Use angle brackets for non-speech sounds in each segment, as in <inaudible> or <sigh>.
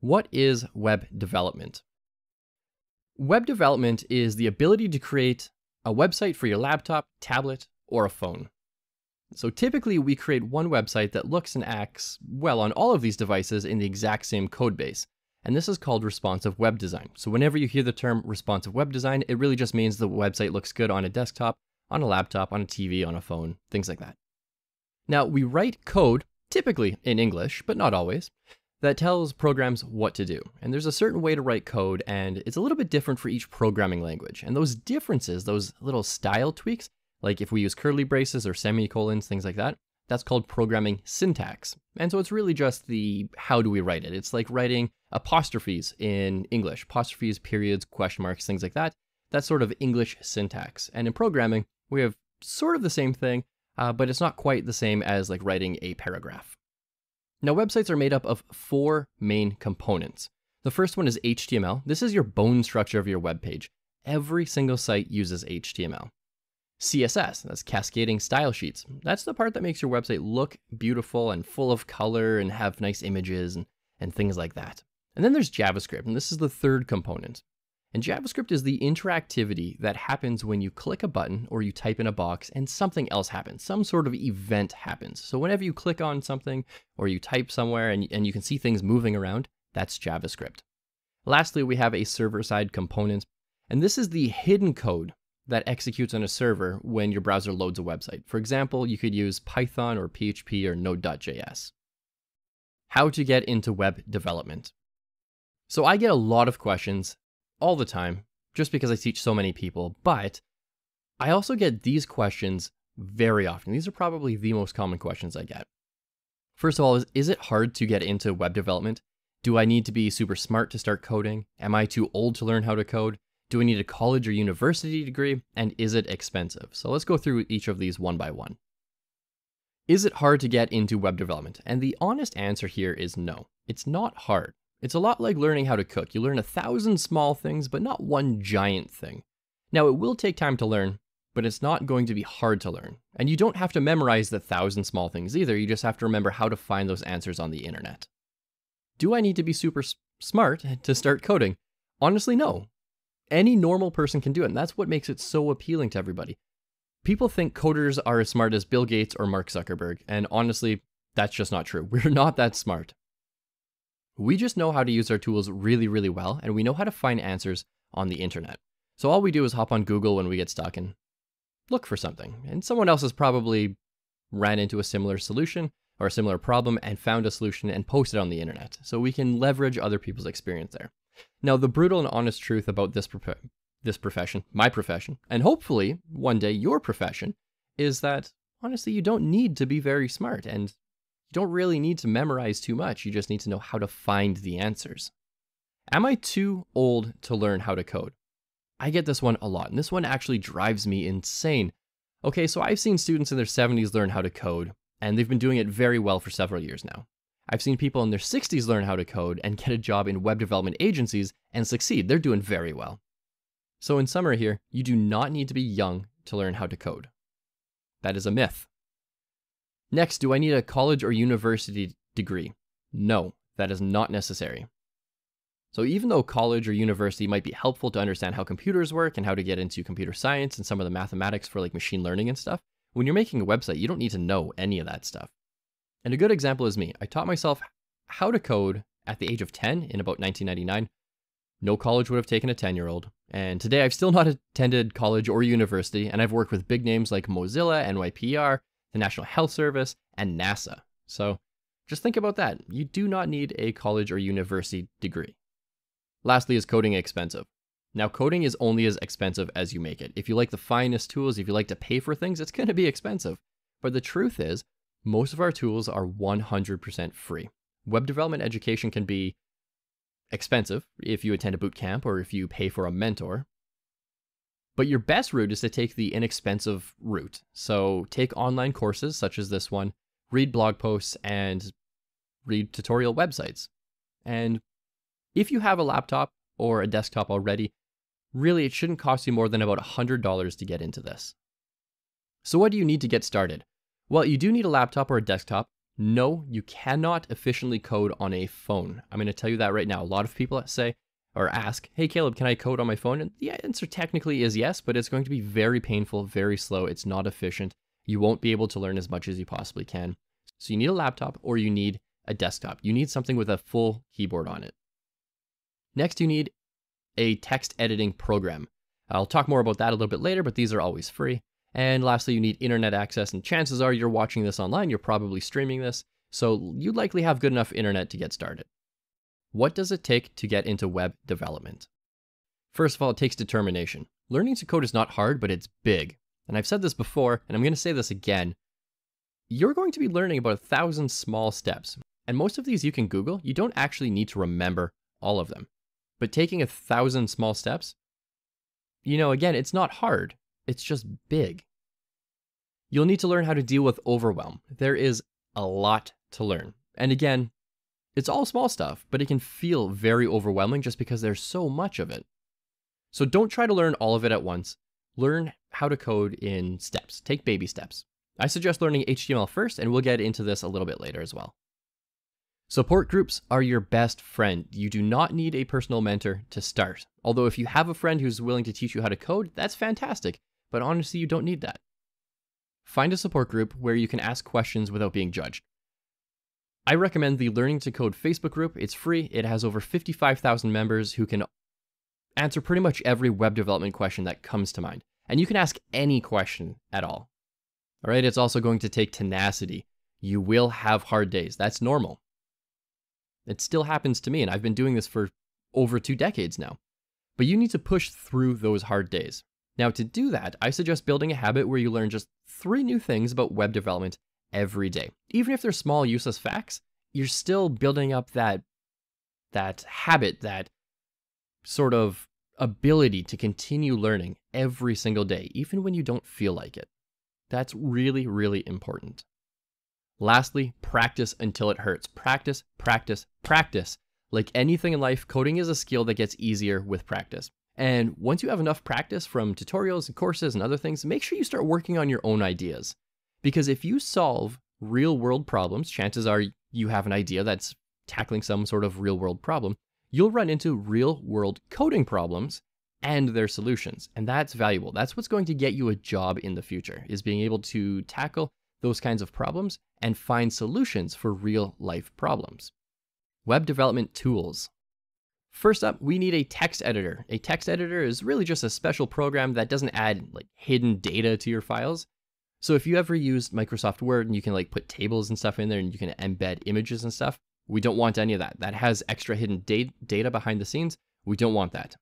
What is web development? Web development is the ability to create a website for your laptop, tablet, or a phone. So typically we create one website that looks and acts well on all of these devices in the exact same code base. And this is called responsive web design. So whenever you hear the term responsive web design, it really just means the website looks good on a desktop, on a laptop, on a TV, on a phone, things like that. Now we write code, typically in English, but not always, that tells programs what to do. And there's a certain way to write code, and it's a little bit different for each programming language. And those differences, those little style tweaks, like if we use curly braces or semicolons, things like that, that's called programming syntax. And so it's really just the how do we write it? It's like writing apostrophes in English, apostrophes, periods, question marks, things like that. That's sort of English syntax. And in programming, we have sort of the same thing, uh, but it's not quite the same as like writing a paragraph. Now, websites are made up of four main components. The first one is HTML. This is your bone structure of your web page. Every single site uses HTML. CSS, that's cascading style sheets. That's the part that makes your website look beautiful and full of color and have nice images and, and things like that. And then there's JavaScript, and this is the third component. And JavaScript is the interactivity that happens when you click a button or you type in a box and something else happens. Some sort of event happens. So whenever you click on something or you type somewhere and, and you can see things moving around, that's JavaScript. Lastly, we have a server-side component, and this is the hidden code that executes on a server when your browser loads a website. For example, you could use Python or PHP or Node.js. How to get into web development. So I get a lot of questions all the time just because I teach so many people, but I also get these questions very often. These are probably the most common questions I get. First of all, is, is it hard to get into web development? Do I need to be super smart to start coding? Am I too old to learn how to code? Do I need a college or university degree? And is it expensive? So let's go through each of these one by one. Is it hard to get into web development? And the honest answer here is no. It's not hard. It's a lot like learning how to cook. You learn a thousand small things, but not one giant thing. Now, it will take time to learn, but it's not going to be hard to learn. And you don't have to memorize the thousand small things either, you just have to remember how to find those answers on the internet. Do I need to be super smart to start coding? Honestly, no. Any normal person can do it, and that's what makes it so appealing to everybody. People think coders are as smart as Bill Gates or Mark Zuckerberg, and honestly, that's just not true. <laughs> We're not that smart. We just know how to use our tools really, really well, and we know how to find answers on the internet. So all we do is hop on Google when we get stuck and look for something. And someone else has probably ran into a similar solution or a similar problem and found a solution and posted on the internet. So we can leverage other people's experience there. Now, the brutal and honest truth about this, prof- this profession, my profession, and hopefully one day your profession, is that honestly, you don't need to be very smart. And you don't really need to memorize too much, you just need to know how to find the answers. Am I too old to learn how to code? I get this one a lot, and this one actually drives me insane. Okay, so I've seen students in their 70s learn how to code, and they've been doing it very well for several years now. I've seen people in their 60s learn how to code and get a job in web development agencies and succeed. They're doing very well. So, in summary, here, you do not need to be young to learn how to code. That is a myth. Next, do I need a college or university degree? No, that is not necessary. So even though college or university might be helpful to understand how computers work and how to get into computer science and some of the mathematics for like machine learning and stuff, when you're making a website, you don't need to know any of that stuff. And a good example is me. I taught myself how to code at the age of 10 in about 1999. No college would have taken a 10 year old. And today I've still not attended college or university, and I've worked with big names like Mozilla, NYPR, the National Health Service, and NASA. So just think about that. You do not need a college or university degree. Lastly, is coding expensive? Now, coding is only as expensive as you make it. If you like the finest tools, if you like to pay for things, it's going to be expensive. But the truth is, most of our tools are 100% free. Web development education can be expensive if you attend a boot camp or if you pay for a mentor, but your best route is to take the inexpensive route. So take online courses such as this one, read blog posts, and read tutorial websites. And if you have a laptop or a desktop already, really it shouldn't cost you more than about $100 to get into this. So what do you need to get started? Well, you do need a laptop or a desktop. No, you cannot efficiently code on a phone. I'm going to tell you that right now. A lot of people say or ask, hey, Kalob, can I code on my phone? And the answer technically is yes, but it's going to be very painful, very slow. It's not efficient. You won't be able to learn as much as you possibly can. So you need a laptop or you need a desktop. You need something with a full keyboard on it. Next, you need a text editing program. I'll talk more about that a little bit later, but these are always free. And lastly, you need internet access, and chances are you're watching this online, you're probably streaming this, so you likely have good enough internet to get started. What does it take to get into web development? First of all, it takes determination. Learning to code is not hard, but it's big. And I've said this before, and I'm going to say this again. You're going to be learning about a thousand small steps, and most of these you can Google. You don't actually need to remember all of them. But taking a thousand small steps, you know, again, it's not hard, it's just big. You'll need to learn how to deal with overwhelm. There is a lot to learn. And again, it's all small stuff, but it can feel very overwhelming just because there's so much of it. So don't try to learn all of it at once. Learn how to code in steps. Take baby steps. I suggest learning HTML first, and we'll get into this a little bit later as well. Support groups are your best friend. You do not need a personal mentor to start. Although if you have a friend who's willing to teach you how to code, that's fantastic. But honestly, you don't need that. Find a support group where you can ask questions without being judged. I recommend the Learning to Code Facebook group. It's free. It has over 55,000 members who can answer pretty much every web development question that comes to mind. And you can ask any question at all. All right, it's also going to take tenacity. You will have hard days. That's normal. It still happens to me, and I've been doing this for over two decades now. But you need to push through those hard days. Now, to do that, I suggest building a habit where you learn just three new things about web development every day. Even if they're small, useless facts, you're still building up that that habit, that sort of ability to continue learning every single day, even when you don't feel like it. That's really, really important. Lastly, practice until it hurts. Practice, practice, practice. Like anything in life, coding is a skill that gets easier with practice. And once you have enough practice from tutorials and courses and other things, make sure you start working on your own ideas. Because if you solve real world problems, chances are you have an idea that's tackling some sort of real world problem, you'll run into real world coding problems and their solutions. And that's valuable. That's what's going to get you a job in the future, is being able to tackle those kinds of problems and find solutions for real life problems. Web development tools. First up, we need a text editor. A text editor is really just a special program that doesn't add like hidden data to your files. So if you ever used Microsoft Word and you can like put tables and stuff in there and you can embed images and stuff, we don't want any of that. That has extra hidden data behind the scenes. We don't want that.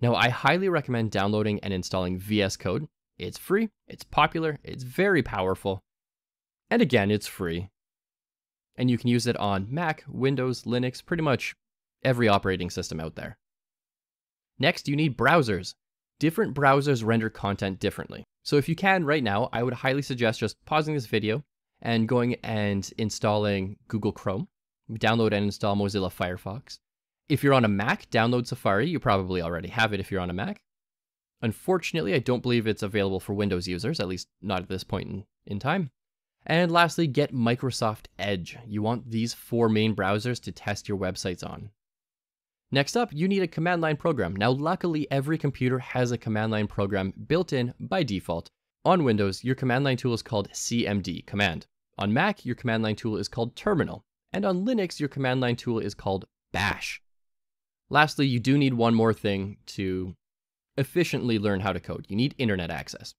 Now, I highly recommend downloading and installing VS Code. It's free, it's popular, it's very powerful, and again, it's free. And you can use it on Mac, Windows, Linux, pretty much every operating system out there. Next, you need browsers. Different browsers render content differently. So if you can right now, I would highly suggest just pausing this video and going and installing Google Chrome. Download and install Mozilla Firefox. If you're on a Mac, download Safari. You probably already have it if you're on a Mac. Unfortunately, I don't believe it's available for Windows users, at least not at this point in, in time. And lastly, get Microsoft Edge. You want these four main browsers to test your websites on. Next up, you need a command line program. Now, luckily, every computer has a command line program built in by default. On Windows, your command line tool is called CMD, command. On Mac, your command line tool is called terminal. And on Linux, your command line tool is called bash. Lastly, you do need one more thing to efficiently learn how to code. You need internet access.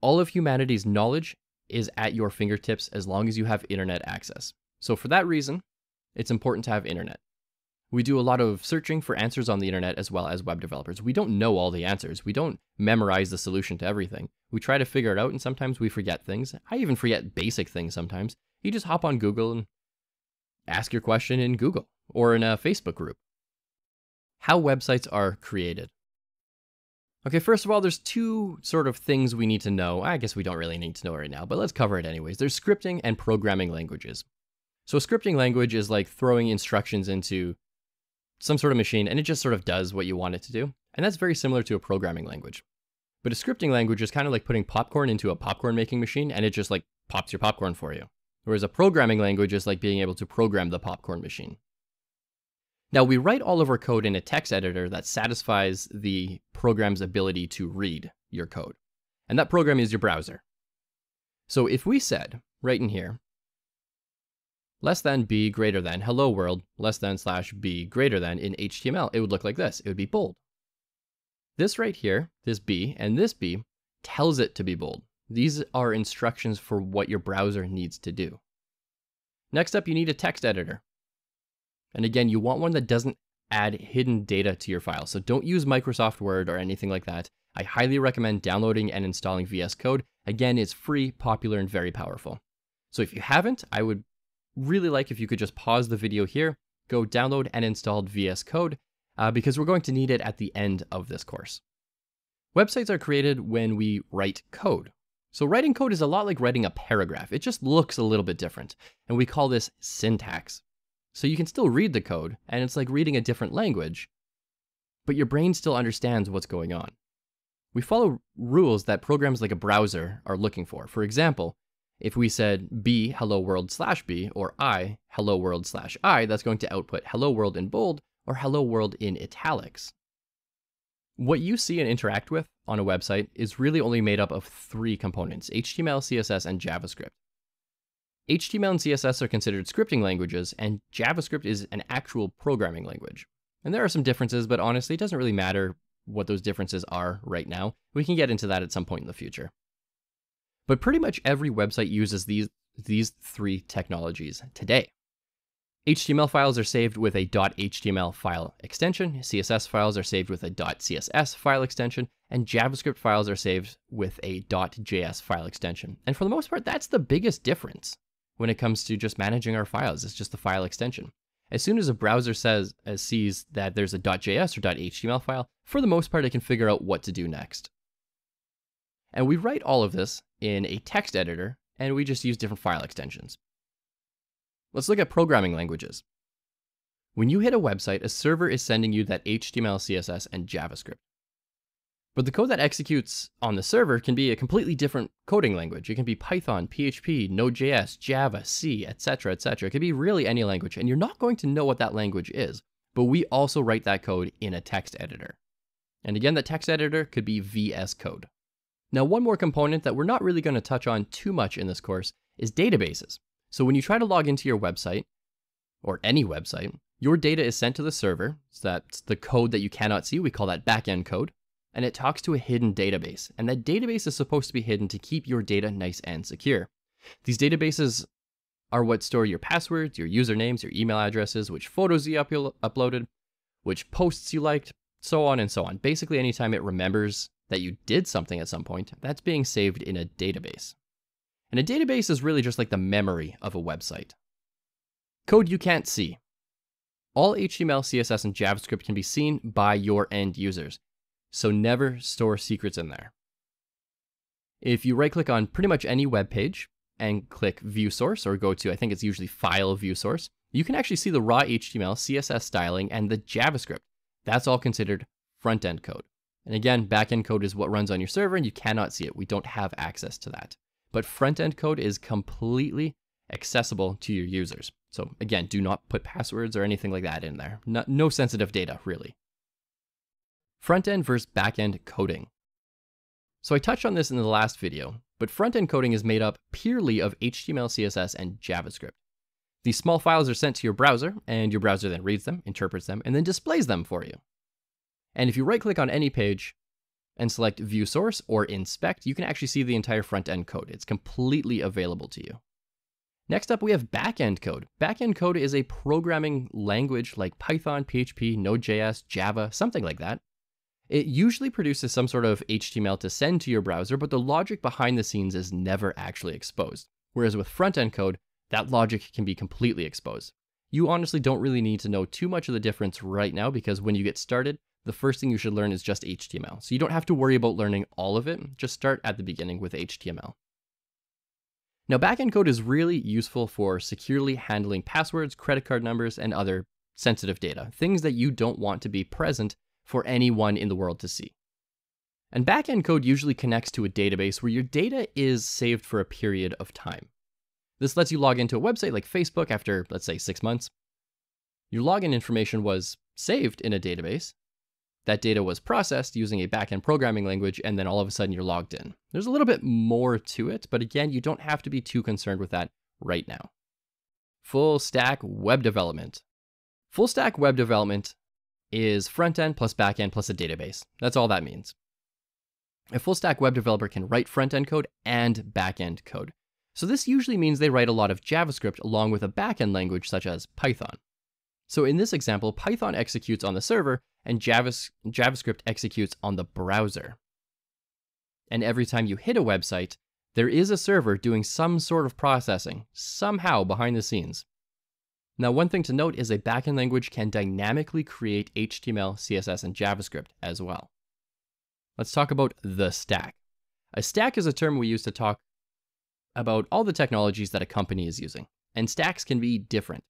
All of humanity's knowledge is at your fingertips as long as you have internet access. So for that reason, it's important to have internet. We do a lot of searching for answers on the internet as well as web developers. We don't know all the answers. We don't memorize the solution to everything. We try to figure it out and sometimes we forget things. I even forget basic things sometimes. You just hop on Google and ask your question in Google or in a Facebook group. How websites are created. Okay, first of all, there's two sort of things we need to know. I guess we don't really need to know right now, but let's cover it anyways. There's scripting and programming languages. So a scripting language is like throwing instructions into some sort of machine and it just sort of does what you want it to do. And that's very similar to a programming language. But a scripting language is kind of like putting popcorn into a popcorn making machine and it just like pops your popcorn for you. whereas a programming language is like being able to program the popcorn machine. Now, we write all of our code in a text editor that satisfies the program's ability to read your code. And that program is your browser. So if we said, right in here, less than b greater than hello world less than slash b greater than in HTML, it would look like this. It would be bold. This right here, this b, and this b tells it to be bold. These are instructions for what your browser needs to do. Next up, you need a text editor. And again, you want one that doesn't add hidden data to your file. So don't use Microsoft Word or anything like that. I highly recommend downloading and installing VS Code. Again, it's free, popular, and very powerful. So if you haven't, I would really like if you could just pause the video here, go download and install VS Code, uh, because we're going to need it at the end of this course. Websites are created when we write code. So writing code is a lot like writing a paragraph. It just looks a little bit different, and we call this syntax. So you can still read the code, and it's like reading a different language, but your brain still understands what's going on. We follow rules that programs like a browser are looking for. For example, if we said b hello world slash b or i hello world slash i, that's going to output hello world in bold or hello world in italics. What you see and interact with on a website is really only made up of three components, HTML, CSS, and JavaScript. HTML and CSS are considered scripting languages, and JavaScript is an actual programming language. And there are some differences, but honestly, it doesn't really matter what those differences are right now. We can get into that at some point in the future. But pretty much every website uses these, these three technologies today. HTML files are saved with a .html file extension, CSS files are saved with a .css file extension, and JavaScript files are saved with a .js file extension. And for the most part, that's the biggest difference when it comes to just managing our files. It's just the file extension. As soon as a browser says uh, sees that there's a .js or .html file, for the most part, it can figure out what to do next. And we write all of this in a text editor, and we just use different file extensions. Let's look at programming languages. When you hit a website, a server is sending you that HTML, CSS, and JavaScript. But the code that executes on the server can be a completely different coding language. It can be Python, PHP, Node.js, Java, C, etc., etc. It could be really any language, and you're not going to know what that language is. But we also write that code in a text editor. And again, the text editor could be VS Code. Now, one more component that we're not really going to touch on too much in this course is databases. So when you try to log into your website, or any website, your data is sent to the server. So that's the code that you cannot see. We call that backend code and it talks to a hidden database. And that database is supposed to be hidden to keep your data nice and secure. These databases are what store your passwords, your usernames, your email addresses, which photos you up uploaded, which posts you liked, so on and so on. Basically, anytime it remembers that you did something at some point, that's being saved in a database. And a database is really just like the memory of a website. Code you can't see. All HTML, CSS, and JavaScript can be seen by your end users. So never store secrets in there. If you right click on pretty much any web page and click view source or go to, I think it's usually file view source, you can actually see the raw HTML, CSS styling, and the JavaScript. That's all considered front end code. And again, backend code is what runs on your server and you cannot see it. We don't have access to that. But front end code is completely accessible to your users. So again, do not put passwords or anything like that in there. No, no sensitive data, really front-end versus back-end coding. So I touched on this in the last video, but front-end coding is made up purely of HTML, CSS, and JavaScript. These small files are sent to your browser, and your browser then reads them, interprets them, and then displays them for you. And if you right-click on any page and select View Source or Inspect, you can actually see the entire front-end code. It's completely available to you. Next up, we have back-end code. Back-end code is a programming language like Python, PHP, Node.js, Java, something like that, it usually produces some sort of HTML to send to your browser, but the logic behind the scenes is never actually exposed. Whereas with front-end code, that logic can be completely exposed. You honestly don't really need to know too much of the difference right now because when you get started, the first thing you should learn is just HTML. So you don't have to worry about learning all of it, just start at the beginning with HTML. Now, backend code is really useful for securely handling passwords, credit card numbers, and other sensitive data, things that you don't want to be present for anyone in the world to see. And backend code usually connects to a database where your data is saved for a period of time. This lets you log into a website like Facebook after, let's say, six months. Your login information was saved in a database. That data was processed using a backend programming language, and then all of a sudden you're logged in. There's a little bit more to it, but again, you don't have to be too concerned with that right now. Full stack web development. Full stack web development is front end plus back end plus a database. That's all that means. A full stack web developer can write front end code and back end code. So this usually means they write a lot of JavaScript along with a back end language such as Python. So in this example, Python executes on the server and JavaScript executes on the browser. And every time you hit a website, there is a server doing some sort of processing, somehow behind the scenes. Now, one thing to note is a backend language can dynamically create HTML, CSS, and JavaScript as well. Let's talk about the stack. A stack is a term we use to talk about all the technologies that a company is using, and stacks can be different.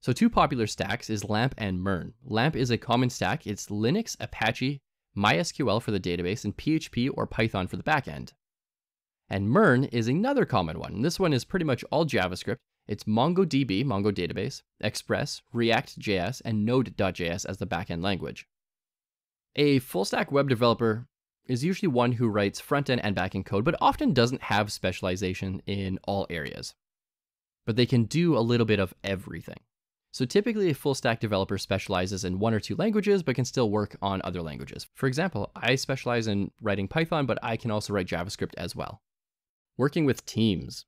So two popular stacks is LAMP and MERN. LAMP is a common stack. It's Linux, Apache, MySQL for the database, and PHP or Python for the backend. And MERN is another common one. This one is pretty much all JavaScript. It's MongoDB, Mongo database, Express, React.js, and Node.js as the backend language. A full stack web developer is usually one who writes front end and back end code, but often doesn't have specialization in all areas. But they can do a little bit of everything. So typically a full stack developer specializes in one or two languages, but can still work on other languages. For example, I specialize in writing Python, but I can also write JavaScript as well. Working with teams.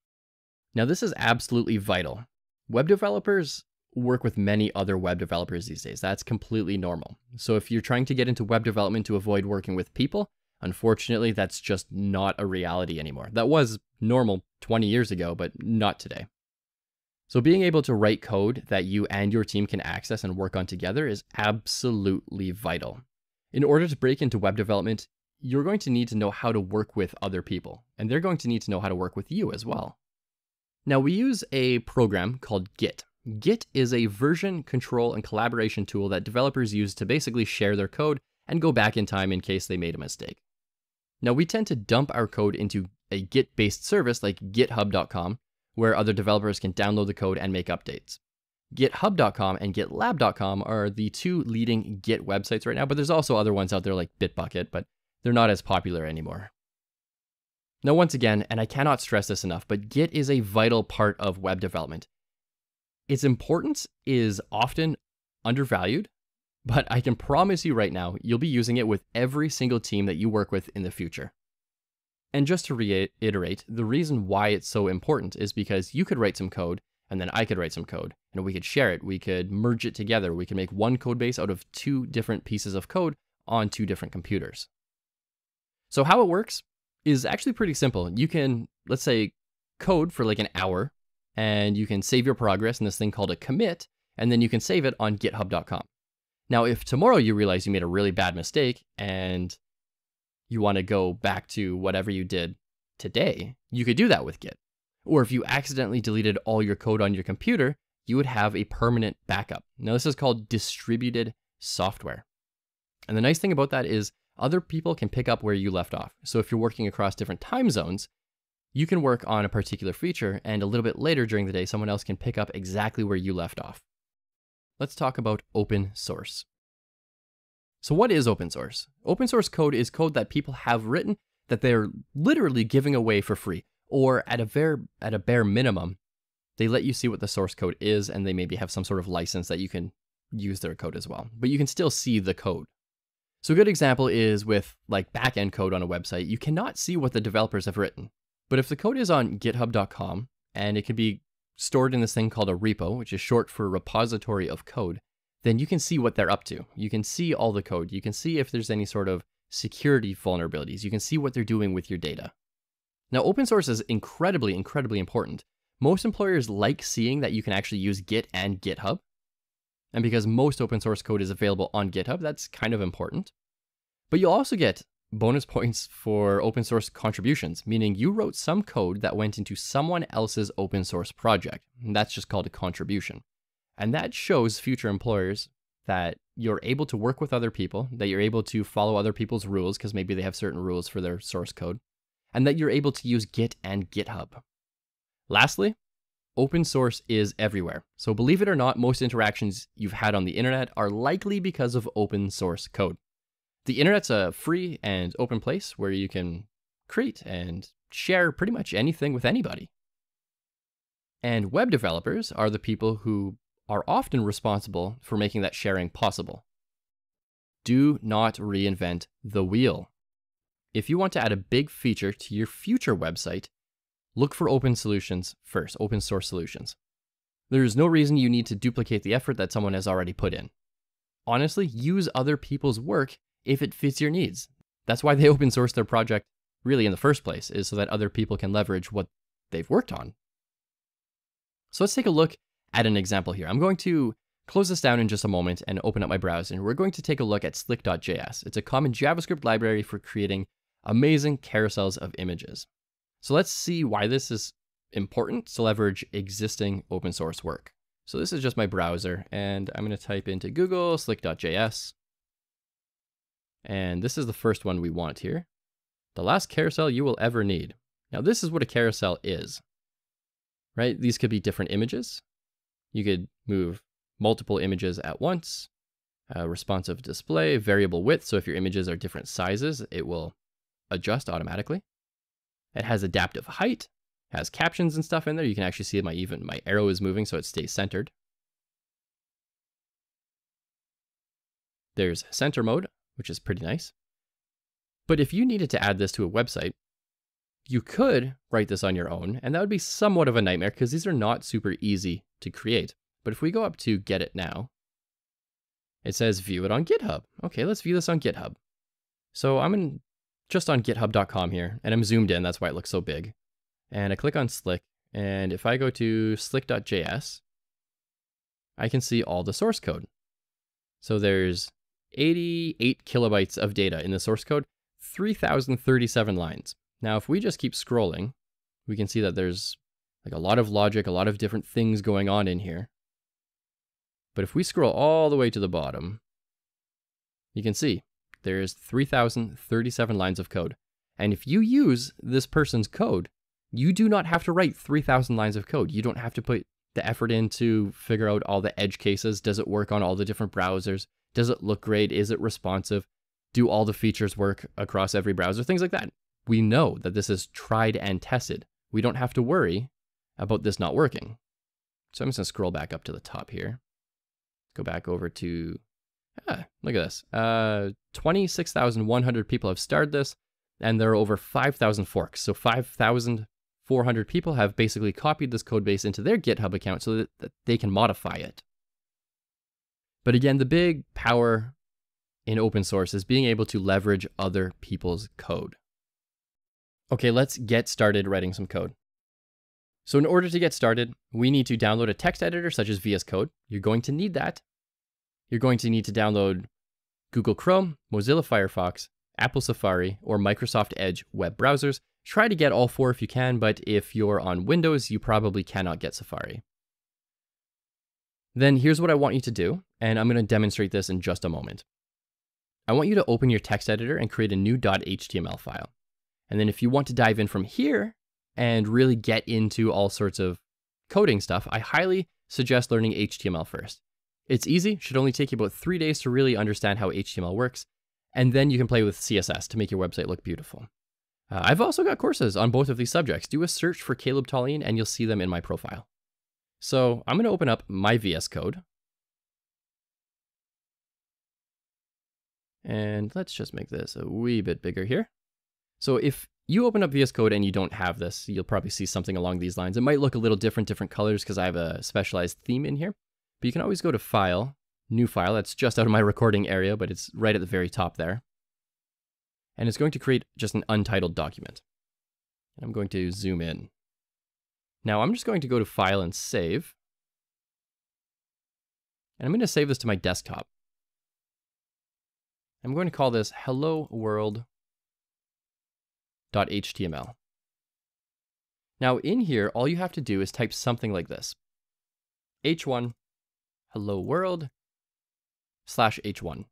Now this is absolutely vital. Web developers work with many other web developers these days. That's completely normal. So if you're trying to get into web development to avoid working with people, unfortunately, that's just not a reality anymore. That was normal 20 years ago, but not today. So being able to write code that you and your team can access and work on together is absolutely vital. In order to break into web development, you're going to need to know how to work with other people, and they're going to need to know how to work with you as well. Now we use a program called Git. Git is a version control and collaboration tool that developers use to basically share their code and go back in time in case they made a mistake. Now we tend to dump our code into a Git-based service like github.com where other developers can download the code and make updates. GitHub.com and GitLab.com are the two leading Git websites right now, but there's also other ones out there like Bitbucket, but they're not as popular anymore. Now, once again, and I cannot stress this enough, but Git is a vital part of web development. Its importance is often undervalued, but I can promise you right now, you'll be using it with every single team that you work with in the future. And just to reiterate, the reason why it's so important is because you could write some code and then I could write some code and we could share it. We could merge it together. We could make one code base out of two different pieces of code on two different computers. So how it works is actually pretty simple. You can, let's say, code for like an hour and you can save your progress in this thing called a commit, and then you can save it on github.com. Now, if tomorrow you realize you made a really bad mistake and you want to go back to whatever you did today, you could do that with Git. Or if you accidentally deleted all your code on your computer, you would have a permanent backup. Now, this is called distributed software. And the nice thing about that is other people can pick up where you left off. So if you're working across different time zones, you can work on a particular feature, and a little bit later during the day, someone else can pick up exactly where you left off. Let's talk about open source. So what is open source? Open source code is code that people have written that they're literally giving away for free, or at a very at a bare minimum, they let you see what the source code is, and they maybe have some sort of license that you can use their code as well. But you can still see the code. So a good example is with like backend code on a website, you cannot see what the developers have written. But if the code is on github.com and it can be stored in this thing called a repo, which is short for repository of code, then you can see what they're up to. You can see all the code. You can see if there's any sort of security vulnerabilities. You can see what they're doing with your data. Now, open source is incredibly, incredibly important. Most employers like seeing that you can actually use Git and GitHub. And because most open source code is available on GitHub, that's kind of important. But you'll also get bonus <laughs> points for open source contributions, meaning you wrote some code that went into someone else's open source project. And that's just called a contribution. And that shows future employers that you're able to work with other people, that you're able to follow other people's rules because maybe they have certain rules for their source code, and that you're able to use Git and GitHub. Lastly, open source is everywhere. So believe it or not, most interactions you've had on the internet are likely because of open source code. The internet's a free and open place where you can create and share pretty much anything with anybody. And web developers are the people who are often responsible for making that sharing possible. Do not reinvent the wheel. If you want to add a big feature to your future website, look for open solutions first, open source solutions. There is no reason you need to duplicate the effort that someone has already put in. Honestly, use other people's work if it fits your needs. That's why they <laughs> open source their project really in the first place, is so that other people can leverage what they've worked on. So let's take a look at an example here. I'm going to close this down in just a moment and open up my browser. And we're going to take a look at slick.js. It's a common JavaScript library for creating amazing carousels of images. So let's see why this is important to leverage existing open source work. So this is just my browser and I'm going to type into Google slick.js. And this is the first one we want here. The last carousel you will ever need. Now this is what a carousel is, right? These could be different images. You could move multiple images at once, uh, responsive display, variable width. So if your images are different sizes, it will adjust automatically. It has adaptive height, has captions and stuff in there. You can actually see my even my arrow is moving so it stays centered. There's center mode, which is pretty nice. But if you needed to add this to a website, you could write this on your own, and that would be somewhat of a nightmare because these are not super easy to create. But if we go up to get it now, it says view it on GitHub. Okay, let's view this on GitHub. So I'm in, just on github.com here, and I'm zoomed in, that's why it looks so big. And I click on Slick, and if I go to slick.js, I can see all the source code. So there's 88 kilobytes of data in the source code, 3,037 lines. Now, if we just keep scrolling, we can see that there's like a lot of logic, a lot of different things going on in here. But if we scroll all the way to the bottom, you can see there's 3,037 lines of code. And if you use this person's code, you do not have to write 3,000 lines of code. You don't have to put the effort in to figure out all the edge cases. Does it work on all the different browsers? Does it look great? Is it responsive? Do all the features work across every browser? Things like that. We know that this is tried and tested. We don't have to worry about this not working. So I'm just gonna scroll back up to the top here go back over to, ah, look at this. Uh, 26,100 people have started this, and there are over 5,000 forks. So 5,400 people have basically copied this code base into their GitHub account so that, that they can modify it. But again, the big power in open source is being able to leverage other people's code. Okay, let's get started writing some code. So in order to get started, we need to download a text editor such as VS Code. You're going to need that. You're going to need to download Google Chrome, Mozilla Firefox, Apple Safari, or Microsoft Edge web browsers. Try to get all four if you can, but if you're on Windows, you probably cannot get Safari. Then here's what I want you to do, and I'm going to demonstrate this in just a moment. I want you to open your text editor and create a new .html file. And then if you want to dive in from here, and really get into all sorts of coding stuff, I highly suggest learning HTML first. It's easy, should only take you about three days to really understand how HTML works, and then you can play with CSS to make your website look beautiful. Uh, I've also got courses on both of these subjects. Do a search for Kalob Taulien and you'll see them in my profile. So I'm going to open up my VS Code. And let's just make this a wee bit bigger here. So if you open up VS Code and you don't have this, you'll probably see something along these lines. It might look a little different, different colors because I have a specialized theme in here. But you can always go to File, New File. That's just out of my recording area, but it's right at the very top there. And it's going to create just an untitled document. I'm going to zoom in. Now I'm just going to go to File and Save. And I'm going to save this to my desktop. I'm going to call this Hello World .html. Now in here, all you have to do is type something like this. h1 hello world slash h1.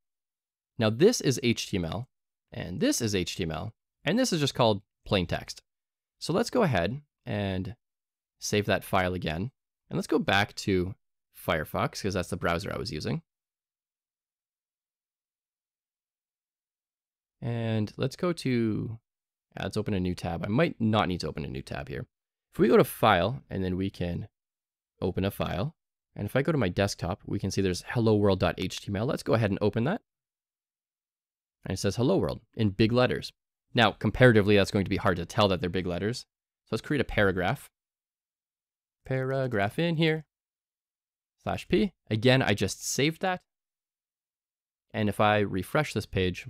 Now this is HTML, and this is HTML, and this is just called plain text. So let's go ahead and save that file again. And let's go back to Firefox because that's the browser I was using. And let's go to, yeah, let's open a new tab. I might not need to open a new tab here. If we go to File, and then we can open a file. And if I go to my desktop, we can see there's hello world.html. Let's go ahead and open that. And it says hello world in big letters. Now, comparatively, that's going to be hard to tell that they're big letters. So let's create a paragraph. Paragraph in here, slash p. Again, I just saved that. And if I refresh this page,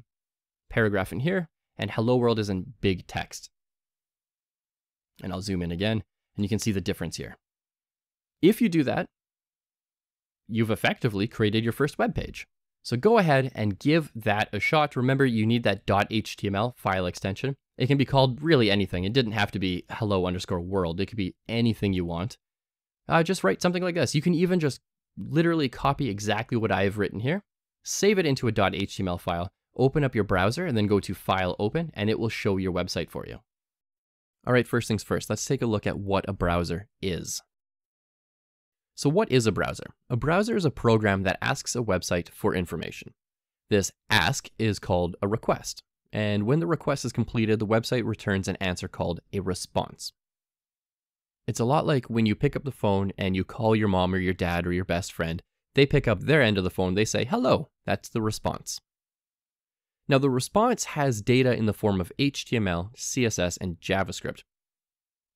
paragraph in here, and hello world is in big text. And I'll zoom in again, and you can see the difference here. If you do that, you've effectively created your first web page. So go ahead and give that a shot. Remember, you need that .html file extension. It can be called really anything. It didn't have to be hello underscore world. It could be anything you want. Uh, just write something like this. You can even just literally copy exactly what I have written here, save it into a .html file, open up your browser, and then go to File Open, and it will show your website for you. All right, first things first, let's take a look at what a browser is. So what is a browser? A browser is a program that asks a website for information. This ask is called a request. And when the request is completed, the website returns an answer called a response. It's a lot like when you pick up the phone and you call your mom or your dad or your best friend. They pick up their end of the phone, they say, hello. That's the response. Now, the response has data in the form of HTML, CSS, and JavaScript.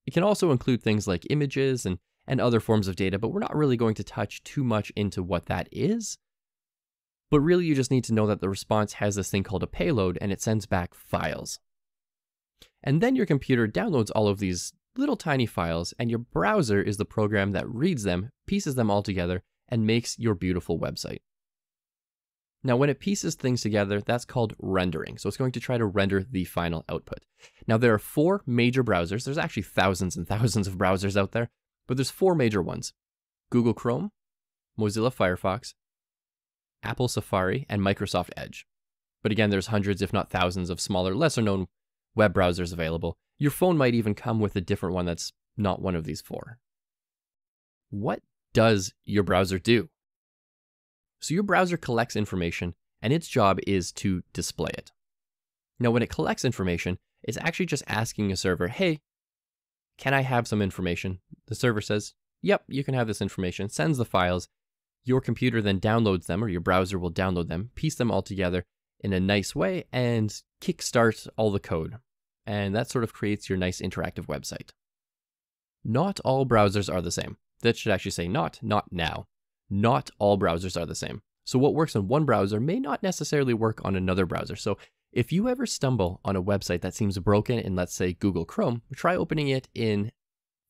It can also include things like images and and other forms of data, but we're not really going to touch too much into what that is. But really, you just need to know that the response has this thing called a payload and it sends back files. And then your computer downloads all of these little tiny files, and your browser is the program that reads them, pieces them all together, and makes your beautiful website. Now, when it pieces things together, that's called rendering. So it's going to try to render the final output. Now, there are four major browsers. There's actually thousands and <laughs> thousands of browsers out there, but there's four major ones Google Chrome, Mozilla Firefox, Apple Safari, and Microsoft Edge. But again, there's hundreds, if not thousands, of smaller, lesser known web browsers available. Your phone might even come with a different one that's not one of these four. What does your browser do? So, your browser collects information, and its job is to display it. Now, when it collects information, it's actually just asking a server, hey, can I have some information? The server says, Yep, you can have this information, sends the files. Your computer then downloads them, or your browser will download them, piece them all together in a nice way, and kickstart all the code. And that sort of creates your nice interactive website. Not all browsers are the same. That should actually say not, not now. Not all browsers are the same. So what works on one browser may not necessarily work on another browser. So if you ever stumble on a website that seems broken in, let's say, Google Chrome, try opening it in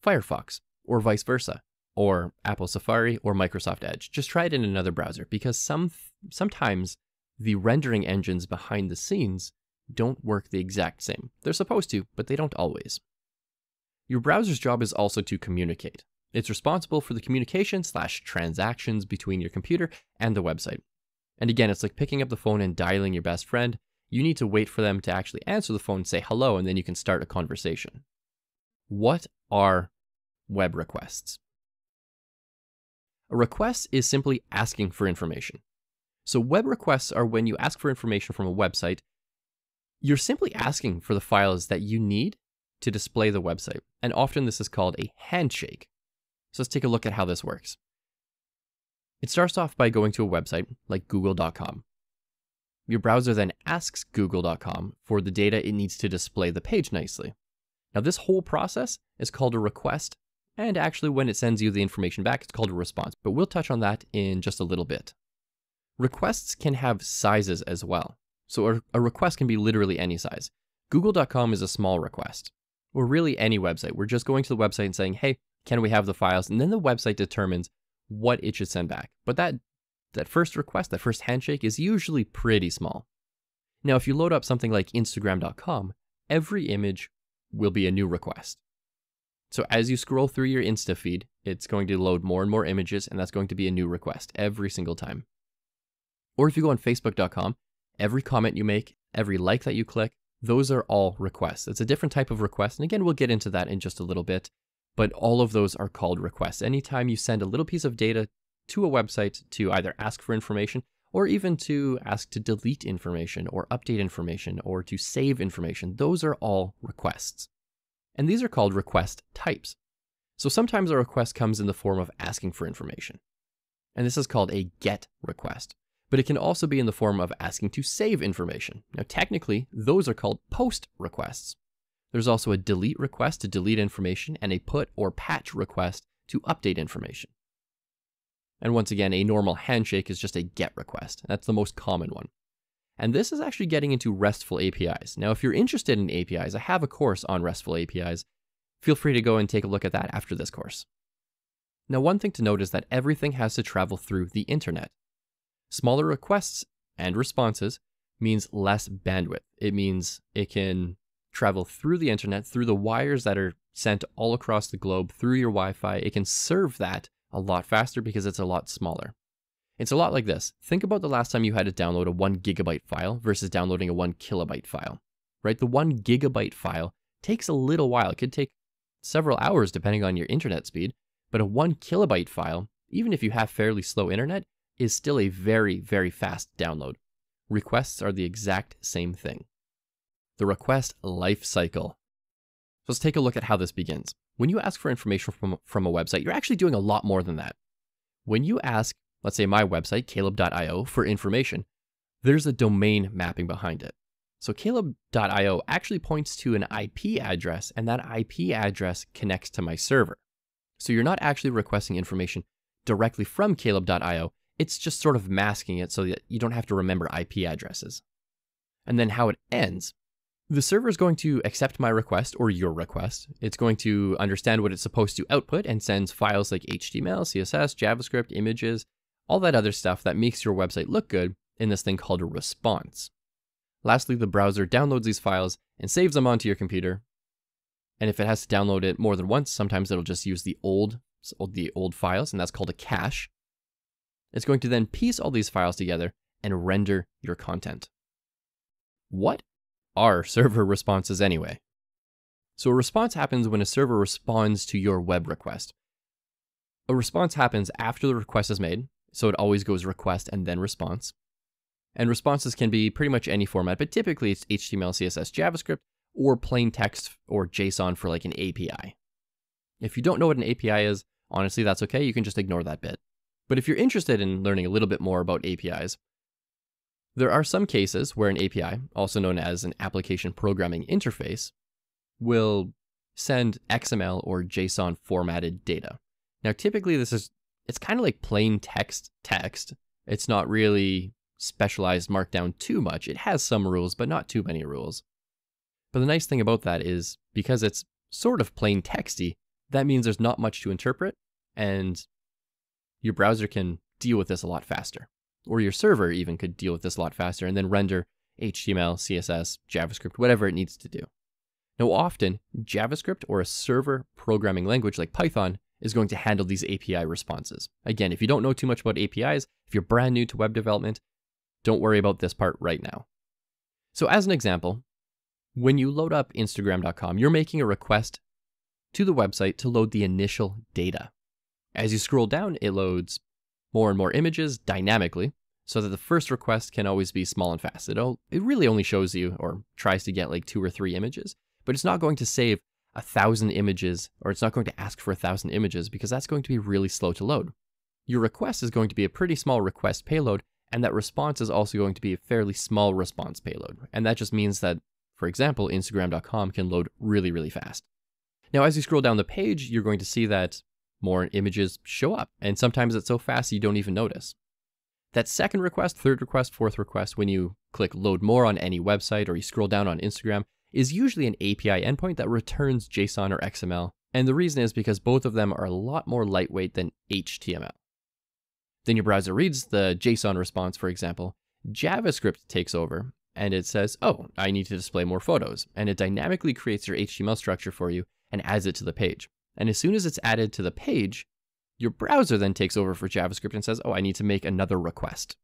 Firefox or vice versa, or Apple Safari or Microsoft Edge. Just try it in another browser because some sometimes the rendering engines behind the scenes don't work the exact same. They're supposed to, but they don't always. Your browser's job is also to communicate. It's responsible for the communication slash transactions between your computer and the website. And again, it's like picking up the phone and dialing your best friend you need to wait for them to actually answer the phone say hello, and then you can start a conversation. What are web requests? A request is simply asking for information. So, web requests are when you ask for information from a website, you're simply asking for the files that you need to display the website. And often this is called a handshake. So, let's take a look at how this works. It starts off by going to a website like google.com. Your browser then asks google.com for the data it needs to display the page nicely. Now, this whole process is called a request, and actually, when it sends you the information back, it's called a response, but we'll touch on that in just a little bit. Requests can have sizes as well. So, a, request can be literally any size. Google.com is a small request, or really any website. We're just going to the website and saying, hey, can we have the files? And then the website determines what it should send back. But that that first request, that first handshake is usually pretty small. Now, if you load up something like Instagram.com, every image will be a new request. So as you scroll through your Insta feed, it's going to load more and more images, and that's going to be a new request every single time. Or if you go on Facebook.com, every comment you make, every like that you click, those are all requests. It's a different type of request. And again, we'll get into that in just a little bit. But all of those are called requests. Anytime you send a little piece of data to a website to either ask for information or even to ask to delete information or update information or to save information, those are all requests. And these are called request types. So sometimes a request comes in the form of asking for information. And this is called a GET request. But it can also be in the form of asking to save information. Now, technically, those are called POST requests. There's also a delete request to delete information and a put or patch request to update information. And once again, a normal handshake is just a GET request. That's the most common one. And this is actually getting into RESTful APIs. Now, if you're interested in APIs, I have a course on RESTful APIs. Feel free to go and take a look at that after this course. Now, one thing to note is that everything has to travel through the internet. Smaller requests and responses means less bandwidth. It means it can travel through the internet, through the wires that are sent all across the globe, through your Wi Fi. It can serve that a lot faster because it's a lot smaller. It's a lot like this. Think about the last time you had to download a one gigabyte file versus downloading a one kilobyte file, right? The one gigabyte file takes a little while. It could take several hours depending on your internet speed, but a one kilobyte file, even if you have fairly slow internet, is still a very, very fast download. Requests are the exact same thing. The request life cycle. So let's take a look at how this begins. When you ask for information from, from a website, you're actually doing a lot more than that. When you ask let's say my website, kalob.io, for information, there's a domain mapping behind it. So kalob.io actually points to an IP address, and that IP address connects to my server. So you're not actually requesting information directly from kalob.io, it's just sort of masking it so that you don't have to remember IP addresses. And then how it ends. The server is going to accept my request or your request. It's going to understand what it's supposed to output and sends files like HTML, CSS, JavaScript, images, all that other stuff that makes your website look good in this thing called a response. Lastly, the browser downloads these files and saves them onto your computer. And if it has to download it more than once, sometimes it'll just use the old, the old files, and that's called a cache. It's going to then piece all these files together and render your content. What are server responses anyway? So a response happens when a server responds to your web request. A response happens after the request is made, so it always goes request and then response. And responses can be pretty much any format, but typically it's HTML, CSS, JavaScript, or plain text or JSON for like an API. If you don't know what an API is, honestly, that's okay. You can just ignore that bit. But if you're interested in learning a little bit more about APIs, there are some cases where an API, also known as an application programming interface, will send XML or JSON formatted data. Now, typically this is it's kind of like plain text text. It's not really specialized markdown too much. It has some rules, but not too many rules. But the nice thing about that is because it's sort of plain texty, that means there's not much to interpret and your browser can deal with this a lot faster. Or your server even could deal with this a lot faster and then render HTML, CSS, JavaScript, whatever it needs to do. Now, often JavaScript or a server programming language like Python is going to handle these API responses. Again, if you don't know too much about APIs, if you're brand new to web development, don't worry about this part right now. So as an example, when you load up Instagram.com, you're making a request to the website to load the initial data. As you scroll down, it loads more and more images dynamically so that the first request can always be small and fast. It'll, it really only shows you or tries to get like two or three images, but it's not going to save a thousand images, or it's not going to ask for a thousand images because that's going to be really slow to load. Your request is going to be a pretty small request payload, and that response is also going to be a fairly small response payload. And that just means that, for example, Instagram.com can load really, really fast. Now, as you scroll down the page, you're going to see that more images show up, and sometimes it's so fast you don't even notice. That second request, third request, fourth request, when you click load more on any website or you scroll down on Instagram, is usually an API endpoint that returns JSON or XML. And the reason is because both of them are a lot more lightweight than HTML. Then your browser reads the JSON response, for example. JavaScript takes over and it says, oh, I need to display more photos. And it dynamically creates your HTML structure for you and adds it to the page. And as soon as it's added to the page, your browser then takes over for JavaScript and says, oh, I need to make another request.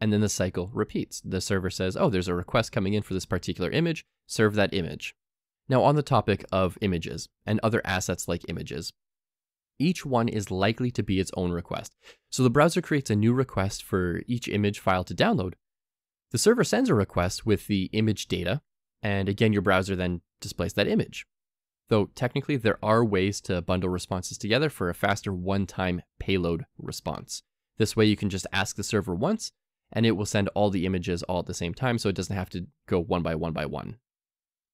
And then the cycle repeats. The server says, oh, there's a request coming in for this particular image, serve that image. Now, on the topic of images and other assets like images, each one is likely to be its own request. So the browser creates a new request for each image file to download. The server sends a request with the image data, and again, your browser then displays that image. Though technically, there are ways to bundle responses together for a faster one time payload response. This way, you can just ask the server once, and it will send all the images all at the same time, so it doesn't have to go one by one by one.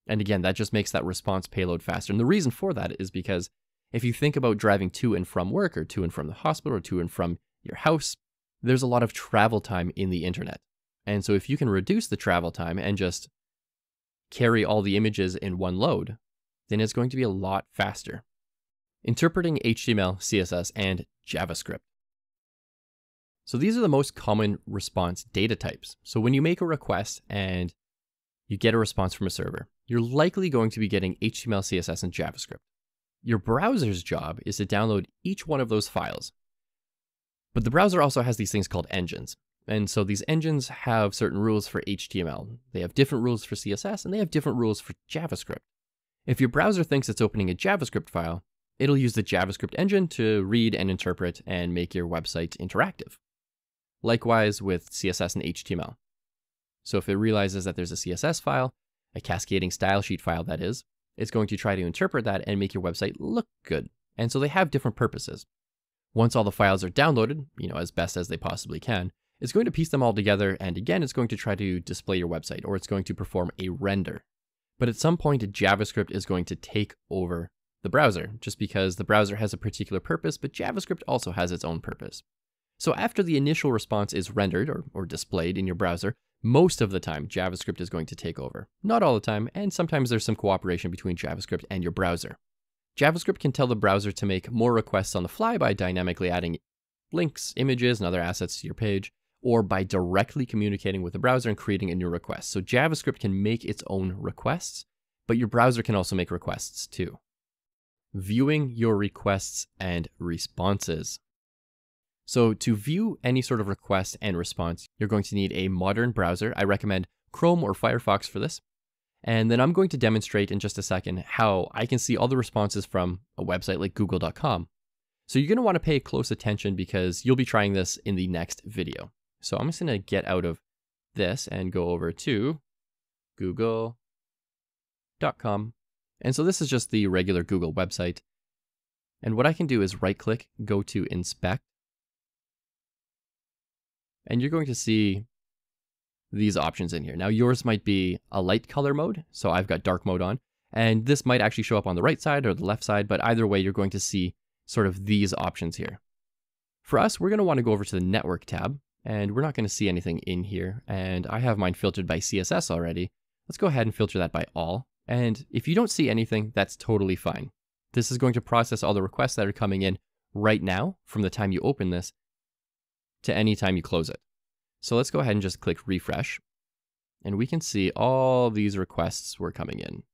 And again, that just makes that response payload faster. And the reason for that is because if you think about driving to and from work, or to and from the hospital, or to and from your house, there's a lot of travel time in the internet. And so if you can reduce the travel time and just carry all the images in one load, then it's going to be a lot faster. Interpreting HTML, CSS, and JavaScript. So these are the most common response data types. So when you make a request and you get a response from a server, you're likely going to be getting HTML, CSS, and JavaScript. Your browser's job is to download each one of those files. But the browser also has these things called engines. And so these engines have certain rules for HTML. They have different rules for CSS, and they have different rules for JavaScript. If your browser thinks it's opening a JavaScript file, it'll use the JavaScript engine to read and interpret and make your website interactive. Likewise with CSS and HTML. So if it realizes that there's a CSS file, a cascading style sheet file that is, it's going to try to interpret that and make your website look good. And so they have different purposes. Once all the files are downloaded, you know, as best as they possibly can, it's going to piece them all together and again it's going to try to display your website or it's going to perform a render. But at some point JavaScript is going to take over the browser just because the browser has a particular purpose, but JavaScript also has its own purpose. So after the initial response is rendered or, or displayed in your browser, most of the time JavaScript is going to take over. Not all the time, and sometimes there's some cooperation between JavaScript and your browser. JavaScript can tell the browser to make more requests on the fly by dynamically adding links, images, and other assets to your page, or by directly communicating with the browser and creating a new request. So JavaScript can make its own requests, but your browser can also make requests too. Viewing your requests and responses. So to view any sort of request and response, you're going to need a modern browser. I recommend Chrome or Firefox for this. And then I'm going to demonstrate in just a second how I can see all the responses from a website like google.com. So you're going to want to pay close attention because you'll be trying this in the next video. So I'm just going to get out of this and go over to google.com. And so this is just the regular Google website. And what I can do is right click, go to inspect, and you're going to see these options in here. Now yours might be a light color mode, so I've got dark mode on, and this might actually show up on the right side or the left side, but either way, you're going to see sort of these options here. For us, we're going to want to go over to the network tab, and we're not going to see anything in here, and I have mine filtered by CSS already. Let's go ahead and filter that by all, and if you don't see anything, that's totally fine. This is going to process all the requests that are coming in right now from the time you open this to any time you close it. So let's go ahead and just click refresh. And we can see all these requests were coming in.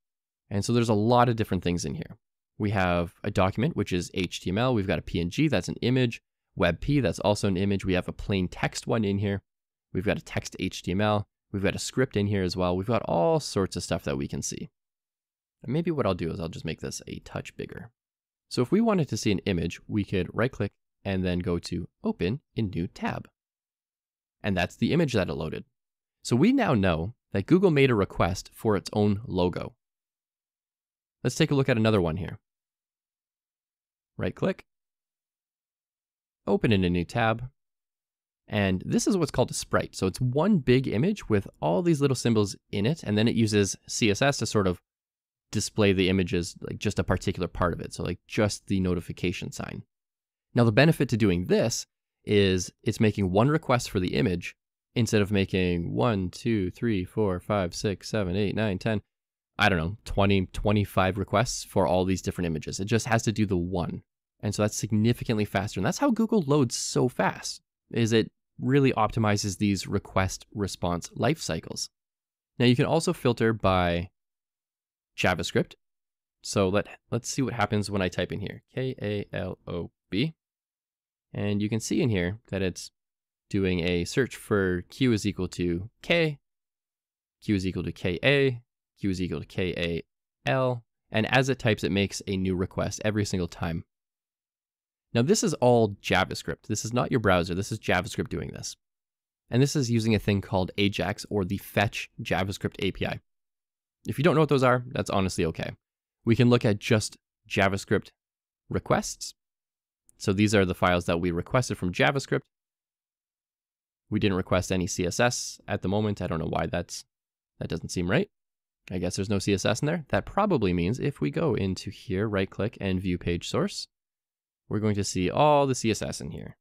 And so there's a lot of different things in here. We have a document, which is HTML. We've got a PNG, that's an image. WebP, that's also an image. We have a plain text one in here. We've got a text HTML. We've got a script in here as well. We've got all sorts of stuff that we can see. And maybe what I'll do is I'll just make this a touch bigger. So if we wanted to see an image, we could right click and then go to Open in New Tab. And that's the image that it loaded. So we now know that Google made a request for its own logo. Let's take a look at another one here. Right click, open in a new tab, and this is what's called a sprite. So it's one big image with all these little symbols in it, and then it uses CSS to sort of display the images, like just a particular part of it. So like just the notification sign. Now, the benefit to doing this is it's making one request for the image instead of making one, two, three, four, five, six, seven, eight, nine, 10, I don't know, 20, 25 requests for all these different images. It just has to do the one. And so that's significantly faster. And that's how Google loads so fast, is it really optimizes these request response life cycles. Now you can also filter by JavaScript. So let, let's see what happens when I type in here, K-A-L-O-B. And you can see in here that it's doing a search for q is equal to k, q is equal to ka, q is equal to K-A-L. And as it types, it makes a new request every single time. Now, this is all JavaScript. This is not your browser. This is JavaScript doing this. And this is using a thing called Ajax or the Fetch JavaScript API. If you don't know what those are, that's honestly okay. We can look at just JavaScript requests. So these are the files that we requested from JavaScript. We didn't request any CSS at the moment. I don't know why that's that doesn't seem right. I guess there's no CSS in there. That probably means if we go into here, right click and view page source, we're going to see all the CSS in here.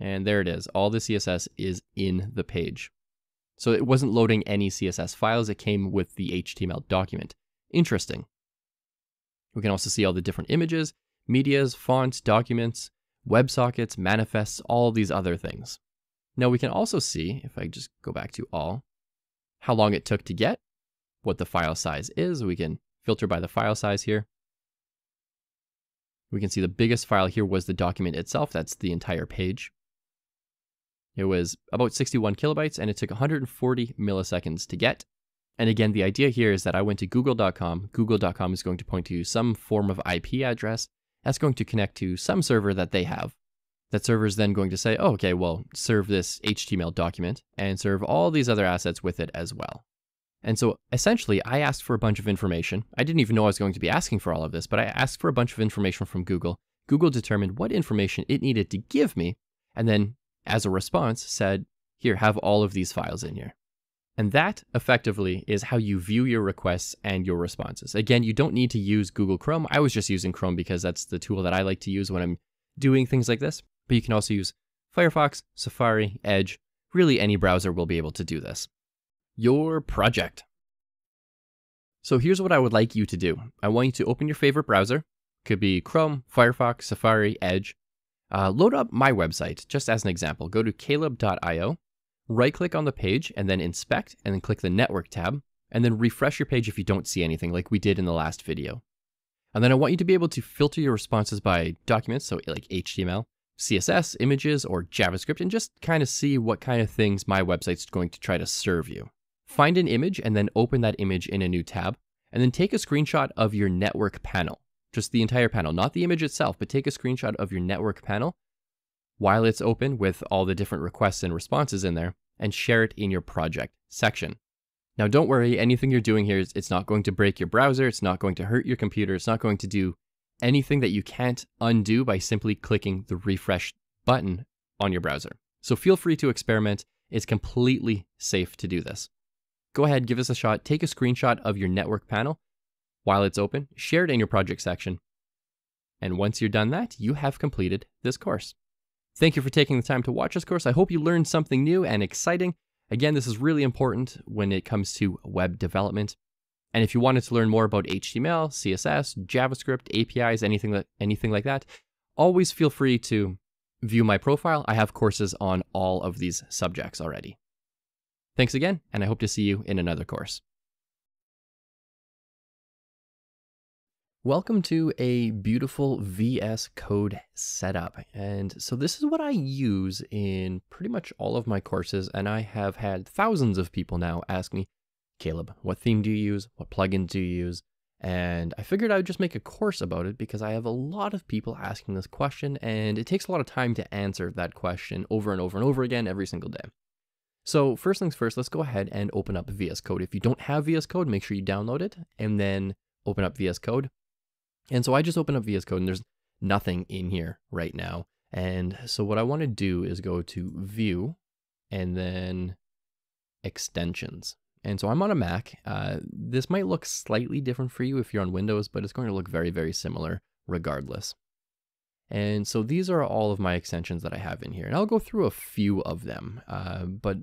And there it is. All the CSS is in the page. So it wasn't loading any CSS files. It came with the HTML document. Interesting. We can also see all the different images, medias, fonts, documents, WebSockets, manifests, all these other things. Now we can also see, if I just go back to all, how long it took to get, what the file size is. We can filter by the file size here. We can see the biggest file here was the document itself. That's the entire page. It was about 61 kilobytes and it took 140 milliseconds to get. And again, the idea here is that I went to google.com. Google.com is going to point to some form of IP address that's going to connect to some server that they have. That server is then going to say, oh, okay, well, serve this HTML document and serve all these other assets with it as well. And so essentially, I asked for a bunch of information. I didn't even know I was going to be asking for all of this, but I asked for a bunch of information from Google. Google determined what information it needed to give me, and then as a response said, here, have all of these files in here. And that effectively is how you view your requests and your responses. Again, you don't need to use Google Chrome. I was just using Chrome because that's the tool that I like to use when I'm doing things like this. But you can also use Firefox, Safari, Edge. Really, any browser will be able to do this your project. So here's what I would like you to do. I want you to open your favorite browser. Could be Chrome, Firefox, Safari, Edge. Uh, load up my website, just as an example. Go to kalob.io, right click on the page, and then inspect, and then click the network tab, and then refresh your page if you don't see anything like we did in the last video. And then I want you to be able to filter your responses by documents, so like HTML, CSS, images, or JavaScript, and just kind of see what kind of things my website's going to try to serve you. Find an image and then open that image in a new tab, and then take a screenshot of your network panel. Just the entire panel, not the image itself, but take a screenshot of your network panel while it's open with all the different requests and responses in there, and share it in your project section. Now, don't worry, anything you're doing here, is, it's not going to break your browser, it's not going to hurt your computer, it's not going to do anything that you can't undo by simply clicking the refresh button on your browser. So feel free to experiment. It's completely safe to do this go ahead, give us a shot, take a screenshot of your network panel while it's open, share it in your project section. And once you're done that, you have completed this course. Thank you for taking the time to watch this course. I hope you learned something new and exciting. Again, this is really important when it comes to web development. And if you wanted to learn more about HTML, CSS, JavaScript, APIs, anything that anything like that, always feel free to view my profile. I have courses on all of these subjects already. Thanks again, and I hope to see you in another course. Welcome to a beautiful VS Code setup. And so this is what I use in pretty much all of my courses. And I have had thousands of people now ask me, Kalob, what theme do you use? What plugins do you use? And I figured I would just make a course about it because I have a lot of people asking this question and it takes a lot of time to answer that question over and over and over again every single day. So first things first, let's go ahead and open up VS Code. If you don't have VS Code, make sure you download it and then open up VS Code. And so I just open up VS Code and there's nothing in here right now. And so what I want to do is go to View and then Extensions. And so I'm on a Mac. Uh, this might look slightly different for you if you're on Windows, but it's going to look very, very similar regardless. And so these are all of my extensions that I have in here. And I'll go through a few of them, uh, but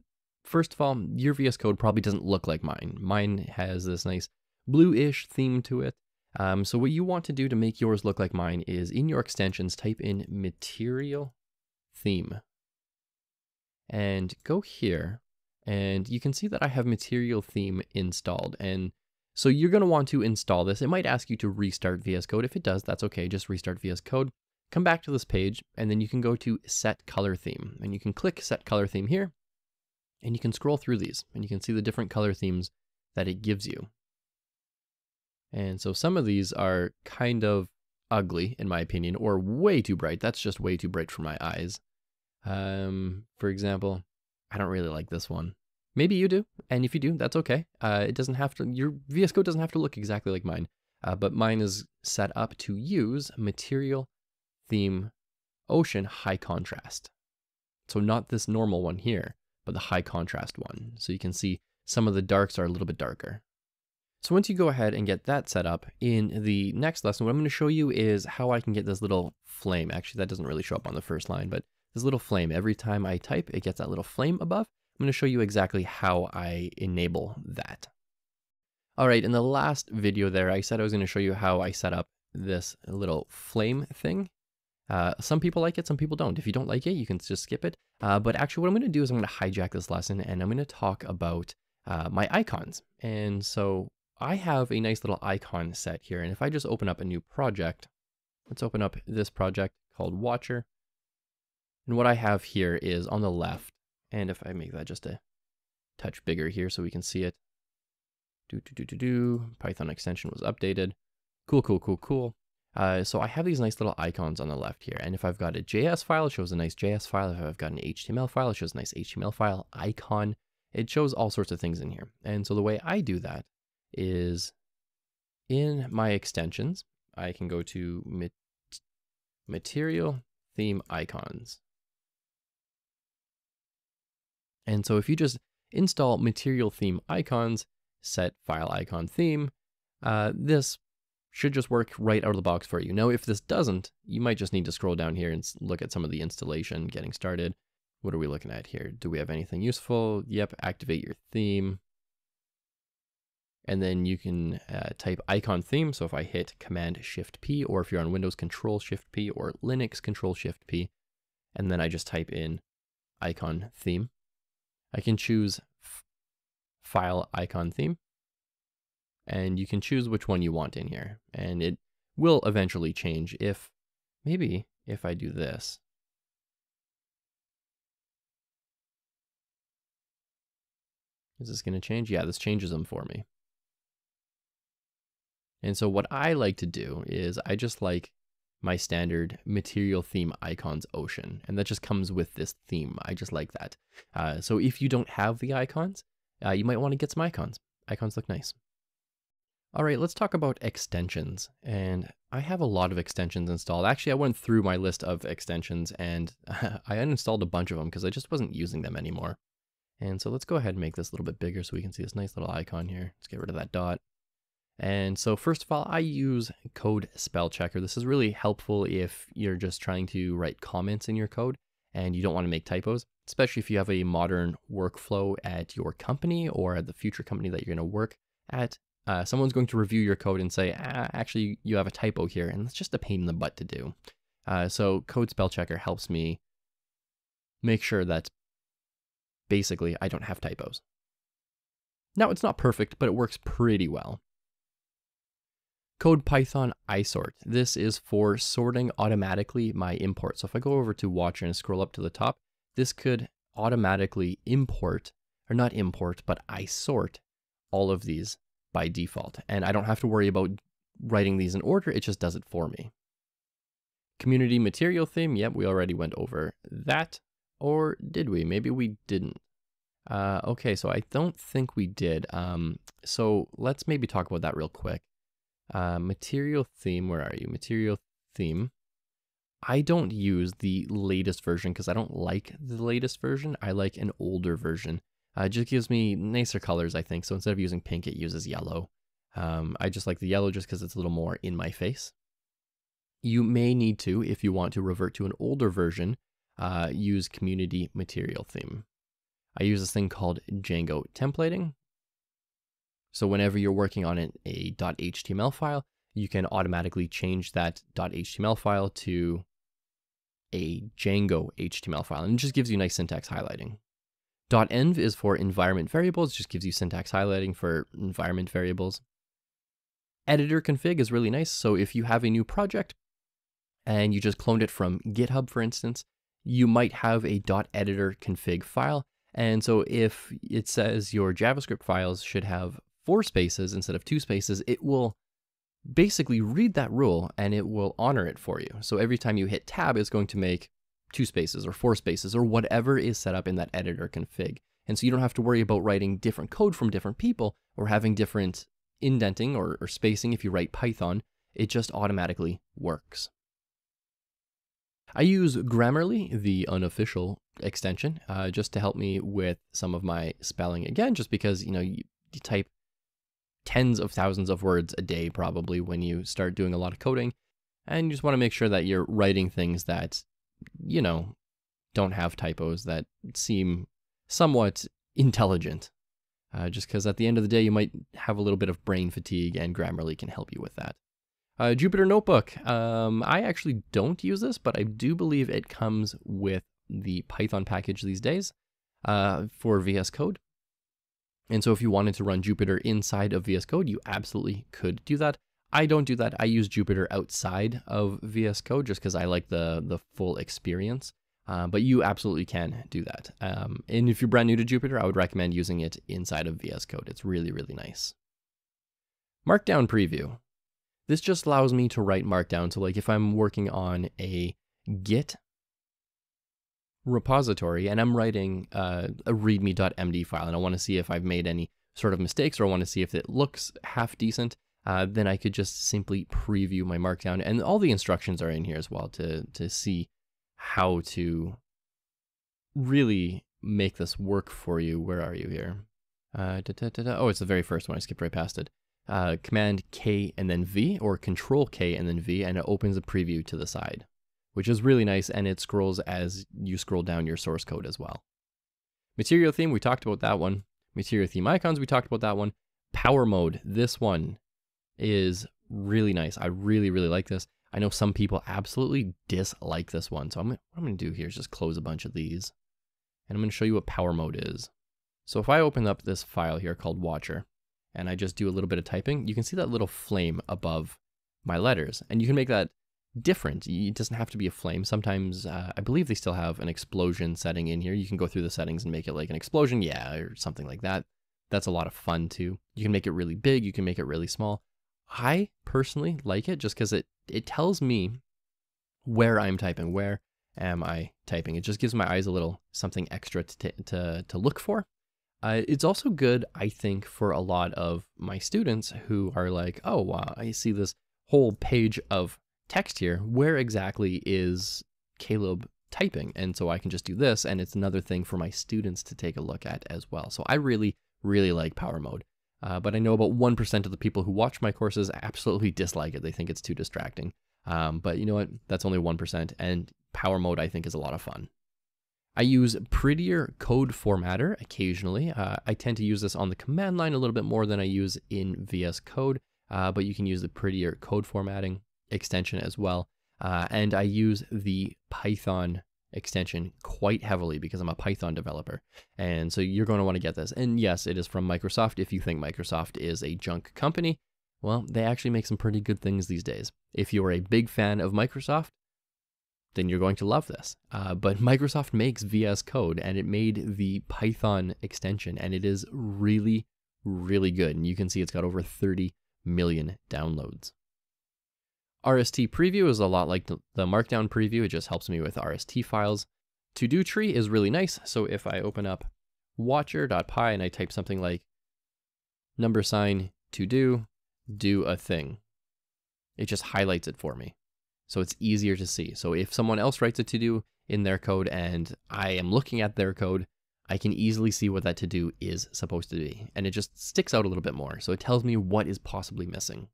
First of all, your VS Code probably doesn't look like mine. Mine has this nice blue-ish theme to it. Um, so what you want to do to make yours look like mine is in your extensions, type in material theme and go here and you can see that I have material theme installed. And so you're going to want to install this. It might ask you to restart VS Code. If it does, that's okay. Just restart VS Code. Come back to this page and then you can go to set color theme and you can click set color theme here and you can scroll through these and you can see the different color themes that it gives you. And so some of these are kind of ugly, in my opinion, or way too bright. That's just way too bright for my eyes. Um, for example, I don't really like this one. Maybe you do, and if you do, that's okay. Uh, it doesn't have to, your VS Code doesn't have to look exactly like mine, uh, but mine is set up to use material theme ocean high contrast. So not this normal one here, the high contrast one. So you can see some of the darks are a little bit darker. So once you go ahead and get that set up, in the next lesson, what I'm going to show you is how I can get this little flame. Actually, that doesn't really show up on the first line, but this little flame, every time I type, it gets that little flame above. I'm going to show you exactly how I enable that. All right, in the last video there, I said I was going to show you how I set up this little flame thing. Uh, some people like it, some people don't. If you don't like it, you can just skip it. Uh, but actually what I'm going to do is I'm going to hijack this lesson and I'm going to talk about uh, my icons. And so I have a nice little icon set here. And if I just open up a new project, let's open up this project called Watcher. And what I have here is on the left, and if I make that just a touch bigger here so we can see it. Do, do, do, do, do. Python extension was updated. Cool, cool, cool, cool. Uh, so I have these nice little icons on the left here. And if I've got a JS file, it shows a nice JS file. If I've got an HTML file, it shows a nice HTML file icon. It shows all sorts of things in here. And so the way I do that is in my extensions, I can go to material theme icons. And so if you just install material theme icons, set file icon theme, uh, this should just work right out of the box for you. Now, if this doesn't, you might just need to scroll down here and look at some of the installation getting started. What are we looking at here? Do we have anything useful? Yep, activate your theme. And then you can uh, type icon theme. So if I hit Command Shift P, or if you're on Windows Control Shift P, or Linux Control Shift P, and then I just type in icon theme, I can choose file icon theme and you can choose which one you want in here. And it will eventually change if, maybe if I do this. Is this going to change? Yeah, this changes them for me. And so what I like to do is I just like my standard material theme icons ocean. And that just comes with this theme. I just like that. Uh, so if you don't have the icons, uh, you might want to get some icons. Icons look nice. All right, let's talk about extensions. And I have a lot of extensions installed. Actually, I went through my list of extensions and <laughs> I uninstalled a bunch of them because I just wasn't using them anymore. And so let's go ahead and make this a little bit bigger so we can see this nice little icon here. Let's get rid of that dot. And so first of all, I use code spell checker. This is really helpful if you're just trying to write comments in your code and you don't want to make typos, especially if you have a modern workflow at your company or at the future company that you're going to work at uh, someone's going to review your code and say, ah, actually, you have a typo here, and it's just a pain in the butt to do. Uh, so code spell checker helps me make sure that basically I don't have typos. Now, it's not perfect, but it works pretty well. Code Python isort. This is for sorting automatically my imports. So if I go over to Watcher and scroll up to the top, this could automatically import, or not import, but isort all of these by default. And I don't have to worry about writing these in order, it just does it for me. Community material theme, yep, we already went over that. Or did we? Maybe we didn't. Uh, okay, so I don't think we did. Um, so let's maybe talk about that real quick. Uh, material theme, where are you? Material theme. I don't use the latest version because I don't like the latest version. I like an older version. Uh, it just gives me nicer colors, I think. So instead of using pink, it uses yellow. Um, I just like the yellow just because it's a little more in my face. You may need to, if you want to revert to an older version, uh, use community material theme. I use this thing called Django templating. So whenever you're working on an, a .html file, you can automatically change that .html file to a Django HTML file, and it just gives you nice syntax highlighting. .env is for environment variables, just gives you syntax highlighting for environment variables. Editor config is really nice, so if you have a new project and you just cloned it from GitHub, for instance, you might have a .editor config file, and so if it says your JavaScript files should have four spaces instead of two spaces, it will basically read that rule and it will honor it for you. So every time you hit tab, it's going to make two spaces or four spaces or whatever is set up in that editor config. And so you don't have to worry about writing different code from different people or having different indenting or, or spacing if you write Python. It just automatically works. I use Grammarly, the unofficial extension, uh, just to help me with some of my spelling. Again, just because, you know, you, you type tens of thousands of words a day probably when you start doing a lot of coding. And you just want to make sure that you're writing things that, you know, don't have typos that seem somewhat intelligent. Uh, just because at the end of the day, you might have a little bit of brain fatigue, and Grammarly can help you with that. Uh, Jupyter Notebook. Um, I actually don't use this, but I do believe it comes with the Python package these days uh, for VS Code. And so if you wanted to run Jupyter inside of VS Code, you absolutely could do that. I don't do that. I use Jupyter outside of VS Code just because I like the, the full experience. Uh, but you absolutely can do that. Um, and if you're brand new to Jupyter, I would recommend using it inside of VS Code. It's really, really nice. Markdown preview. This just allows me to write Markdown. So like if I'm working on a Git repository and I'm writing uh, a readme.md file and I want to see if I've made any sort of mistakes or I want to see if it looks half decent, uh, then I could just simply preview my Markdown. And all the instructions are in here as well to, to see how to really make this work for you. Where are you here? Uh, da, da, da, oh, it's the very first one. I skipped right past it uh, Command K and then V, or Control K and then V, and it opens a preview to the side, which is really nice, and it scrolls as you scroll down your source code as well. Material theme, we talked about that one. Material theme icons, we talked about that one. Power mode, this one is really nice. I really, really like this. I know some people absolutely dislike this one. So I'm, what I'm going to do here is just close a bunch of these. And I'm going to show you what power mode is. So if I open up this file here called Watcher, and I just do a little bit of typing, you can see that little flame above my letters. And you can make that different. It doesn't have to be a flame. Sometimes uh, I believe they still have an explosion setting in here. You can go through the settings and make it like an explosion, yeah, or something like that. That's a lot of fun too. You can make it really big, you can make it really small. I personally like it just because it, it tells me where I'm typing, where am I typing. It just gives my eyes a little something extra to, to, to look for. Uh, it's also good, I think, for a lot of my students who are like, oh, wow, I see this whole page of text here. Where exactly is Kalob typing? And so I can just do this, and it's another thing for my students to take a look at as well. So I really, really like Power Mode. Uh, but I know about 1% of the people who watch my courses absolutely dislike it. They think it's too distracting. Um, but you know what? That's only 1%. And Power Mode, I think, is a lot of fun. I use Prettier Code Formatter occasionally. Uh, I tend to use this on the command line a little bit more than I use in VS Code, uh, but you can use the Prettier Code Formatting extension as well. Uh, and I use the Python extension quite heavily because I'm a Python developer. And so you're going to want to get this. And yes, it is from Microsoft. If you think Microsoft is a junk company, well, they actually make some pretty good things these days. If you're a big fan of Microsoft, then you're going to love this. Uh, but <laughs> Microsoft makes VS Code and it made the Python extension and it is really, really good. And you can see it's got over 30 million downloads. RST preview is a lot like the, Markdown preview. It just helps me with RST files. To do tree is really nice. So if I open up watcher.py and I type something like number sign to do, do a thing, it just highlights it for me so it's easier to see. So if someone else writes a to-do in their code and I am looking at their code, I can easily see what that to-do is supposed to be. And it just sticks out a little bit more. So it tells me what is possibly missing.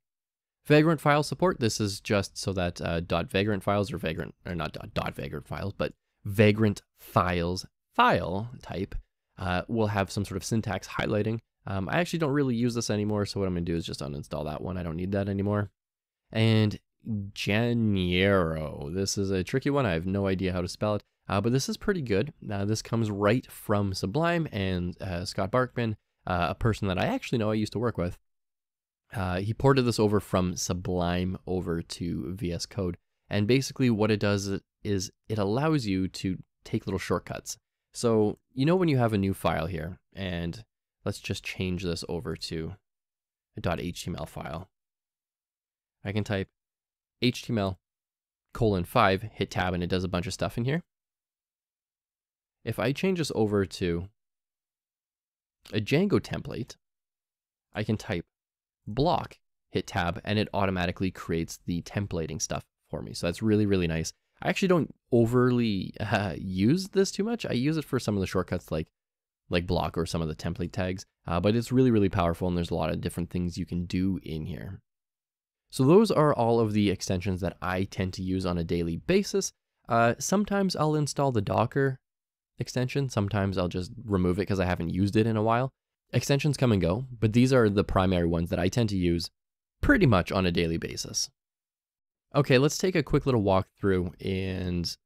Vagrant file support. This is just so that uh, vagrant files or vagrant, or not dot, dot vagrant files, but vagrant files file type uh, will have some sort of syntax highlighting. Um, I actually don't really use this anymore. So what I'm gonna do is just uninstall that one. I don't need that anymore. And Djaneiro. This is a tricky one. I have no idea how to spell it, uh, but this is pretty good. Uh, this comes right from Sublime and uh, Scott Barkman, uh, a person that I actually know I used to work with. Uh, he ported this over from Sublime over to VS Code. And basically, what it does is it allows you to take little shortcuts. So, you know, when you have a new file here, and let's just change this over to a .html file. I can type HTML colon 5, hit tab, and it does a bunch of stuff in here. If I change this over to a Django template, I can type block, hit tab, and it automatically creates the templating stuff for me. So that's really, really nice. I actually don't overly uh, use this too much. I use it for some of the shortcuts like like block or some of the template tags, uh, but it's really, really powerful and there's a lot of different things you can do in here. So those are all of the extensions that I tend to use on a daily basis. Uh, sometimes I'll install the Docker extension. Sometimes I'll just remove it because I haven't used it in a while. Extensions come and go, but these are the primary ones that I tend to use pretty much on a daily basis. Okay, let's take a quick little walk through and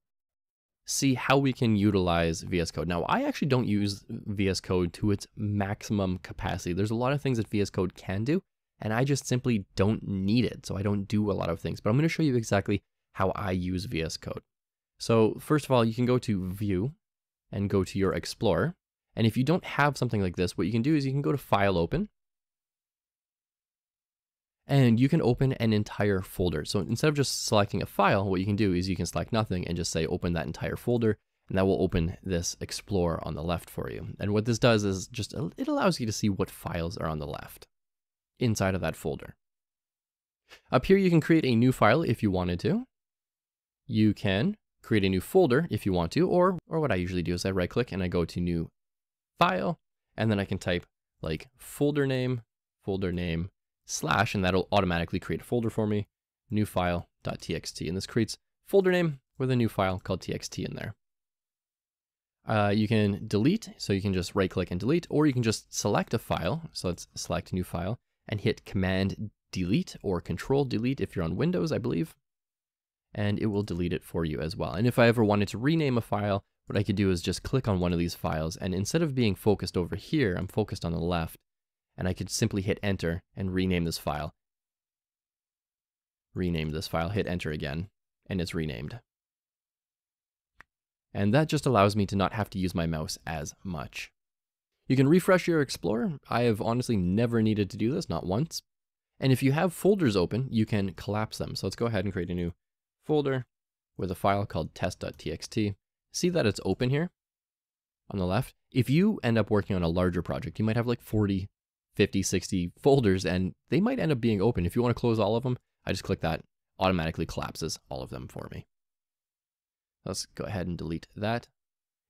see how we can utilize VS Code. Now, I actually don't use VS Code to its maximum capacity. There's a lot of things that VS Code can do, and I just simply don't need it. So I don't do a lot of things, but I'm going to show you exactly how I use VS Code. So first of all, you can go to View and go to your Explorer. And if you don't have something like this, what you can do is you can go to File Open, and you can open an entire folder. So instead of just selecting a file, what you can do is you can select nothing and just say open that entire folder, and that will open this Explorer on the left for you. And what this does is just, it allows you to see what files are on the left inside of that folder. Up here, you can create a new file if you wanted to. You can create a new folder if you want to, or, or what I usually do is I right click and I go to new file, and then I can type like folder name, folder name, slash, and that'll automatically create a folder for me, new file.txt. And this creates folder name with a new file called txt in there. Uh, you can delete, so you can just right click and delete, or you can just select a file. So let's select new file and hit command delete or control delete if you're on Windows, I believe. And it will delete it for you as well. And if I ever wanted to rename a file, what I could do is just click on one of these files. And instead of being focused over here, I'm focused on the left and I could simply hit enter and rename this file. Rename this file, hit enter again, and it's renamed. And that just allows me to not have to use my mouse as much. You can refresh your Explorer. I have honestly never needed to do this, not once. And if you have folders open, you can collapse them. So let's go ahead and create a new folder with a file called test.txt. See that it's open here on the left. If you end up working on a larger project, you might have like 40 50, 60 folders, and they might end up being open. If you want to close all of them, I just click that, automatically collapses all of them for me. Let's go ahead and delete that.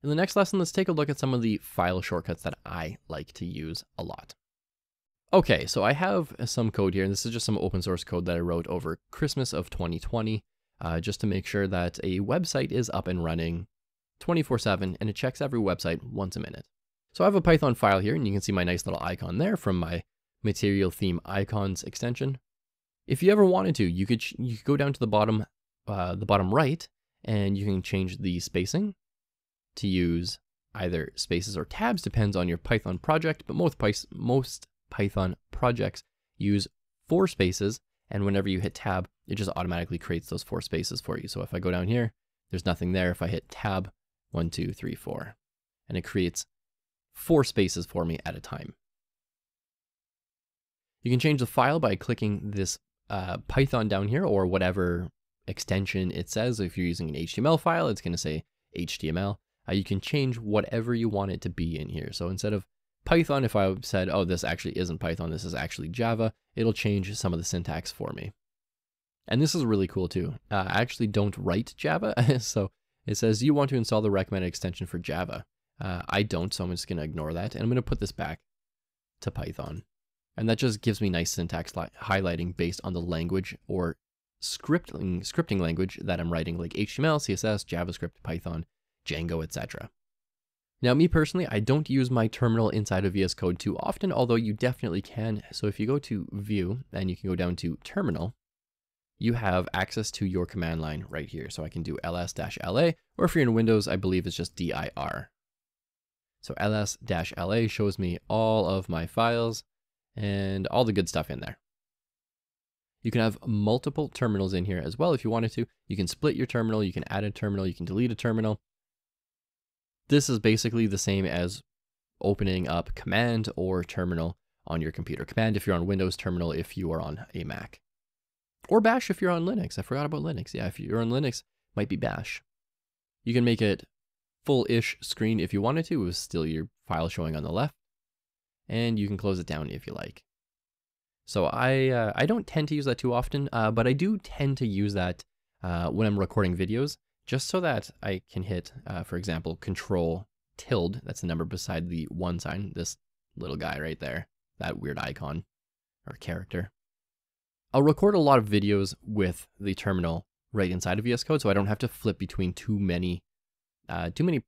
In the next lesson, let's take a look at some of the file shortcuts that I like to use a lot. Okay, so I have some code here, and this is just some open source code that I wrote over Christmas of 2020, uh, just to make sure that a website is up and running 24-7, and it checks every website once a minute. So I have a Python file here, and you can see my nice little icon there from my material theme icons extension. If you ever wanted to, you could you could go down to the bottom, uh, the bottom right, and you can change the spacing to use either spaces or tabs, depends on your Python project, but most, most Python projects use four spaces, and whenever you hit tab, it just automatically creates those four spaces for you. So if I go down here, there's nothing there. If I hit tab, one, two, three, four, and it creates four spaces for me at a time. You can change the file by clicking this uh, Python down here or whatever extension it says. If you're using an HTML file, it's going to say HTML. Uh, you can change whatever you want it to be in here. So instead of Python, if I said, oh, this actually isn't Python, this is actually Java, it'll change some of the syntax for me. And this is really cool too. Uh, I actually don't write Java, <laughs> so it says you want to install the recommended extension for Java. Uh, I don't, so I'm just going to ignore that. And I'm going to put this back to Python. And that just gives me nice syntax highlighting based on the language or scripting, scripting language that I'm writing, like HTML, CSS, JavaScript, Python, Django, etc. Now, me personally, I don't use my terminal inside of VS Code too often, although you definitely can. So if you go to View and you can go down to Terminal, you have access to your command line right here. So I can do ls-la, or if you're in Windows, I believe it's just dir. So ls-la shows me all of my files and all the good stuff in there. You can have multiple terminals in here as well if you wanted to. You can split your terminal, you can add a terminal, you can delete a terminal. This is basically the same as opening up command or terminal on your computer. Command if you're on Windows, terminal if you are on a Mac. Or bash if you're on Linux. I forgot about Linux. Yeah, if you're on Linux, might be bash. You can make it full-ish screen if you wanted to, with still your file showing on the left. And you can close it down if you like. So I uh, I don't tend to use that too often, uh, but I do tend to use that uh, when I'm recording videos, just so that I can hit, uh, for example, Control tilde. That's the number beside the one sign. This little guy right there, that weird icon or character. I'll record a lot of videos with the terminal right inside of VS Code, so I don't have to flip between too many, uh, too many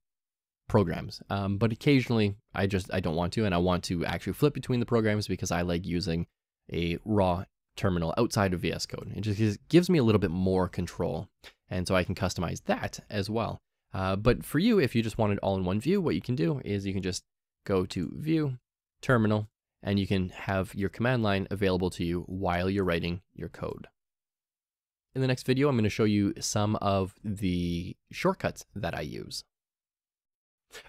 programs. Um, but occasionally, I just I don't want to, and I want to actually flip between the programs because I like using a raw terminal outside of VS Code. It just gives me a little bit more control, and so I can customize that as well. Uh, but for you, if you just want it all in one view, what you can do is you can just go to View, Terminal, and you can have your command line available to you while you're writing your code. In the next video, I'm going to show you some of the shortcuts that I use.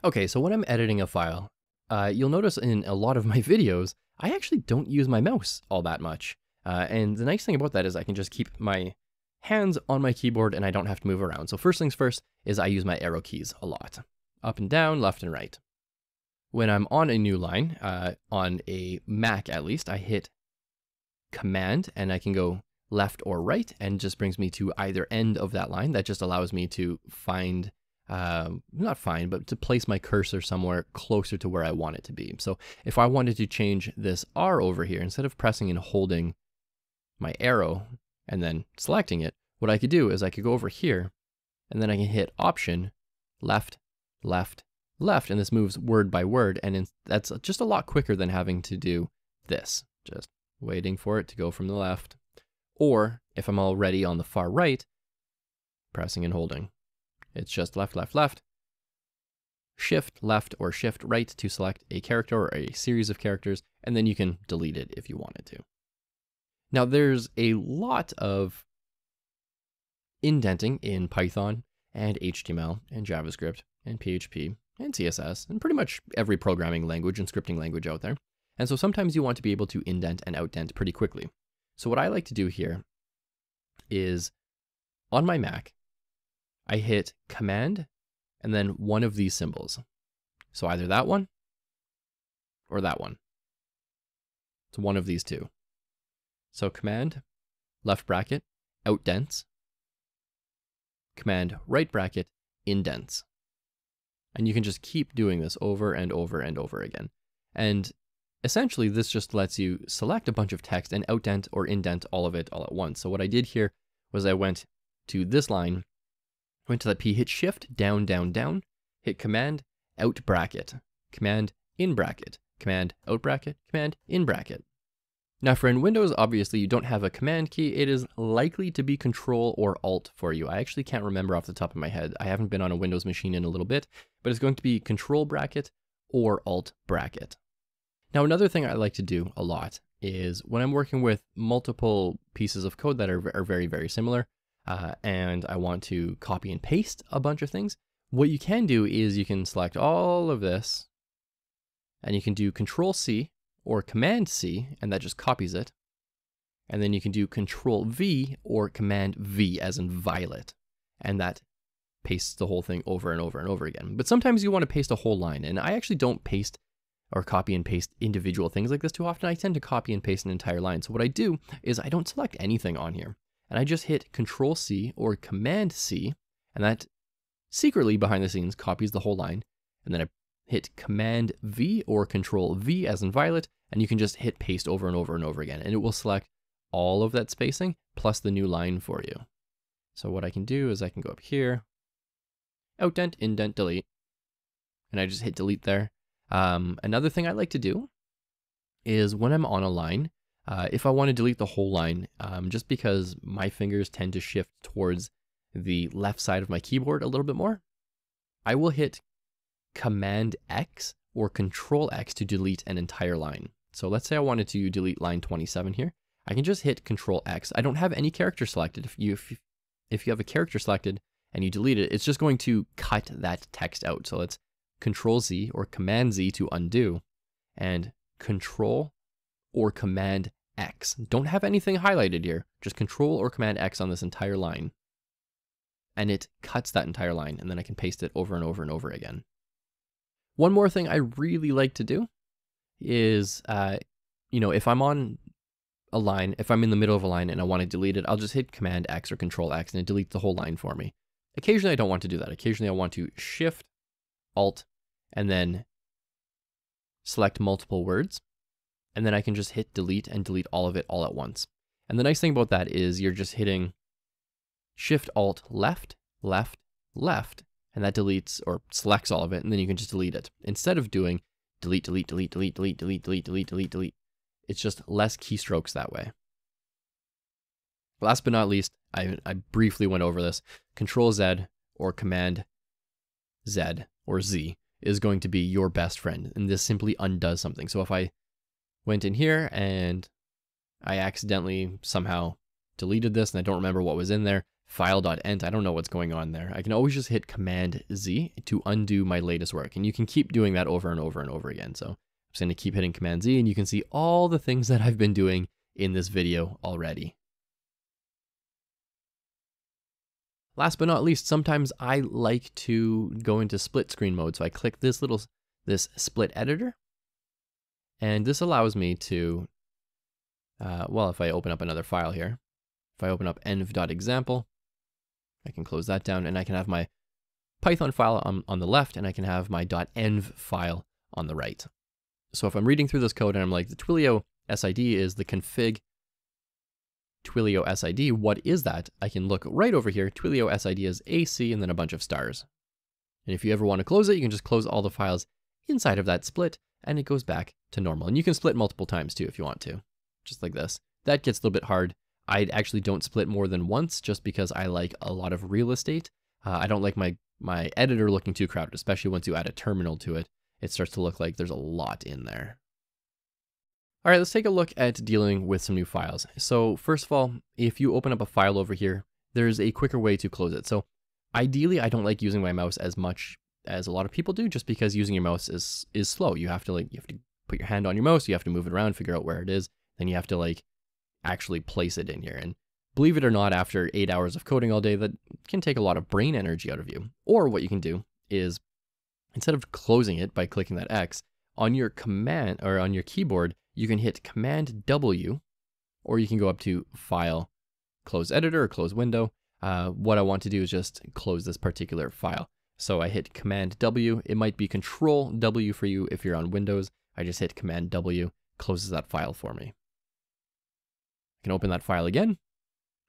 Okay, so when I'm editing a file, uh, you'll notice in a lot of <laughs> my videos, I actually don't use my mouse all that much. Uh, and the nice thing about that is I can just keep my hands on my keyboard and I don't have to move around. So first things first is I use my arrow keys a lot. Up and down, left and right when I'm on a new line, uh, on a Mac at least, I hit Command and I can go left or right and just brings me to either end of that line. That just allows me to find, uh, not find, but to place my cursor somewhere closer to where I want it to be. So if I wanted to change this R over here, instead of pressing and holding my arrow and then selecting it, what I could do is I could go over here and then I can hit Option, left, left, left, and this moves word by word, and in, that's just a lot quicker than having to do this, just waiting for it to go from the left. Or if I'm already on the far right, pressing and holding. It's just left, left, left, shift left or shift right to select a character or a series of characters, and then you can delete it if you wanted to. Now there's a lot of indenting in Python and HTML and JavaScript and PHP and CSS and pretty much every programming language and scripting language out there. And so sometimes you want to be able to indent and outdent pretty quickly. So what I like to do here is on my Mac, I hit Command and then one of these symbols. So either that one or that one. It's one of these two. So Command, left bracket, outdents, Command, right bracket, indents. And you can just keep doing this over and over and over again. And essentially, this just lets you select a bunch of text and outdent or indent all of it all at once. So what I did here was I went to this line, went to that P, hit Shift, down, down, down, hit Command, out bracket, Command, in bracket, Command, out bracket, Command, in bracket. Now for in Windows, obviously you don't have a command key. It is likely to be control or alt for you. I actually can't remember off the top of my head. I haven't been on a Windows machine in a little bit, but it's going to be control bracket or alt bracket. Now another thing I like to do a lot is when I'm working with multiple pieces of code that are, are very, very similar, uh, and I want to copy and paste a bunch of things, what you can do is you can select all of this, and you can do Control C or Command C, and that just copies it. And then you can do Control V or Command V as in violet, and that pastes the whole thing over and over and over again. But sometimes you want to paste a whole line, and I actually don't paste or copy and paste individual things like this too often. I tend to copy and paste an entire line. So what I do is I don't select anything on here, and I just hit Control C or Command C, and that secretly behind the scenes copies the whole line, and then I hit Command V or Control V as in violet, and you can just hit paste over and over and over again, and it will select all of that spacing plus the new line for you. So what I can do is I can go up here, outdent, indent, delete, and I just hit delete there. Um, another thing I like to do is when I'm on a line, uh, if I want to delete the whole line, um, just because my fingers tend to shift towards the left side of my keyboard a little bit more, I will hit Command X or Control X to delete an entire line. So let's say I wanted to delete line 27 here. I can just hit Control X. I don't have any character selected. If you if, if you have a character selected and you delete it, it's just going to cut that text out. So let's Control Z or Command Z to undo and Control or Command X. Don't have anything highlighted here, just Control or Command X on this entire line. And it cuts that entire line, and then I can paste it over and over and over again. One more thing I really like to do is, uh, you know, if I'm on a line, if I'm in the middle of a line and I want to delete it, I'll just hit Command X or Control X and it deletes the whole line for me. Occasionally I don't want to do that. Occasionally I want to Shift, Alt, and then select multiple words. And then I can just hit delete and delete all of it all at once. And the nice thing about that is you're just hitting Shift Alt left, left, left, and that deletes or selects all of it, and then you can just delete it. Instead of doing delete, delete, delete, delete, delete, delete, delete, delete, delete, delete, it's just less keystrokes that way. Last but not least, I, I briefly went over this. Control Z or Command Z or Z is going to be your best friend, and this simply undoes something. So if I went in here and I accidentally somehow deleted this and I don't remember what was in there, file.ent, I don't know what's going on there. I can always just hit Command Z to undo my latest work, and you can keep doing that over and over and over again. So I'm just going to keep hitting Command Z and you can see all the things <laughs> that I've been doing in this video already. Last but not least, sometimes I like to go into split screen mode. So I click this little, this split editor, and this allows me to, uh, well, if I open up another file here, if I open up env.example, I can close that down and I can have my Python file on, on the left and I can have my .env file on the right. So if I'm reading through this code and I'm like, the Twilio SID is the config Twilio SID, what is that? I can look right over here. Twilio SID is AC and then a bunch of stars. And if you ever want to close it, you can just close all the files inside of that split and it goes back to normal. And you can split multiple times too if you want to, just like this. That gets a little bit hard. I actually don't split more than once just because I like a lot of real estate. Uh, I don't like my, my editor looking too crowded, especially once you add a terminal to it it starts to look like there's a lot in there. All right, let's take a look at dealing with some new files. So first of all, if you open up a file over here, there's a quicker way to close it. So ideally, I don't like using my mouse as much as a lot of people do, just because using your mouse is is slow. You have to like you have to put your hand on your mouse, you have to move it around, figure out where it is, then you have to like actually place it in here. And believe it or not, after eight hours of coding all day, that can take a lot of brain energy out of you. Or what you can do is instead of closing it by clicking that X, on your command or on your keyboard, you can hit Command W, or you can go up to File, Close Editor, or Close Window. Uh, what I want to do is just close this particular file. So I hit Command W. It might be Control W for you if you're on Windows. I just hit Command W, closes that file for me. I can open that file again,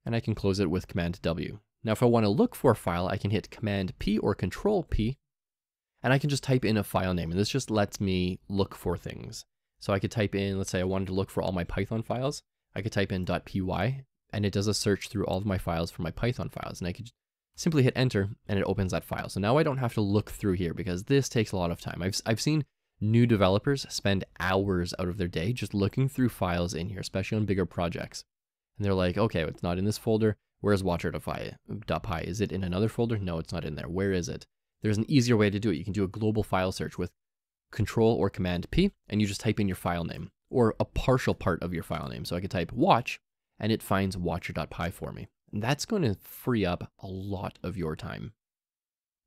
and I can close it with Command W. Now, if I want to look for a file, I can hit Command P or Control P, and I can just type in a file name and this just lets me look for things. So I could type in, let's say I wanted to look for all my Python files. I could type in .py and it does a search through all of my files for my Python files. And I could simply hit enter and it opens that file. So now I don't have to look through here because this takes a lot of time. I've, I've seen new developers spend hours out of their day just looking through files in here, especially on bigger projects. And they're like, okay, it's not in this folder. Where's watcher.py? Is it in another folder? No, it's not in there. Where is it? There's an easier way to do it. You can do a global file search with Control or Command P, and you just type in your file name or a partial part of your file name. So I could type watch, and it finds watcher.py for me. And that's going to free up a lot of your time.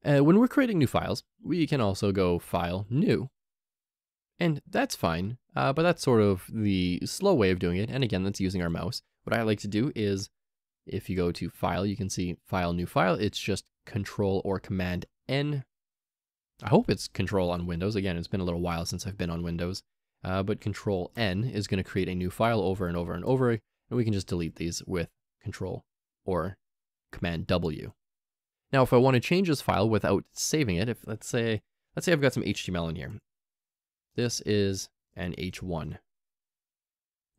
Uh, when we're creating new files, we can also go File, New. And that's fine, uh, but that's sort of the slow way of doing it. And again, that's using our mouse. What I like to do is, if you go to File, you can see File, New File. It's just Control or Command N. I hope it's Control on Windows. Again, it's been a little while since I've been on Windows. Uh, but Control N is going to create a new file over and over and over, and we can just delete these with Control or Command W. Now, if I want to change this file without saving it, if let's say let's say I've got some HTML in here. This is an H1.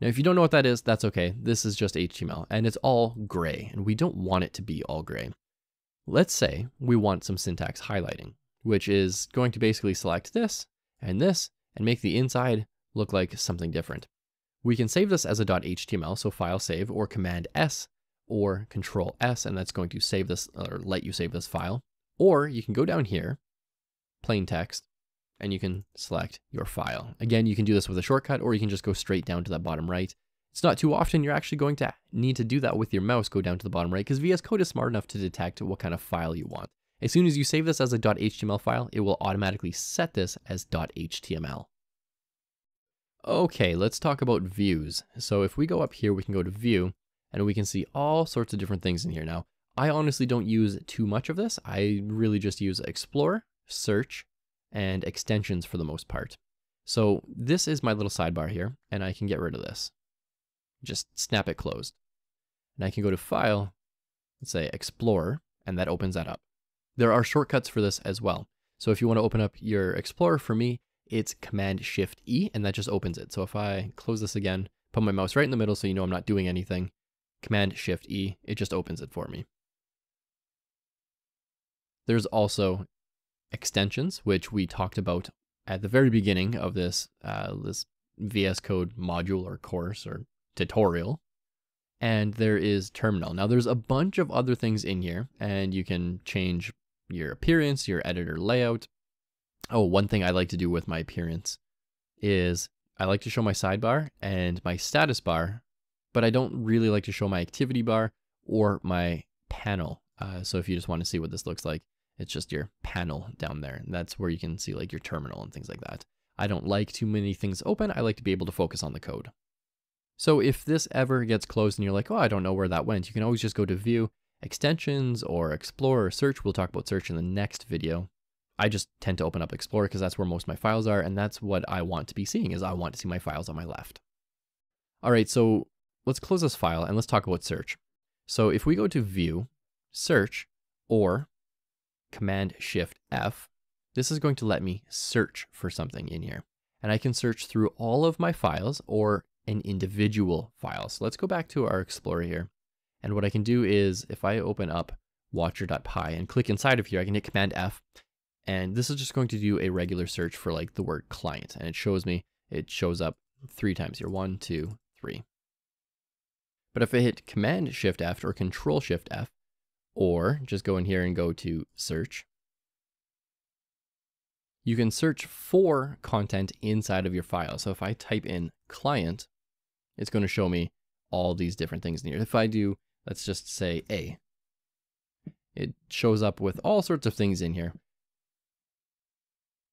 Now, if you don't know what that is, that's okay. This is just HTML, and it's all gray, and we don't want it to be all gray. Let's say we want some syntax highlighting, which is going to basically select this and this and make the inside look like something different. We can save this as a .html, so file save or command S or control S, and that's going to save this or let you save this file. Or you can go down here, plain text, and you can select your file. Again, you can do this with a shortcut, or you can just go straight down to that bottom right It's not too often you're actually going to need to do that with your mouse, go down to the bottom right, because VS Code is smart enough to detect what kind of file you want. As soon as you save this as a .html file, it will automatically set this as .html. Okay, let's talk about views. So if we go up here, we can go to view and we can see all sorts of different things in here. Now, I honestly don't use too much of this. I really just use explore, search, and extensions for the most part. So this is my little sidebar here, and I can get rid of this. Just snap it closed. And I can go to file, let's say Explorer, and that opens that up. There are shortcuts for this as well. So if you want to open up your Explorer, for me, it's Command Shift E, and that just opens it. So if I close this again, put my mouse right in the middle so you know I'm not doing anything, Command Shift E, it just opens it for me. There's also extensions, which we talked about at the very beginning of this, uh, this VS Code module or course or tutorial. And there is terminal. Now there's a bunch of other things in here and you can change your appearance, your editor layout. Oh, one thing I like to do with my appearance is I like to show my sidebar and my status bar, but I don't really like to show my activity bar or my panel. Uh, so if you just want to see what this looks like, it's just your panel down there. And that's where you can see like your terminal and things like that. I don't like too many things open. I like to be able to focus on the code. So if this ever gets closed and you're like, oh, I don't know where that went, you can always just go to view extensions or explore or search. We'll talk about search in the next video. I just tend to open up Explorer because that's where most of my files are. And that's what I want to be seeing is I want to see my files on my left. All right, so let's close this file and let's talk about search. So if we go to view, search, or Command Shift F, this is going to let me search for something in here. And I can search through all of my files or an individual file. So let's go back to our Explorer here. And what I can do is if I open up watcher.py and click inside of here, I can hit Command F. And this is just going to do a regular search for like the word client. And it shows me, it shows up three times here. One, two, three. But if I hit Command Shift F or Control Shift F, or just go in here and go to search. You can search for content inside of your file. So if I type in client, it's going to show me all these different things in here. If I do, let's just say A, it shows up with all sorts of things in here.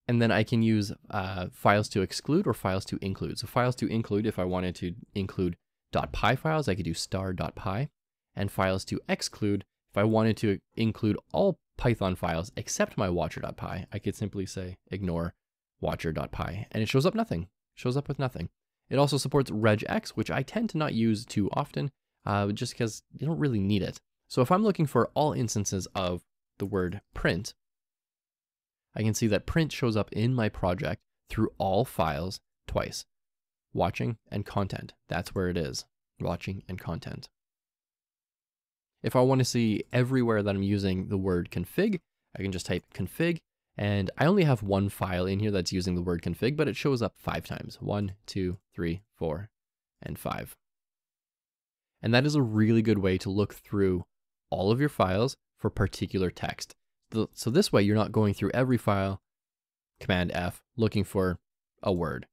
And then I can use uh, files to exclude or files to include. So files to include, if I wanted to include .py files, I could do star.py. And files to exclude, if I wanted to include all Python files except my watcher.py, I could simply say ignore watcher.py and it shows up nothing, it shows up with nothing. It also supports regex, which I tend to not use too often uh, just because you don't really need it. So if I'm looking for all instances of the word print, I can see that print shows up in my project through all files twice. Watching and content, that's where it is, watching and content. If I want to see everywhere that I'm using the word config, I can just type config, and I only have one file in here that's using the word config, but it shows up five times. One, two, three, four, and five. And that is a really good way to look through all of your files for particular text. So this way, you're not going through every file, Command F, looking for a word,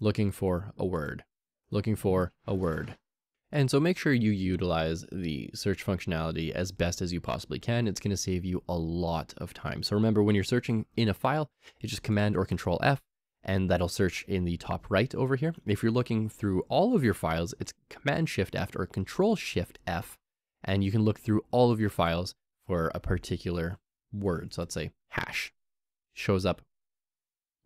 looking for a word, looking for a word. And so make sure you utilize the search functionality as best as you possibly can. It's going to save you a lot of time. So remember when you're searching in a file, it's just Command or Control F, and that'll search in the top right over here. If you're looking through all of your files, it's Command Shift F or Control Shift F, and you can look through all of your files for a particular word. So let's say hash shows up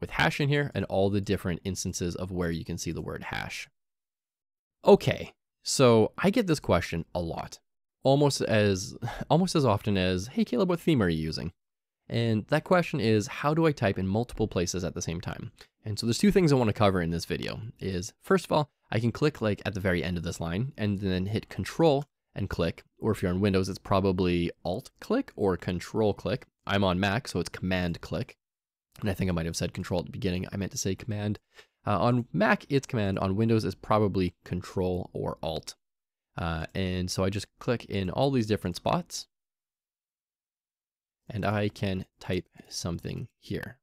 with hash in here and all the different instances of where you can see the word hash. Okay, so I get this question a lot, almost as <laughs> almost as often as, "Hey Kalob, what theme are you using?" And that question is, how do I type in multiple places at the same time? And so there's two things I want to cover in this video. Is first of all, I can click like at the very end of this line and then hit Control and click, or if you're on Windows, it's probably Alt click or Control click. I'm on Mac, so it's Command click. And I think I might have said Control at the beginning. I meant to say Command. Uh, on Mac, it's Command. On Windows, it's probably Control or Alt. Uh, and so I just click in all these different spots and I can type something here.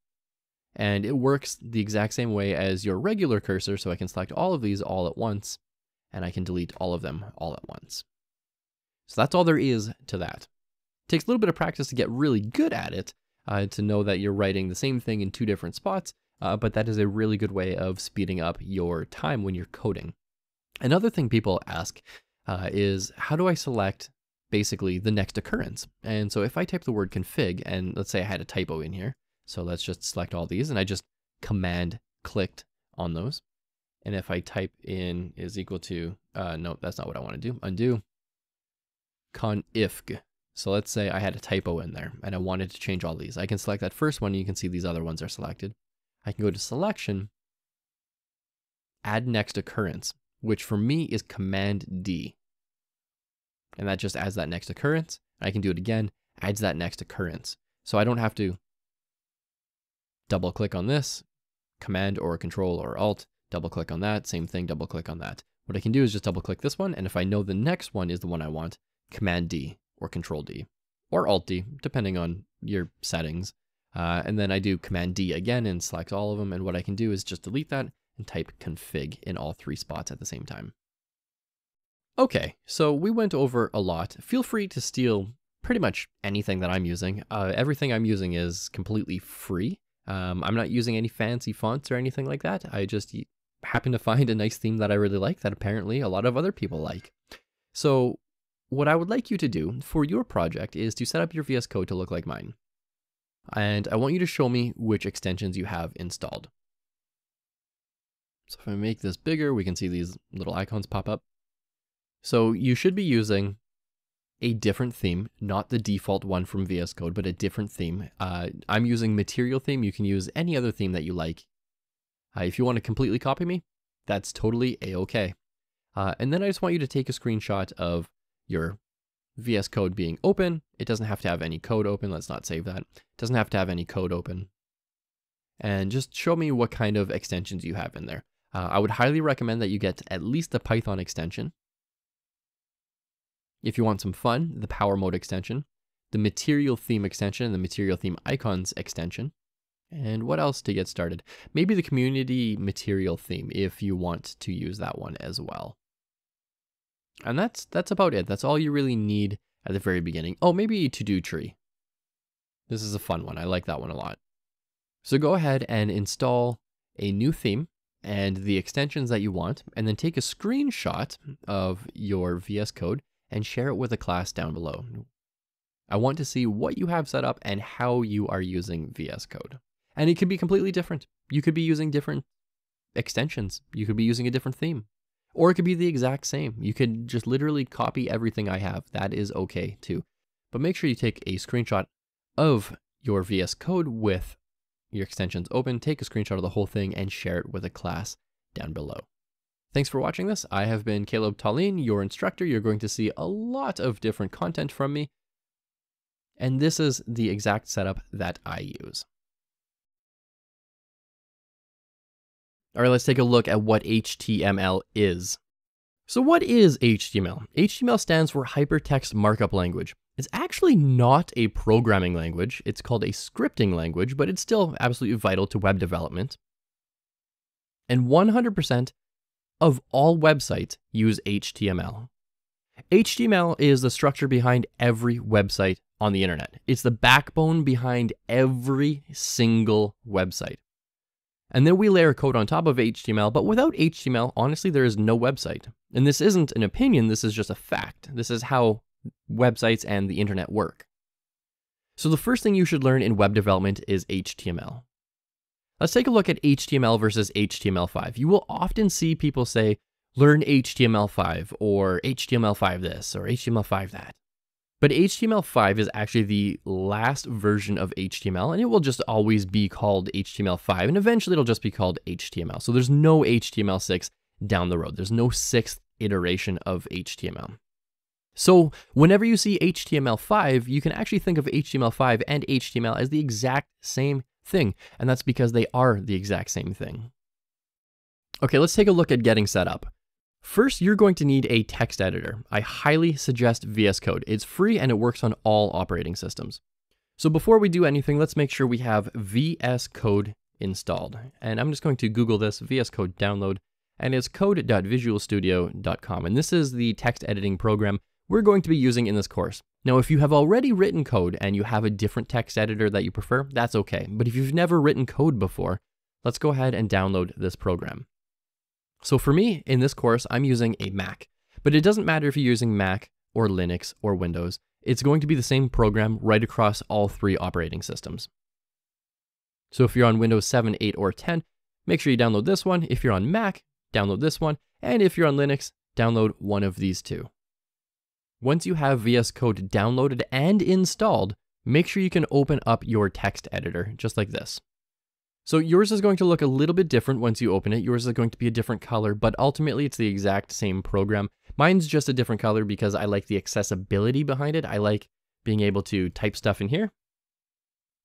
And it works the exact same way as your regular cursor, so I can select all of these all at once. and I can delete all of them all at once. So that's all there is to that. It takes a little bit of practice to get really good at it, uh, to know that you're writing the same thing in two different spots, uh, but that is a really good way of speeding up your time when you're coding. Another thing people ask uh, is how do I select basically the next occurrence? And so if I type the word config, and let's say I had a typo in here, so let's just select all these, and I just command clicked on those. And if I type in is equal to, uh, no, that's not what I want to do, undo, config. So let's say I had a typo in there and I wanted to change all these. I can select that first one, you can see these other ones are selected. I can go to selection, add next occurrence, which for me is command D. And that just adds that next occurrence. I can do it again, adds that next occurrence. So I don't have to double click on this, command or control or alt, double click on that, same thing, double click on that. What I can do is just double click this one, and if I know the next one is the one I want, command D or control D or alt D, depending on your settings. Uh, and then I do command D again and select all of them. And what I can do is just delete that and type config in all three spots at the same time. Okay, so we went over a lot. Feel free to steal pretty much anything that I'm using. Uh, everything I'm using is completely free. Um, I'm not using any fancy fonts or anything like that. I just happen to find a nice theme that I really like that apparently a lot of other people like. So what I would like you to do for your project is to set up your VS Code to look like mine. And I want you to show me which extensions you have installed. So if I make this bigger, we can see these little icons pop up. So you should be using a different theme, not the default one from VS Code, but a different theme. Uh, I'm using Material Theme. You can use any other theme that you like. Uh, if you want to completely copy me, that's totally a-okay. Uh, and then I just want you to take a screenshot of your VS Code being open. It doesn't have to have any code open. Let's not save that. It doesn't have to have any code open. And just show me what kind of extensions you have in there. Uh, I would highly recommend that you get at least the Python extension. If you want some fun, the power mode extension, the material theme extension, the material theme icons extension. And what else to get started? Maybe the community material theme if you want to use that one as well. And that's that's about it. That's all you really need at the very beginning. Oh, maybe to-do tree. This is a fun one. I like that one a lot. So go ahead and install a new theme and the extensions that you want, and then take a screenshot of your VS Code and share it with a class down below. I want to see what you have set up and how you are using VS Code. And it could be completely different. You could be using different extensions. You could be using a different theme. Or it could be the exact same. You could just literally copy everything I have. That is okay too. But make sure you take a screenshot of your VS Code with your extensions open, take a screenshot of the whole thing and share it with a class down below. Thanks for watching this. I have been Kalob Taulien, your instructor. You're going to see a lot of different content from me. And this is the exact setup that I use. All right, let's take a look at what HTML is. So what is HTML? HTML stands for Hypertext Markup Language. It's actually not a programming language. It's called a scripting language, but it's still absolutely vital to web development. And 100% of all websites use HTML. HTML is the structure behind every website on the internet. It's the backbone behind every single website. And then we layer code on top of HTML, but without HTML, honestly, there is no website. And this isn't an opinion, this is just a fact. This is how websites and the internet work. So the first thing you should learn in web development is HTML. Let's take a look at HTML versus HTML5. You will often see people say, learn HTML5 or HTML5 this or HTML5 that. But HTML5 is actually the last version of HTML and it will just always be called HTML5 and eventually it'll just be called HTML. So there's no HTML6 down the road. There's no sixth iteration of HTML. So whenever you see HTML5, you can actually think of HTML5 and HTML as the exact same thing. And that's because they are the exact same thing. Okay, let's take a look at getting set up. First, you're going to need a text editor. I highly suggest VS Code. It's free and it works on all operating systems. So before we do anything, let's make sure we have VS Code installed. And I'm just going to Google this, VS Code download, and it's code.visualstudio.com. And this is the text editing program we're going to be using in this course. Now, if you have already written code and you have a different text editor that you prefer, that's okay. But if you've never written code before, let's go ahead and download this program. So for me, in this course, I'm using a Mac, but it doesn't matter if you're using Mac or Linux or Windows. It's going to be the same program right across all three operating systems. So if you're on Windows 7, 8, or 10, make sure you download this one. If you're on Mac, download this one. And if you're on Linux, download one of these two. Once you have VS Code downloaded and installed, make sure you can open up your text editor, just like this. So yours is going to look a little bit different once you open it. Yours is going to be a different color, but ultimately it's the exact same program. Mine's just a different color because I like the accessibility behind it. I like being able to type stuff in here.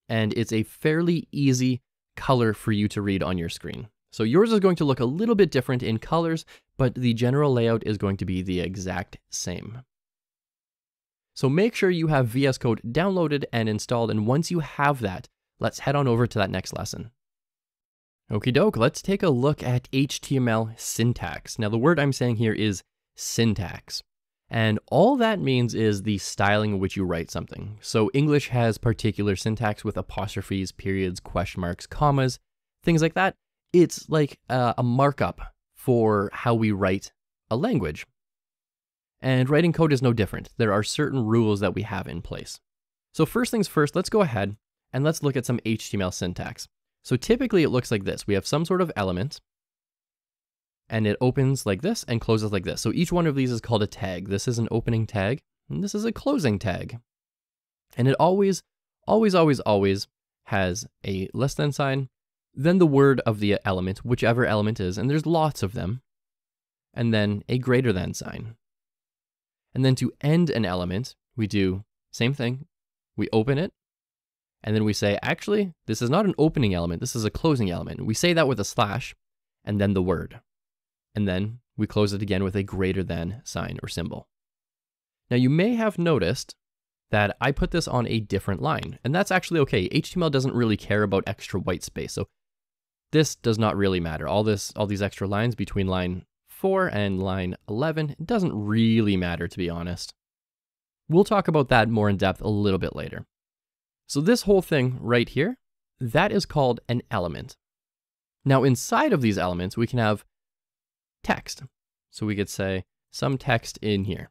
And it's a fairly easy color for you to read on your screen. So yours is going to look a little bit different in colors, but the general layout is going to be the exact same. So make sure you have VS Code downloaded and installed, and once you have that, let's head on over to that next lesson. Okie doke, let's take a look at HTML syntax. Now the word I'm saying here is syntax. And all that means is the styling in which you write something. So English has particular syntax with apostrophes, periods, question marks, commas, things like that. It's like a, a markup for how we write a language. And writing code is no different. There are certain rules that we have in place. So first things first, let's go ahead and let's look at some HTML syntax. So typically it looks like this. We have some sort of element and it opens like this and closes like this. So each one of these is called a tag. This is an opening tag and this is a closing tag. And it always, always, always, always has a less than sign, then the word of the element, whichever element is, and there's lots of them, and then a greater than sign. And then to end an element, we do same thing. We open it, and then we say, actually, this is not an opening element, this is a closing element. We say that with a slash, and then the word. And then we close it again with a greater than sign or symbol. Now you may have noticed that I put this on a different line, and that's actually okay. HTML doesn't really care about extra white space, so this does not really matter. All this, all these extra lines between line 4 and line 11, it doesn't really matter to be honest. We'll talk about that more in depth a little bit later. So this whole thing right here, that is called an element. Now inside of these elements, we can have text. So we could say some text in here.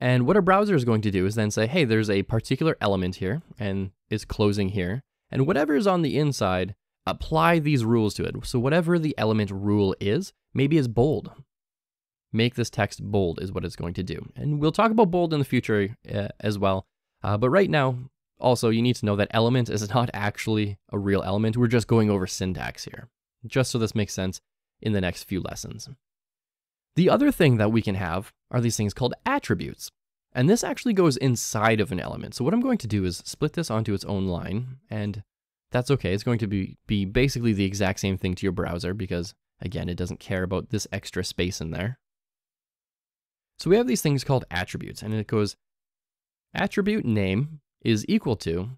And what a browser is going to do is then say, hey, there's a particular element here and it's closing here. And whatever is on the inside apply these rules to it. So whatever the element rule is, maybe is bold. Make this text bold is what it's going to do. And we'll talk about bold in the future uh, as well. Uh, but right now, also, you need to know that element is not actually a real element. We're just going over syntax here, just so this makes sense in the next few lessons. The other thing that we can have are these things called attributes. And this actually goes inside of an element. So what I'm going to do is split this onto its own line and that's okay. It's going to be, be basically the exact same thing to your browser because, again, it doesn't care about this extra space in there. So we have these things called attributes, and it goes attribute name is equal to,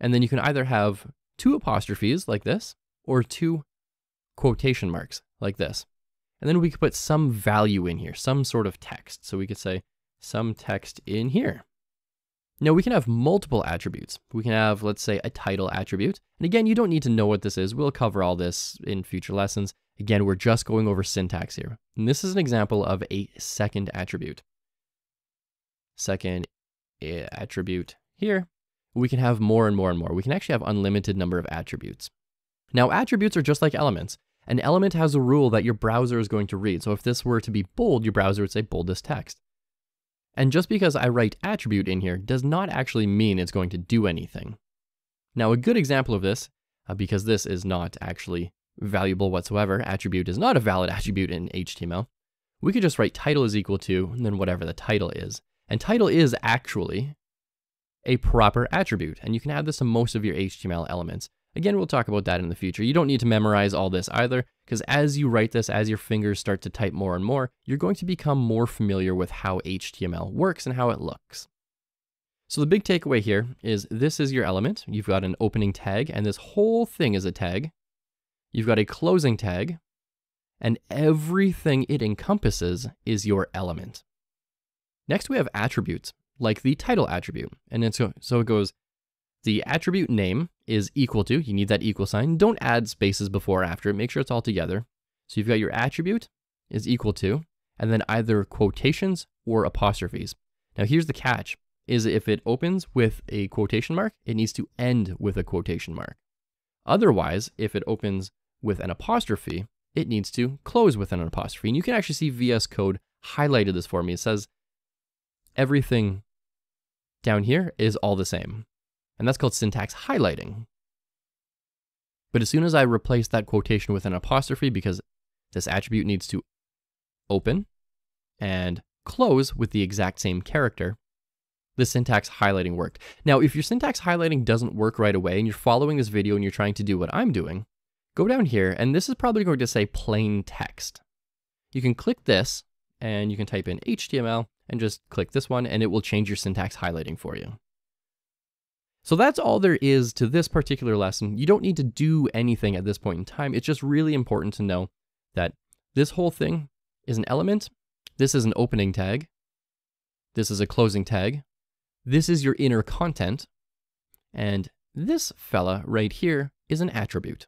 and then you can either have two apostrophes like this or two quotation marks like this. And then we could put some value in here, some sort of text. So we could say some text in here. Now we can have multiple attributes. We can have, let's say, a title attribute. And again, you don't need to know what this is. We'll cover all this in future lessons. Again, we're just going over syntax here. And this is an example of a second attribute. Second attribute here. We can have more and more and more. We can actually have unlimited number of attributes. Now, attributes are just like elements. An element has a rule that your browser is going to read. So if this were to be bold, your browser would say bold this text. And just because I write attribute in here does not actually mean it's going to do anything. Now a good example of this, uh, because this is not actually valuable whatsoever, attribute is not a valid <laughs> attribute in HTML, we could just write title is equal to, and then whatever the title is. And title is actually a proper attribute, and you can add this to most of your HTML elements. Again, we'll talk about that in the future. You don't need to memorize all this either, because as you write this, as your fingers start to type more and more, you're going to become more familiar with how HTML works and how it looks. So the big takeaway here is this is your element. You've got an opening tag, and this whole thing is a tag. you've got a closing tag, and everything it encompasses is your element. Next, we have attributes, like the title attribute. And then so, so it goes, the attribute name is equal to, you need that equal sign. Don't add spaces before or after, make sure it's all together. So you've got your attribute is equal to, and then either quotations or apostrophes. Now here's the catch, is if it opens with a quotation mark, it needs to end with a quotation mark. Otherwise, if it opens with an apostrophe, it needs to close with an apostrophe. And you can actually see VS Code highlighted this for me. It says everything down here is all the same. And that's called syntax highlighting. But as soon as I replace that quotation with an apostrophe, because this attribute needs to open and close with the exact same character, the syntax highlighting worked. Now, if your syntax highlighting doesn't work right away and you're following this video and you're trying to do what I'm doing, go down here and this is probably going to say plain text. You can click this and you can type in HTML and just click this one and it will change your syntax highlighting for you. So that's all there is to this particular lesson. You don't need to do anything at this point in time. It's just really important to know that this whole thing is an element. This is an opening tag. This is a closing tag. This is your inner content. And this fella right here is an attribute.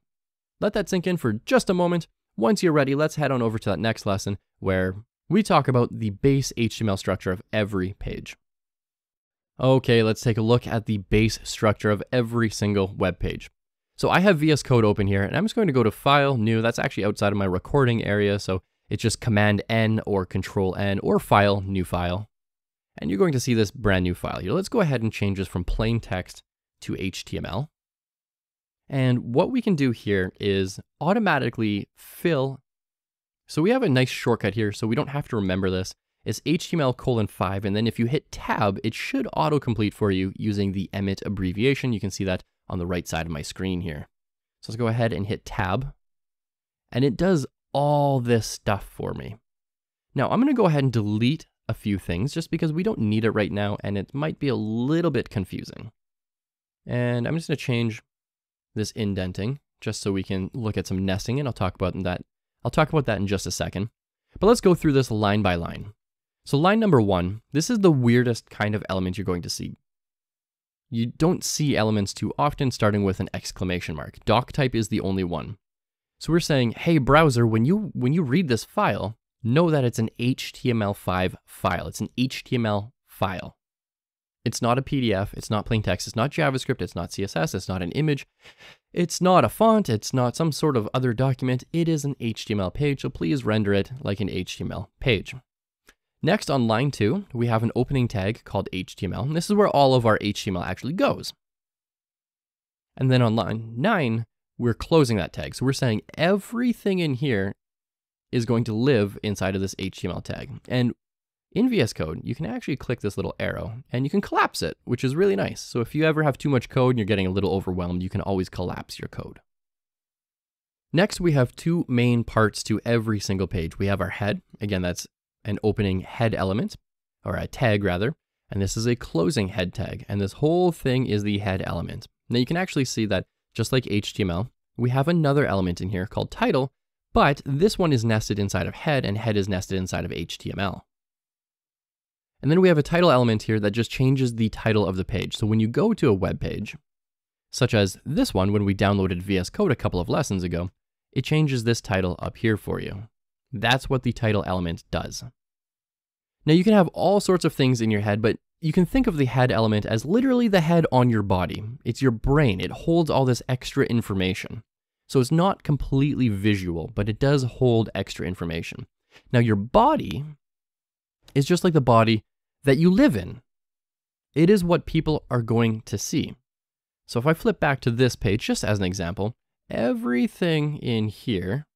Let that sink in for just a moment. Once you're ready, let's head on over to that next lesson where we talk about the base HTML structure of every page. Okay, let's take a look at the base structure of every single web page. So I have VS Code open here, and I'm just going to go to File, New. That's actually outside of my recording area, so it's just Command N or Control N or File, New File. And you're going to see this brand new file here. Let's go ahead and change this from plain text to HTML. And what we can do here is automatically fill. So we have a nice shortcut here, so we don't have to remember this. It's HTML colon 5, and then if you hit tab, it should autocomplete for you using the Emmet abbreviation. You can see that on the right side of my screen here. So let's go ahead and hit tab, and it does all this stuff for me. Now I'm going to go ahead and delete a few things just because we don't need it right now, and it might be a little bit confusing. And I'm just going to change this indenting just so we can look at some nesting, and I'll talk about that. I'll talk about that in just a second. But let's go through this line by line. So line number one, this is the weirdest kind of element you're going to see. You don't see elements too often starting with an exclamation mark. Doc type is the only one. So we're saying, hey browser, when you when you read this file, know that it's an HTML5 file. It's an HTML file. It's not a PDF, it's not plain text, it's not JavaScript, it's not CSS, it's not an image, it's not a font, it's not some sort of other document. It is an HTML page, so please render it like an HTML page. Next on line two, we have an opening tag called HTML. And this is where all of our HTML actually goes. And then on line nine, we're closing that tag. So we're saying everything in here is going to live inside of this HTML tag. And in VS Code, you can actually click this little arrow and you can collapse it, which is really nice. So if you ever have too much code and you're getting a little overwhelmed, you can always collapse your code. Next, we have two main parts to every single page. We have our head. Again, that's an opening head element, or a tag rather, and this is a closing head tag, and this whole thing is the head element. Now you can actually see that just like HTML, we have another element in here called title, but this one is nested inside of head and head is nested inside of HTML. And then we have a title element here that just changes the title of the page. So when you go to a web page, such as this one when we downloaded VS Code a couple of lessons ago, it changes this title up here for you. That's what the title element does. Now you can have all sorts of things in your head, but you can think of the head element as literally the head on your body. It's your brain. It holds all this extra information. So it's not completely visual, but it does hold extra information. Now your body is just like the body that you live in. It is what people are going to see. So if I flip back to this page, just as an example, everything in here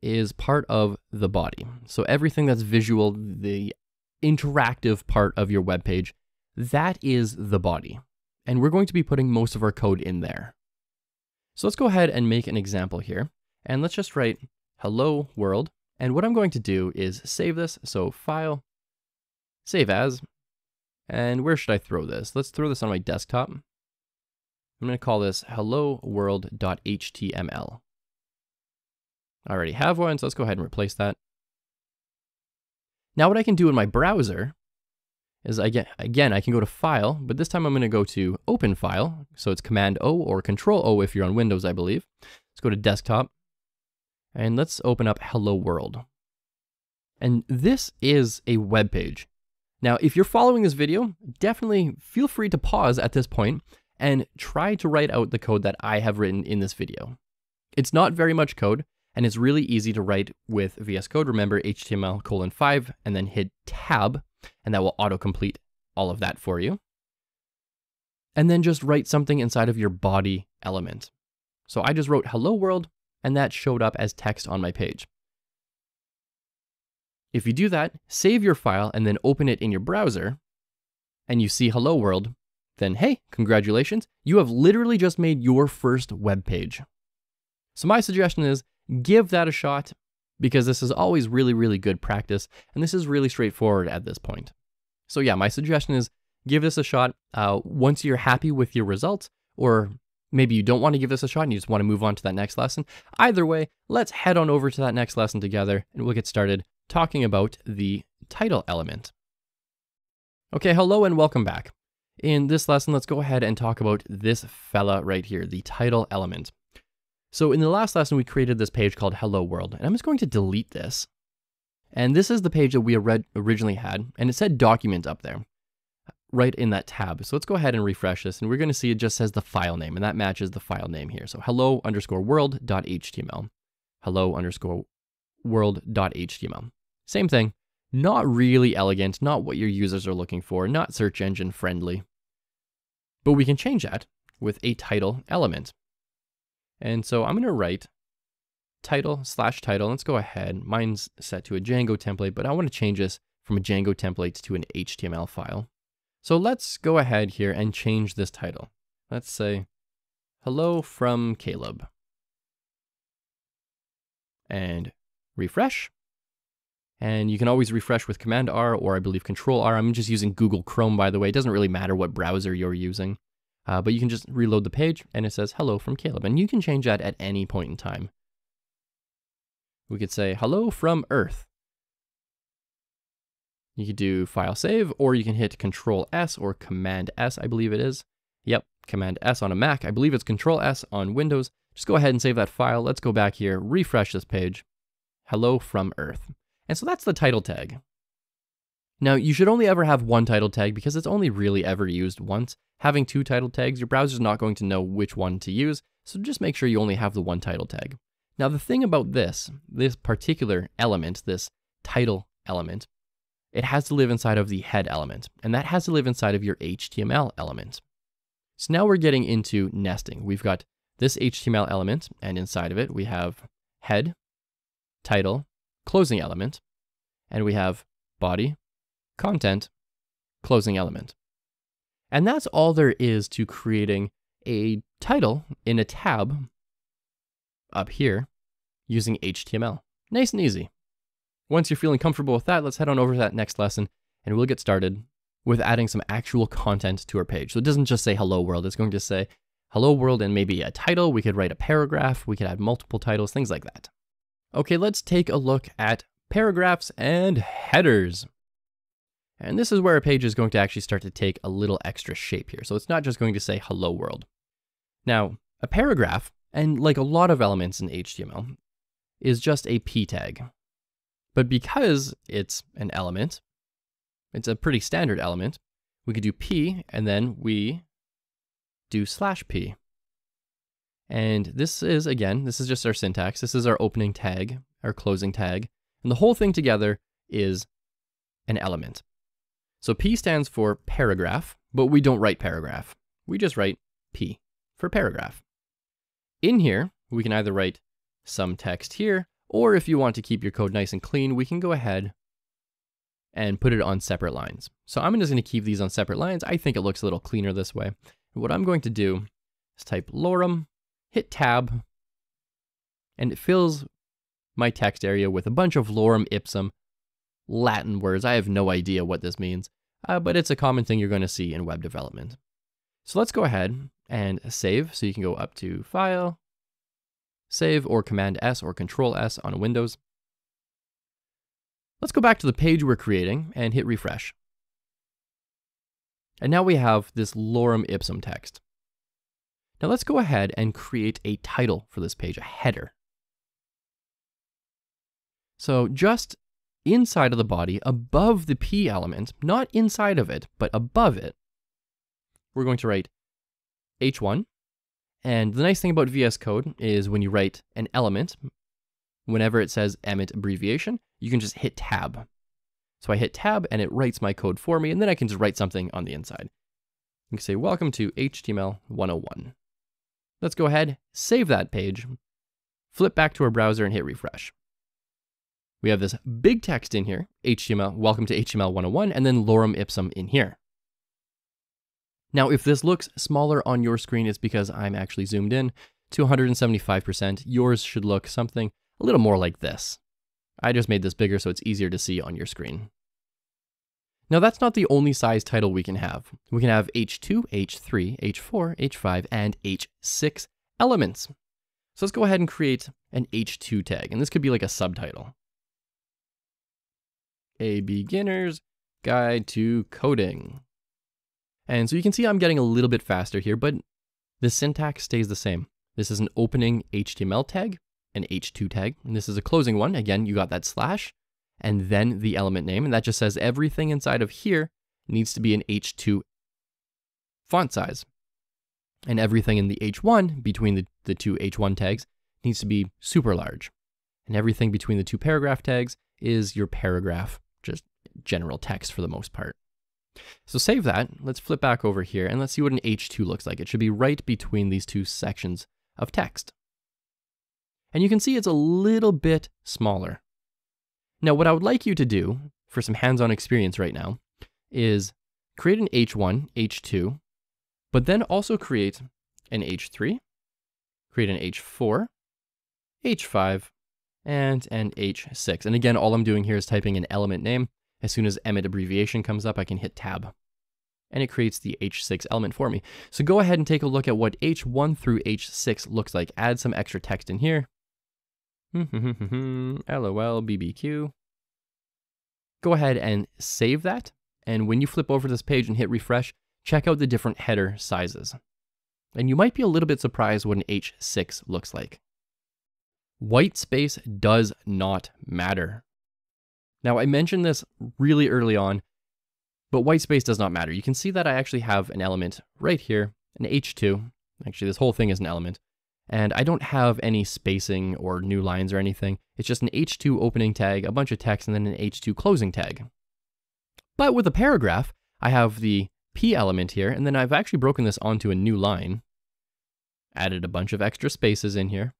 is part of the body. So everything that's visual, the interactive part of your web page, that is the body. And we're going to be putting most of our code in there. So let's go ahead and make an example here. And let's just write hello world. And what I'm going to do is save this. So file, save as, and where should I throw this? Let's throw this on my desktop. I'm going to call this hello world.html. I already have one, so let's go ahead and replace that. Now what I can do in my browser is I get, again, I can go to File, but this time I'm going to go to Open File. So it's Command O or Control O if you're on Windows, I believe. Let's go to Desktop, and let's open up Hello World. And this is a web page. Now, if you're following this video, definitely feel free to pause at this point and try to write out the code that I have written in this video. It's not very much code, and it's really easy to write with VS Code. Remember HTML colon 5 and then hit tab, and that will autocomplete all of that for you. And then just write something inside of your body element. So I just wrote hello world, and that showed up as text on my page. If you do that, save your file and then open it in your browser, and you see hello world, then hey, congratulations, you have literally just made your first web page. So my suggestion is give that a shot because this is always really, really good practice, and this is really straightforward at this point. So yeah, my suggestion is give this a shot. Uh, once you're happy with your results, or maybe you don't want to give this a shot and you just want to move on to that next lesson. Either way, let's head on over to that next lesson together, and we'll get started talking about the title element. Okay, hello and welcome back. In this lesson, let's go ahead and talk about this fella right here, the title element. So in the last lesson, we created this page called Hello World, and I'm just going to delete this. And this is the page that we originally had, and it said document up there, right in that tab. So let's go ahead and refresh this, and we're going to see it just says the file name, and that matches the file name here. So hello underscore world.html, hello underscore world.html. Same thing, not really elegant, not what your users are looking for, not search engine friendly. But we can change that with a title element. And so I'm going to write title slash title. Let's go ahead. Mine's set to a Django template, but I want to change this from a Django template to an HTML file. So let's go ahead here and change this title. Let's say, hello from Kalob. And refresh. And you can always refresh with Command R or I believe Control R. I'm just using Google Chrome, by the way. It doesn't really matter what browser you're using. Uh, but you can just reload the page and it says hello from Kalob. And you can change that at any point in time. We could say hello from Earth. You could do file save or you can hit Control S or Command S, I believe it is. Yep, Command S on a Mac. I believe it's Control S on Windows. Just go ahead and save that file. Let's go back here, refresh this page. Hello from Earth. And so that's the title tag. Now, you should only ever have one title tag because it's only really ever used once. Having two title tags, your browser's not going to know which one to use, so just make sure you only have the one title tag. Now, the thing about this, this particular element, this title element, it has to live inside of the head element, and that has to live inside of your HTML element. So now we're getting into nesting. We've got this HTML element, and inside of it, we have head, title, closing element, and we have body, content, closing element. And that's all there is to creating a title in a tab up here using HTML. Nice and easy. Once you're feeling comfortable with that, let's head on over to that next lesson and we'll get started with adding some actual content to our page. So it doesn't just say hello world, it's going to say hello world and maybe a title. We could write a paragraph, we could add multiple titles, things like that. Okay, let's take a look at paragraphs and headers. And this is where a page is going to actually start to take a little extra shape here. So it's not just going to say hello world. Now, a paragraph, and like a lot of elements in HTML, is just a p tag. But because it's an element, it's a pretty standard element, we could do p and then we do slash p. And this is, again, this is just our syntax. This is our opening tag, our closing tag. And the whole thing together is an element. So P stands for paragraph, but we don't write paragraph. We just write P for paragraph. In here, we can either write some text here, or if you want to keep your code nice and clean, we can go ahead and put it on separate lines. So I'm just going to keep these on separate lines. I think it looks a little cleaner this way. What I'm going to do is type lorem hit tab, and it fills my text area with a bunch of lorem ipsum Latin words. I have no idea what this means, uh, but it's a common thing you're going to see in web development. So let's go ahead and save. So you can go up to File, save or Command S or Control S on Windows. Let's go back to the page we're creating and hit refresh. And now we have this lorem ipsum text. Now let's go ahead and create a title for this page, a header. So just inside of the body, above the P element, not inside of it, but above it, we're going to write H1. And the nice thing about VS Code is when you write an element, whenever it says Emmet abbreviation, you can just hit tab. So I hit tab and it writes my code for me, and then I can just write something on the inside. You can say, welcome to HTML 101. Let's go ahead, save that page, flip back to our browser and hit refresh. We have this big text in here, HTML, welcome to HTML 101, and then lorem ipsum in here. Now, if this looks smaller on your screen, it's because I'm actually zoomed in to 175%. Yours should look something a little more like this. I just made this bigger so it's easier to see on your screen. Now that's not the only size title we can have. We can have H2, H3, H4, H5, and H6 elements. So let's go ahead and create an H2 tag, and this could be like a subtitle. A beginner's guide to coding. And so you can see I'm getting a little bit faster here, but the syntax stays the same. This is an opening HTML tag, an H2 tag, and this is a closing one. Again, you got that slash, and then the element name, and that just says everything inside of here needs to be an H2 font size. And everything in the H1 between the, the two H1 tags needs to be super large. And everything between the two paragraph tags is your paragraph, just general text for the most part. So save that. Let's flip back over here and let's see what an H2 looks like. It should be right between these two sections of text. And you can see it's a little bit smaller. Now, what I would like you to do for some hands-on experience right now is create an H1, H2, but then also create an H3, create an H4, H5, and an H6. And again, all I'm doing here is typing an element name. As soon as Emmet abbreviation comes up, I can hit tab and it creates the H6 element for me. So go ahead and take a look at what H1 through H6 looks like. Add some extra text in here. LOL BBQ. Go ahead and save that. And when you flip over this page and hit refresh, check out the different header sizes. And you might be a little bit surprised what an H6 looks like. White space does not matter. Now, I mentioned this really early on, but white space does not matter. You can see that I actually have an element right here, an H2. Actually, this whole thing is an element. And I don't have any spacing or new lines or anything. It's just an H2 opening tag, a bunch of text, and then an H2 closing tag. But with a paragraph, I have the P element here, and then I've actually broken this onto a new line. Added a bunch of extra spaces in here.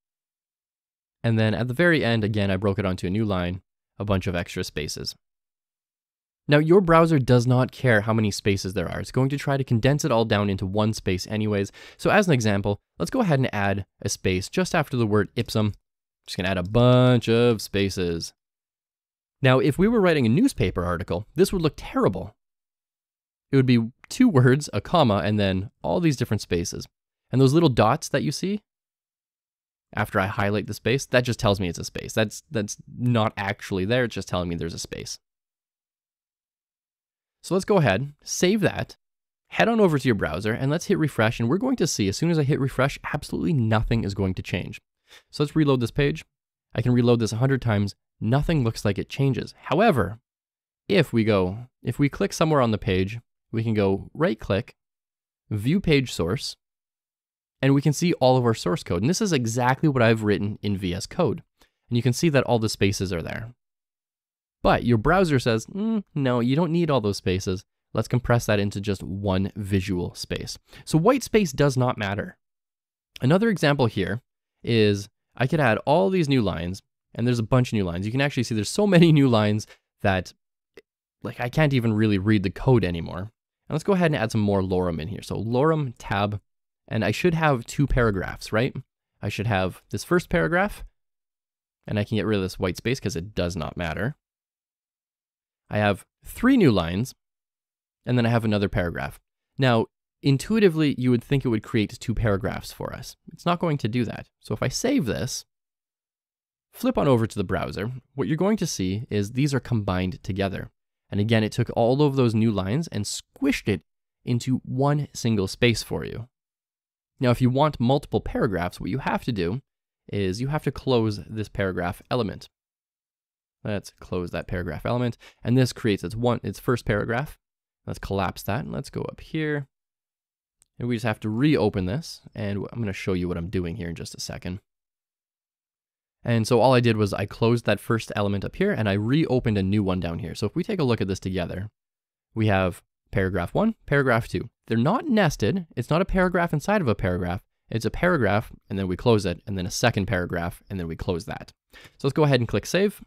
And then at the very end, again, I broke it onto a new line, a bunch of extra spaces. Now, your browser does not care how many spaces there are. It's going to try to condense it all down into one space anyways. So as an example, let's go ahead and add a space just after the word ipsum. Just gonna add a bunch of spaces. Now, if we were writing a newspaper article, this would look terrible. It would be two words, a comma, and then all these different spaces. And those little dots that you see, after I highlight the space, that just tells me it's a space. That's, that's not actually there, it's just telling me there's a space. So let's go ahead, save that, head on over to your browser, and let's hit refresh. And we're going to see as soon as I hit refresh, absolutely nothing is going to change. So let's reload this page. I can reload this 100 times. Nothing looks like it changes. However, if we go, if we click somewhere on the page, we can go right click, view page source, and we can see all of our source code. And this is exactly what I've written in VS Code. And you can see that all the spaces are there. But your browser says, mm, no, you don't need all those spaces. Let's compress that into just one visual space. So white space does not matter. Another example here is I could add all these new lines, and there's a bunch of new lines. You can actually see there's so <laughs> many new lines that like I can't even really read the code anymore. And let's go ahead and add some more lorem in here. So lorem tab, and I should have two paragraphs, right? I should have this first paragraph, and I can get rid of this white space because it does not matter. I have three new lines, and then I have another paragraph. Now, intuitively you would think it would create two paragraphs for us. It's not going to do that. So if I save this, flip on over to the browser, what you're going to see is these are combined together. And again, it took all of those new lines and squished it into one single space for you. Now, if you want multiple paragraphs, what you have to do is you have to close this paragraph element. Let's close that paragraph element, and this creates its one its first paragraph. Let's collapse that, and let's go up here. And we just have to reopen this, and I'm going to show you what I'm doing here in just a second. And so all I did was I closed that first element up here, and I reopened a new one down here. So if we take a look at this together, we have paragraph one, paragraph two. They're not nested. It's not a paragraph inside of a paragraph. It's a paragraph, and then we close it, and then a second paragraph, and then we close that. So let's go ahead and click save.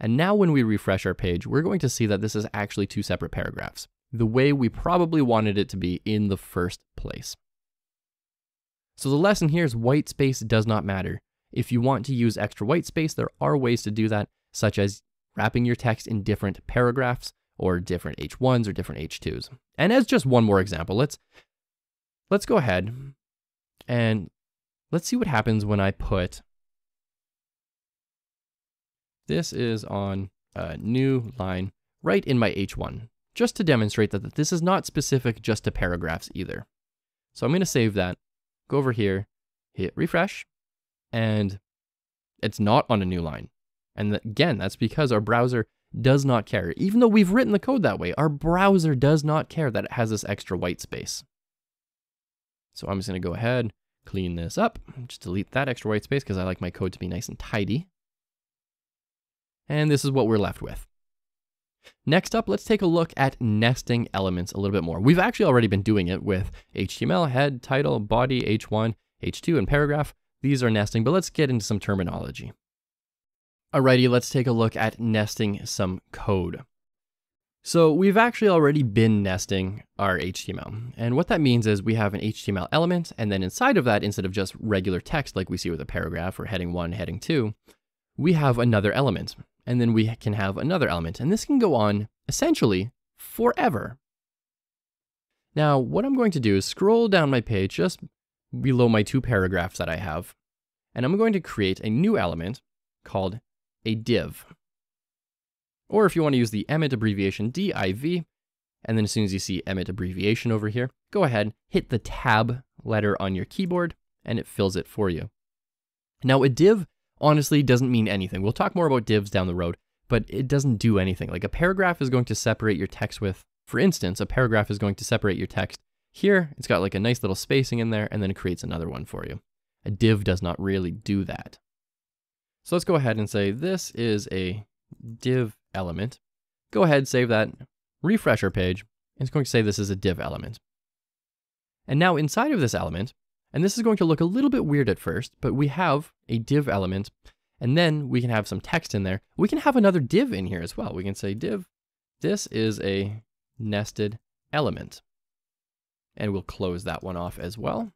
And now when we refresh our page, we're going to see that this is actually two separate paragraphs, the way we probably wanted it to be in the first place. So the lesson here is white space does not matter. If you want to use extra white space, there are ways to do that, such as wrapping your text in different paragraphs or different H1s or different H2s. And as just one more example, let's let's go ahead and let's see what happens when I put this is on a new line right in my H1, just to demonstrate that this is not specific just to paragraphs either. So I'm going to save that, go over here, hit refresh, and it's not on a new line. And again, that's because our browser does not care. Even though we've written the code that way, our browser does not care that it has this extra white space. So I'm just going to go ahead, clean this up, just delete that extra white space because I like my code to be nice and tidy. And this is what we're left with. Next up, let's take a look at nesting elements a little bit more. We've actually already been doing it with HTML, head, title, body, H1, H2, and paragraph. These are nesting, but let's get into some terminology. Alrighty, let's take a look at nesting some code. So we've actually already been nesting our HTML. And what that means is we have an HTML element, and then inside of that, instead of just regular text like we see with a paragraph or heading one, heading two, we have another element. And then we can have another element. And this can go on essentially forever. Now, what I'm going to do is scroll down my page just below my two paragraphs that I have. And I'm going to create a new element called a div. Or if you want to use the Emmet abbreviation div, and then as soon as you see Emmet abbreviation over here, go ahead, hit the tab letter on your keyboard, and it fills it for you. Now a div honestly doesn't mean anything. We'll talk more about divs down the road, but it doesn't do anything. Like a paragraph is going to separate your text with, for instance, a paragraph is going to separate your text. Here, it's got like a nice little spacing in there, and then it creates another one for you. A div does not really do that. So let's go ahead and say this is a div element. Go ahead, save that, refresh our page. And it's going to say this is a div element. And now inside of this element, and this is going to look a little bit weird at first, but we have a div element, and then we can have some text in there. We can have another div in here as well. We can say div, this is a nested element. And we'll close that one off as well.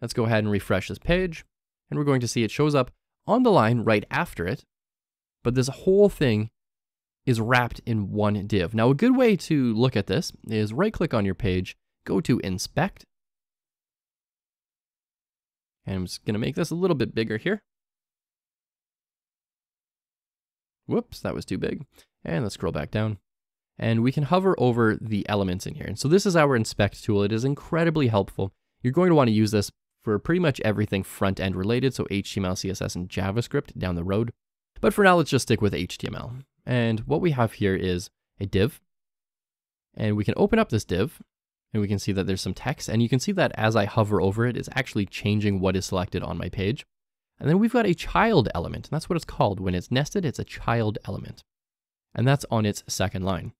Let's go ahead and refresh this page. And we're going to see it shows up on the line right after it, but this whole thing is wrapped in one div. Now, a good way to look at this is right click on your page, go to inspect, and I'm just gonna make this a little bit bigger here. Whoops, that was too big. And let's scroll back down. And we can hover over the elements in here. And so this is our inspect tool. It is incredibly helpful. You're going to want to use this for pretty much everything front end related, so HTML, CSS, and JavaScript down the road. But for now, let's just stick with HTML. And what we have here is a div. And we can open up this div and we can see that there's some text. And you can see that as I hover over it, it's actually changing what is selected on my page. And then we've got a child element. And that's what it's called. When it's nested, it's a child element. And that's on its second line.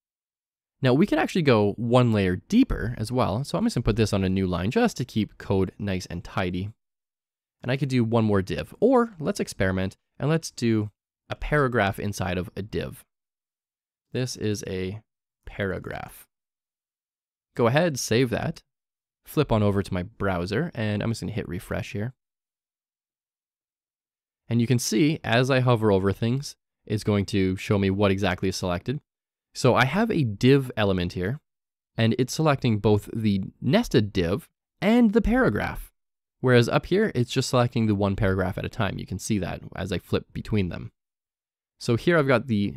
Now we can actually go one layer deeper as well. So I'm just gonna put this on a new line just to keep code nice and tidy. And I could do one more div, or let's experiment and let's do a paragraph inside of a div. This is a paragraph. Go ahead, save that, flip on over to my browser, and I'm just gonna hit refresh here. And you can see as I hover over things, it's going to show me what exactly is selected. So I have a div element here, And it's selecting both the nested div and the paragraph. Whereas up here, it's just selecting the one paragraph at a time. You can see that as I flip between them. So here I've got the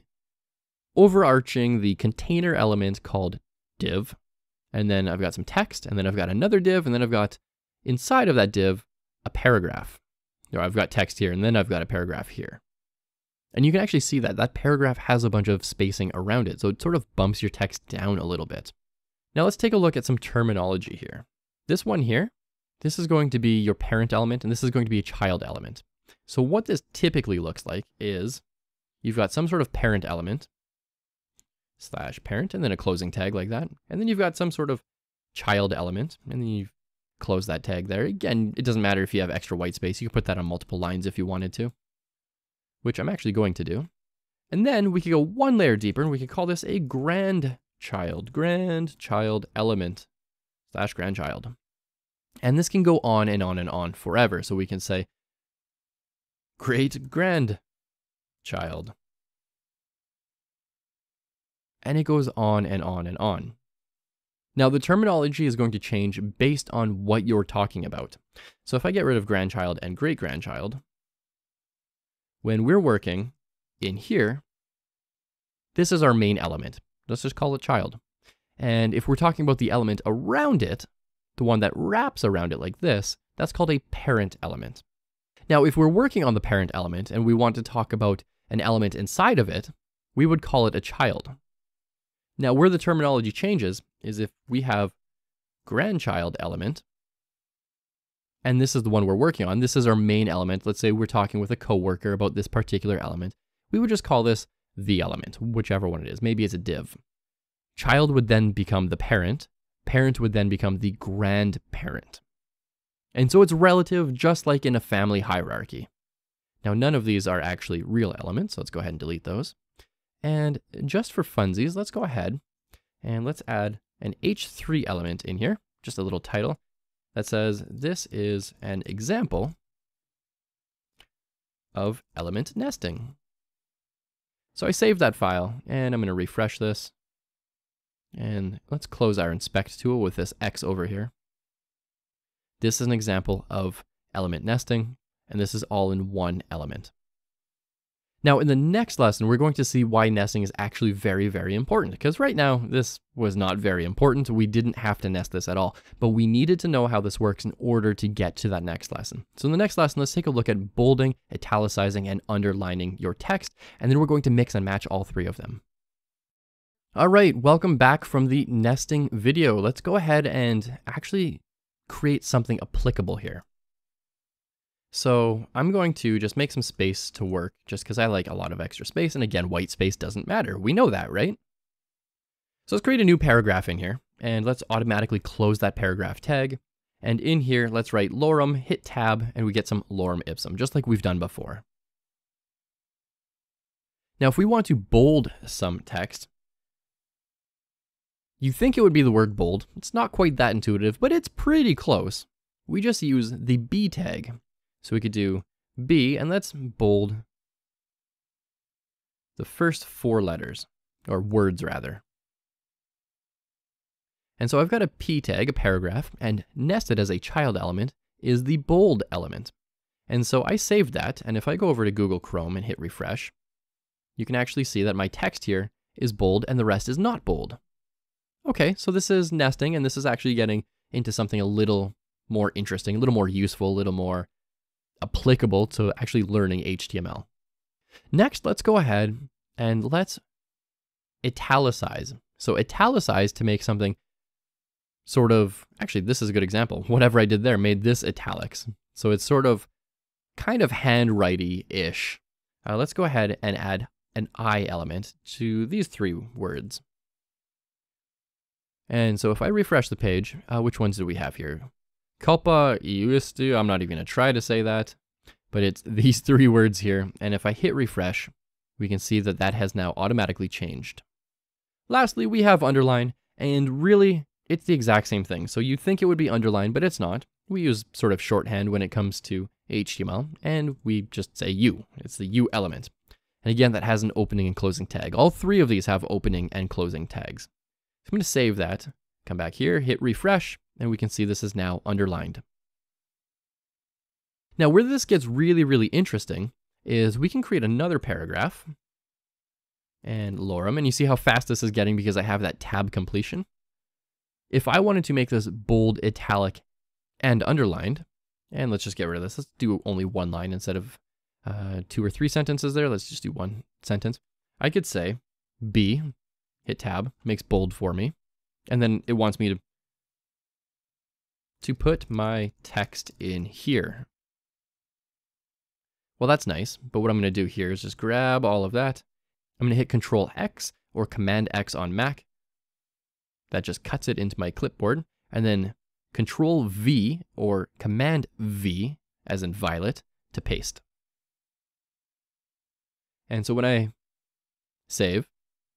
overarching, the container element called div. And then I've got some text, and then I've got another div, and then I've got inside of that div, a paragraph. Or I've got text here, and then I've got a paragraph here. And you can actually see that that paragraph has a bunch of spacing around it, so it sort of bumps your text down a little bit. Now let's take a look at some terminology here. This one here, this is going to be your parent element, and this is going to be a child element. So what this typically looks like is you've got some sort of parent element, slash parent, and then a closing tag like that. And then you've got some sort of child element, and then you close that tag there. Again, it doesn't matter if you have extra white space. You can put that on multiple lines if you wanted to, which I'm actually going to do. And then we could go one layer deeper, and we could call this a grandchild, grandchild element slash grandchild. And this can go on and on and on forever. So we can say great grandchild and it goes on and on and on. Now, the terminology is going to change based on what you're talking about. So if I get rid of grandchild and great grandchild, when we're working in here, this is our main element. Let's just call it child. And if we're talking about the element around it, the one that wraps around it like this, that's called a parent element. Now, if we're working on the parent element and we want to talk about an element inside of it, we would call it a child. Now, where the terminology changes is if we have grandchild element, and this is the one we're working on, this is our main element. Let's say we're talking with a coworker about this particular element. We would just call this the element, whichever one it is. Maybe it's a div. Child would then become the parent. Parent would then become the grandparent. And so it's relative, just like in a family hierarchy. Now, none of these are actually real elements, so let's go ahead and delete those. And just for funsies, let's go ahead and let's add an H3 element in here, just a little title that says this is an example of element nesting. So I saved that file and I'm going to refresh this. And let's close our inspect tool with this X over here. This is an example of element nesting, and this is all in one element. Now, in the next lesson, we're going to see why nesting is actually very, very important. Because right now, this was not very important. We didn't have to nest this at all, but we needed to know how this works in order to get to that next lesson. So in the next lesson, let's take a look at bolding, italicizing, and underlining your text, and then we're going to mix and match all three of them. All right, welcome back from the nesting video. Let's go ahead and actually create something applicable here. So I'm going to just make some space to work just because I like a lot of extra space. And again, white space doesn't matter. We know that, right? So let's create a new paragraph in here and let's automatically close that paragraph tag. And in here, let's write lorem, hit tab, and we get some lorem ipsum, just like we've done before. Now, if we want to bold some text, you think it would be the word bold. It's not quite that intuitive, but it's pretty close. We just use the B tag. So we could do B, and let's bold the first four letters, or words rather. And so I've got a p tag, a paragraph, and nested as a child element is the bold element. And so I saved that, and if I go over to Google Chrome and hit refresh, you can actually see that my text here is bold and the rest is not bold. Okay, so this is nesting, and this is actually getting into something a little more interesting, a little more useful, a little more applicable to actually learning HTML. Next, let's go ahead and let's italicize. So italicize to make something sort of, actually, this is a good example. Whatever I did there made this italics. So it's sort of kind of handwriting-ish. Uh, let's go ahead and add an I element to these three words. And so if I refresh the page, uh, which ones do we have here? Culpa iustu, I'm not even going to try to say that, but it's <laughs> these three words here. And if I hit refresh, we can see that that has now automatically changed. Lastly, we have underline, and really, it's the exact same thing. So you think it would be underlined, but it's not. We use sort of shorthand when it comes to HTML, and we just say U. It's the U element. And again, that has an opening and closing tag. All three of these have opening and closing tags. So I'm going to save that, come back here, hit refresh, and we can see this is now underlined. Now, where this gets really, really interesting is we can create another paragraph and lorem, and you see how fast this is getting because I have that tab completion. If I wanted to make this bold, italic, and underlined, and let's just get rid of this. Let's do only one line instead of uh, two or three sentences there. Let's just do one sentence. I could say B, hit tab, makes bold for me. And then it wants me to, to put my text in here. Well, that's nice, but what I'm going to do here is just grab all of that. I'm to hit Control X or Command X on Mac. That just cuts it into my clipboard. And then Control V or Command V, as in violet, to paste. And so when I save,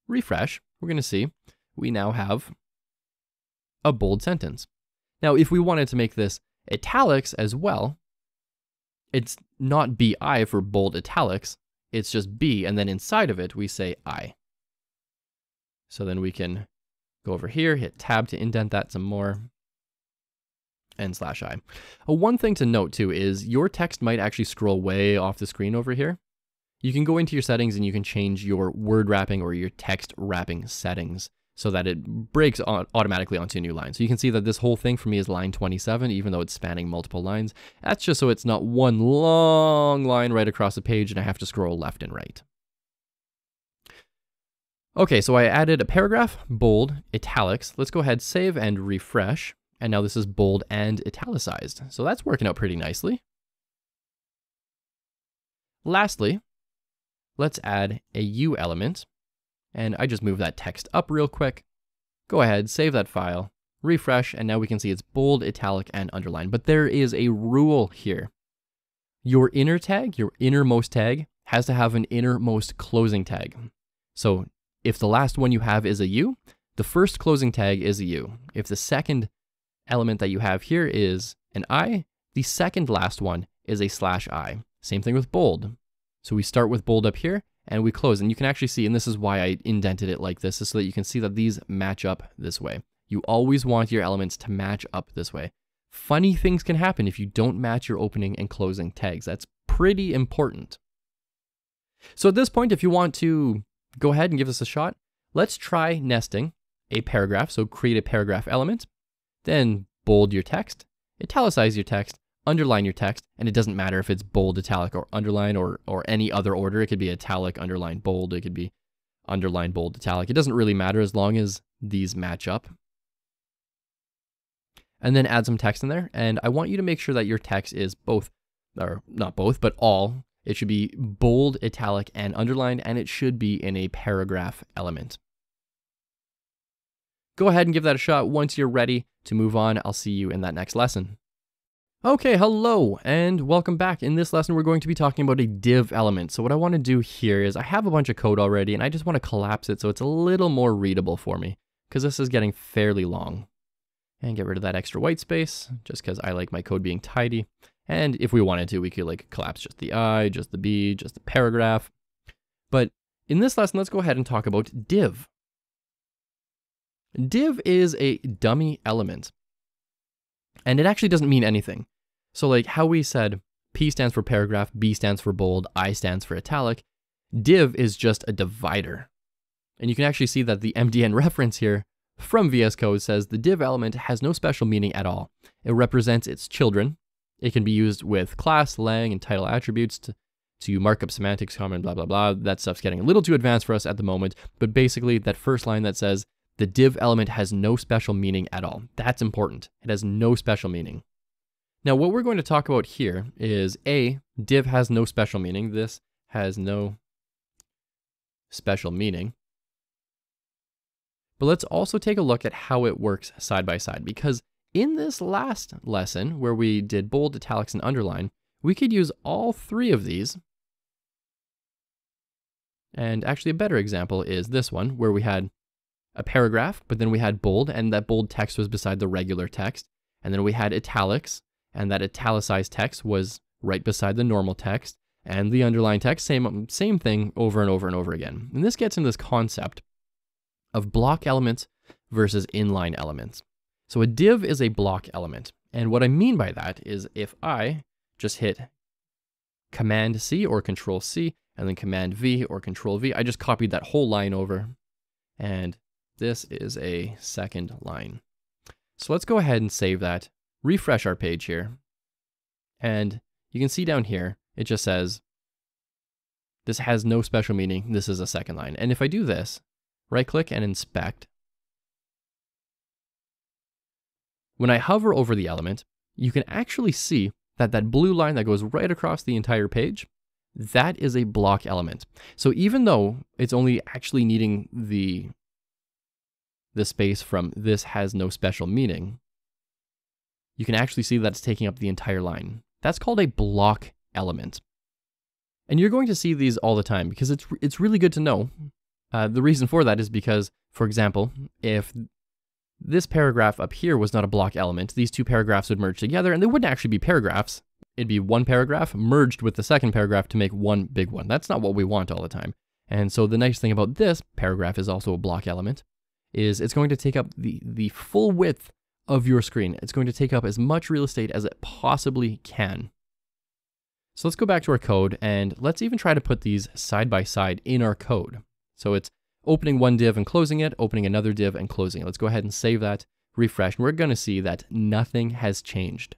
refresh, we're going to see we now have a bold sentence. Now, if we wanted to make this italics as well, it's not BI for bold italics, it's just B, and then inside of it, we say I. So then we can go over here, hit tab to indent that some more, and slash I. Uh, one thing to note too is your text might actually scroll way off the screen over here. You can go into your settings and you can change your word wrapping or your text wrapping settings so that it breaks automatically onto a new line. So you can see that this whole thing for me is line 27, even though it's spanning multiple lines. That's just so it's not one long line right across the page and I have to scroll left and right. Okay, so I added a paragraph, bold, italics. Let's go ahead, save and refresh. And now this is bold and italicized. So that's working out pretty nicely. Lastly, let's add a U element and I just move that text up real quick. Go ahead, save that file, refresh, and now we can see it's bold, italic, and underlined. But there is a rule here. Your inner tag, your innermost tag, has to have an innermost closing tag. So if the last one you have is a U, the first closing tag is a U. If the second element that you have here is an I, the second last one is a slash I. Same thing with bold. So we start with bold up here, and we close. And you can actually see, and this is why I indented it like this, is so that you can see that these match up this way. You always want your elements to match up this way. Funny things can happen if you don't match your opening and closing tags. That's pretty important. So at this point, if you want to go ahead and give this a shot, let's try nesting a paragraph. So create a paragraph element, then bold your text, italicize your text, underline your text, and it doesn't matter if it's bold, italic, or underline, or, or any other order. It could be italic, underline, bold. It could be underline, bold, italic. It doesn't really matter as long as these match up. And then add some text in there. And I want you to make sure that your text is both, or not both, but all. It should be bold, italic, and underlined, and it should be in a paragraph element. Go ahead and give that a shot. Once you're ready to move on, I'll see you in that next lesson. Okay, hello, and welcome back. In this lesson, we're going to be talking about a div element. So what I want to do here is I have a bunch of code already, and I just want to collapse it so it's a little more readable for me, because this is getting fairly long. And get rid of that extra white space, just because I like my code being tidy. And if we wanted to, we could like collapse just the I, just the B, just the paragraph. But in this lesson, let's go ahead and talk about div. Div is a dummy element. And it actually doesn't mean anything. So like how we said P stands for paragraph, B stands for bold, I stands for italic, div is just a divider. And you can actually see that the MDN <laughs> reference here from VS Code says the div element has no special meaning at all. It represents its children. It can be used with class, lang, and title attributes to, to mark up semantics, comment, blah, blah, blah. That stuff's getting a little too advanced for us at the moment. But basically, that first line that says the div element has no special meaning at all. That's important. It has no special meaning. Now, what we're going to talk about here is A, div has no special meaning. This has no special meaning. But let's also take a look at how it works side by side because in this last lesson where we did bold, italics, and underline, we could use all three of these. And actually a better example is this one where we had a paragraph, but then we had bold and that bold text was beside the regular text. And then we had italics and that italicized text was right beside the normal text, and the underlined text, same, same thing over and over and over again. And this gets into this concept of block elements versus inline elements. So a div is a block element. And what I mean by that is if I just hit Command C or Control C and then Command V or Control V, I just copied that whole line over. And this is a second line. So let's go ahead and save that, refresh our page here. And you can see down here, it just says, this has no special meaning. This is a second line. And if I do this, right click and inspect, when I hover over the element, you can actually see that that blue line that goes right across the entire page, that is a block element. So even though it's only actually needing the, the space from this has no special meaning, you can actually see that it's taking up the entire line. That's called a block element. And you're going to see these all the time because it's, it's really good to know. Uh, the reason for that is because, for example, if this paragraph up here was not a block element, these two paragraphs would merge together and they wouldn't actually be paragraphs. It'd be one paragraph merged with the second paragraph to make one big one. That's not what we want all the time. And so the nice thing about this paragraph is also a block element, is it's going to take up the, the full width of your screen. It's going to take up as much real estate as it possibly can. So let's go back to our code and let's even try to put these side by side in our code. So it's opening one div and closing it, opening another div and closing it. Let's go ahead and save that, refresh, and we're going to see that nothing has changed.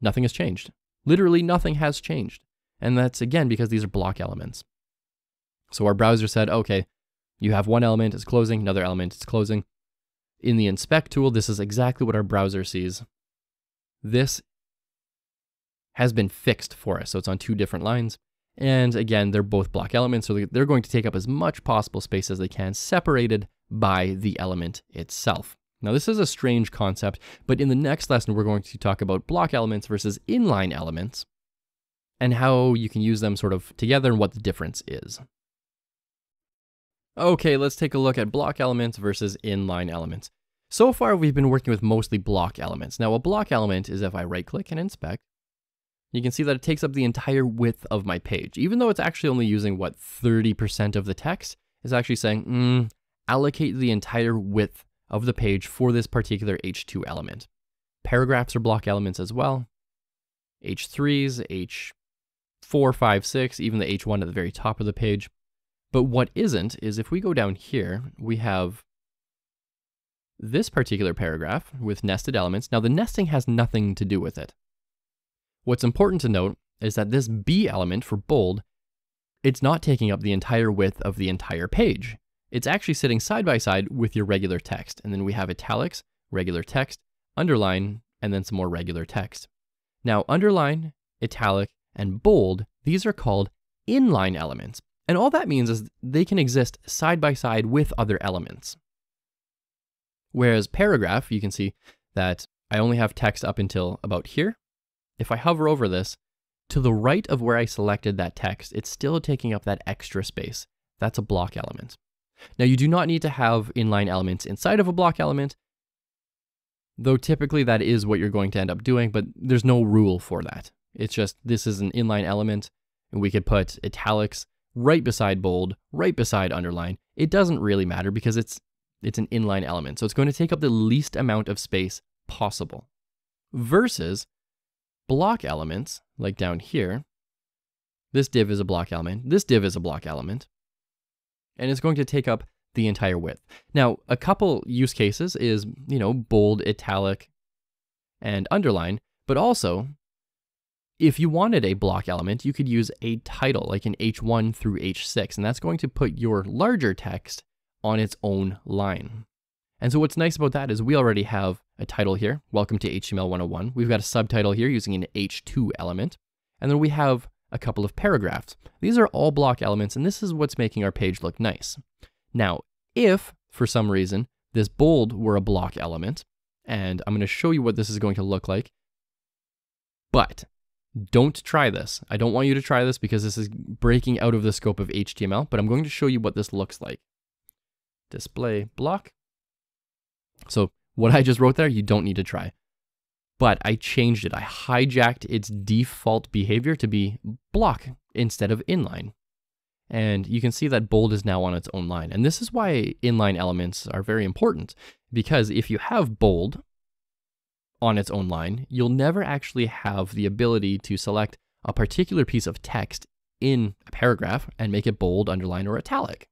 Nothing has changed. Literally nothing has changed. And that's again because these are block elements. So our browser said, okay, you have one element, it's closing, another element, it's closing. In the inspect tool, this is exactly what our browser sees. This has been fixed for us. So it's on two different lines. And again, they're both block elements, so they're going to take up as much possible space as they can, separated by the element itself. Now, this is a strange concept, but in the next lesson, we're going to talk about block elements versus inline elements and how you can use them sort of together and what the difference is. Okay, let's take a look at block elements versus inline elements. So far, we've been working with mostly block elements. Now, a block element is if I right click and inspect, you can see that it takes up the entire width of my page. Even though it's actually only using, what, 30% of the text, it's actually saying, mm, allocate the entire width of the page for this particular H2 element. Paragraphs are block elements as well. H3s, H4, 5, 6, even the H1 at the very top of the page. But what isn't is if we go down here, we have this particular paragraph with nested elements. Now the nesting has nothing to do with it. What's important to note is that this B element for bold, it's not taking up the entire width of the entire page. It's actually sitting side by side with your regular text. And then we have italics, regular text, underline, and then some more regular text. Now, underline, italic, and bold, these are called inline elements. And all that means is they can exist side by side with other elements. Whereas paragraph, you can see that I only have text up until about here, if I hover over this, to the right of where I selected that text, it's still taking up that extra space. That's a block element. Now you do not need to have inline elements inside of a block element, though typically that is what you're going to end up doing, but there's no rule for that. It's just this is an inline element, and we could put italics right beside bold, right beside underline. It doesn't really matter because it's it's an inline element, so it's going to take up the least amount of space possible. Versus block elements, like down here, this div is a block element, this div is a block element, and it's going to take up the entire width. Now, a couple use cases is, you know, bold, italic, and underline, but also, if you wanted a block element, you could use a title, like an H1 through H6, and that's going to put your larger text on its own line. And so what's nice about that is we already have a title here, Welcome to HTML 101. We've got a subtitle here using an H2 element. And then we have a couple of paragraphs. These are all block elements, and this is what's making our page look nice. Now, if, for some reason, this bold were a block element, and I'm going to show you what this is going to look like, but don't try this. I don't want you to try this because this is breaking out of the scope of HTML, but I'm going to show you what this looks like. Display block. So what I just wrote there, you don't need to try. But I changed it. I hijacked its default behavior to be block instead of inline. And you can see that bold is now on its own line. And this is why inline elements are very important because if you have bold on its own line, you'll never actually have the ability to select a particular piece of text in a paragraph and make it bold, underline, or italic.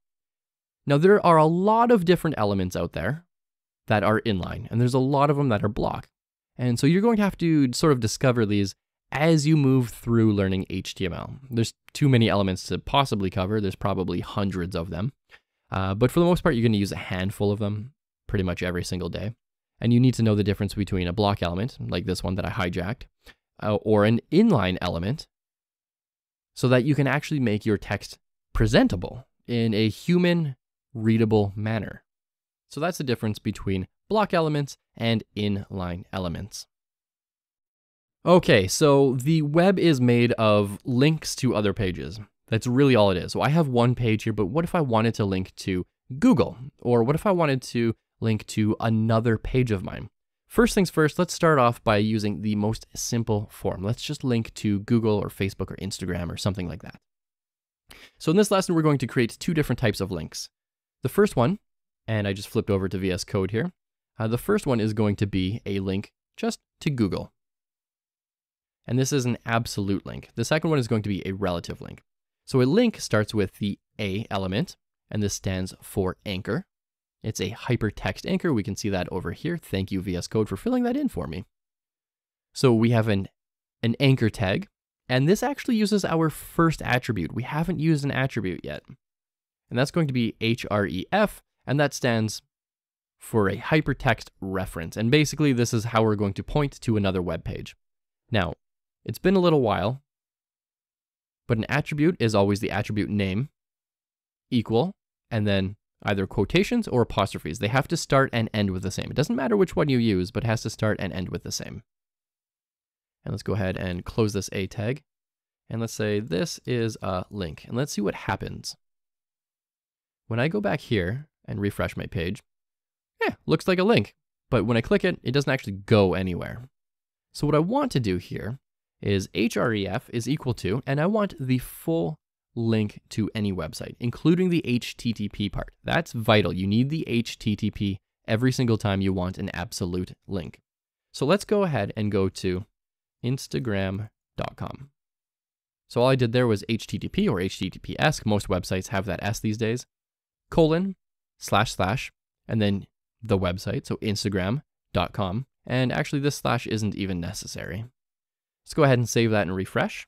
Now, there are a lot of different elements out there that are inline, and there's a lot of them that are block. And so you're going to have to sort of discover these as you move through learning HTML. There's too many elements to possibly cover. There's probably hundreds of them. Uh, but for the most part, you're going to use a handful of them pretty much every single day. And you need to know the difference between a block element, like this one that I hijacked, uh, or an inline element, so that you can actually make your text presentable in a human readable manner. So that's the difference between block elements and inline elements. Okay, so the web is made of links to other pages. That's really all it is. So I have one page here, but what if I wanted to link to Google? Or what if I wanted to link to another page of mine? First things first, let's start off by using the most simple form. Let's just link to Google or Facebook or Instagram or something like that. So in this lesson, we're going to create two different types of links. The first one, and I just flipped over to VS Code here, uh, the first one is going to be a link just to Google. And this is an absolute link. The second one is going to be a relative link. So a link starts with the A element, and this stands for anchor. It's a hypertext anchor. We can see that over here. Thank you, VS Code, for filling that in for me. So we have an, an anchor tag, and this actually uses our first attribute. We haven't used an attribute yet. And that's going to be href, and that stands for a hypertext reference. And basically, this is how we're going to point to another web page. Now, it's been a little while, but an attribute is always the attribute name, equal, and then either quotations or apostrophes. They have to start and end with the same. It doesn't matter which one you use, but has to start and end with the same. And let's go ahead and close this A tag. And let's say this is a link. And let's see what happens. When I go back here and refresh my page, yeah, looks like a link. But when I click it, it doesn't actually go anywhere. So what I want to do here is href is equal to, and I want the full link to any website, including the HTTP part. That's vital. You need the HTTP every single time you want an absolute link. So let's go ahead and go to instagram.com. So all I did there was HTTP or HTTPS. Most websites have that S these days. Colon, slash, slash, and then the website, so instagram.com. And actually this slash isn't even necessary. Let's go ahead and save that and refresh.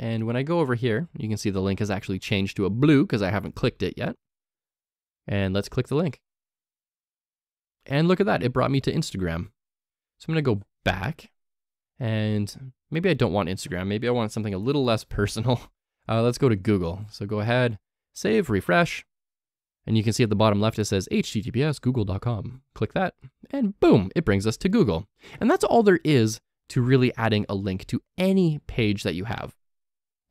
And when I go over here, you can see the link has actually changed to a blue because I haven't clicked it yet. And let's click the link. And look at that, it brought me to Instagram. So I'm gonna go back and maybe I don't want Instagram. Maybe I want something a little less personal. <laughs> Uh, let's go to Google. So go ahead, save, refresh. And you can see at the bottom left, it says https google.com. Click that and boom, it brings us to Google. And that's all there is to really adding a link to any page that you have.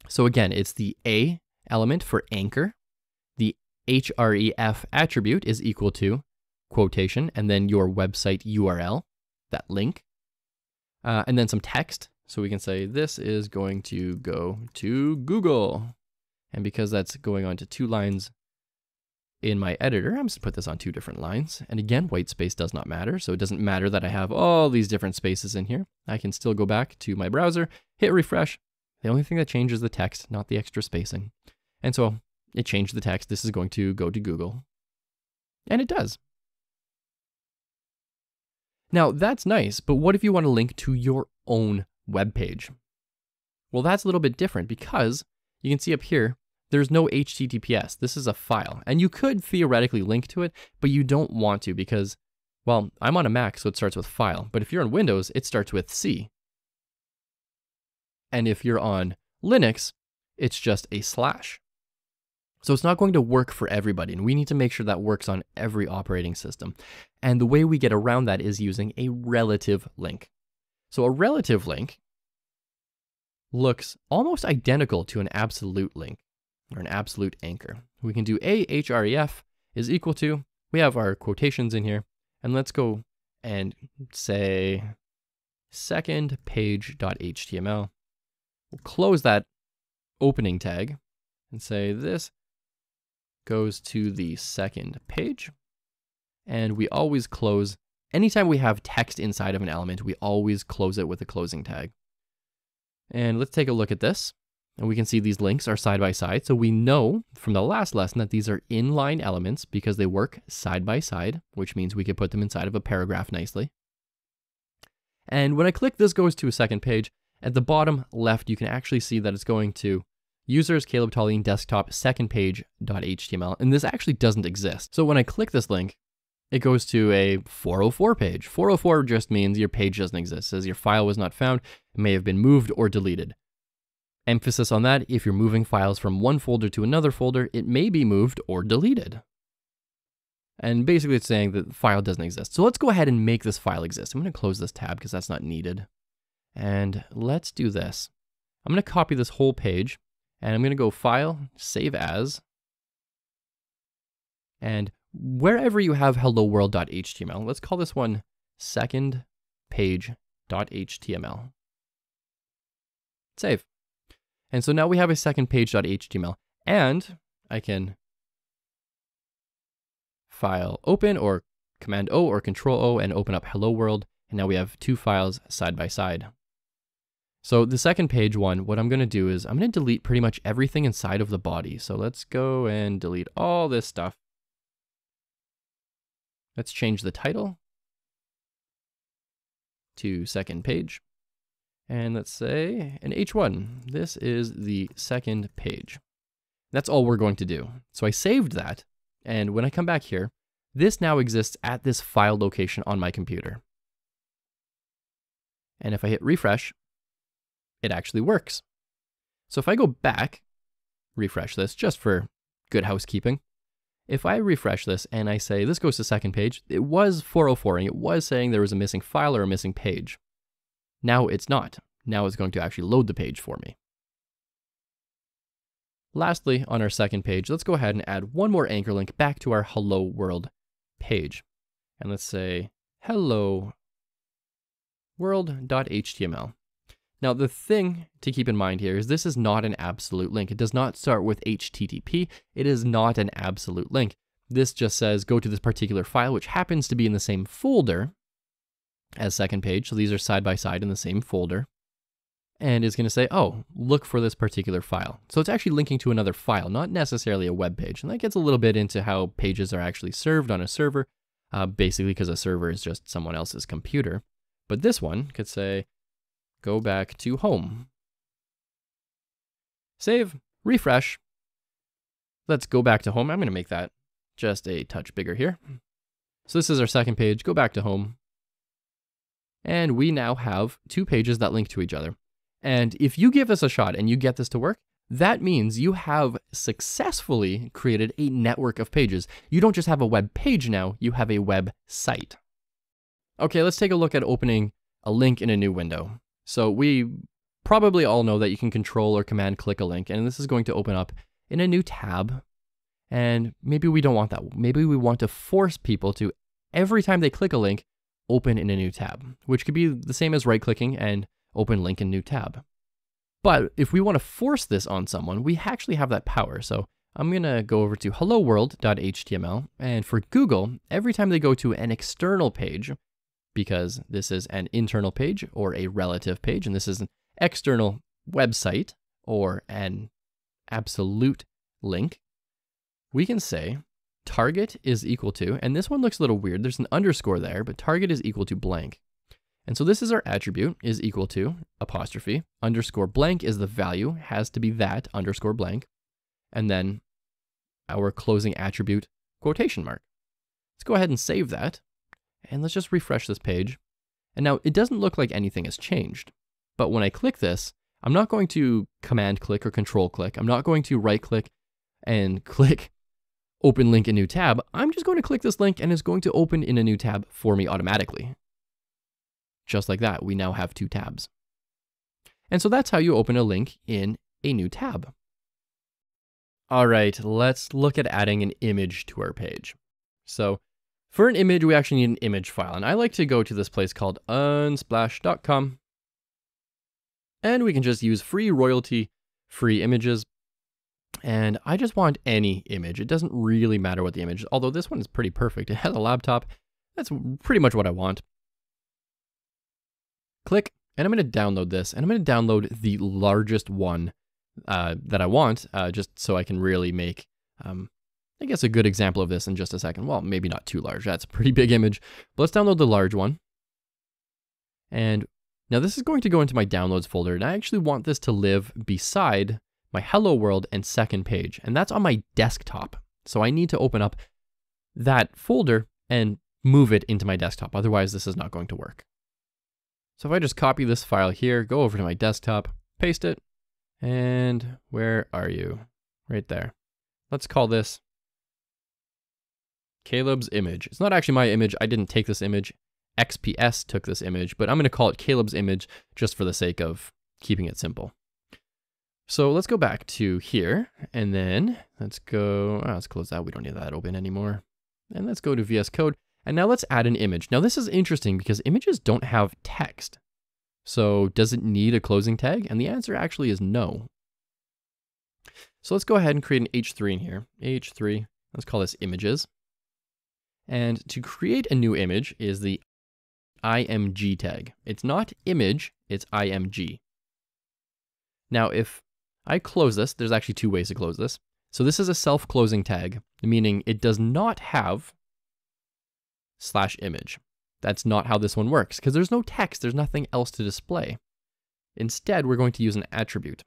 So again, it's the A element for anchor. The href attribute is equal to quotation and then your website URL, that link, uh, and then some text. So we can say this is going to go to Google. And because that's going on to two lines in my editor, I'm just put this on two different lines. And again, white space does not matter. So it doesn't matter that I have all these different spaces in here. I can still go back to my browser, hit refresh. The only thing that changes the text, not the extra spacing. And so it changed the text. This is going to go to Google. And it does. Now that's nice, but what if you want to link to your own web page? Well, that's a little bit different because you can see up here, there's no HTTPS. This is a file. And you could theoretically link to it, but you don't want to because, well, I'm on a Mac, so it starts with file. But if you're on Windows, it starts with C. And if you're on Linux, it's just a slash. So it's not going to work for everybody, and we need to make sure that works on every operating system. And the way we get around that is using a relative link. So a relative link looks almost identical to an absolute link or an absolute anchor. We can do a href is equal to, we have our quotations in here, and let's go and say second page.html. We'll close that opening tag and say this goes to the second page. And we always close, anytime we have text inside of an element, we always close it with a closing tag. And let's take a look at this. And we can see these links are side by side. So we know from the last lesson that these are inline elements because they work side by side, which means we could put them inside of a paragraph nicely. And when I click this goes to a second page, at the bottom left, you can actually see that it's going to users Kalob Taulien desktop second page.html, and this actually doesn't exist. So when I click this link, it goes to a 404 page. 404 just means your page doesn't exist. It says your file was not found, it may have been moved or deleted. Emphasis on that, if you're moving files from one folder to another folder, it may be moved or deleted. And basically it's saying that the file doesn't exist. So let's go ahead and make this file exist. I'm gonna close this tab because that's not needed. And let's do this. I'm gonna copy this whole page and I'm gonna go File, Save As. And wherever you have hello world.html, let's call this one second page.html. Save. And so now we have a second page.html and I can file open or command O or control O and open up hello world. And now we have two files side by side. So the second page one, what I'm going to do is I'm going to delete pretty much everything inside of the body. So let's go and delete all this stuff. Let's change the title to second page. And let's say an H1. This is the second page. That's all we're going to do. So I saved that. And when I come back here, this now exists at this file location on my computer. And if I hit refresh, it actually works. So if I go back, refresh this just for good housekeeping. If I refresh this and I say this goes to second page, it was 404 and it was saying there was a missing file or a missing page. Now it's not. Now it's going to actually load the page for me. Lastly, on our second page, let's go ahead and add one more anchor link back to our hello world page. And let's say hello world.html. Now, the thing to keep in mind here is this is not an absolute link. It does not start with HTTP. It is not an absolute link. This just says go to this particular file, which happens to be in the same folder as second page. So these are side by side in the same folder. And is going to say, oh, look for this particular file. So it's actually linking to another file, not necessarily a web page. And that gets a little bit into how pages are actually served on a server, uh, basically because a server is just someone else's computer. But this one could say, go back to home. Save, refresh. Let's go back to home. I'm going to make that just a touch bigger here. So this is our second page. Go back to home. And we now have two pages that link to each other. And if you give this a shot and you get this to work, that means you have successfully created a network of pages. You don't just have a web page now, you have a web site. Okay, let's take a look at opening a link in a new window. So we probably all know that you can control or command click a link, and this is going to open up in a new tab. And maybe we don't want that. Maybe we want to force people to, every time they click a link, open in a new tab, which could be the same as right clicking and open link in new tab. But if we want to force this on someone, we actually have that power. So I'm going to go over to hello world.html. And for Google, every time they go to an external page, because this is an internal page or a relative page, and this is an external website or an absolute link, we can say target is equal to, and this one looks a little weird, there's an underscore there, but target is equal to blank. And so this is our attribute is equal to apostrophe, underscore blank is the value, has to be that underscore blank, and then our closing attribute quotation mark. Let's go ahead and save that. And let's just refresh this page. And now it doesn't look like anything has changed. But when I click this, I'm not going to command click or control click. I'm not going to right click and <laughs> click open link in new tab. I'm just going to click this link and it's going to open in a new tab for me automatically. Just like that, we now have two tabs. And so that's how you open a link in a new tab. All right, let's look at adding an image to our page. So for an image, we actually need an image file, and I like to go to this place called unsplash.com, and we can just use free royalty free images. And I just want any image. It doesn't really matter what the image is, although this one is pretty perfect. <laughs> It has a laptop. That's pretty much what I want. Click, and I'm going to download this, and I'm going to download the largest one uh, that I want, uh, just so I can really make, um, I guess, a good example of this in just a second. Well, maybe not too large. That's a pretty <laughs> big image. But let's download the large one. And now this is going to go into my downloads folder, and I actually want this to live beside my hello world and second page, and that's on my desktop. So I need to open up that folder and move it into my desktop. Otherwise, this is not going to work. So if I just copy this file here, go over to my desktop, paste it, and where are you? Right there. Let's call this Kalob's image. It's not actually my image. I didn't take this image. XPS took this image, but I'm going to call it Kalob's image just for the sake of keeping it simple. So let's go back to here and then let's go, oh, let's close that. We don't need that open anymore. And let's go to VS Code. And now let's add an image. Now this is interesting because images don't have text. So does it need a closing tag? And the answer actually is no. So let's go ahead and create an H3 in here. H3, let's call this images. And to create a new image is the img tag. It's not image, it's img. Now, if I close this. There's actually two ways to close this. So this is a self-closing tag, meaning it does not have slash image. That's not how this one works because there's no text. There's nothing else to display. Instead, we're going to use an attribute.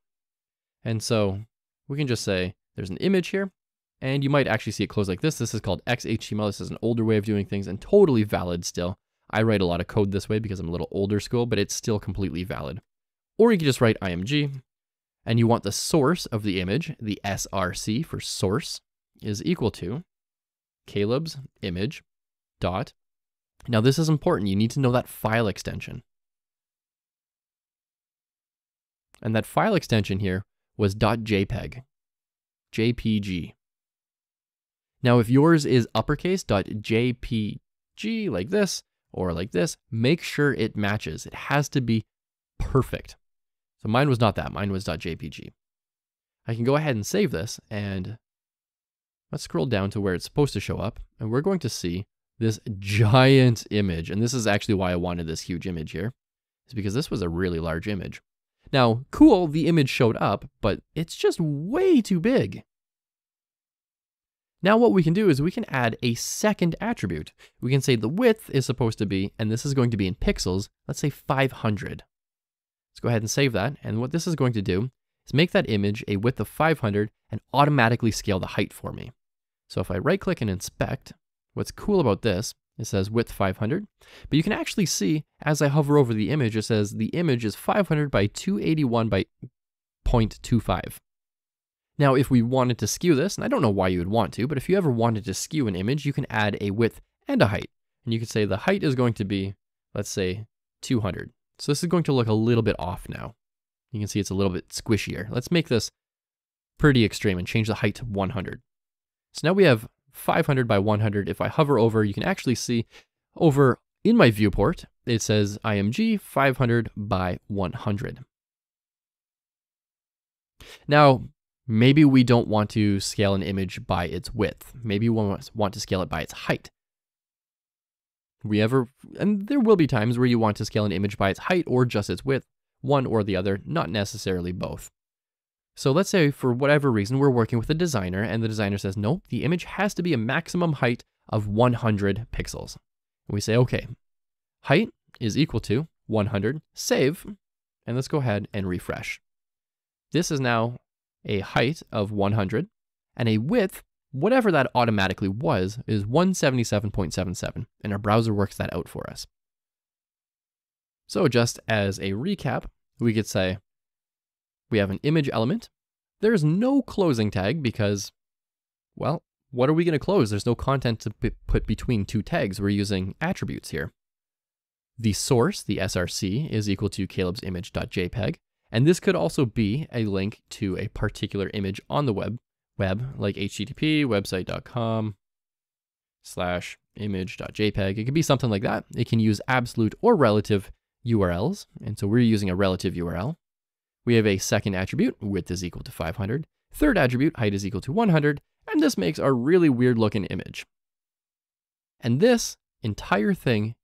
And so we can just say there's an image here and you might actually see it close like this. This is called XHTML. This is an older way of doing things and totally valid still. I write a lot of code this way because I'm a little older school, but it's still completely valid. Or you can just write IMG and you want the source of the image, the src for source, is equal to Kalob's image dot. Now this is important. You need to know that file extension. And that file extension here was .jpeg, JPG. Now if yours is uppercase .jpg like this or like this, make sure it matches. It has to be perfect. So mine was not that, mine was .jpg. I can go ahead and save this and let's scroll down to where it's supposed to show up and we're going to see this giant image. And this is actually why I wanted this huge image here, is because this was a really large image. Now, cool, the image showed up, but it's just way too big. Now what we can do is we can add a second attribute. We can say the width is supposed to be, and this is going to be in pixels, let's say 500. Let's go ahead and save that. And what this is going to do is make that image a width of 500 and automatically scale the height for me. So if I right click and inspect, what's cool about this, it says width 500, but you can actually see as I hover over the image, it says the image is 500 by 281 by 0.25. Now, if we wanted to skew this, and I don't know why you would want to, but if you ever wanted to skew an image, you can add a width and a height. And you could say the height is going to be, let's say, 200. So this is going to look a little bit off now. You can see it's a little bit squishier. Let's make this pretty extreme and change the height to 100. So now we have 500 by 100. If I hover over, you can actually see over in my viewport, it says IMG 500 by 100. Now, maybe we don't want to scale an image by its width. Maybe we want to scale it by its height we ever, and there will be times where you want to scale an image by its height or just its width, one or the other, not necessarily both. So let's say for whatever reason we're working with a designer and the designer says, no, the image has to be a maximum height of 100 pixels. And we say, okay, height is equal to 100, save, and let's go ahead and refresh. This is now a height of 100 and a width whatever that automatically was is 177.77, and our browser works that out for us. So just as a recap, we could say we have an image element. There's no closing tag because, well, what are we going to close? There's no content to put between two tags. We're using attributes here. The source, the src, is equal to kalob's image.jpg, and this could also be a link to a particular image on the web web, like http website.com slash image.jpg. It could be something like that. It can use absolute or relative URLs. And so we're using a relative URL. We have a second attribute, width is equal to 500. Third attribute, height is equal to 100, and this makes our really weird looking image. And this entire thing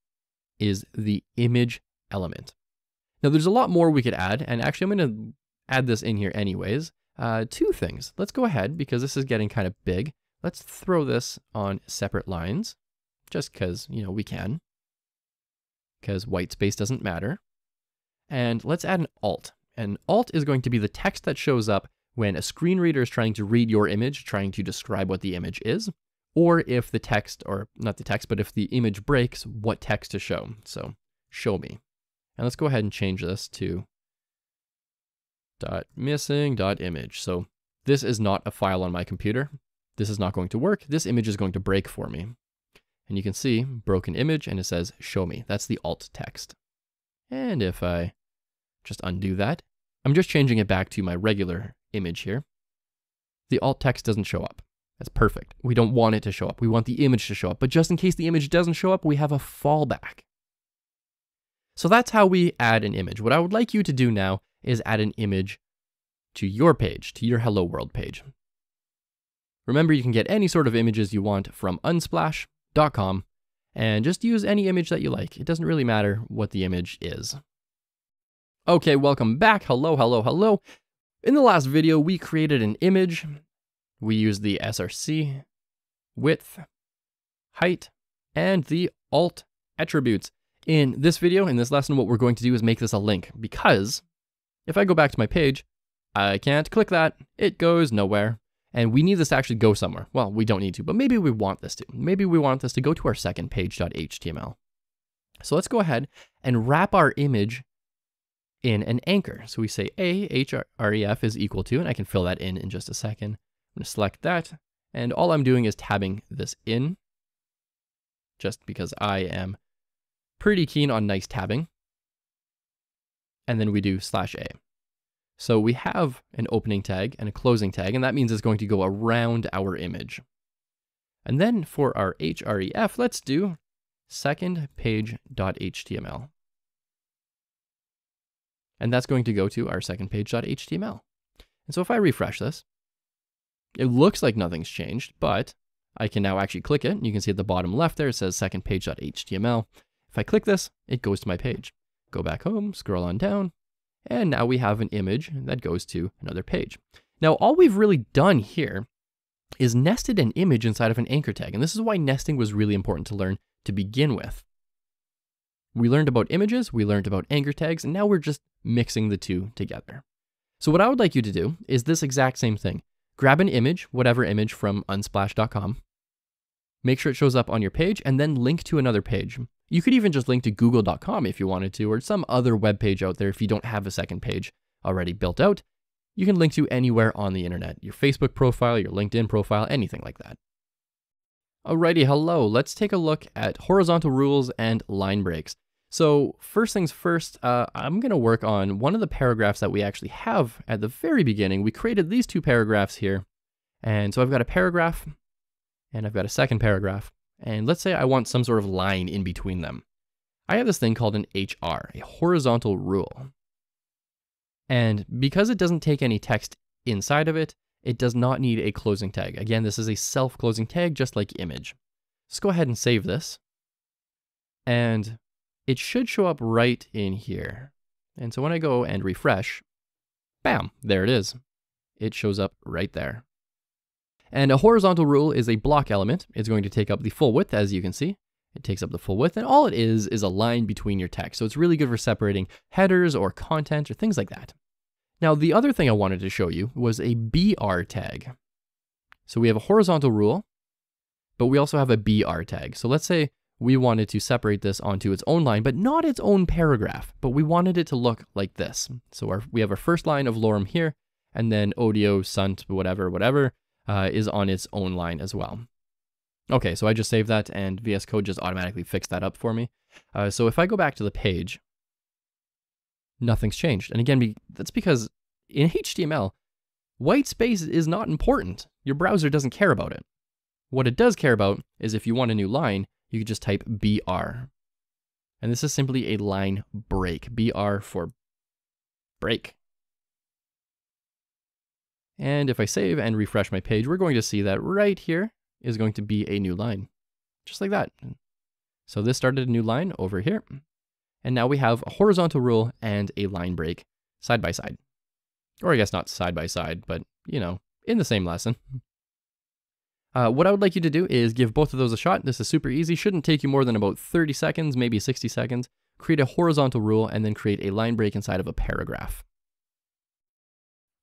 is the image element. Now there's a lot more we could add, and actually I'm going to add this in here anyways. Uh, two things. Let's go ahead, because this is getting kind of big. Let's throw this on separate lines, just because, you know, we can. Because white space doesn't matter. And let's add an alt. And alt is going to be the text that shows up when a screen reader is trying to read your image, trying to describe what the image is, or if the text, or not the text, but if the image breaks, what text to show. So show me. And let's go ahead and change this to dot missing dot image. So this is not a file on my computer. This is not going to work. This image is going to break for me. And you can see broken image and it says show me. That's the alt text. And if I just undo that, I'm just changing it back to my regular image here. The alt text doesn't show up. That's perfect. We don't want it to show up. We want the image to show up. But just in case the image doesn't show up, we have a fallback. So that's how we add an image. What I would like you to do now is add an image to your page, to your Hello World page. Remember, you can get any sort of images you want from unsplash.com and just use any image that you like. It doesn't really matter what the image is. Okay, welcome back. Hello, hello, hello. In the last video, we created an image. We used the src, width, height, and the alt attributes. In this video, in this lesson, what we're going to do is make this a link because if I go back to my page, I can't click that. It goes nowhere. And we need this to actually go somewhere. Well, we don't need to, but maybe we want this to. Maybe we want this to go to our second page.html. So let's go ahead and wrap our image in an anchor. So we say a href is equal to, and I can fill that in in just a second. I'm going to select that, and all I'm doing is tabbing this in, just because I am pretty keen on nice tabbing. And then we do slash A. So we have an opening tag and a closing tag, and that means it's going to go around our image. And then for our href, let's do second page.html. And that's going to go to our second page.html. And so if I refresh this, it looks like nothing's changed, but I can now actually click it. And you can see at the bottom left there, it says second page.html. If I click this, it goes to my page. Go back home, scroll on down, and now we have an image that goes to another page. Now, all we've really done here is nested an image inside of an anchor tag, and this is why nesting was really important to learn to begin with. We learned about images, we learned about anchor tags, and now we're just mixing the two together. So what I would like you to do is this exact same thing. Grab an image, whatever image from unsplash.com, make sure it shows up on your page, and then link to another page. You could even just link to google.com if you wanted to, or some other web page out there if you don't have a second page already built out. You can link to anywhere on the internet, your Facebook profile, your LinkedIn profile, anything like that. Alrighty, hello. Let's take a look at horizontal rules and line breaks. So first things first, uh, I'm going to work on one of the paragraphs that we actually have at the very beginning. We created these two paragraphs here. And so I've got a paragraph and I've got a second paragraph. And let's say I want some sort of line in between them. I have this thing called an HR, a horizontal rule. And because it doesn't take any text inside of it, it does not need a closing tag. Again, this is a self-closing tag, just like image. Let's go ahead and save this. And it should show up right in here. And so when I go and refresh, bam, there it is. It shows up right there. And a horizontal rule is a block element. It's going to take up the full width, as you can see. It takes up the full width, and all it is is a line between your text. So it's really good for separating headers or content or things like that. Now, the other thing I wanted to show you was a BR tag. So we have a horizontal rule, but we also have a BR tag. So let's say we wanted to separate this onto its own line, but not its own paragraph, but we wanted it to look like this. So our, we have our first line of lorem here, and then odio, sunt, whatever, whatever, uh, is on its own line as well. Okay, so I just saved that and VS Code just automatically fixed that up for me. Uh, so if I go back to the page, nothing's changed. And again, be, that's because in HTML, white space is not important. Your browser doesn't care about it. What it does care about is if you want a new line, you can just type BR. And this is simply a line break, BR for break. And if I save and refresh my page, we're going to see that right here is going to be a new line, just like that. So this started a new line over here. And now we have a horizontal rule and a line break side by side. Or I guess not side by side, but you know, in the same lesson. <laughs> Uh, what I would like you to do is give both of those a shot. This is super easy. Shouldn't take you more than about 30 seconds, maybe 60 seconds. Create a horizontal rule and then create a line break inside of a paragraph.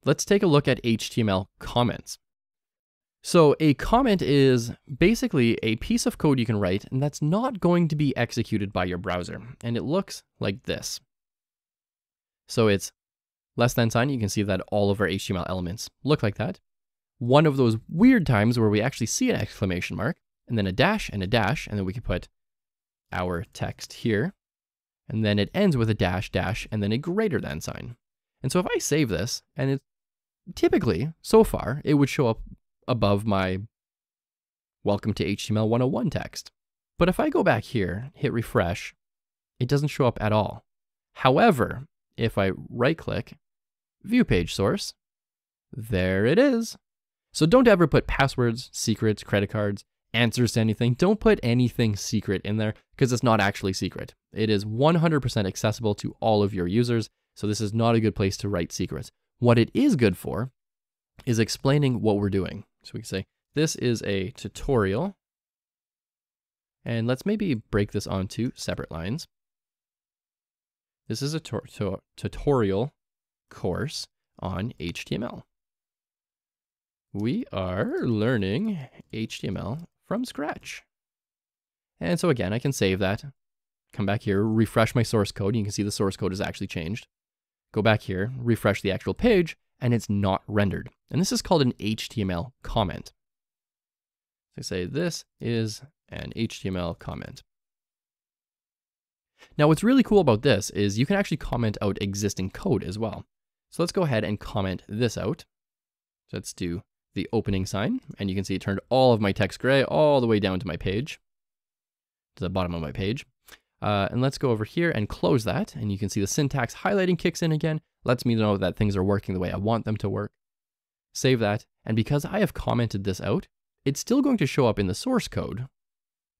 Let's take a look at HTML comments. So a comment is basically a piece of code you can write and that's not going to be executed by your browser. And it looks like this. So it's less than sign. You can see that all of our HTML elements look like that. One of those weird times where we actually see an exclamation mark and then a dash and a dash, and then we can put our text here. And then it ends with a dash dash and then a greater than sign. And so if I save this and it typically so far it would show up above my welcome to HTML 101 text. But if I go back here, hit refresh, it doesn't show up at all. However, if I right click, view page source, there it is. So don't ever put passwords, secrets, credit cards, answers to anything. Don't put anything secret in there because it's not actually secret. It is 100% accessible to all of your users. So this is not a good place to write secrets. What it is good for is explaining what we're doing. So we can say, this is a tutorial. And let's maybe break this onto separate lines. This is a tutorial course on HTML. We are learning HTML from scratch. And so again, I can save that, come back here, refresh my source code. and You can see the source code has actually changed. Go back here, refresh the actual page, and it's not rendered. And this is called an HTML comment. So I say this is an HTML comment. Now what's really cool about this is you can actually comment out existing code as well. So let's go ahead and comment this out. So let's do the opening sign, and you can see it turned all of my text gray all the way down to my page, to the bottom of my page. Uh, and let's go over here and close that, and you can see the syntax highlighting kicks in again, lets me know that things are working the way I want them to work. Save that, and because I have commented this out, it's still going to show up in the source code.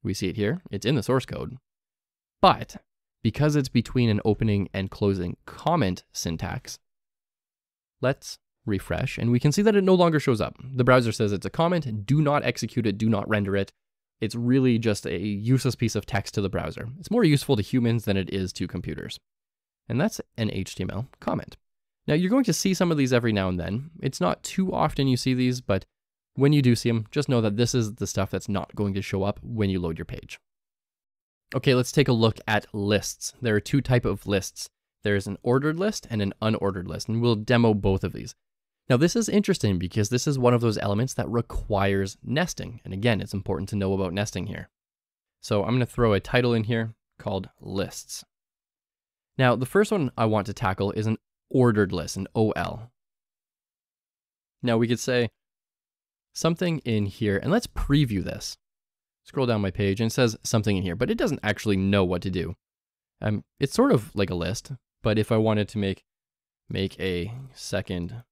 We see it here, it's in the source code. But because it's between an opening and closing comment syntax, let's refresh, and we can see that it no longer shows up. The browser says it's a comment, do not execute it, do not render it. It's really just a useless piece of text to the browser. It's more useful to humans than it is to computers. And that's an HTML comment. Now you're going to see some of these every now and then. It's not too often you see these, but when you do see them, just know that this is the stuff that's not going to show up when you load your page. Okay, let's take a look at lists. There are two type of lists. There's an ordered list and an unordered list, and we'll demo both of these. Now this is interesting because this is one of those elements that requires nesting. And again, it's important to know about nesting here. So I'm gonna throw a title in here called lists. Now the first one I want to tackle is an ordered list, an OL. Now we could say something in here, and let's preview this. Scroll down my page and it says something in here, but it doesn't actually know what to do. Um, it's sort of like a list, but if I wanted to make make a second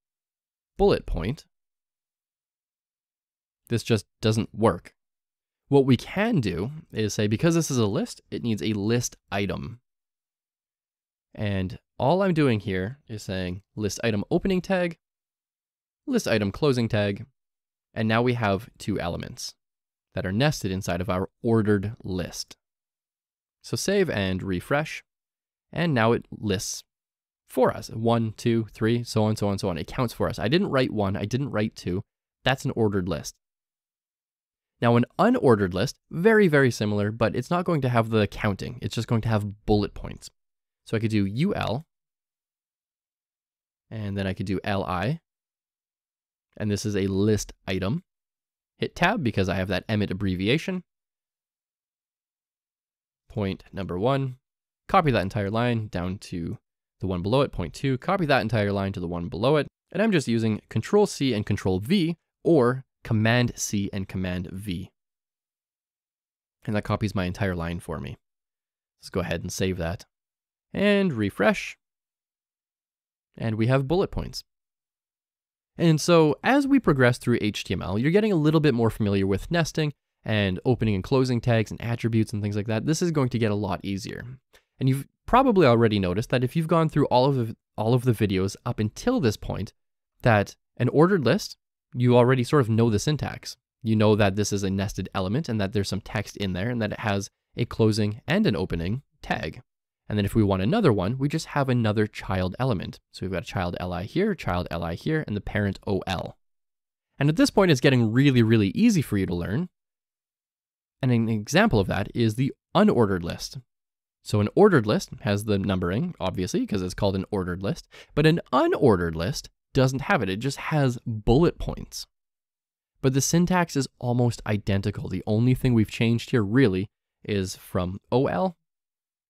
bullet point, this just doesn't work. What we can do is say, because this is a list, it needs a list item. And all I'm doing here is saying list item opening tag, list item closing tag, and now we have two elements that are nested inside of our ordered list. So save and refresh, and now it lists for us. One, two, three, so on, so on, so on. It counts for us. I didn't write one, I didn't write two. That's an ordered list. Now, an unordered list, very, very similar, but it's not going to have the counting. It's just going to have bullet points. So I could do UL, and then I could do LI, and this is a list item. Hit tab because I have that Emmet abbreviation. Point number one, copy that entire line down to the one below it, point two, copy that entire line to the one below it, and I'm just using Control C and Control V, or Command C and Command V. And that copies my entire line for me. Let's go ahead and save that. And refresh. And we have bullet points. And so as we progress through HTML, you're getting a little bit more familiar with nesting and opening and closing tags and attributes and things like that. This is going to get a lot easier. And you've probably already noticed that if you've gone through all of the, all of the videos up until this point, that an ordered list, you already sort of know the syntax. You know that this is a nested element and that there's some text in there and that it has a closing and an opening tag. And then if we want another one, we just have another child element. So we've got a child li here, child li here, and the parent ol. And at this point, it's getting really, really easy for you to learn. And an example of that is the unordered list. So an ordered list has the numbering, obviously, because it's called an ordered list, but an unordered list doesn't have it. It just has bullet points. But the syntax is almost identical. The only thing we've changed here really is from OL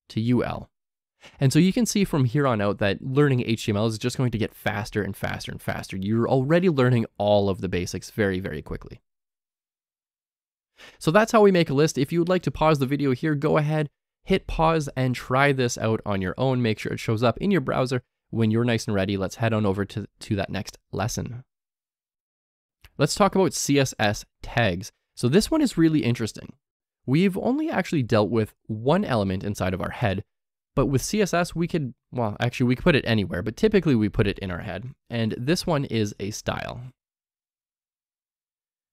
to UL. And so you can see from here on out that learning HTML is just going to get faster and faster and faster. You're already learning all of the basics very, very quickly. So that's how we make a list. If you would like to pause the video here, go ahead, hit pause and try this out on your own. Make sure it shows up in your browser. When you're nice and ready, let's head on over to, to that next lesson. Let's talk about CSS tags. So this one is really interesting. We've only actually dealt with one element inside of our head, but with CSS, we could, well, actually we could put it anywhere, but typically we put it in our head. And this one is a style.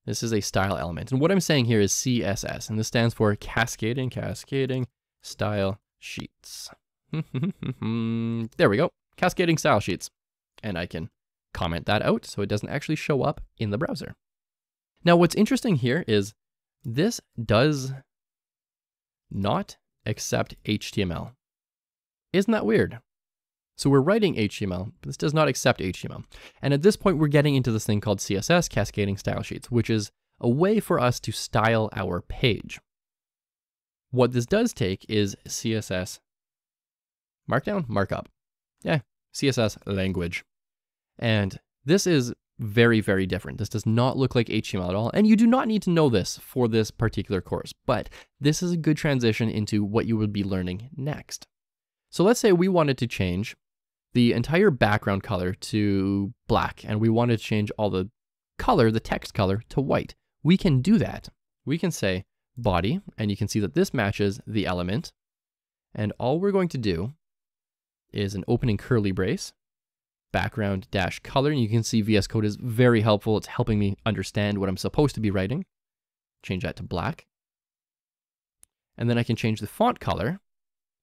This is a style element. And what I'm saying here is CSS, and this stands for Cascading, Cascading Style Sheets. <laughs> there we go, Cascading Style Sheets. And I can comment that out so it doesn't actually show up in the browser. Now, what's interesting here is this does not accept HTML. Isn't that weird? So we're writing HTML, but this does not accept HTML. And at this point, we're getting into this thing called CSS, Cascading Style Sheets, which is a way for us to style our page. What this does take is CSS Markdown, Markup. Yeah, CSS language. And this is very, very different. This does not look like HTML at all, and you do not need to know this for this particular course, but this is a good transition into what you would be learning next. So let's say we wanted to change the entire background color to black, and we wanted to change all the color, the text color, to white. We can do that. We can say body, and you can see that this matches the element, and all we're going to do is an opening curly brace, background dash color. And you can see VS Code is very helpful. It's helping me understand what I'm supposed to be writing. Change that to black. And then I can change the font color.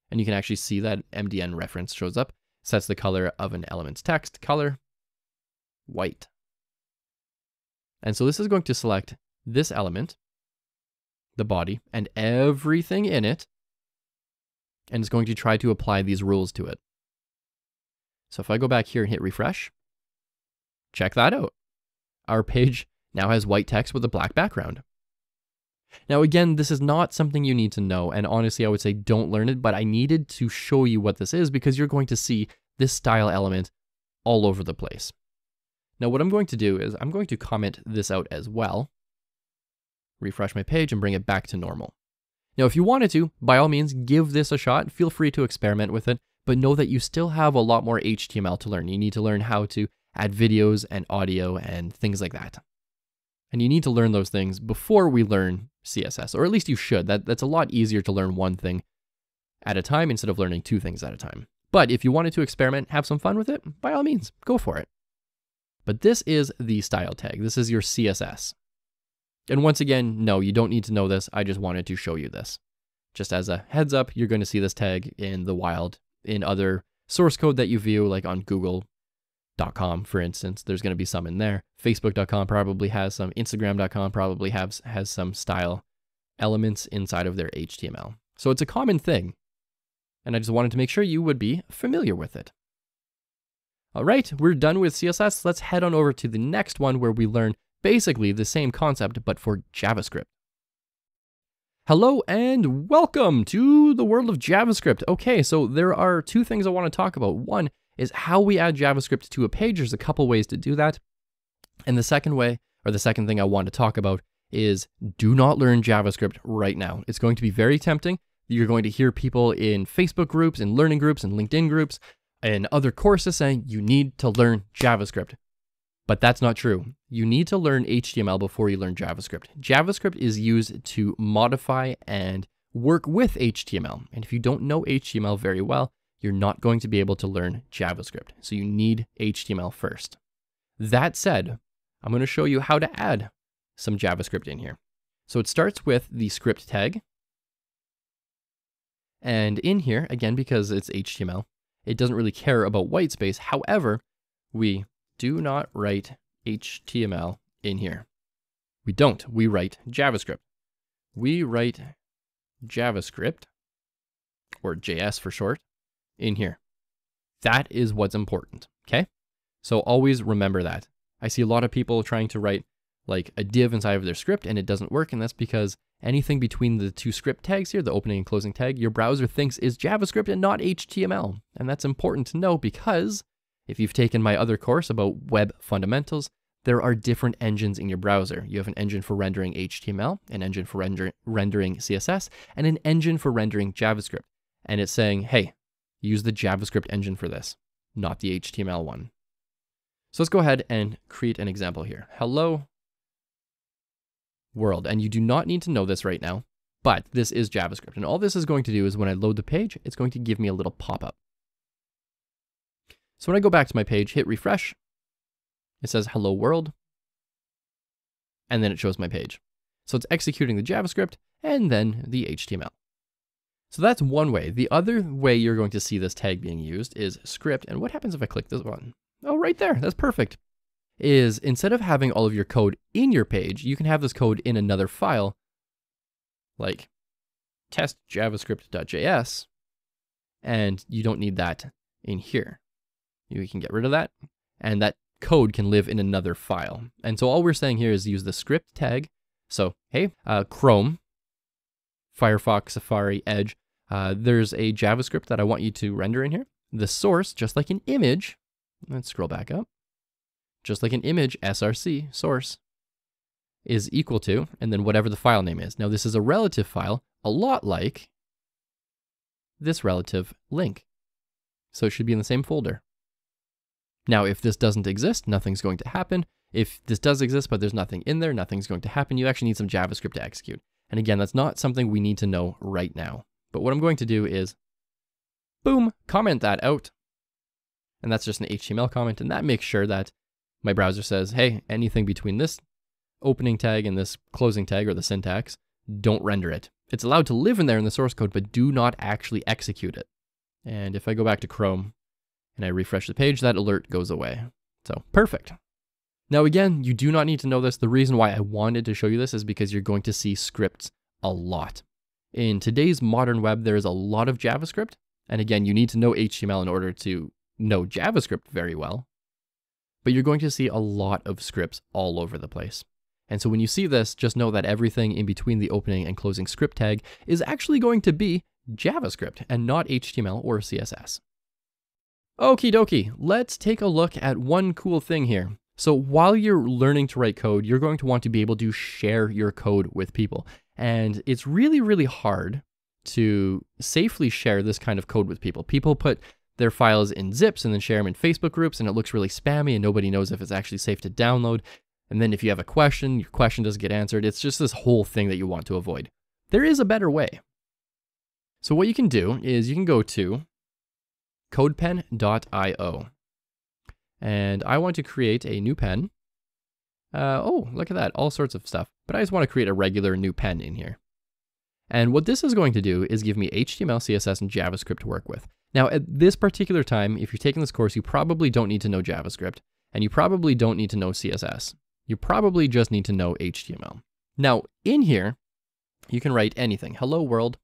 And you can actually see that MDN reference shows up. Sets the color of an element's text color, white. And so this is going to select this element, the body, and everything in it. And it's going to try to apply these rules to it. So if I go back here and hit refresh, check that out. Our page now has white text with a black background. Now, again, this is not something you need to know, and honestly, I would say don't learn it, but I needed to show you what this is because you're going to see this style element all over the place. Now, what I'm going to do is I'm going to comment this out as well, refresh my page, and bring it back to normal. Now, if you wanted to, by all means, give this a shot. Feel free to experiment with it but know that you still have a lot more HTML to learn. You need to learn how to add videos and audio and things like that. And you need to learn those things before we learn CSS, or at least you should. That, that's a lot easier to learn one thing at a time instead of learning two things at a time. But if you wanted to experiment, have some fun with it, by all means, go for it. But this is the style tag. This is your CSS. And once again, no, you don't need to know this. I just wanted to show you this. Just as a heads up, you're going to see this tag in the wild in other source code that you view, like on google.com, for instance. There's going to be some in there. Facebook.com probably has some. Instagram.com probably has, has some style elements inside of their HTML. So it's a common thing. And I just wanted to make sure you would be familiar with it. All right, we're done with CSS. Let's head on over to the next one where we learn basically the same concept, but for JavaScript. Hello and welcome to the world of JavaScript. Okay, so there are two things I want to talk about. One is how we add JavaScript to a page. There's a couple ways to do that. And the second way, or the second thing I want to talk about is do not learn JavaScript right now. It's going to be very tempting. You're going to hear people in Facebook groups and learning groups and LinkedIn groups and other courses saying you need to learn JavaScript. But that's not true. You need to learn HTML before you learn JavaScript. JavaScript is used to modify and work with HTML. And if you don't know HTML very well, you're not going to be able to learn JavaScript. So you need HTML first. That said, I'm going to show you how to add some JavaScript in here. So it starts with the script tag. And in here, again, because it's HTML, it doesn't really care about white space. However, we do not write HTML in here. We don't. We write JavaScript. We write JavaScript, or JS for short, in here. That is what's important, okay? So always remember that. I see a lot of people trying to write like a div inside of their script and it doesn't work. And that's because anything between the two script tags here, the opening and closing tag, your browser thinks is JavaScript and not HTML. And that's important to know because if you've taken my other course about web fundamentals, there are different engines in your browser. You have an engine for rendering HTML, an engine for render rendering CSS, and an engine for rendering JavaScript. And it's saying, hey, use the JavaScript engine for this, not the HTML one. So let's go ahead and create an example here. Hello world. And you do not need to know this right now, but this is JavaScript. And all this is going to do is when I load the page, it's going to give me a little pop-up. So when I go back to my page, hit refresh, it says hello world, and then it shows my page. So it's executing the JavaScript and then the HTML. So that's one way. The other way you're going to see this tag being used is script. And what happens if I click this one? Oh, right there. That's perfect. Is instead of having all of your code in your page, you can have this code in another file like test javascript.js, and you don't need that in here. You can get rid of that, and that code can live in another file. And so all we're saying here is use the script tag. So, hey, uh, Chrome, Firefox, Safari, Edge, uh, there's a JavaScript that I want you to render in here. The source, just like an image, let's scroll back up, just like an image, src, source, is equal to, and then whatever the file name is. Now this is a relative file, a lot like this relative link. So it should be in the same folder. Now, if this doesn't exist, nothing's going to happen. If this does exist, but there's nothing in there, nothing's going to happen. You actually need some JavaScript to execute. And again, that's not something we need to know right now. But what I'm going to do is, boom, comment that out. And that's just an HTML comment. And that makes sure that my browser says, hey, anything between this opening tag and this closing tag or the syntax, don't render it. It's allowed to live in there in the source code, but do not actually execute it. And if I go back to Chrome and I refresh the page, that alert goes away. So perfect. Now again, you do not need to know this. The reason why I wanted to show you this is because you're going to see scripts a lot. In today's modern web, there is a lot of JavaScript. And again, you need to know HTML in order to know JavaScript very well. But you're going to see a lot of scripts all over the place. And so when you see this, just know that everything in between the opening and closing script tag is actually going to be JavaScript and not HTML or CSS. Okie dokie, let's take a look at one cool thing here. So while you're learning to write code, you're going to want to be able to share your code with people. And it's really, really hard to safely share this kind of code with people. People put their files in zips and then share them in Facebook groups, and it looks really spammy, and nobody knows if it's actually safe to download. And then if you have a question, your question doesn't get answered. It's just this whole thing that you want to avoid. There is a better way. So what you can do is you can go to codepen.io. And I want to create a new pen. Uh, oh, look at that, all sorts of stuff. But I just want to create a regular new pen in here. And what this is going to do is give me HTML, CSS, and JavaScript to work with. Now, at this particular time, if you're taking this course, you probably don't need to know JavaScript, and you probably don't need to know CSS. You probably just need to know HTML. Now, in here, you can write anything. Hello world.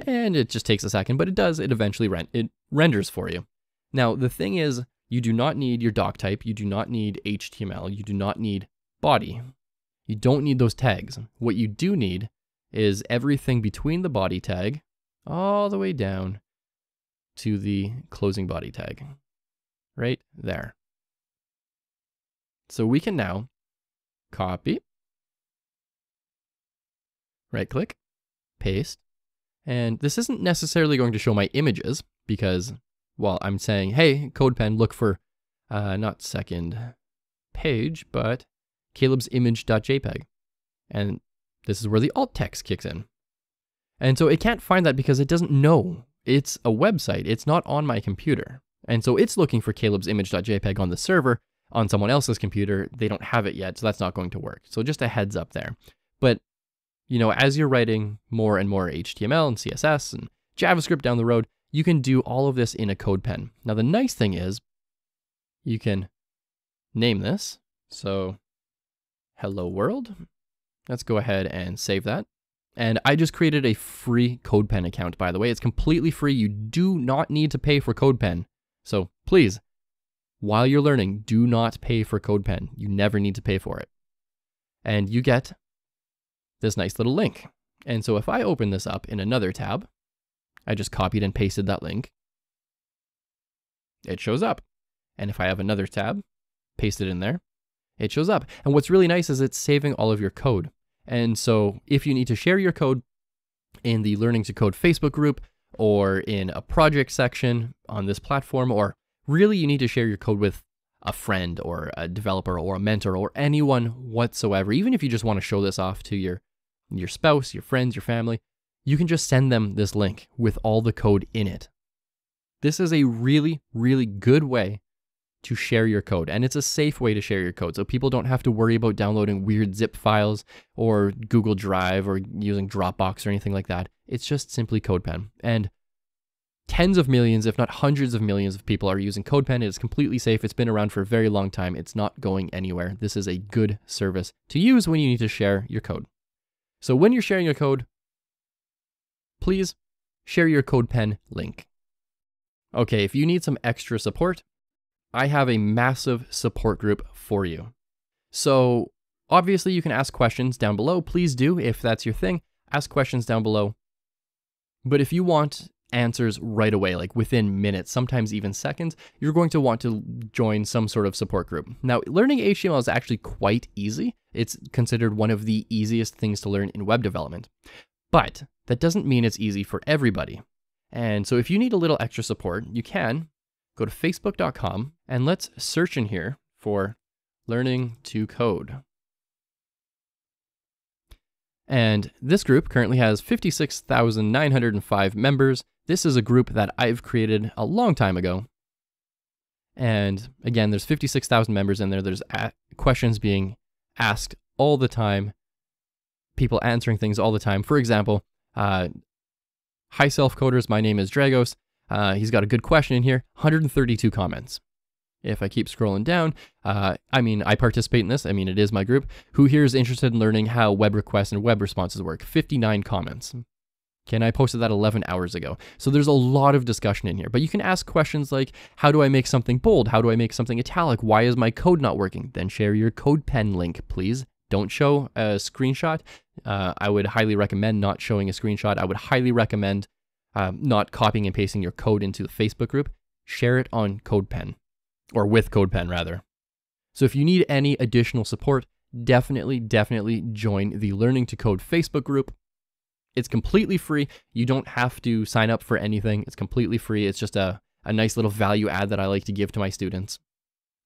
And it just takes a second, but it does. It eventually rent it renders for you. Now, the thing is, you do not need your doc type. You do not need HTML. You do not need body. You don't need those tags. What you do need is everything between the body tag all the way down to the closing body tag. Right there. So we can now copy, right click, paste, and this isn't necessarily going to show my images because, well, I'm saying, hey, CodePen, look for uh, not second page, but Kalob's image.jpg. And this is where the alt text kicks in. And so it can't find that because it doesn't know. It's a website. It's not on my computer. And so it's looking for Kalob's image.jpg on the server. On someone else's computer, they don't have it yet, so that's not going to work. So just a heads up there. But, you know, as you're writing more and more HTML and CSS and JavaScript down the road, you can do all of this in a CodePen. Now, the nice thing is you can name this. So, hello world. Let's go ahead and save that. And I just created a free CodePen account, by the way. It's completely free. You do not need to pay for CodePen. So please, while you're learning, do not pay for CodePen. You never need to pay for it. And you get this nice little link. And so if I open this up in another tab, I just copied and pasted that link. It shows up. And if I have another tab, paste it in there, it shows up. And what's really nice is it's saving all of your code. And so if you need to share your code in the Learning to Code Facebook group or in a project section on this platform, or really you need to share your code with a friend or a developer or a mentor or anyone whatsoever, even if you just want to show this off to your your spouse, your friends, your family, you can just send them this link with all the code in it. This is a really, really good way to share your code. And it's a safe way to share your code. So people don't have to worry about downloading weird zip files or Google Drive or using Dropbox or anything like that. It's just simply CodePen. And tens of millions, if not hundreds of millions of people are using CodePen. It is completely safe. It's been around for a very long time. It's not going anywhere. This is a good service to use when you need to share your code. So when you're sharing your code, please share your CodePen link. Okay, if you need some extra support, I have a massive support group for you. So obviously you can ask questions down below. Please do if that's your thing. Ask questions down below. But if you want answers right away, like within minutes, sometimes even seconds, you're going to want to join some sort of support group. Now, learning HTML is actually quite easy. It's considered one of the easiest things to learn in web development. But that doesn't mean it's easy for everybody. And so if you need a little extra support, you can go to facebook.com and let's search in here for learning to code. And this group currently has 56,905 members. This is a group that I've created a long time ago. And again, there's 56,000 members in there. There's questions being asked all the time, people answering things all the time. For example, uh, hi self coders, my name is Dragos. Uh, he's got a good question in here 132 comments. If I keep scrolling down, uh, I mean, I participate in this. I mean, it is my group. Who here is interested in learning how web requests and web responses work? 59 comments. Okay, and I posted that 11 hours ago. So there's a lot of discussion in here. But you can ask questions like, how do I make something bold? How do I make something italic? Why is my code not working? Then share your CodePen link, please. Don't show a screenshot. Uh, I would highly recommend not showing a screenshot. I would highly recommend um, not copying and pasting your code into the Facebook group, share it on CodePen, or with CodePen rather. So if you need any additional support, definitely, definitely join the Learning to Code Facebook group. It's completely free. You don't have to sign up for anything. It's completely free. It's just a, a nice little value add that I like to give to my students.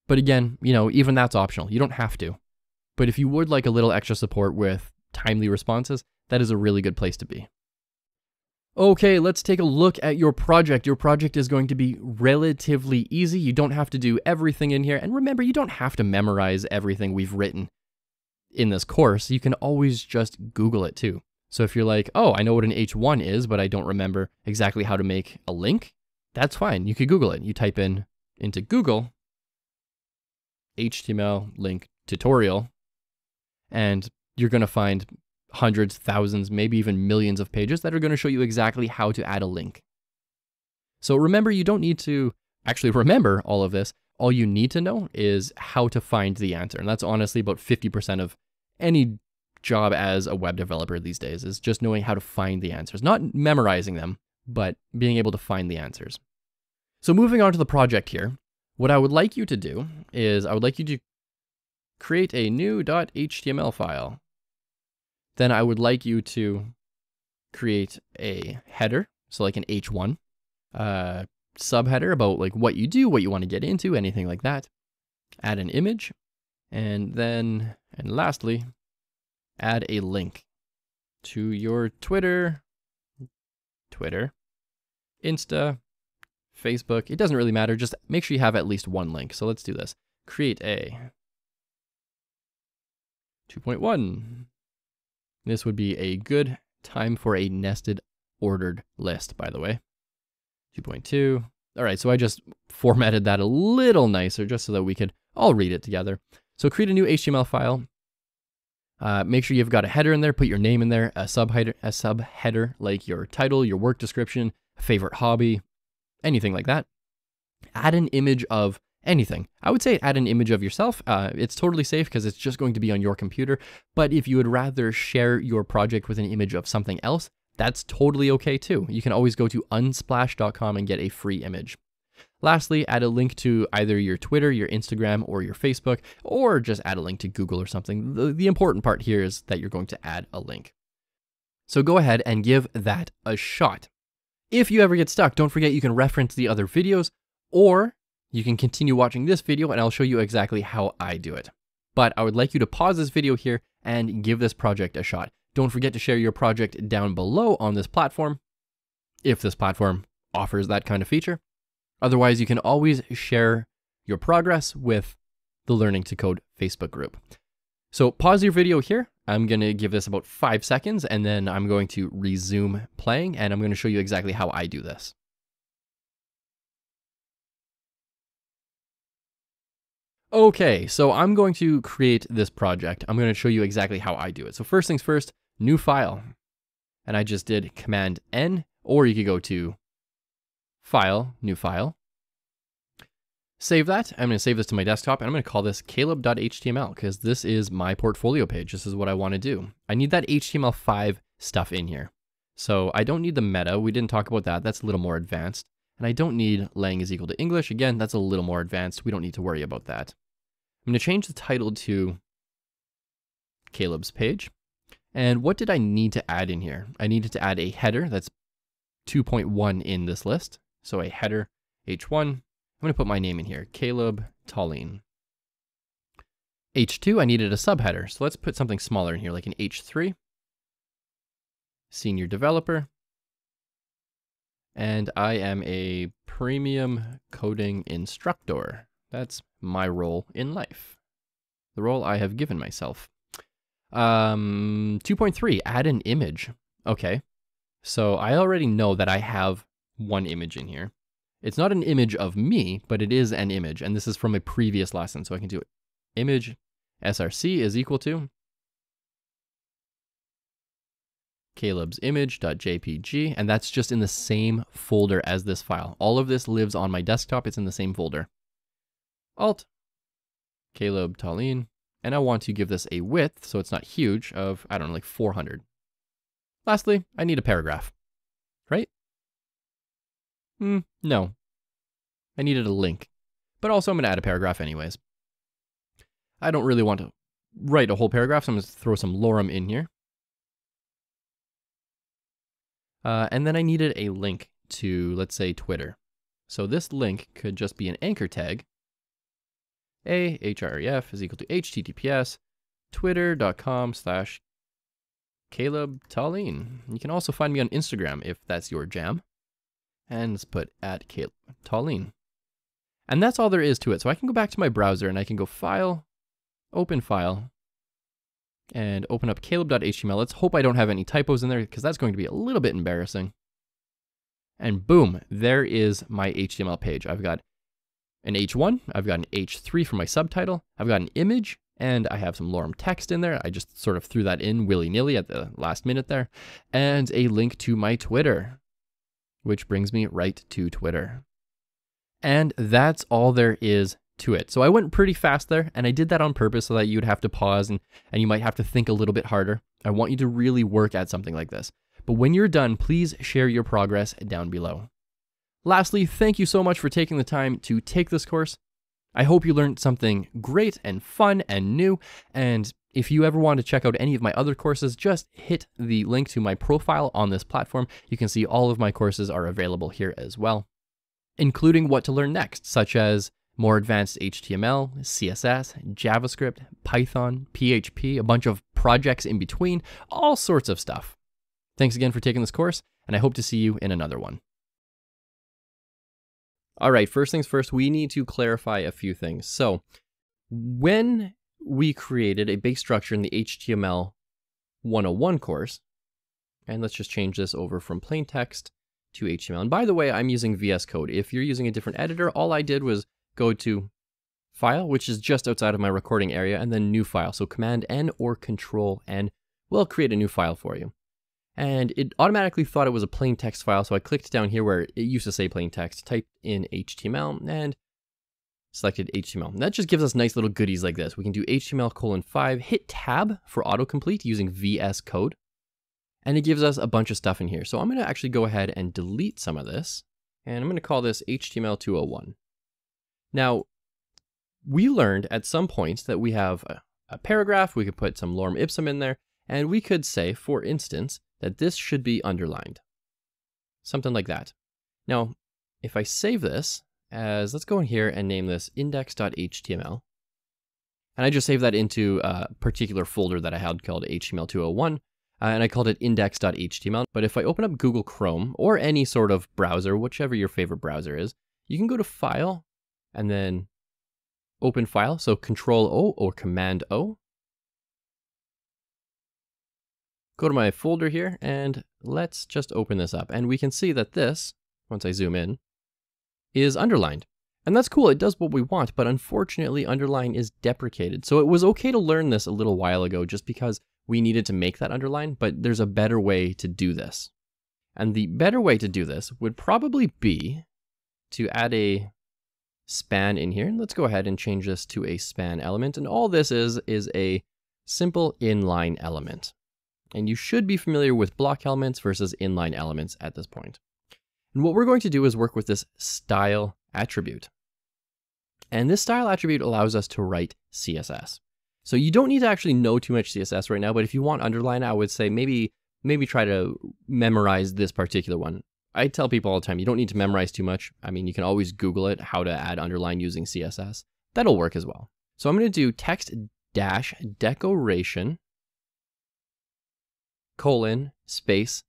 But again, you know, even that's optional. You don't have to. But if you would like a little extra support with timely responses, that is a really good place to be. Okay, let's take a look at your project. Your project is going to be relatively easy. You don't have to do everything in here. And remember, you don't have to memorize everything we've written in this course. You can always just Google it too. So if you're like, oh, I know what an H1 is, but I don't remember exactly how to make a link, that's fine. You could Google it. You type in into Google HTML link tutorial, and you're going to find hundreds, thousands, maybe even millions of pages that are going to show you exactly how to add a link. So remember, you don't need to actually <laughs> remember all of this. All you need to know is how to find the answer. And that's honestly about 50% of any job as a web developer these days is just knowing how to find the answers, not memorizing them, but being able to find the answers. So moving on to the project here, what I would like you to do is I would like you to create a new .html file then I would like you to create a header, so like an H1, uh, subheader about like what you do, what you want to get into, anything like that. Add an image, and then, and lastly, add a link to your Twitter, Twitter, Insta, Facebook. It doesn't really matter. Just make sure you have at least one link. So let's do this. Create a 2.1. This would be a good time for a nested ordered list, by the way. 2.2. All right, so I just formatted that a little nicer just so that we could all read it together. So create a new HTML file. Uh, make sure you've got a header in there, put your name in there, a subheader, a subheader like your title, your work description, favorite hobby, anything like that. Add an image of anything. I would say add an image of yourself. Uh, it's totally safe because it's just going to be on your computer. But if you would rather share your project with an image of something else, that's totally okay too. You can always go to unsplash.com and get a free image. Lastly, add a link to either your Twitter, your Instagram, or your Facebook, or just add a link to Google or something. The, the important part here is that you're going to add a link. So go ahead and give that a shot. If you ever get stuck, don't forget you can reference the other videos, or you can continue watching this video and I'll show you exactly how I do it. But I would like you to pause this video here and give this project a shot. Don't forget to share your project down below on this platform, if this platform offers that kind of feature. Otherwise, you can always share your progress with the Learning to Code Facebook group. So pause your video here. I'm going to give this about five seconds and then I'm going to resume playing and I'm going to show you exactly how I do this. Okay, so I'm going to create this project. I'm going to show you exactly how I do it. So first things first, new file. And I just did Command N, or you could go to File, New File. Save that. I'm going to save this to my desktop, and I'm going to call this kalob.html because this is my portfolio page. This is what I want to do. I need that HTML5 stuff in here. So I don't need the meta. We didn't talk about that. That's a little more advanced. And I don't need lang is equal to English. Again, that's a little more advanced. We don't need to worry about that. I'm going to change the title to Kalob's page. And what did I need to add in here? I needed to add a header that's 2.1 in this list. So a header H1. I'm going to put my name in here, Kalob Taulien. H2, I needed a subheader. So let's put something smaller in here, like an H3. Senior developer. And I am a premium coding instructor. That's my role in life. The role I have given myself. Um, 2.3, add an image. Okay. So I already know that I have one image in here. It's not an image of me, but it is an image. And this is from a previous lesson. So I can do. Image src is equal to Kalob's image.jpg, and that's just in the same folder as this file. All of this lives on my desktop. It's in the same folder. Alt, Kalob Taulien, and I want to give this a width, so it's not huge, of, I don't know, like 400. Lastly, I need a paragraph, right? Hmm, no. I needed a link, but also I'm going to add a paragraph anyways. I don't really want to write a whole paragraph, so I'm going to throw some lorem in here. Uh, and then I needed a link to, let's say, Twitter. So this link could just be an anchor tag a href is equal to https twitter.com slash Kalob Taulien. You can also find me on Instagram if that's your jam. And let's put at Kalob Taulien. And that's all there is to it. So I can go back to my browser and I can go File, Open File, and open up kalob.html. Let's hope I don't have any typos in there because that's going to be a little bit embarrassing. And boom, there is my HTML page. I've got an H1, I've got an H3 for my subtitle, I've got an image, and I have some lorem text in there. I just sort of threw that in willy-nilly at the last minute there, and a link to my Twitter, which brings me right to Twitter. And that's all there is to it. So I went pretty fast there, and I did that on purpose so that you'd have to pause and, and you might have to think a little bit harder. I want you to really work at something like this. But when you're done, please share your progress down below. Lastly, thank you so much for taking the time to take this course. I hope you learned something great and fun and new. And if you ever want to check out any of my other courses, just hit the link to my profile on this platform. You can see all of my courses are available here as well. including what to learn next, such as more advanced HTML, CSS, JavaScript, Python, PHP, a bunch of projects in between, all sorts of stuff. Thanks again for taking this course, and I hope to see you in another one. All right, first things first, we need to clarify a few things. So, when we created a base structure in the HTML 101 course, and let's just change this over from plain text to HTML. And by the way, I'm using VS Code. If you're using a different editor, all I did was go to File, which is just outside of my recording area, and then New File. So Command N or Control N will create a new file for you. And it automatically thought it was a plain text file, so I clicked down here where it used to say plain text, typed in HTML, and selected HTML. And that just gives us nice little goodies like this. We can do HTML colon 5, hit tab for autocomplete using VS Code, and it gives us a bunch of stuff in here. So I'm going to actually go ahead and delete some of this, and I'm going to call this HTML 201. Now, we learned at some point that we have a, a paragraph, we could put some lorem ipsum in there, and we could say, for instance, that this should be underlined. Something like that. Now, if I save this as, let's go in here and name this index.html. And I just saved that into a particular folder that I had called HTML201, uh, and I called it index.html. But if I open up Google Chrome or any sort of browser, whichever your favorite browser is, you can go to File and then Open File, so Control O or Command O. Go to my folder here and let's just open this up. And we can see that this, once I zoom in, is underlined. And that's cool, it does what we want, but unfortunately underline is deprecated. So it was okay to learn this a little while ago just because we needed to make that underline, but there's a better way to do this. And the better way to do this would probably be to add a span in here. Let's go ahead and change this to a span element. And all this is, is a simple inline element. And you should be familiar with block elements versus inline elements at this point. And what we're going to do is work with this style attribute. And this style attribute allows us to write CSS. So you don't need to actually know too much CSS right now, but if you want underline, I would say maybe maybe try to memorize this particular one. I tell people all the time, you don't need to memorize too much. I mean, you can always Google it, how to add underline using CSS. That'll work as well. So I'm going to do text dash decoration colon space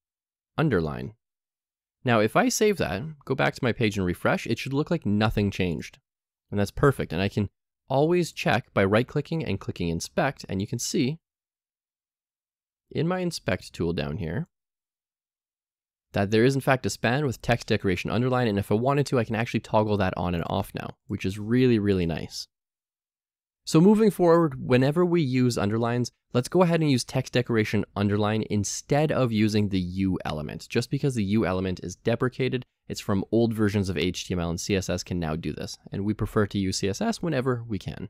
underline. Now, if I save that, go back to my page and refresh, it should look like nothing changed. And that's perfect. And I can always check by right clicking and clicking inspect, and you can see in my inspect tool down here, that there is in fact a span with text decoration underline, and if I wanted to, I can actually toggle that on and off now, which is really, really nice. So moving forward, whenever we use underlines, let's go ahead and use text decoration underline instead of using the U element. Just because the U element is deprecated, it's from old versions of HTML and CSS can now do this, and we prefer to use CSS whenever we can.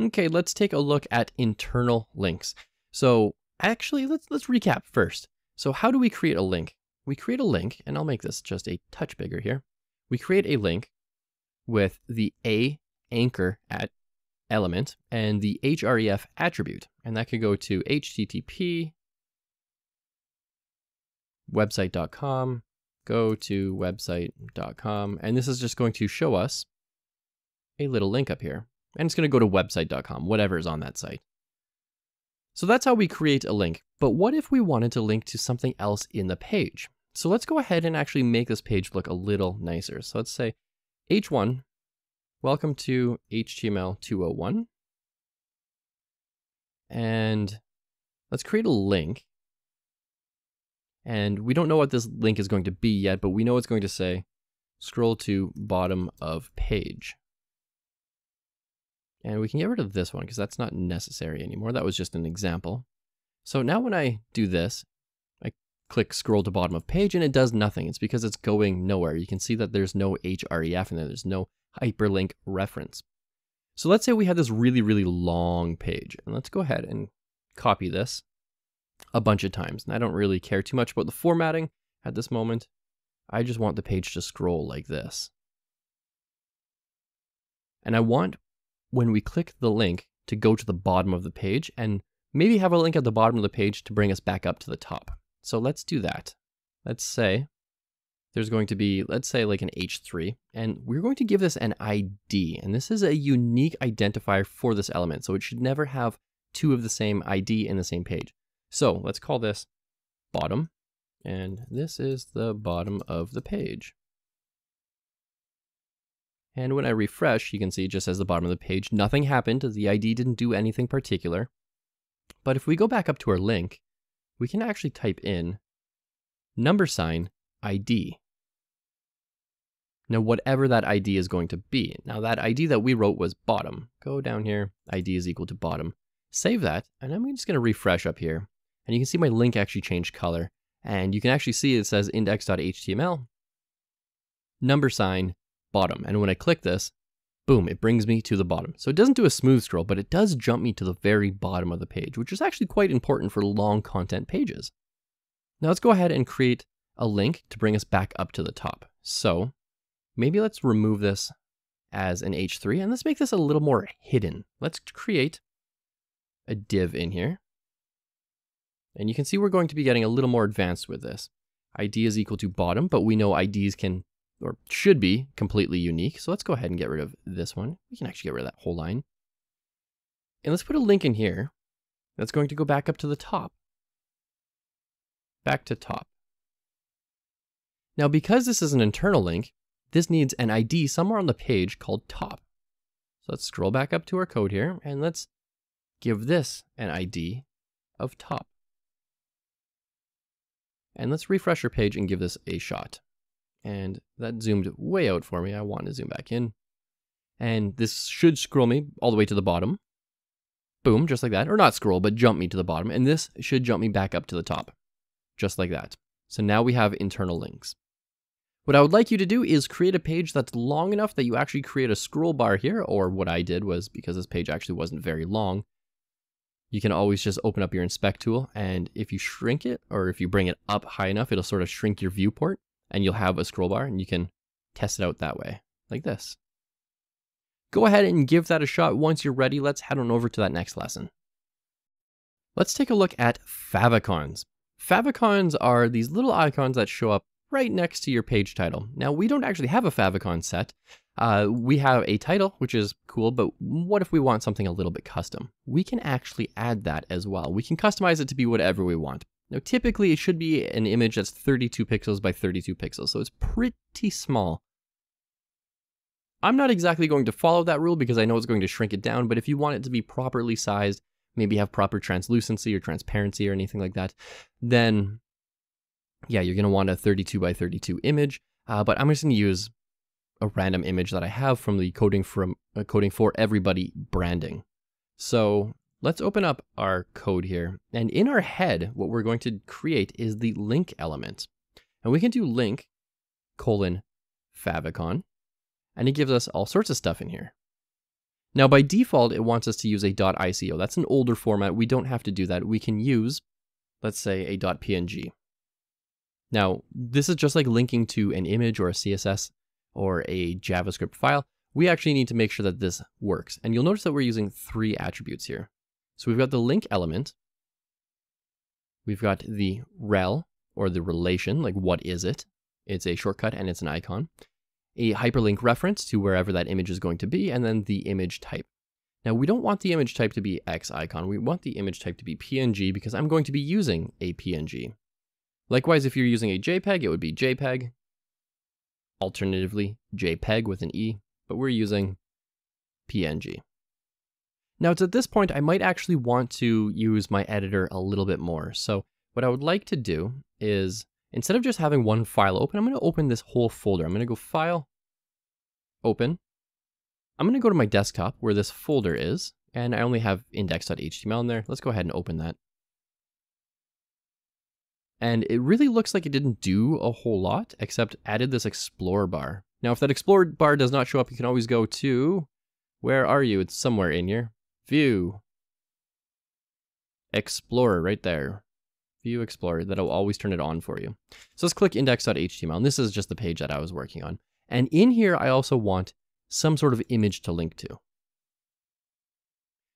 Okay, let's take a look at internal links. So actually, let's, let's recap first. So how do we create a link? We create a link, and I'll make this just a touch bigger here. We create a link with the A anchor at element and the href attribute, and that could go to http website.com, go to website.com, and this is just going to show us a little link up here. And it's going to go to website.com, whatever is on that site. So that's how we create a link. But what if we wanted to link to something else in the page? So let's go ahead and actually make this page look a little nicer. So let's say h1, welcome to HTML 201. And let's create a link. And we don't know what this link is going to be yet, but we know it's going to say scroll to bottom of page. And we can get rid of this one because that's not necessary anymore. That was just an example. So now when I do this, click scroll to bottom of page and it does nothing. It's because it's going nowhere. You can see that there's no href there. There's no hyperlink reference. So let's say we have this really, really long page. And let's go ahead and copy this a bunch of times. And I don't really care too much about the formatting at this moment. I just want the page to scroll like this. And I want when we click the link to go to the bottom of the page and maybe have a link at the bottom of the page to bring us back up to the top. So let's do that. Let's say there's going to be, let's say like an H3, and we're going to give this an ID. And this is a unique identifier for this element. So it should never have two of the same ID in the same page. So let's call this bottom. And this is the bottom of the page. And when I refresh, you can see just as the bottom of the page. Nothing happened. The ID didn't do anything particular. But if we go back up to our link, we can actually type in number sign ID. Now, whatever that ID is going to be. Now, that ID that we wrote was bottom. Go down here, ID is equal to bottom. Save that, and I'm just going to refresh up here. And you can see my link actually changed color. And you can actually see it says index.html, number sign, bottom. And when I click this, boom, it brings me to the bottom. So it doesn't do a smooth scroll, but it does jump me to the very bottom of the page, which is actually quite important for long content pages. Now let's go ahead and create a link to bring us back up to the top. So maybe let's remove this as an H3 and let's make this a little more hidden. Let's create a div in here. And you can see we're going to be getting a little more advanced with this. ID is equal to bottom, but we know IDs can or should be completely unique. So let's go ahead and get rid of this one. We can actually get rid of that whole line. And let's put a link in here that's going to go back up to the top. Back to top. Now, because this is an internal link, this needs an ID somewhere on the page called top. So let's scroll back up to our code here and let's give this an ID of top. And let's refresh our page and give this a shot. And that zoomed way out for me. I want to zoom back in. And this should scroll me all the way to the bottom. Boom, just like that. Or not scroll, but jump me to the bottom. And this should jump me back up to the top. Just like that. So now we have internal links. What I would like you to do is create a page that's long enough that you actually create a scroll bar here, or what I did was, because this page actually wasn't very long, you can always just open up your inspect tool, and if you shrink it, or if you bring it up high enough, it'll sort of shrink your viewport, and you'll have a scroll bar and you can test it out that way, like this. Go ahead and give that a shot. Once you're ready, let's head on over to that next lesson. Let's take a look at favicons. Favicons are these little icons that show up right next to your page title. Now, we don't actually have a favicon set. Uh, we have a title, which is cool, but what if we want something a little bit custom? We can actually add that as well. We can customize it to be whatever we want. Now, typically it should be an image that's 32 pixels by 32 pixels, so it's pretty small. I'm not exactly going to follow that rule because I know it's going to shrink it down, but if you want it to be properly sized, maybe have proper translucency or transparency or anything like that, then yeah, you're going to want a 32 by 32 image, uh, but I'm just going to use a random image that I have from the coding from uh, coding for everybody branding. So Let's open up our code here. And in our head, what we're going to create is the link element. And we can do link colon favicon, and it gives us all sorts of stuff in here. Now, by default, it wants us to use a .ico. That's an older format. We don't have to do that. We can use, let's say, a .png. Now, this is just like linking to an image or a CSS or a JavaScript file. We actually need to make sure that this works. And you'll notice that we're using three attributes here. So we've got the link element. We've got the rel, or the relation, like what is it? It's a shortcut and it's an icon. A hyperlink reference to wherever that image is going to be, and then the image type. Now we don't want the image type to be X icon. We want the image type to be PNG because I'm going to be using a PNG. Likewise, if you're using a JPEG, it would be JPEG. Alternatively, JPEG with an E, but we're using PNG. Now it's at this point I might actually want to use my editor a little bit more. So what I would like to do is instead of just having one file open, I'm going to open this whole folder. I'm going to go File, Open. I'm going to go to my desktop where this folder is, and I only have index.html in there. Let's go ahead and open that. And it really looks like it didn't do a whole lot, except added this Explore bar. Now, if that Explore bar does not show up, you can always go to, where are you? It's somewhere in here. View. Explorer right there. View Explorer. That'll always turn it on for you. So let's click index.html. And this is just the page that I was working on. And in here, I also want some sort of image to link to.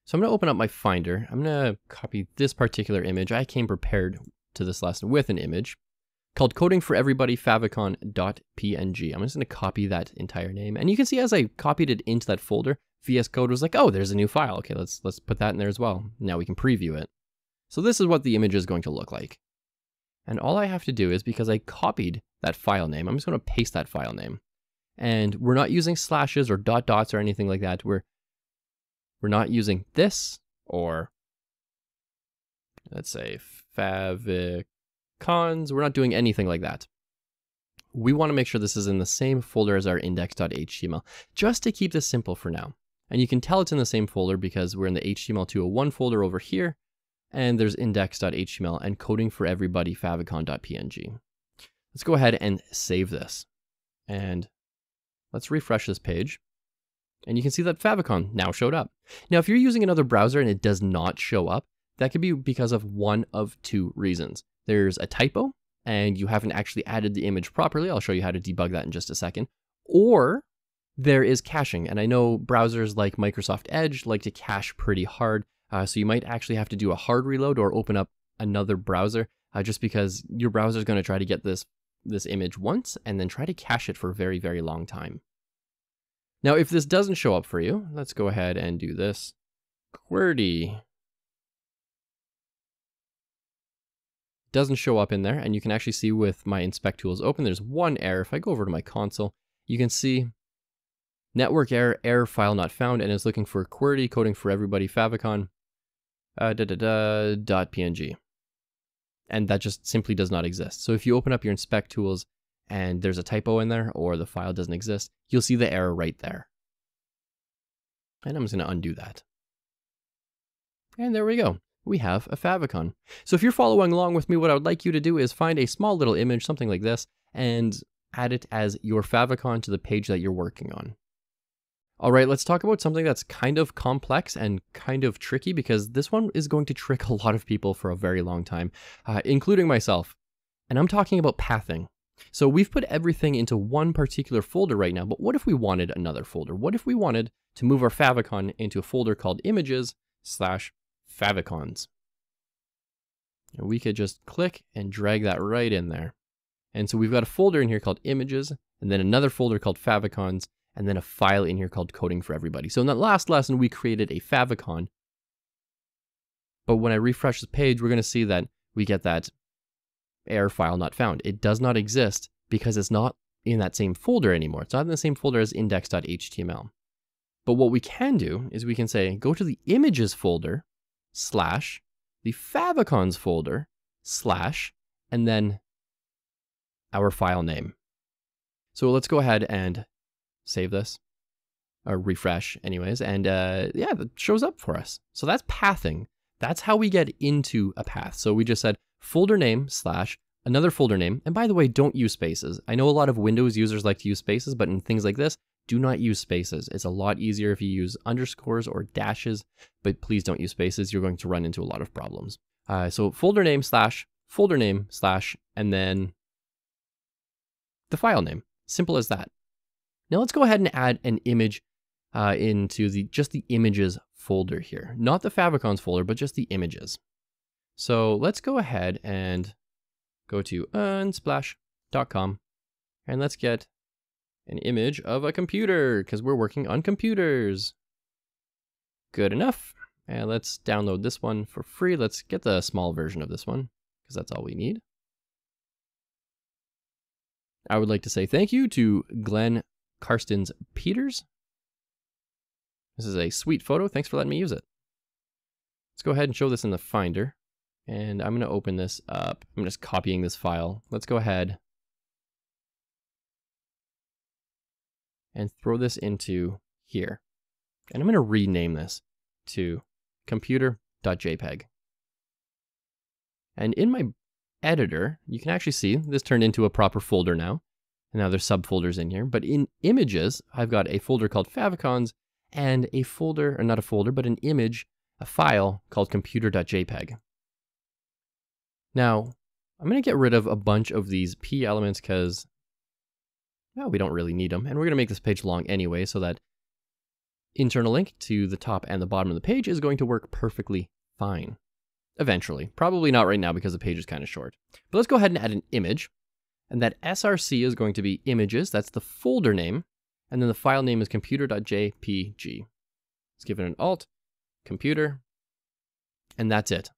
So I'm going to open up my Finder. I'm going to copy this particular image. I came prepared to this lesson with an image. Called coding for everybody favicon.png. I'm just going to copy that entire name. And you can see as I copied it into that folder, VS Code was like, oh, there's a new file. Okay, let's, let's put that in there as well. Now we can preview it. So this is what the image is going to look like. And all I have to do is because I copied that file name, I'm just going to paste that file name. And we're not using slashes or dot dots or anything like that. We're, we're not using this or let's say favicons. We're not doing anything like that. We want to make sure this is in the same folder as our index.html, just to keep this simple for now. And you can tell it's in the same folder because we're in the HTML201 folder over here, and there's index.html and coding for everybody favicon.png. Let's go ahead and save this. And let's refresh this page. And you can see that favicon now showed up. Now, if you're using another browser and it does not show up, that could be because of one of two reasons. There's a typo and you haven't actually added the image properly. I'll show you how to debug that in just a second. Or there is caching. And I know browsers like Microsoft Edge like to cache pretty hard. Uh, so you might actually have to do a hard reload or open up another browser uh, just because your browser is going to try to get this, this image once and then try to cache it for a very, very long time. Now, if this doesn't show up for you, let's go ahead and do this. QWERTY doesn't show up in there. And you can actually see with my inspect tools open, there's one error. If I go over to my console, you can see network error, error file not found, and it's looking for QWERTY coding for everybody favicon uh, da, da, da, dot png. And that just simply does not exist. So if you open up your inspect tools and there's a typo in there or the file doesn't exist, you'll see the error right there. And I'm just going to undo that. And there we go we have a favicon. So if you're following along with me, what I would like you to do is find a small little image, something like this, and add it as your favicon to the page that you're working on. All right, let's talk about something that's kind of complex and kind of tricky because this one is going to trick <laughs> a lot of people for a very long time, uh, including myself. And I'm talking about pathing. So we've put everything into one particular folder right now, but what if we wanted another folder? What if we wanted to move our favicon into a folder called images slash favicons. And we could just click and drag that right in there. And so we've got a folder in here called images, and then another folder called favicons, and then a file in here called coding for everybody. So in that last lesson, we created a favicon. But when I refresh the page, we're going to see that we get that error file not found. It does not exist because it's not in that same folder anymore. It's not in the same folder as index.html. But what we can do is we can say, go to the images folder slash the favicons folder slash and then our file name. So let's go ahead and save this or refresh anyways. And uh, yeah, it shows up for us. So that's pathing. That's how we get into a path. So we just said folder name slash another folder name. And by the way, don't use spaces. I know a lot of Windows users like to use spaces, but in things like this, do not use spaces. It's a lot easier if you use underscores or dashes, but please don't use spaces. You're going to run into a lot of problems. Uh, so folder name slash folder name slash, and then the file name. Simple as that. Now let's go ahead and add an image uh, into the just the images folder here. Not the favicons folder, but just the images. So let's go ahead and go to unsplash.com and let's get an image of a computer because we're working on computers. Good enough. And let's download this one for free. Let's get the small version of this one because that's all we need. I would like to say thank you to Glenn Karstens Peters. This is a sweet photo. Thanks for letting me use it. Let's go ahead and show this in the Finder. And I'm going to open this up. I'm just copying this file. Let's go ahead and throw this into here. And I'm going to rename this to computer.jpg. And in my editor, you can actually see this turned into a proper folder now. And now there's subfolders in here. But in images, I've got a folder called favicons and a folder, or not a folder, but an image, a file called computer.jpg. Now, I'm going to get rid of a bunch of these p elements because well, we don't really need them. And we're going to make this page long anyway so that internal link to the top and the bottom of the page is going to work perfectly fine. Eventually. Probably not right now because the page is kind of short. But let's go ahead and add an image. And that src is going to be images, that's the folder name, and then the file name is computer.jpg. Let's give it an alt, computer, and that's it.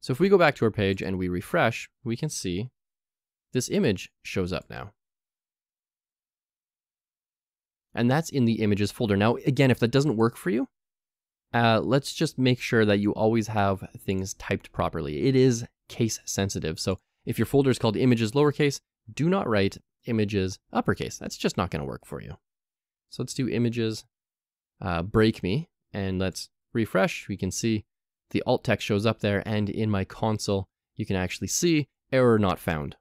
So if we go back to our page and we refresh, we can see this image shows up now. And that's in the images folder. Now, again, if that doesn't work for you, uh, let's just make sure that you always have things typed properly. It is case sensitive. So if your folder is called images lowercase, do not write images uppercase. That's just not going to work for you. So let's do images uh, break me and let's refresh. We can see the alt text shows up there and in my console, you can actually see error not found.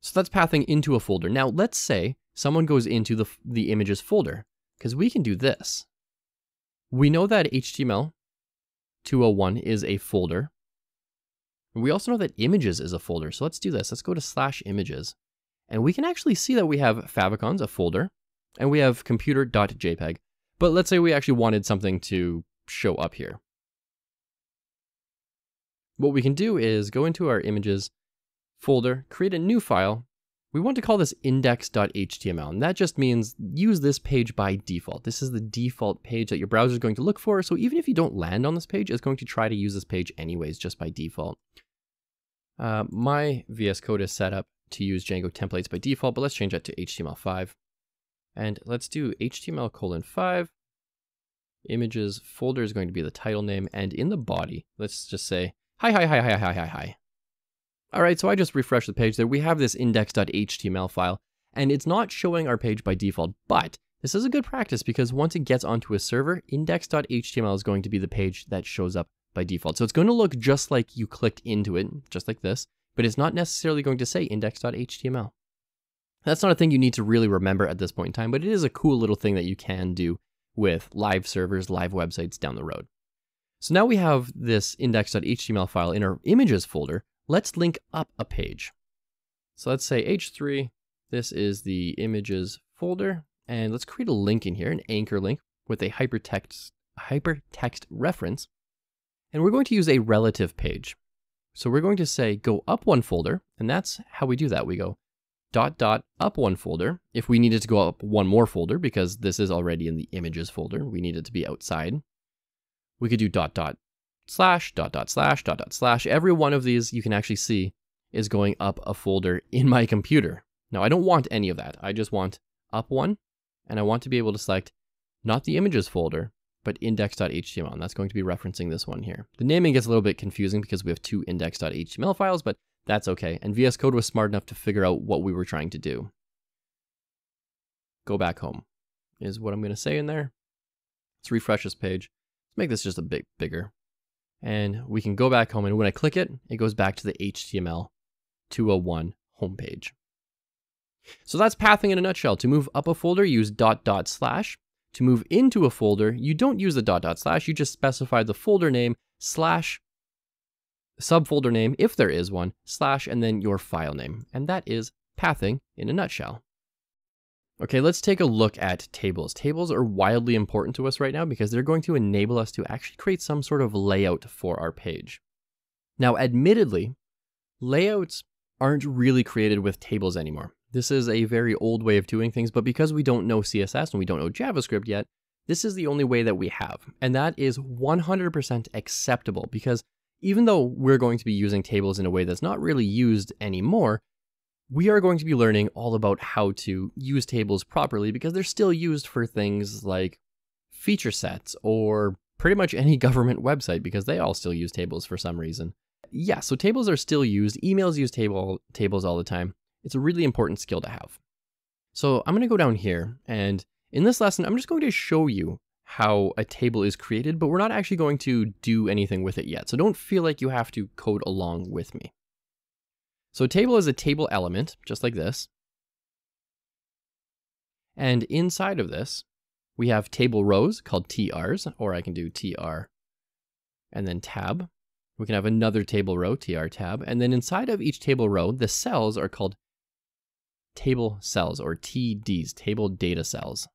So that's pathing into a folder. Now let's say someone goes into the, the images folder because we can do this. We know that HTML 201 is a folder. We also know that images is a folder. So let's do this. Let's go to slash images. And we can actually see that we have favicons, a folder, and we have computer.jpg. But let's say we actually wanted something to show up here. What we can do is go into our images folder, create a new file. We want to call this index.html, and that just means use this page by default. This is the default page that your browser is going to look for, so even if you don't land on this page, it's going to try to use this page anyways, just by default. Uh, my VS Code is set up to use Django templates by default, but let's change that to HTML5. And let's do HTML colon 5. Images folder is going to be the title name, and in the body, let's just say, hi, hi, hi, hi, hi, hi, hi. All right, so I just refreshed the page there. We have this index.html file, and it's not showing our page by default, but this is a good practice because once it gets onto a server, index.html is going to be the page that shows up by default. So it's going to look just like you clicked into it, just like this, but it's not necessarily going to say index.html. That's not a thing you need to really remember at this point in time, but it is a cool little thing that you can do with live servers, live websites down the road. So now we have this index.html file in our images folder, let's link up a page. So let's say H3, this is the images folder, and let's create a link in here, an anchor link with a hypertext, hypertext reference. And we're going to use a relative page. So we're going to say go up one folder, and that's how we do that. We go dot dot up one folder. If we needed to go up one more folder, because this is already in the images folder, we need it to be outside. We could do dot dot slash, dot, dot, slash, dot, dot, slash. Every one of these you can actually see is going up a folder in my computer. Now, I don't want any of that. I just want up one, and I want to be able to select not the images folder, but index.html, and that's going to be referencing this one here. The naming gets a little bit confusing because we have two index.html files, but that's okay. And VS Code was smart enough to figure out what we were trying to do. Go back home is what I'm going to say in there. Let's refresh this page. Let's make this just a bit bigger and we can go back home. And when I click it, it goes back to the HTML 201 homepage. So that's pathing in a nutshell. To move up a folder, use dot dot slash. To move into a folder, you don't use the dot dot slash, you just specify the folder name slash subfolder name, if there is one, slash, and then your file name. And that is pathing in a nutshell. Okay, let's take a look at tables. Tables are wildly important to us right now because they're going to enable us to actually create some sort of layout for our page. Now, admittedly, layouts aren't really created with tables anymore. This is a very old way of doing things, but because we don't know CSS and we don't know JavaScript yet, this is the only way that we have. And that is 100% acceptable because even though we're going to be using tables in a way that's not really used anymore, we are going to be learning all about how to use tables properly because they're still used for things like feature sets or pretty much any <laughs> government website because they all still use tables for some reason. Yeah, so tables are still used. Emails use table tables all the time. It's a really important skill to have. So I'm going to go down here and in this lesson, I'm just going to show you how a table is created, but we're not actually going to do anything with it yet. So don't feel like you have to code along with me. So table is a table element, just like this. And inside of this, we have table rows called TRs, or I can do TR and then tab. We can have another table row, TR tab. And then inside of each table row, the cells are called table cells or TDs, table data cells.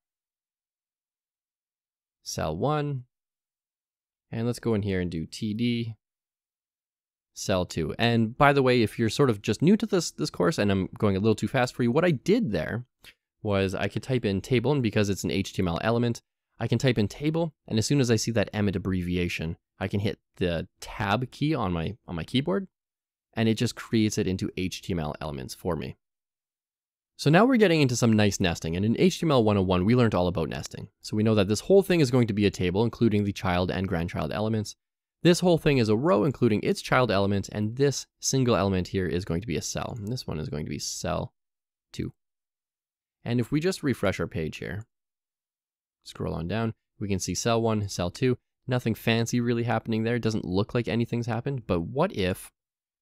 Cell one. And let's go in here and do TD. Cell two. And by the way, if you're sort of just new to this, this course and I'm going a little too fast for you, what I did there was I could type in table, and because it's an HTML element, I can type in table, and as soon as I see that Emmet abbreviation, I can hit the tab key on my, on my keyboard, and it just creates it into HTML elements for me. So now we're getting into some nice nesting, and in HTML 101, we learned all about nesting. So we know that this whole thing is going to be a table, including the child and grandchild elements. This whole thing is a row, including its child element, and this single element here is going to be a cell. And this one is going to be cell 2. And if we just refresh our page here, scroll on down, we can see cell 1, cell 2. Nothing fancy really happening there. It doesn't look like anything's happened, but what if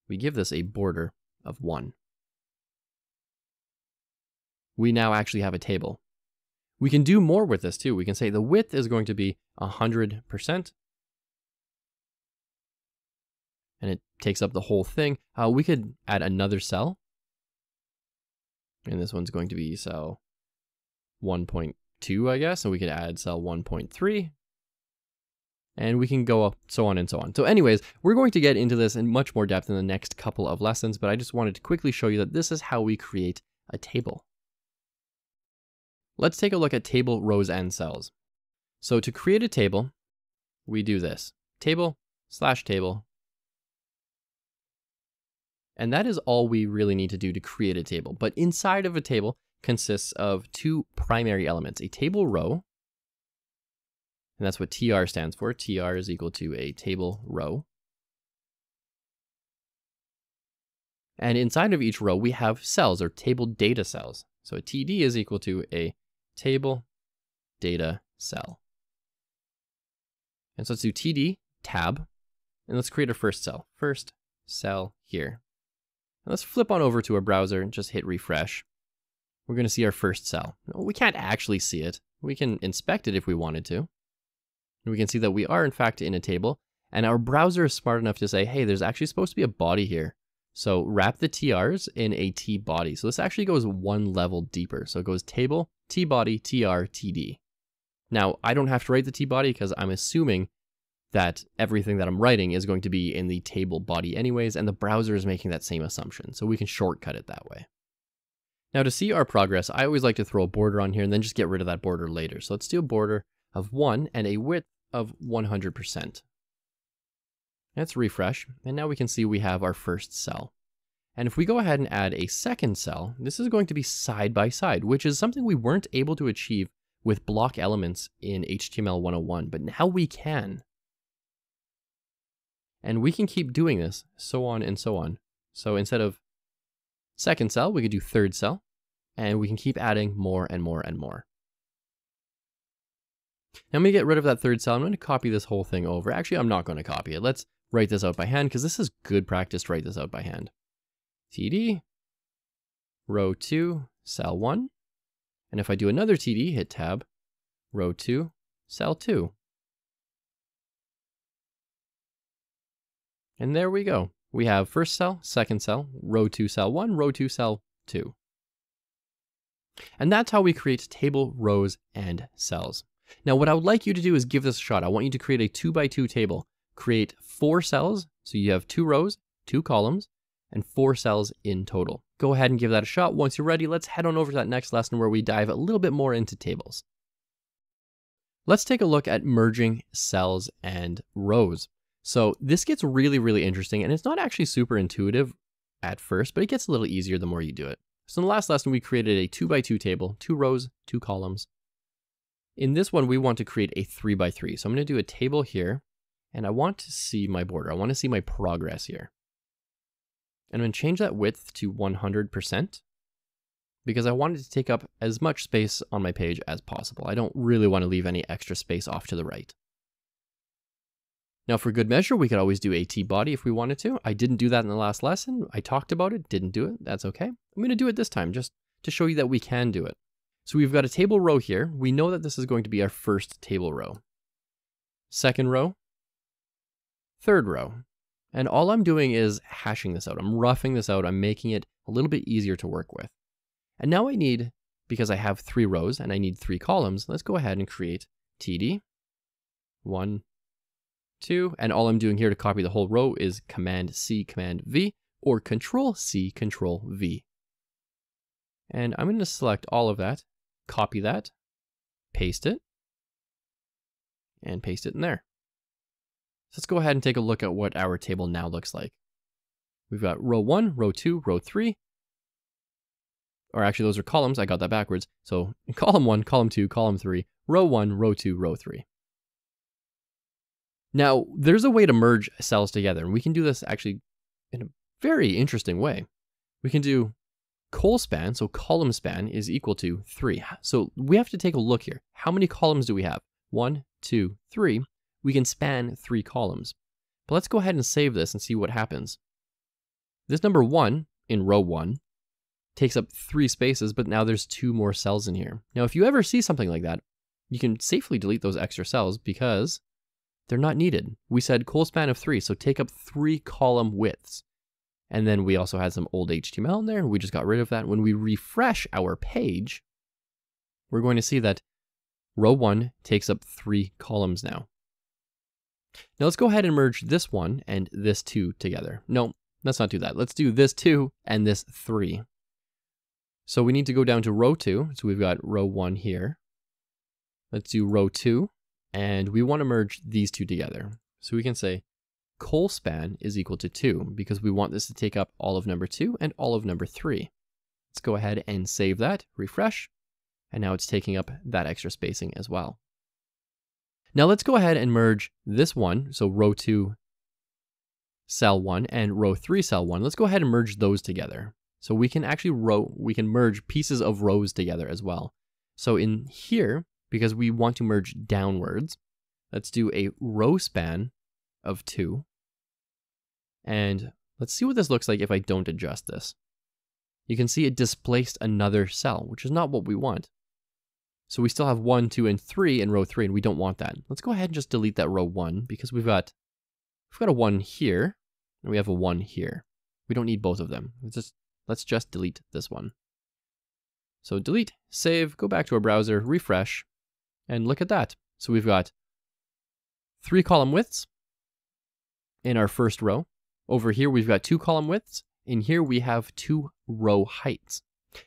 we give this a border of 1? We now actually have a table. We can do more with this too. We can say the width is going to be 100%, and it takes up the whole thing. Uh, we could add another cell. And this one's going to be cell 1.2, I guess. And we could add cell 1.3. And we can go up, so on and so on. So anyways, we're going to get into this in much more depth in the next couple of lessons, but I just wanted to quickly show you that this is how we create a table. Let's take a look at table rows and cells. So to create a table, we do this. Table slash table and that is all we really need to do to create a table. But inside of a table consists of two primary elements, a table row, and that's what TR stands for. TR is equal to a table row. And inside of each row, we have cells or table data cells. So a TD is equal to a table data cell. And so let's do TD tab, and let's create our first cell. First cell here. Let's flip on over to our browser and just hit refresh. We're going to see our first cell. We can't actually see it. We can inspect it if we wanted to. We can see that we are in fact in a table and our browser is smart enough to say, hey, there's actually supposed to be a body here. So wrap the TRs in a T body. So this actually goes one level deeper. So it goes table, T body, TR, TD. Now I don't have to write the T body because I'm assuming that everything that I'm writing is going to be in the table body anyways, and the browser is making that same assumption, so we can shortcut it that way. Now to see our progress, I always like to throw a border on here and then just get rid of that border later. So let's do a border of 1 and a width of 100%. Let's refresh, and now we can see we have our first cell. And if we go ahead and add a second cell, this is going to be side by side, which is something we weren't able to achieve with block elements in HTML 101, but now we can. And we can keep doing this, so on and so on. So instead of second cell, we could do third cell, and we can keep adding more and more and more. Now I'm going to get rid of that third cell. I'm going to copy this whole thing over. Actually, I'm not going to copy it. Let's write this out by hand because this is good practice to write this out by hand. TD, row 2, cell 1. And if I do another TD, hit tab, row 2, cell 2. And there we go. We have first cell, second cell, row 2 cell 1, row 2 cell 2. And that's how we create table, rows, and cells. Now what I would like you to do is give this a shot. I want you to create a 2 by 2 table. Create four cells, so you have two rows, two columns, and four cells in total. Go ahead and give that a shot. Once you're ready, let's head on over to that next lesson where we dive a little bit more into tables. Let's take a look at merging cells and rows. So this gets really, really interesting, and it's not actually super intuitive at first, but it gets a little easier the more you do it. So in the last lesson, we created a two by two table, two rows, two columns. In this one, we want to create a three by three. So I'm gonna do a table here, and I want to see my border. I wanna see my progress here. And I'm gonna change that width to 100% because I wanted to take up as much space on my page as possible. I don't really wanna leave any extra space off to the right. Now for good measure, we could always do a T-body if we wanted to. I didn't do that in the last lesson. I talked about it, didn't do it. That's okay. I'm gonna do it this time just to show you that we can do it. So we've got a table row here. We know that this is going to be our first table row. Second row, third row. And all I'm doing is hashing this out. I'm roughing this out. I'm making it a little bit easier to work with. And now I need, because I have three rows and I need three columns, let's go ahead and create TD, one, two. And all I'm doing here to copy the whole row is Command C, Command V, or Control C, Control V. And I'm going to select all of that, copy that, paste it, and paste it in there. So let's go ahead and take a look at what our table now looks like. We've got row one, row two, row three. Or actually, those are columns. I got that backwards. So <laughs> column one, column two, column three, row one, row two, row three. Now, there's a way to merge cells together, and we can do this actually in a very interesting way. We can do col span, so column span is equal to three. So we have to take a look here. How many columns do we have? One, two, three. We can span three columns. But let's go ahead and save this and see what happens. This number one in row one takes up three spaces, but now there's two more cells in here. Now, if you ever see something like that, you can safely delete those extra cells because they're not needed. We said col span of three, so take up three column widths. And then we also had some old HTML in there. We just got rid of that. When we refresh our page, we're going to see that row one takes up three columns now. Now let's go ahead and merge this one and this two together. No, let's not do that. Let's do this two and this three. So we need to go down to row two. So we've got row one here. Let's do row two. And we want to merge these two together. So we can say col span is equal to two because we want this to take up all of number two and all of number three. Let's go ahead and save that, refresh, and now it's taking up that extra spacing as well. Now let's go ahead and merge this one, so row two, cell one, and row three, cell one. Let's go ahead and merge those together. So we can actually row, we can merge pieces of rows together as well. So in here, because we want to merge downwards, let's do a row span of two. And let's see what this looks like if I don't adjust this. You can see it displaced another cell, which is not what we want. So we still have one, two, and three in row three, and we don't want that. Let's go ahead and just delete that row one because we've got we've got a one here and we have a one here. We don't need both of them. Let's just let's just delete this one. So delete, save, go back to our browser, refresh, and look at that. So we've got three column widths in our first row. Over here, we've got two column widths. In here, we have two row heights.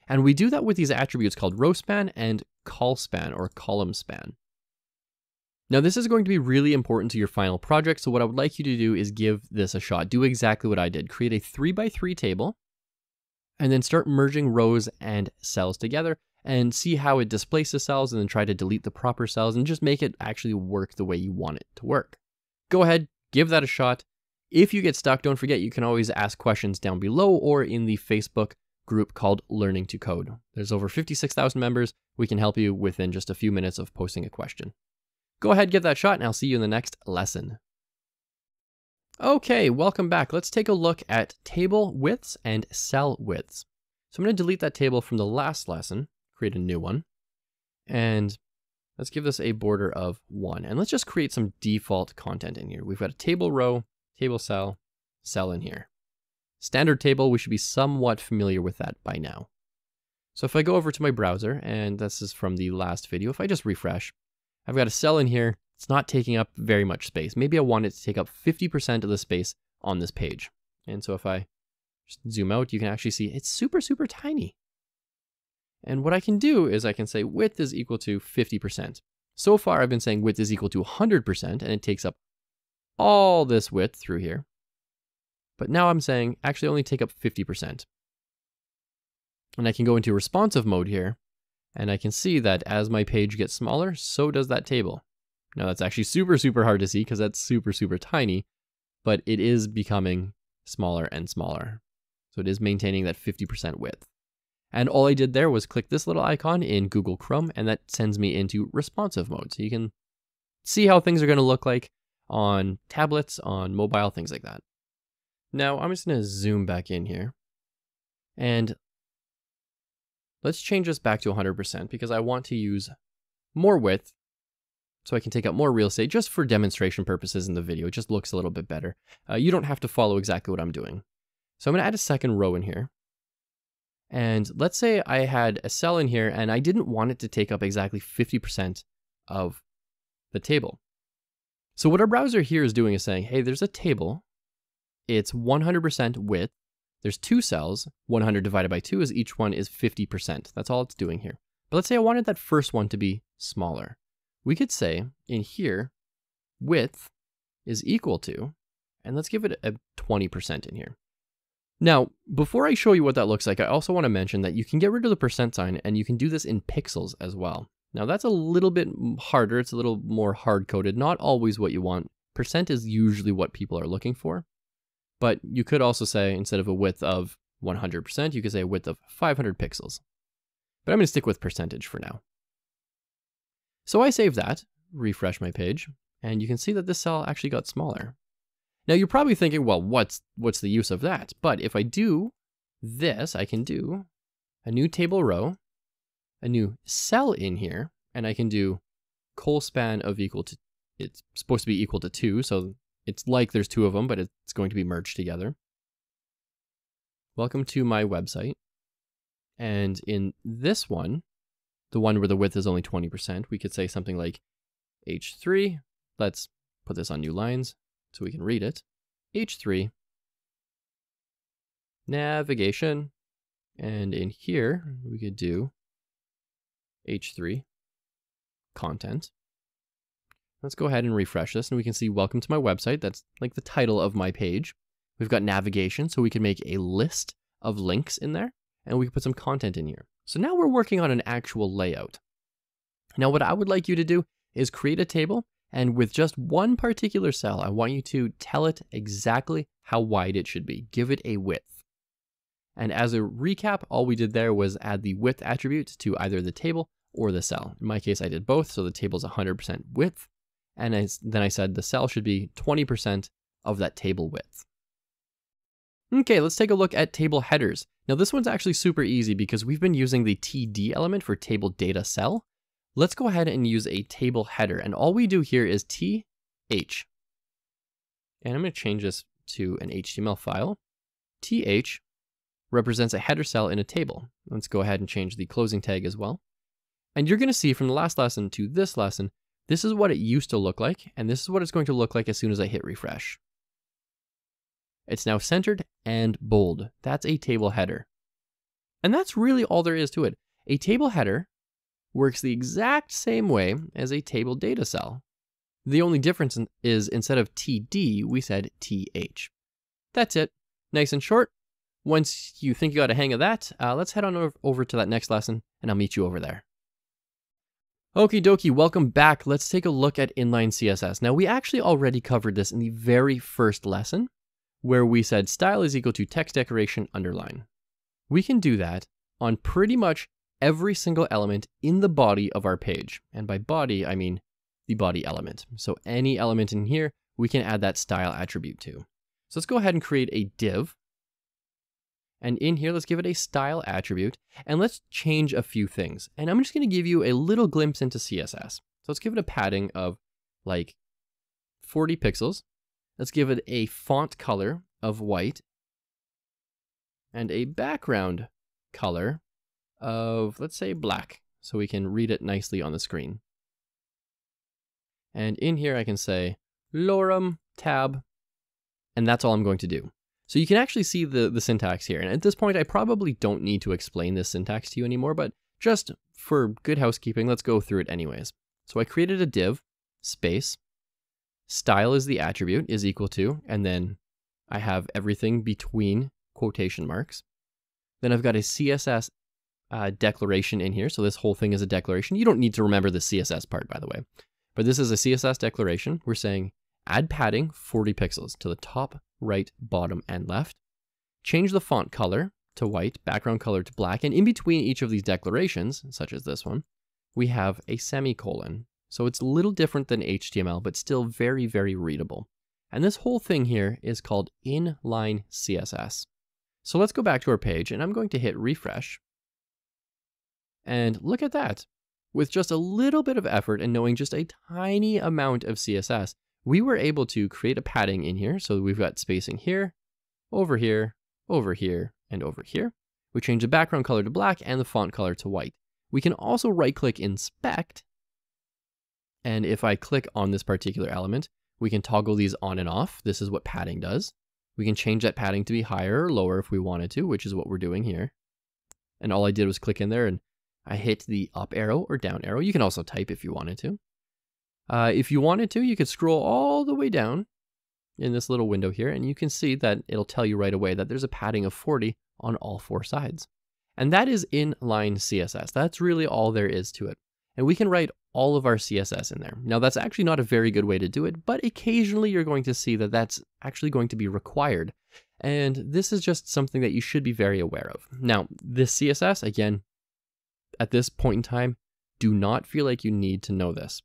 And we do that with these attributes called row span and col span or column span. Now this is going to be really important to your final project, so what I would like you to do is give this a shot. Do exactly what I did. Create a 3 by 3 table, and then start merging rows and cells together, and see how it displaces cells, and then try to delete the proper cells, and just make it actually work the way you want it to work. Go ahead, give that a shot. If you get stuck, don't forget you can always ask questions down below or in the Facebook group called Learning to Code. There's over 56,000 members. We can help you within just a few minutes of posting a question. Go ahead, give that shot, and I'll see you in the next lesson. Okay, welcome back. Let's take a look at table widths and cell widths. So I'm going to delete that table from the last lesson, create a new one, and let's give this a border of 1. And let's just create some default content in here. We've got a table row, table cell, cell in here. Standard table, we should be somewhat familiar with that by now. So if I go over to my browser, and this is from the last video, if I just refresh, I've got a cell in here. It's not taking up very much space. Maybe I want it to take up 50% of the space on this page. And so if I zoom out, you can actually see it's super, super tiny. And what I can do is I can say width is equal to 50%. So far, I've been saying width is equal to 100%, and it takes up all this width through here. But now I'm saying actually only take up 50%. And I can go into responsive mode here, and I can see that as my page gets smaller, so does that table. Now that's actually super, super hard to see because that's super, super tiny, but it is becoming smaller and smaller. So it is maintaining that 50% width. And all I did there was click this little icon in Google Chrome, and that sends me into responsive mode. So you can see how things are going to look like on tablets, on mobile, things like that. Now I'm just going to zoom back in here. And let's change this back to 100% because I want to use more width so I can take up more real estate just for demonstration purposes in the video. It just looks a little bit better. Uh, you don't have to follow exactly what I'm doing. So I'm going to add a second row in here. And let's say I had a cell in here and I didn't want it to take up exactly 50% of the table. So what our browser here is doing is saying, hey, there's a table. It's 100% width. There's two cells. 100 divided by 2 is each one is 50%. That's all it's doing here. But let's say I wanted that first one to be smaller. We could say in here, width is equal to, and let's give it a 20% in here. Now, before I show you what that looks like, I also want to mention that you can get rid of the percent sign and you can do this in pixels as well. Now that's a little bit harder, it's a little more hard-coded, not always what you want. Percent is usually what people are looking for. But you could also say, instead of a width of 100%, you could say a width of 500 pixels. But I'm going to stick with percentage for now. So I save that, refresh my page, and you can see that this cell actually got smaller. Now you're probably thinking, well, what's, what's the use of that? But if I do this, I can do a new table row, a new cell in here, and I can do col span of equal to, it's supposed to be equal to two, so it's like there's two of them, but it's going to be merged together. Welcome to my website. And in this one, the one where the width is only 20%, we could say something like H3. Let's put this on new lines so we can read it. H3, navigation, and in here we could do H3, content. Let's go ahead and refresh this and we can see welcome to my website. That's like the title of my page. We've got navigation, so we can make a list of links in there and we can put some content in here. So now we're working on an actual layout. Now what I would like you to do is create a table and with just one particular cell, I want you to tell it exactly how wide it should be. Give it a width. And as a recap, all we did there was add the width attribute to either the table or the cell. In my case, I did both, so the table is 100% width. And I, then I said the cell should be 20% of that table width. Okay, let's take a look at table headers. Now this one's actually super easy because we've been using the TD element for table data cell. Let's go ahead and use a table header. And all we do here is TH. And I'm going to change this to an HTML file. TH represents a header cell in a table. Let's go ahead and change the closing tag as well. And you're going to see from the last lesson to this lesson, this is what it used to look like, and this is what it's going to look like as soon as I hit refresh. It's now centered and bold. That's a table header. And that's really all there is to it. A table header works the exact same way as a table data cell. The only difference is instead of TD, we said TH. That's it. Nice and short. Once you think you got a hang of that, uh, let's head on over to that next lesson and I'll meet you over there. Okie dokie, welcome back. Let's take a look at inline CSS. Now we actually already covered this in the very first lesson where we said style is equal to text decoration underline. We can do that on pretty much every single element in the body of our page. And by body, I mean the body element. So any element in here, we can add that style attribute to. So let's go ahead and create a div. And in here, let's give it a style attribute and let's change a few things. And I'm just gonna give you a little glimpse into CSS. So let's give it a padding of like 40 pixels. Let's give it a font color of white and a background color of, let's say, black, so we can read it nicely on the screen. And in here I can say lorem tab, and that's all I'm going to do. So you can actually see the, the syntax here. And at this point, I probably don't need to explain this syntax to you anymore, but just for good housekeeping, let's go through it anyways. So I created a div, space, style is the attribute, is equal to, and then I have everything between quotation marks. Then I've got a CSS uh, declaration in here. So this whole thing is a declaration. You don't need to remember the CSS part, by the way. But this is a CSS declaration. We're saying add padding 40 pixels to the top, right, bottom, and left. Change the font color to white, background color to black. And in between each of these declarations, such as this one, we have a semicolon. So it's a little different than HTML, but still very, very readable. And this whole thing here is called inline CSS. So let's go back to our page and I'm going to hit refresh. And look at that. With just a little bit of effort and knowing just a tiny amount of CSS, we were able to create a padding in here. So we've got spacing here, over here, over here, and over here. We change the background color to black and the font color to white. We can also right click inspect. And if I click on this particular element, We can toggle these on and off. This is what padding does. We can change that padding to be higher or lower if we wanted to, which is what we're doing here. And all I did was click in there and I hit the up arrow or down arrow. You can also type if you wanted to. Uh, if you wanted to, you could scroll all the way down in this little window here, and you can see that it'll tell you right away that there's a padding of 40 on all four sides. And that is inline CSS. That's really all there is to it. And we can write all of our CSS in there. Now that's actually not a very good way to do it, but occasionally you're going to see that that's actually going to be required. And this is just something that you should be very aware of. Now, this CSS, again, at this point in time, do not feel like you need to know this.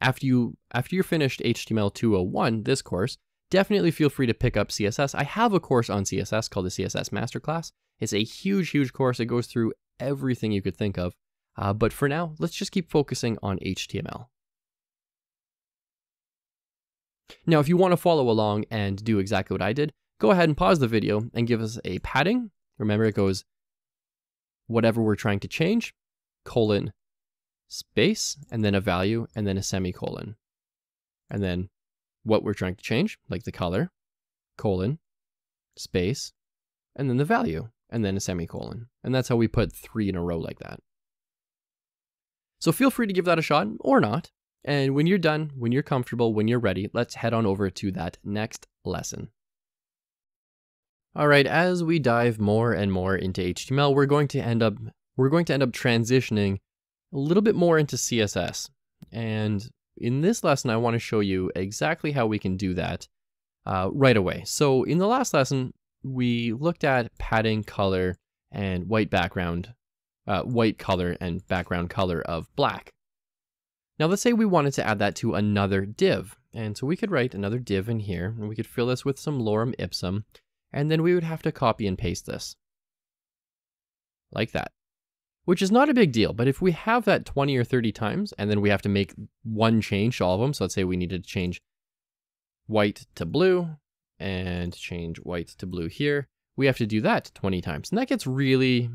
After you after you're finished HTML 201, this course, definitely feel free to pick up CSS. I have a course on CSS called the CSS Masterclass. It's a huge, huge course. It goes through everything you could think of. Uh, but for now, let's just keep focusing on HTML. Now, if you want to follow along and do exactly what I did, go ahead and pause the video and give us a padding. Remember, it goes whatever we're trying to change, colon, space, and then a value, and then a semicolon. And then what we're trying to change, like the color, colon, space, and then the value, and then a semicolon. And that's how we put three in a row like that. So feel free to give that a shot or not. And when you're done, when you're comfortable, when you're ready, let's head on over to that next lesson. All right, as we dive more and more into HTML, we're going to end up we're going to end up transitioning a little bit more into CSS. And in this lesson, I want to show you exactly how we can do that uh, right away. So in the last lesson, we looked at padding, color, and white background uh, white color and background color of black. Now let's say we wanted to add that to another div. And so we could write another div in here and we could fill this with some lorem ipsum and then we would have to copy and paste this. Like that. Which is not a big deal, but if we have that 20 or 30 times and then we have to make one change to all of them, so let's say we needed to change white to blue and change white to blue here, we have to do that 20 times. And that gets really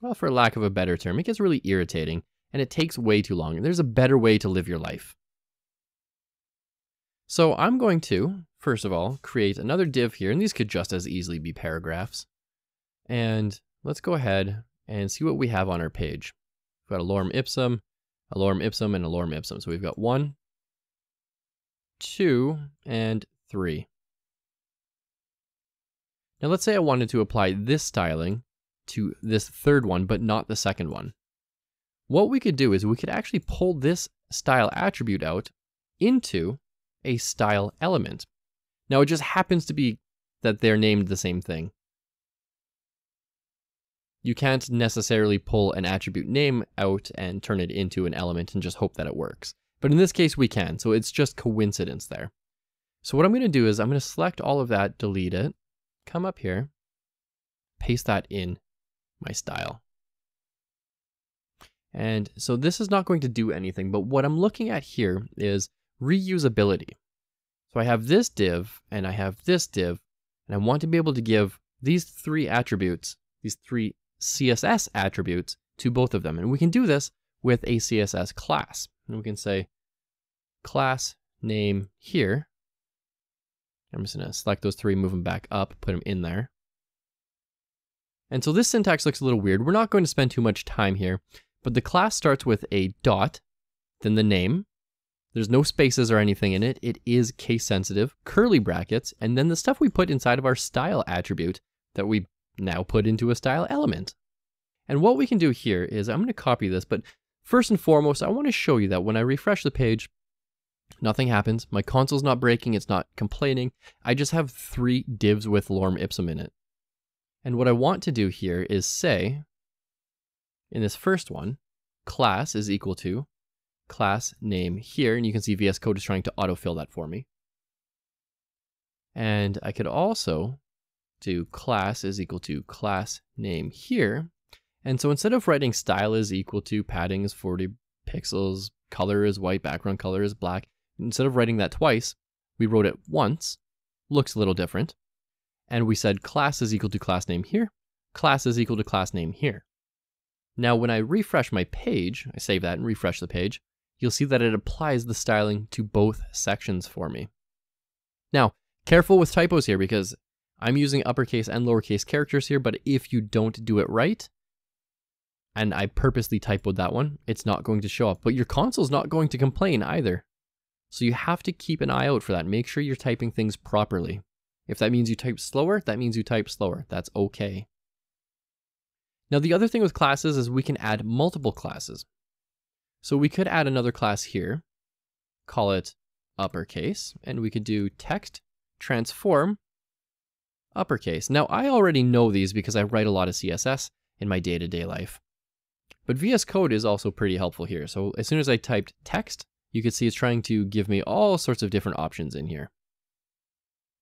well, for lack of a better term, it gets really irritating and it takes way too long. And There's a better way to live your life. So I'm going to, first of all, create another div here, and these could just as easily be paragraphs. And let's go ahead and see what we have on our page. We've got a lorem ipsum, a lorem ipsum, and a lorem ipsum. So we've got one, two, and three. Now let's say I wanted to apply this styling to this third one, but not the second one. What we could do is we could actually pull this style attribute out into a style element. Now it just happens to be that they're named the same thing. You can't necessarily pull an attribute name out and turn it into an element and just hope that it works. But in this case we can, so it's just coincidence there. So what I'm going to do is I'm going to select all of that, delete it, come up here, paste that in my style. And so this is not going to do anything, but what I'm looking at here is reusability. So I have this div and I have this div, and I want to be able to give these three attributes, these three CSS attributes to both of them. And we can do this with a CSS class. And we can say class name here. I'm just to select those three, move them back up, put them in there. And so this syntax looks a little weird. We're not going to spend too much time here, but the class starts with a dot, then the name. There's no spaces or anything in it. It is case sensitive, curly brackets, and then the stuff we put inside of our style attribute that we now put into a style element. And what we can do here is I'm going to copy this, but first and foremost, I want to show you that when I refresh the page, nothing happens. My console's not breaking. It's not complaining. I just have three divs with lorem ipsum in it. And what I want to do here is say, in this first one, class is equal to class name here, and you can see VS Code is trying to autofill that for me. And I could also do class is equal to class name here. And so instead of writing style is equal to padding is 40 pixels, color is white, background color is black, instead of writing that twice, we wrote it once. Looks a little different and we said class is equal to class name here, class is equal to class name here. Now, when I refresh my page, I save that and refresh the page, you'll see that it applies the styling to both sections for me. Now, careful with typos here because I'm using uppercase and lowercase characters here, but if you don't do it right, and I purposely typoed that one, it's not going to show up. But your console's not going to complain either. So you have to keep an eye out for that. Make sure you're typing things properly. If that means you type slower, that means you type slower. That's okay. Now the other thing with classes is we can add multiple classes. So we could add another class here, call it uppercase, and we could do text transform uppercase. Now I already know these because I write a lot of CSS in my day-to-day -day life. But VS Code is also pretty helpful here. So as soon as I typed text, you can see it's trying to give me all sorts of different options in here.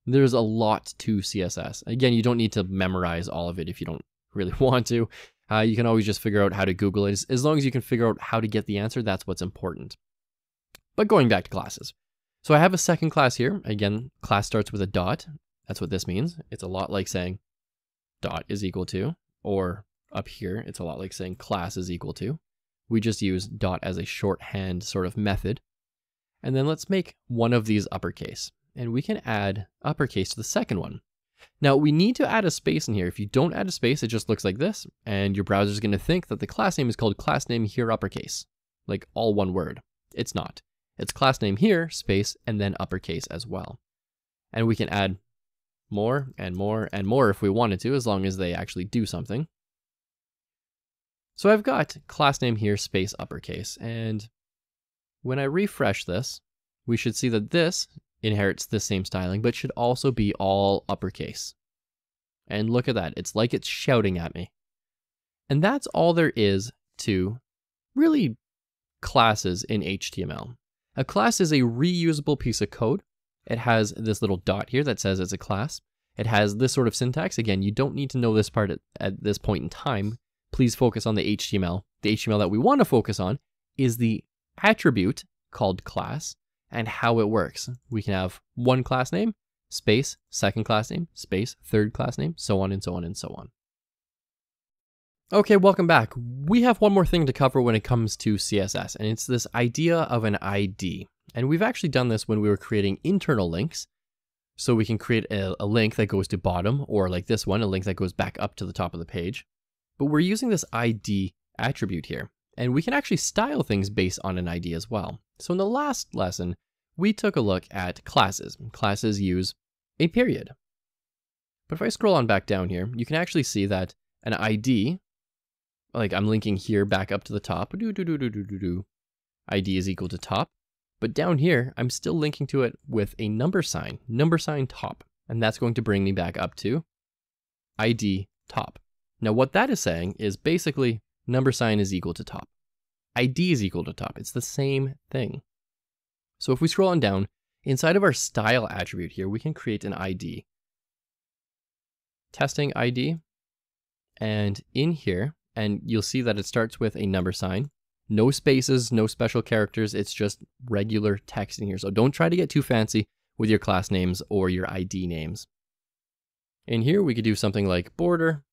There's a lot to CSS. Again, you don't need to memorize all of it if you don't really <laughs> want to. Uh, you can always just figure out how to Google it. As long as you can figure out how to get the answer, that's what's important. But going back to classes. So I have a second class here. Again, class starts with a dot. That's what this means. It's a lot like saying dot is equal to, or up here, it's a lot like saying class is equal to. We just use dot as a shorthand sort of method. And then let's make one of these uppercase. And we can add uppercase to the second one. Now we need to add a space in here. If you don't add a space, it just looks like this. And your browser is going to think that the class name is called class name here uppercase, like all one word. It's not. It's class name here, space, and then uppercase as well. And we can add more and more and more if we wanted to, as long as they actually do something. So I've got class name here, space uppercase, and when I refresh this, we should see that this inherits the same styling, but should also be all uppercase. And look at that, it's like it's shouting at me. And that's all there is to really classes in HTML. A class is a reusable piece of code. It has this little dot here that says it's a class. It has this sort of syntax. Again, you don't need to know this part at, at this point in time please focus on the HTML. The HTML that we want to focus on is the attribute called class and how it works. We can have one class name, space, second class name, space, third class name, so on and so on and so on. Okay, welcome back. We have one more thing to cover when it comes to CSS, and it's this idea of an ID. And we've actually done this when we were creating internal links. So we can create a, a link that goes to bottom, or like this one, a link that goes back up to the top of the page. But we're using this ID attribute here, and we can actually style things based on an ID as well. So in the last lesson, we took a look at classes. Classes use a period. But if I scroll on back down here, you can actually see that an ID, like I'm linking here back up to the top, ID is equal to top. But down here, I'm still linking to it with a number sign, number sign top. And that's going to bring me back up to ID top. Now what that is saying is basically number sign is equal to top. ID is equal to top. It's the same thing. So if we scroll on down, inside of our style attribute here, we can create an ID. Testing ID. And in here, and you'll see that it starts with a number sign. No spaces, no special characters. It's just regular text in here. So don't try to get too fancy with your class names or your ID names. In here, we could do something like border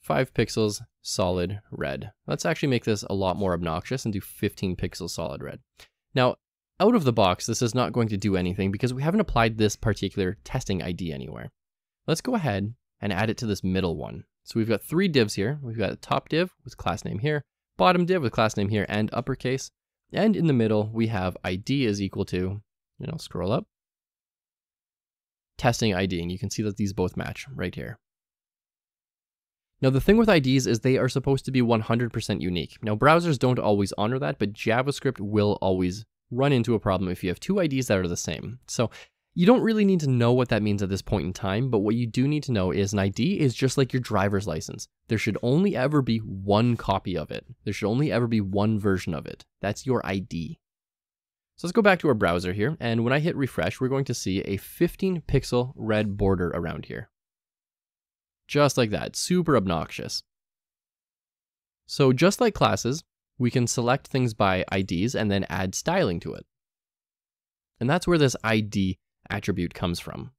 5 pixels solid red. Let's actually make this a lot more obnoxious and do 15 pixels solid red. Now, out of the box, this is not going to do anything because we haven't applied this particular testing ID anywhere. Let's go ahead and add it to this middle one. So we've got three divs here. We've got a top div with class name here, bottom div with class name here and uppercase. And in the middle, we have ID is equal to, you know, scroll up, testing ID. And you can see that these both match right here. Now, the thing with IDs is they are supposed to be 100% unique. Now, browsers don't always honor that, but JavaScript will always run into a problem if you have two IDs that are the same. So you don't really need to know what that means at this point in time, but what you do need to know is an ID is just like your driver's license. There should only ever be one copy of it. There should only ever be one version of it. That's your ID. So let's go back to our browser here, and when I hit refresh, we're going to see a 15 pixel red border around here. Just like that, super obnoxious. So just like classes, we can select things by IDs and then add styling to it. And that's where this ID attribute comes from.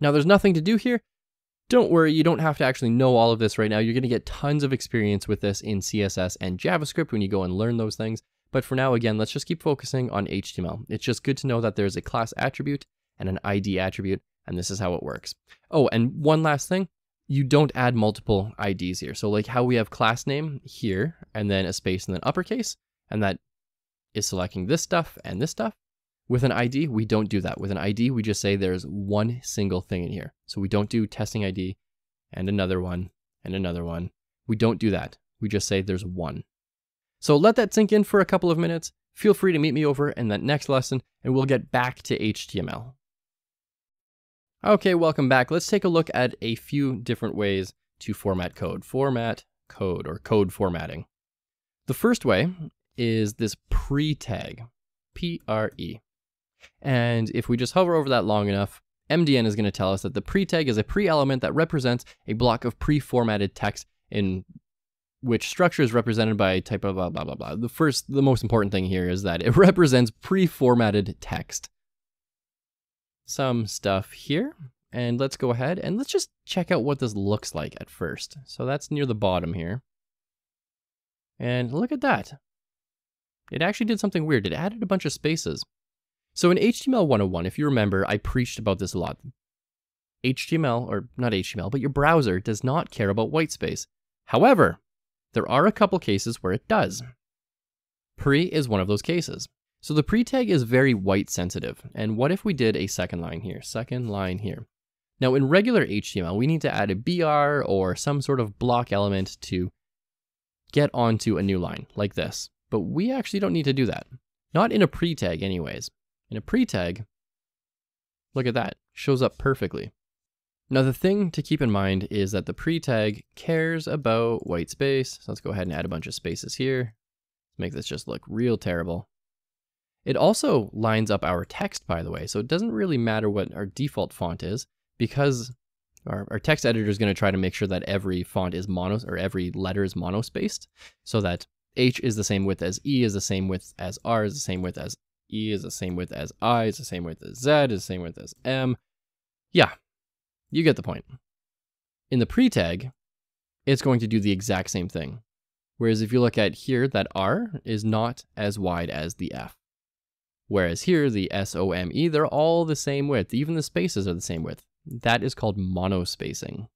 Now there's nothing to do here. Don't worry, you don't have to actually know all of this right now. You're going to get tons of experience with this in CSS and JavaScript when you go and learn those things. But for now, again, let's just keep focusing on HTML. It's just good to know that there's a class attribute and an ID attribute, and this is how it works. Oh, and one last thing, you don't add multiple IDs here. So like how we have class name here, and then a space and then uppercase, and that is selecting this stuff and this stuff. With an ID, we don't do that. With an ID, we just say there's one single thing in here. So we don't do testing ID and another one and another one. We don't do that. We just say there's one. So let that sink in for a couple of minutes. Feel free to meet me over in that next lesson and we'll get back to HTML. Okay, welcome back. Let's take a look at a few different ways to format code. Format code or code formatting. The first way is this P-R-E. And if we just hover over that long enough, MDN is going to tell us that the pre-tag is a pre-element that represents a block of pre-formatted text in which structure is represented by type of blah, blah, blah, blah. The first, the most important thing here is that it <laughs> represents pre-formatted text. Some stuff here, and let's go ahead and let's just check out what this looks like at first. So that's near the bottom here. And look at that. It actually did something weird. It added a bunch of spaces. So in HTML 101, if you remember, I preached about this a lot. HTML, or not HTML, but your browser does not care about whitespace. However, there are a couple cases where it does. Pre is one of those cases. So the pre tag is very white sensitive. And what if we did a second line here? Second line here. Now in regular HTML, we need to add a BR or some sort of block element to get onto a new line like this. But we actually don't need to do that. Not in a pre tag anyways. In a pre-tag, look at that, shows up perfectly. Now the thing to keep in mind is that the pre-tag cares about white space. So let's go ahead and add a bunch of spaces here. Make this just look real terrible. It also lines up our text, by the way, so it doesn't really matter what our default font is because our, our text editor is going to try to make sure that every font is mono or every letter is monospaced so that H is the same width as E is the same width as R is the same width as E is the same width as I, is the same width as Z, is the same width as M. Yeah, you get the point. In the pre-tag, it's going to do the exact same thing. Whereas if you look at here, that R is not as wide as the F. Whereas here, the SOME, they're all the same width. Even the spaces are the same width. That is called monospacing.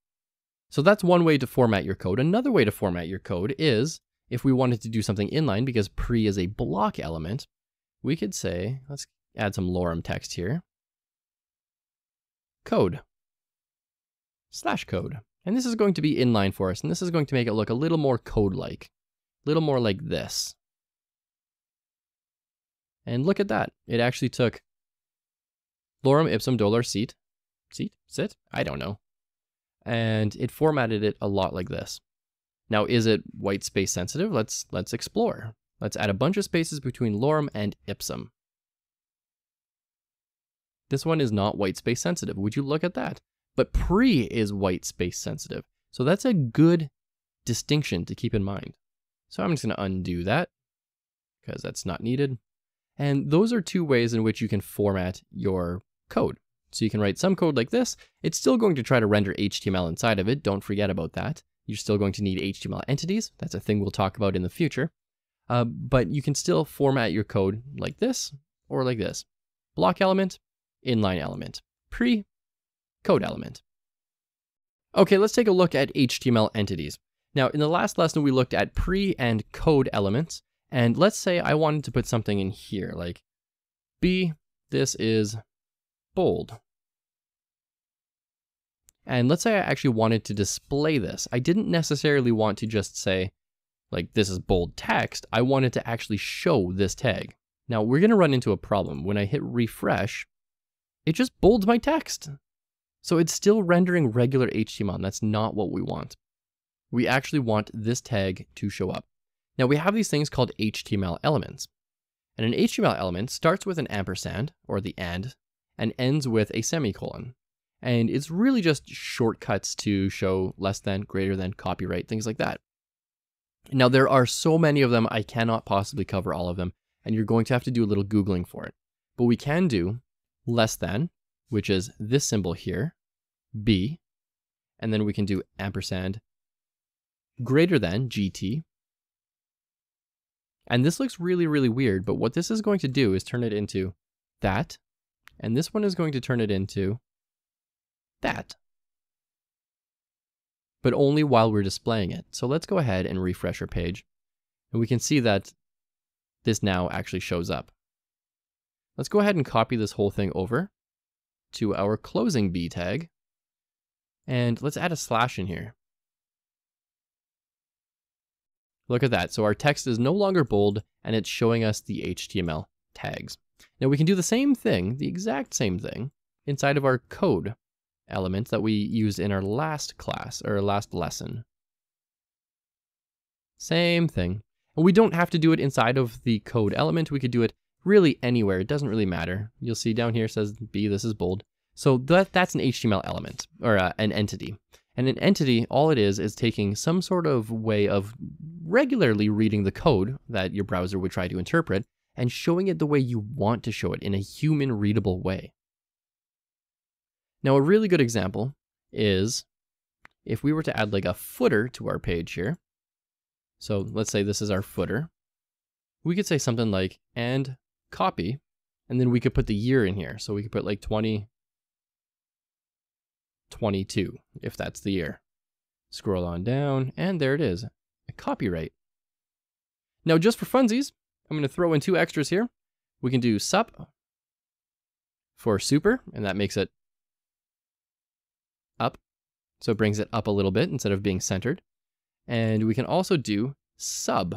So that's one way to format your code. Another way to format your code is if we wanted to do something inline because pre is a block element, we could say, let's add some lorem text here, code, slash code. And this is going to be inline for us, and this is going to make it look a little more code-like, a little more like this. And look at that. It actually took lorem ipsum dolor seat, seat, sit, I don't know. And it formatted it a lot like this. Now, is it white space sensitive? Let's let's explore. Let's add a bunch of spaces between lorem and ipsum. This one is not white space sensitive. Would you look at that? But pre is white space sensitive. So that's a good distinction to keep in mind. So I'm just going to undo that because that's not needed. And those are two ways in which you can format your code. So you can write some code like this. It's still going to try to render HTML inside of it. Don't forget about that. You're still going to need HTML entities. That's a thing we'll talk about in the future. Uh, but you can still format your code like this or like this. Block element, inline element, pre, code element. Okay, let's take a look at HTML entities. Now, in the last lesson, we looked at pre and code elements. And let's say I wanted to put something in here, like B, this is bold. And let's say I actually wanted to display this. I didn't necessarily want to just say, like this is bold text, I wanted to actually show this tag. Now we're gonna run into a problem. When I hit refresh, it just bolds my text. So it's still rendering regular HTML, and that's not what we want. We actually want this tag to show up. Now we have these things called HTML elements. And an HTML element starts with an ampersand, or the and, and ends with a semicolon. And it's really just shortcuts to show less than, greater than, copyright, things like that. Now, there are so many of them, I cannot possibly cover all of them, and you're going to have to do a little Googling for it. But we can do less than, which is this symbol here, B, and then we can do ampersand greater than, GT, And this looks really, really weird, but what this is going to do is turn it into that, and this one is going to turn it into that. But only while we're displaying it. So let's go ahead and refresh our page. And we can see that this now actually shows up. Let's go ahead and copy this whole thing over to our closing B tag. And let's add a slash in here. Look at that. So our text is no longer bold and it's showing us the HTML tags. Now we can do the same thing, the exact same thing, inside of our code element that we used in our last class or last lesson. Same thing. And we don't have to do it inside of the code element. We could do it really anywhere. It doesn't really matter. You'll see down here says B, this is bold. So that, that's an HTML element or uh, an entity. And an entity, all it is, is taking some sort of way of regularly reading the code that your browser would try to interpret and showing it the way you want to show it in a human readable way. Now, a really good example is if we were to add like a footer to our page here. So let's say this is our footer. We could say something like, and copy, and then we could put the year in here. So we could put like 2022 if that's the year. Scroll on down, and there it is, copyright. Now, just for funsies, I'm going to throw in two extras here. We can do sup for super, and that makes it up. So it brings it up a little bit instead of being centered. And we can also do sub,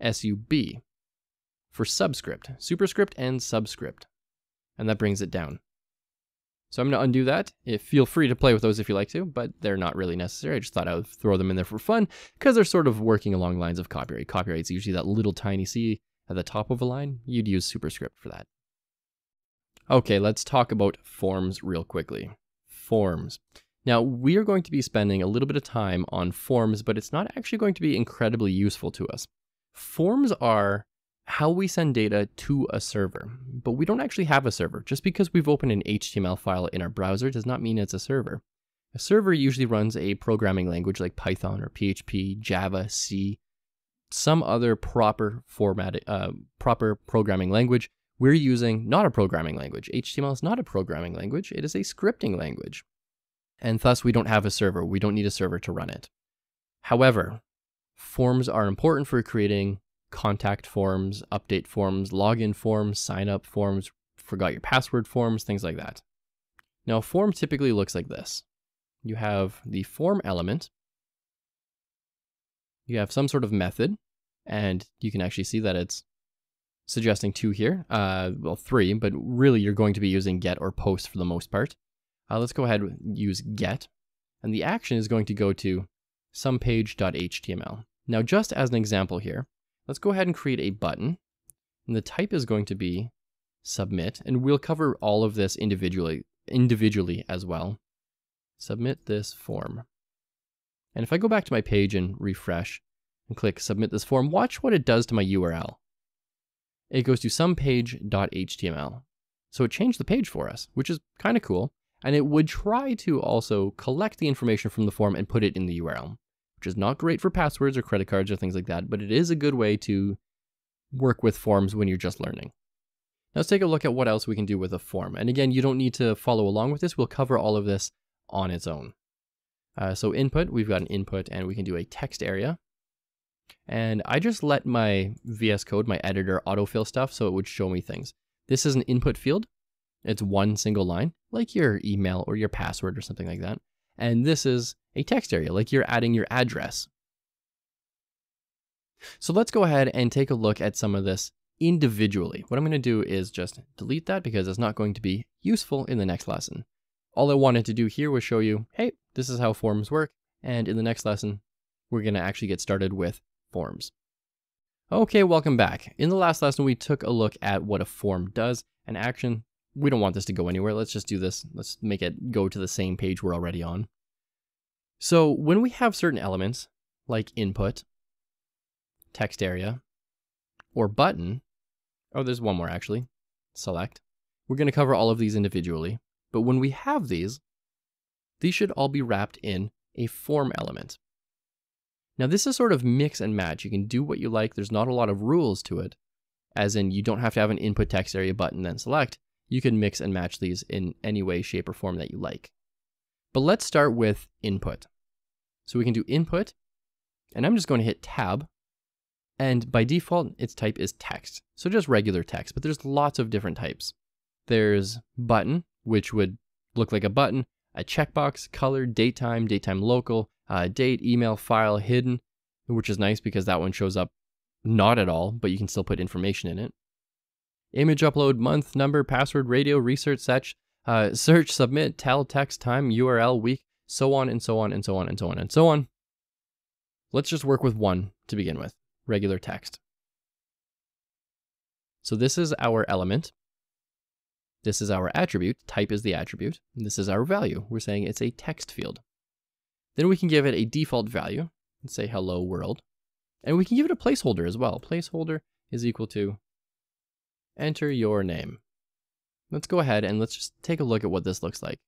S-U-B, for subscript, superscript and subscript. And that brings it down. So I'm going to undo that. If, feel free to play with those if you like to, but they're not really necessary. I just thought I would throw them in there for fun because they're sort of working along lines of copyright. Copyright's usually that little tiny C at the top of a line. You'd use superscript for that. Okay, let's talk about forms real quickly. Forms. Now, we are going to be spending a little bit of time on forms, but it's not actually going to be incredibly useful to us. Forms are how we send data to a server. But we don't actually have a server. Just because we've opened an HTML file in our browser does not mean it's a server. A server usually runs a programming language like Python or PHP, Java, C, some other proper format, uh, proper programming language. We're using not a programming language. HTML is not a programming language. It is a scripting language. And thus we don't have a server. We don't need a server to run it. However, forms are important for creating contact forms, update forms, login forms, sign up forms, forgot your password forms, things like that. Now, a form typically looks like this. You have the form element, you have some sort of method, and you can actually see that it's suggesting two here, uh, well, three, but really you're going to be using get or post for the most part. Uh, let's go ahead and use get, and the action is going to go to somepage.html. Now, just as an example here, Let's go ahead and create a button. And the type is going to be submit. And we'll cover all of this individually, individually as well. Submit this form. And if I go back to my page and refresh and click submit this form, watch what it does to my URL. It goes to somepage.html. So it changed the page for us, which is kind of cool. And it would try to also collect the information from the form and put it in the URL which is not great for passwords or credit cards or things like that, but it is a good way to work with forms when you're just learning. Now let's take a look at what else we can do with a form. And again, you don't need to follow along with this. We'll cover all of this on its own. Uh, so input, we've got an input and we can do a text area. And I just let my VS Code, my editor, autofill stuff so it would show me things. This is an input field. It's one single line, like your email or your password or something like that. And this is a text area, like you're adding your address. So let's go ahead and take a look at some of this individually. What I'm going to do is just delete that because it's not going to be useful in the next lesson. All I wanted to do here was show you, hey, this is how forms work. And in the next lesson, we're going to actually get started with forms. Okay, welcome back. In the last lesson, we took a look at what a form does. An action, we don't want this to go anywhere. Let's just do this. Let's make it go to the same page we're already on. So when we have certain elements, like input, text area, or button, oh, there's one more actually, select. We're going to cover all of these individually, but when we have these, these should all be wrapped in a form element. Now this is sort of mix and match. You can do what you like. There's not a lot of rules to it, as in you don't have to have an input text area button then select. You can mix and match these in any way, shape, or form that you like. But let's start with input. So we can do input, and I'm just going to hit tab, and by default, its type is text. So just regular text, but there's lots of different types. There's button, which would look like a button, a checkbox, color, date time, date time local, uh, date, email, file, hidden, which is nice because that one shows up not at all, but you can still put information in it. Image upload, month, number, password, radio, research, search, uh, search, submit, tell, text, time, URL, week, so on and so on and so on and so on and so on. Let's just work with one to begin with, regular text. So this is our element. This is our attribute, type is the attribute. This is our value. We're saying it's a text field. Then we can give it a default value and say hello world. And we can give it a placeholder as well. Placeholder is equal to enter your name. Let's go ahead and let's just take a look at what this looks like.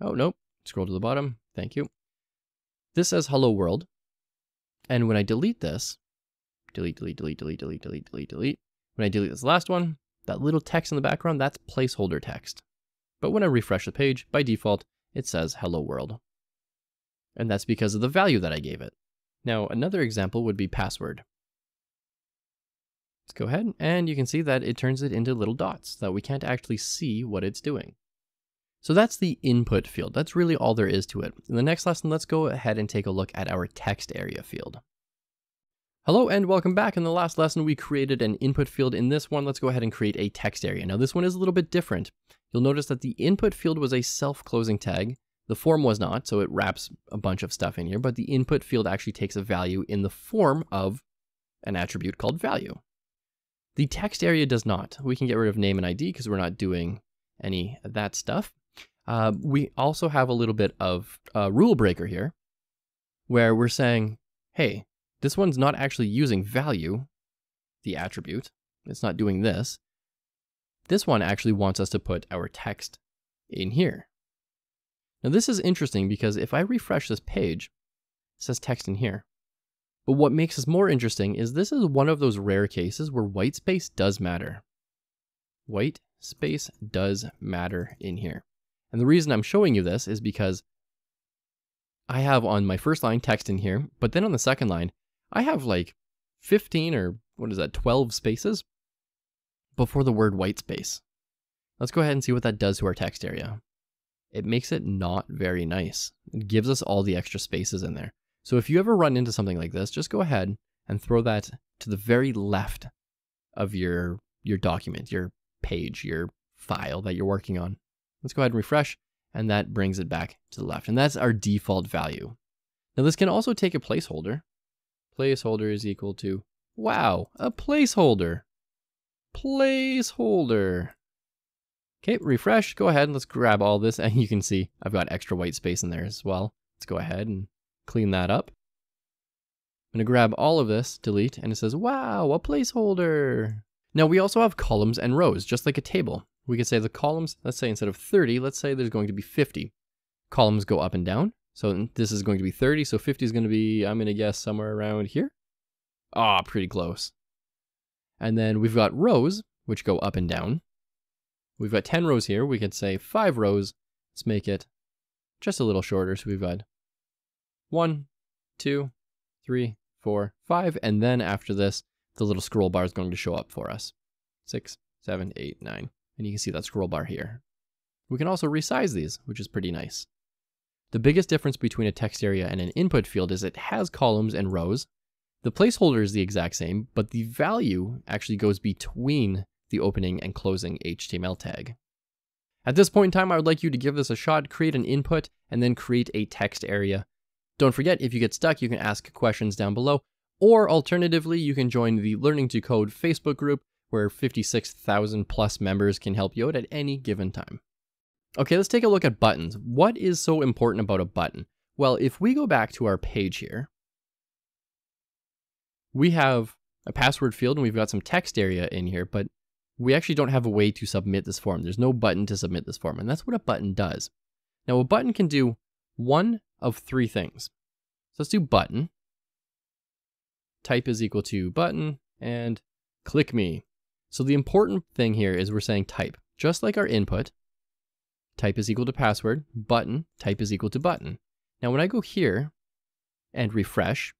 Oh, nope. Scroll to the bottom. Thank you. This says hello world. And when I delete this, delete, delete, delete, delete, delete, delete, delete, delete. When I delete this last one, that little text in the background, that's placeholder text. But when I refresh the page, by default, it says hello world. And that's because of the value that I gave it. Now, another example would be password. Let's go ahead and you can see that it turns it into little dots that we can't actually see what it's doing. So that's the input field. That's really all there is to it. In the next lesson, let's go ahead and take a look at our text area field. Hello and welcome back. In the last lesson, we created an input field. In this one, let's go ahead and create a text area. Now this one is a little bit different. You'll notice that the input field was a self-closing tag. The form was not, so it wraps a bunch of stuff in here, but the input field actually takes a value in the form of an attribute called value. The text area does not. We can get rid of name and ID because we're not doing any of that stuff. Uh, we also have a little bit of a rule breaker here where we're saying, hey, this one's not actually using value, the attribute. It's not doing this. This one actually wants us to put our text in here. Now this is interesting because if I refresh this page, it says text in here. But what makes this more interesting is this is one of those rare cases where white space does matter. White space does matter in here. And the reason I'm showing you this is because I have on my first line text in here, but then on the second line, I have like 15 or what is that, 12 spaces before the word white space. Let's go ahead and see what that does to our text area. It makes it not very nice. It gives us all the extra spaces in there. So if you ever run into something like this, just go ahead and throw that to the very left of your, your document, your page, your file that you're working on. Let's go ahead and refresh, and that brings it back to the left. And that's our default value. Now this can also take a placeholder placeholder is equal to, wow, a placeholder. Placeholder. Okay, refresh, go ahead and let's grab all this <laughs> and you can see I've got extra white space in there as well. Let's go ahead and clean that up. I'm gonna grab all of this, delete, and it says, wow, a placeholder. Now we also have columns and rows, just like a table. We could say the columns, let's say instead of 30, let's say there's going to be 50. Columns go up and down, so this is going to be 30. So 50 is going to be, I'm going to guess, somewhere around here. Ah, oh, pretty close. And then we've got rows, which go up and down. We've got 10 rows here. We could say 5 rows. Let's make it just a little shorter. So we've got 1, 2, 3, 4, 5. And then after this, the little scroll bar is going to show up for us. 6, 7, 8, 9. And you can see that scroll bar here. We can also resize these, which is pretty nice. The biggest difference between a text area and an input field is it has columns and rows. The placeholder is the exact same, but the value actually goes between the opening and closing HTML tag. At this point in time, I would like you to give this a shot, create an input, and then create a text area. Don't forget, if you get stuck, you can ask questions down below, or alternatively, you can join the Learning to Code Facebook group, where 56,000 plus members can help you out at any given time. Okay, let's take a look at buttons. What is so important about a button? Well, if we go back to our page here, we have a password field and we've got some text area in here, but we actually don't have a way to submit this form. There's no button to submit this form, and that's what a button does. Now, a button can do one of three things. So let's do button. Type is equal to button and click me. So the important thing here is we're saying type. Just like our input, type is equal to password, button, type is equal to button. Now when I go here and refresh,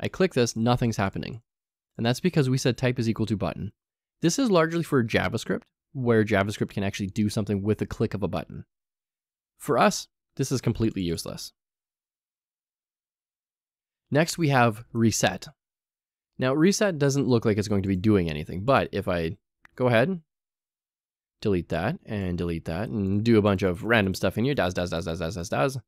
I click this, nothing's happening. And that's because we said type is equal to button. This is largely for JavaScript, where JavaScript can actually do something with the click of a button. For us, this is completely useless. Next, we have reset. Now, reset doesn't look like it's going to be doing anything, but if I go ahead, delete that, and delete that, and do a bunch of random stuff in here, does, does, does, does, does, does, does,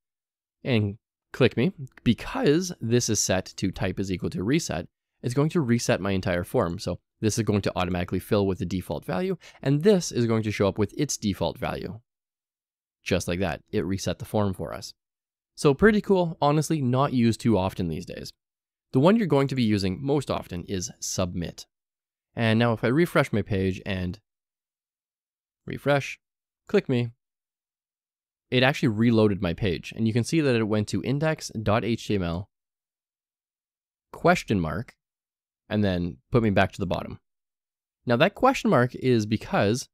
and click me, because this is set to type is equal to reset, it's going to reset my entire form. So this is going to automatically fill with the default value, and this is going to show up with its default value. Just like that, it reset the form for us. So pretty cool, honestly not used too often these days. The one you're going to be using most often is submit. And now if I refresh my page and refresh, click me, it actually reloaded my page. And you can see that it went to index.html question mark and then put me back to the bottom. Now that question mark is because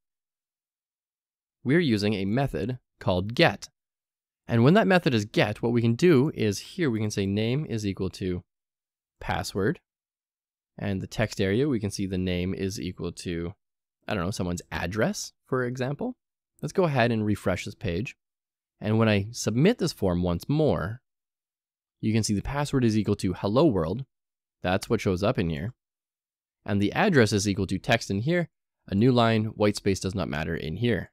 we're using a method called get. And when that method is get, what we can do is here we can say name is equal to password. And the text area, we can see the name is equal to, I don't know, someone's address, for example. Let's go ahead and refresh this page. And when I submit this form once more, you can see the password is equal to hello world. That's what shows up in here. And the address is equal to text in here, a new line, white space does not matter in here.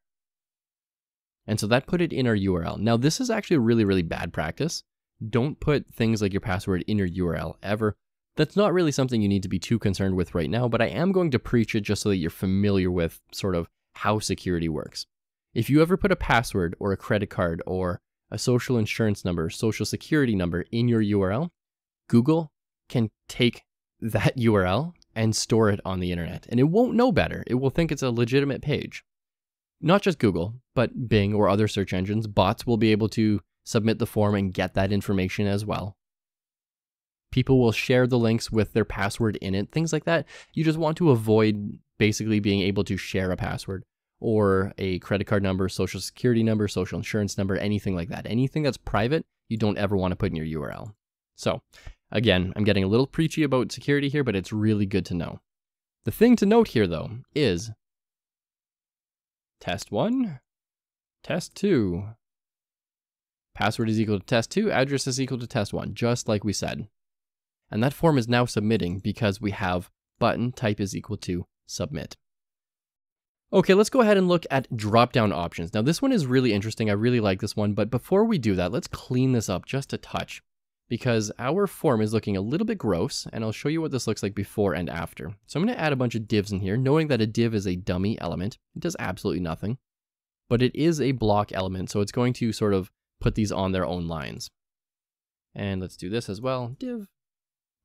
And so that put it in our URL. Now this is actually a really, really bad practice. Don't put things like your password in your URL ever. That's not really something you need to be too concerned with right now, but I am going to preach it just so that you're familiar with sort of how security works. If you ever put a password or a credit card or a social insurance number, social security number in your URL, Google can take that <laughs> URL and store it on the internet. And it won't know better. It will think it's a legitimate page. Not just Google, but Bing or other search engines, bots will be able to submit the form and get that information as well. People will share the links with their password in it, things like that. You just want to avoid basically being able to share a password or a credit card number, social security number, social insurance number, anything like that. Anything that's private, you don't ever want to put in your URL. So, again, I'm getting a little preachy about security here, but it's really good to know. The thing to note here, though, is test one, test two. Password is equal to test two, address is equal to test one, just like we said. And that form is now submitting because we have button type is equal to submit. Okay, let's go ahead and look at drop-down options. Now this one is really interesting. I really like this one, but before we do that, let's clean this up just a touch because our form is looking a little bit gross and I'll show you what this looks like before and after. So I'm going to add a bunch of divs in here, knowing that a div is a dummy element. It does absolutely nothing, but it is a block element, so it's going to sort of put these on their own lines. And let's do this as well, div.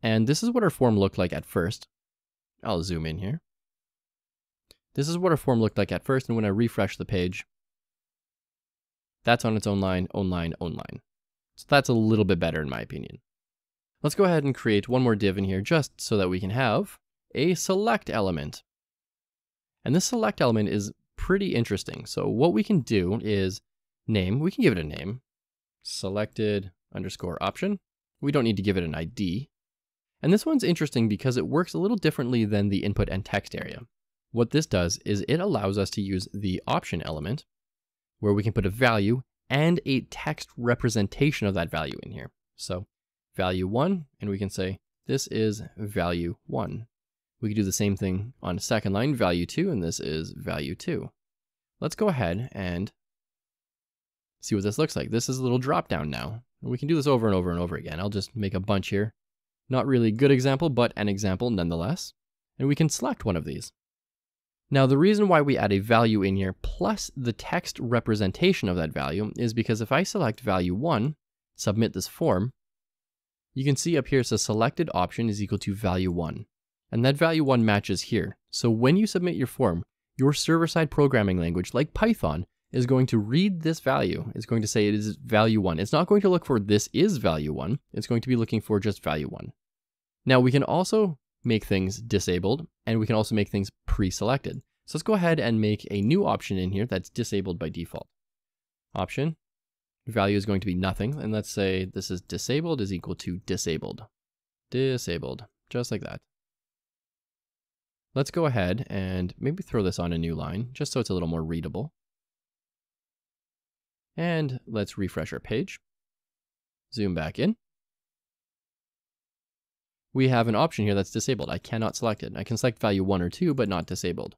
And this is what our form looked like at first. I'll zoom in here. This is what our form looked like at first, and when I refresh the page, that's on its own line, own line, own line. So that's a little bit better in my opinion. Let's go ahead and create one more div in here just so that we can have a select element. And this select element is pretty interesting. So what we can do is name, we can give it a name, selected underscore option. We don't need to give it an ID. And this one's interesting because it works a little differently than the input and text area. What this does is it allows us to use the option element where we can put a value and a text representation of that value in here. So value one, and we can say this is value one. We could do the same thing on second line, value two, and this is value two. Let's go ahead and see what this looks like. This is a little drop down now. We can do this over and over and over again. I'll just make a bunch here. Not really a good example, but an example nonetheless. And we can select one of these. Now, the reason why we add a value in here plus the text representation of that value is because if I select value 1, submit this form, you can see up here it says selected option is equal to value 1. And that value 1 matches here. So when you submit your form, your server-side programming language, like Python, is going to read this value. It's going to say it is value one. It's not going to look for this is value one. It's going to be looking for just value one. Now we can also make things disabled and we can also make things pre-selected. So let's go ahead and make a new option in here that's disabled by default. Option, value is going to be nothing. And let's say this is disabled is equal to disabled. Disabled, just like that. Let's go ahead and maybe throw this on a new line, just so it's a little more readable. And let's refresh our page. Zoom back in. We have an option here that's disabled. I cannot select it. I can select value 1 or 2, but not disabled.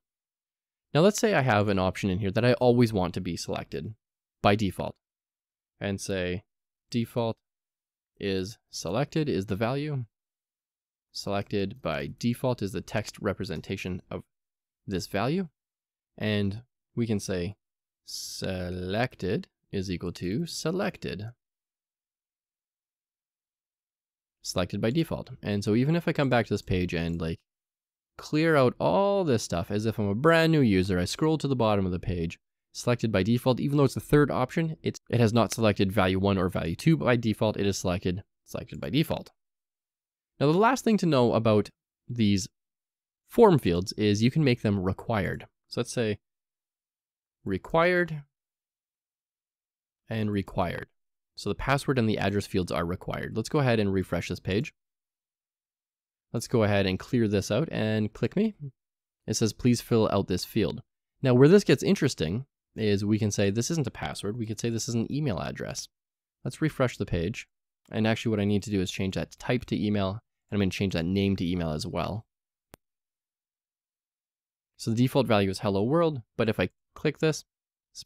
Now let's say I have an option in here that I always want to be selected by default. And say default is selected is the value selected by default is the text representation of this value. And we can say selected is equal to selected. Selected by default. And so even if I come back to this page and like clear out all this stuff as if I'm a brand new user, I scroll to the bottom of the page, selected by default, even though it's the third option, it's, it has not selected value one or value two by default, it is selected, selected by default. Now, the last thing to know about these form fields is you can make them required. So let's say required and required. So the password and the address fields are required. Let's go ahead and refresh this page. Let's go ahead and clear this out and click me. It says, please fill out this field. Now where this gets interesting is we can say this isn't a password. We could say this is an email address. Let's refresh the page. And actually what I need to do is change that type to email, and I'm going to change that name to email as well. So the default value is hello world, but if I click this,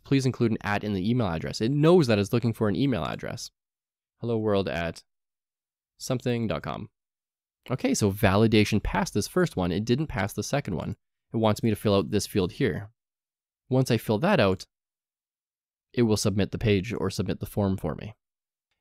please include an at in the email address. It knows that it's looking for an email address. Hello world at something.com. Okay, so validation passed this first one. It didn't pass the second one. It wants me to fill out this field here. Once I fill that out, it will submit the page or submit the form for me.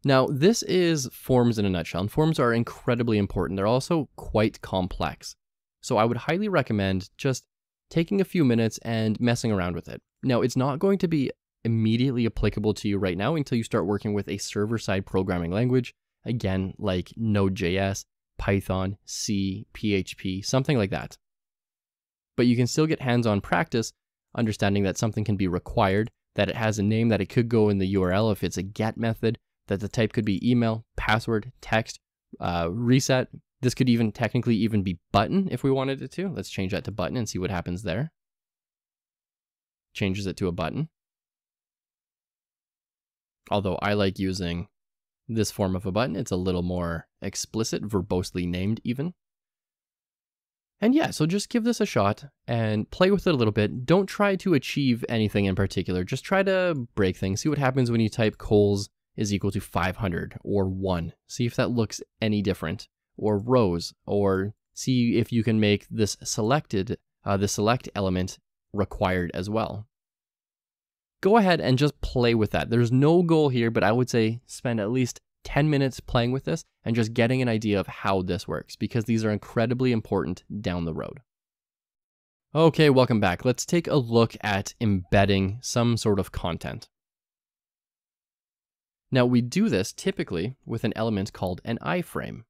Now, this is forms in a nutshell, and forms are incredibly important. They're also quite complex. So I would highly recommend just taking a few minutes and messing around with it. Now, it's not going to be immediately applicable to you right now until you start working with a server-side programming language, again, like Node.js, Python, C, PHP, something like that. But you can still get hands-on practice understanding that something can be required, that it has a name, that it could go in the URL if it's a get method, that the type could be email, password, text, uh, reset. This could even technically even be button if we wanted it to. Let's change that to button and see what happens there. Changes it to a button. Although I like using this form of a button, it's a little more explicit, verbosely named even. And yeah, so just give this a shot and play with it a little bit. Don't try to achieve anything in particular. Just try to break things. See what happens when you type cols is equal to 500 or 1. See if that looks any different. Or rows, or see if you can make this selected, uh, the select element required as well. Go ahead and just play with that. There's no goal here, but I would say spend at least 10 minutes playing with this and just getting an idea of how this works because these are incredibly important down the road. Okay, welcome back. Let's take a look at embedding some sort of content. Now we do this typically with an element called an iframe.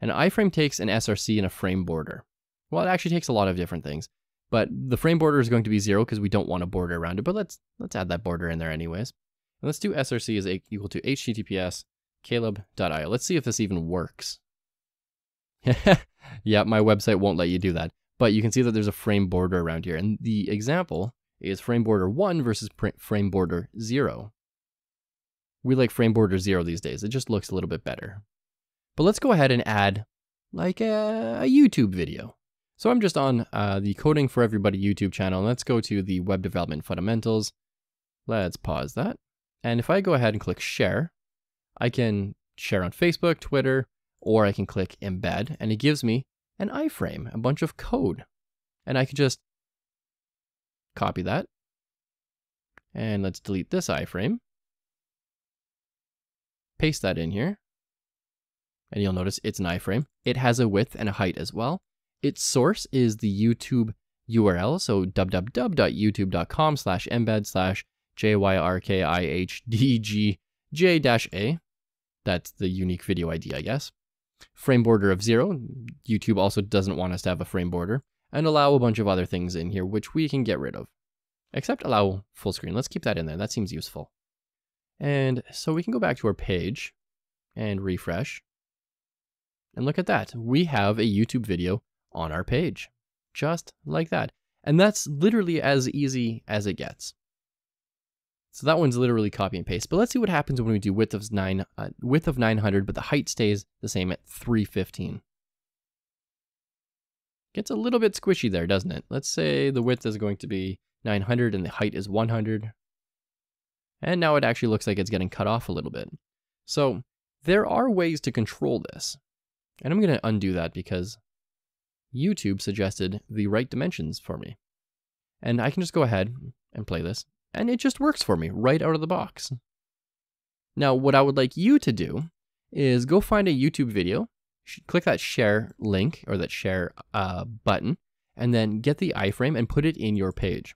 An iframe takes an SRC and a frame border. Well, it actually takes a lot of different things, but the frame border is going to be zero because we don't want a border around it, but let's, let's add that border in there anyways. And let's do SRC is equal to HTTPS kalob.io. Let's see if this even works. <laughs> yeah, my website won't let you do that, but you can see that there's a frame border around here. And the example is frame border 1 versus frame border 0. We like frame border zero these days. It just looks a little bit better. But let's go ahead and add like a, a YouTube video. So I'm just on uh, the Coding for Everybody YouTube channel. Let's go to the Web Development Fundamentals. Let's pause that. And if I go ahead and click Share, I can share on Facebook, Twitter, or I can click Embed, and it gives me an iframe, a bunch of code. And I can just copy that. And let's delete this iframe paste that in here. And you'll notice it's an iframe. It has a width and a height as well. Its source is the YouTube URL, so www.youtube.com slash embed slash J-Y-R-K-I-H-D-G-J-A. That's the unique video ID, I guess. Frame border of zero. YouTube also doesn't want us to have a frame border. And allow a bunch of other things in here, which we can get rid of. Except allow full screen. Let's keep that in there. That seems useful. And so we can go back to our page and refresh. And look at that. We have a YouTube video on our page. Just like that. And that's literally as easy as it gets. So that one's literally copy and paste. But let's see what happens when we do width of nine, uh, width of 900, but the height stays the same at 315. Gets a little bit squishy there, doesn't it? Let's say the width is going to be 900 and the height is 100. And now it actually looks like it's getting cut off a little bit. So there are ways to control this. And I'm going to undo that because YouTube suggested the right dimensions for me. And I can just go ahead and play this. And it just works for me right out of the box. Now, what I would like you to do is go find a YouTube video, click that share link or that share uh, button, and then get the iframe and put it in your page.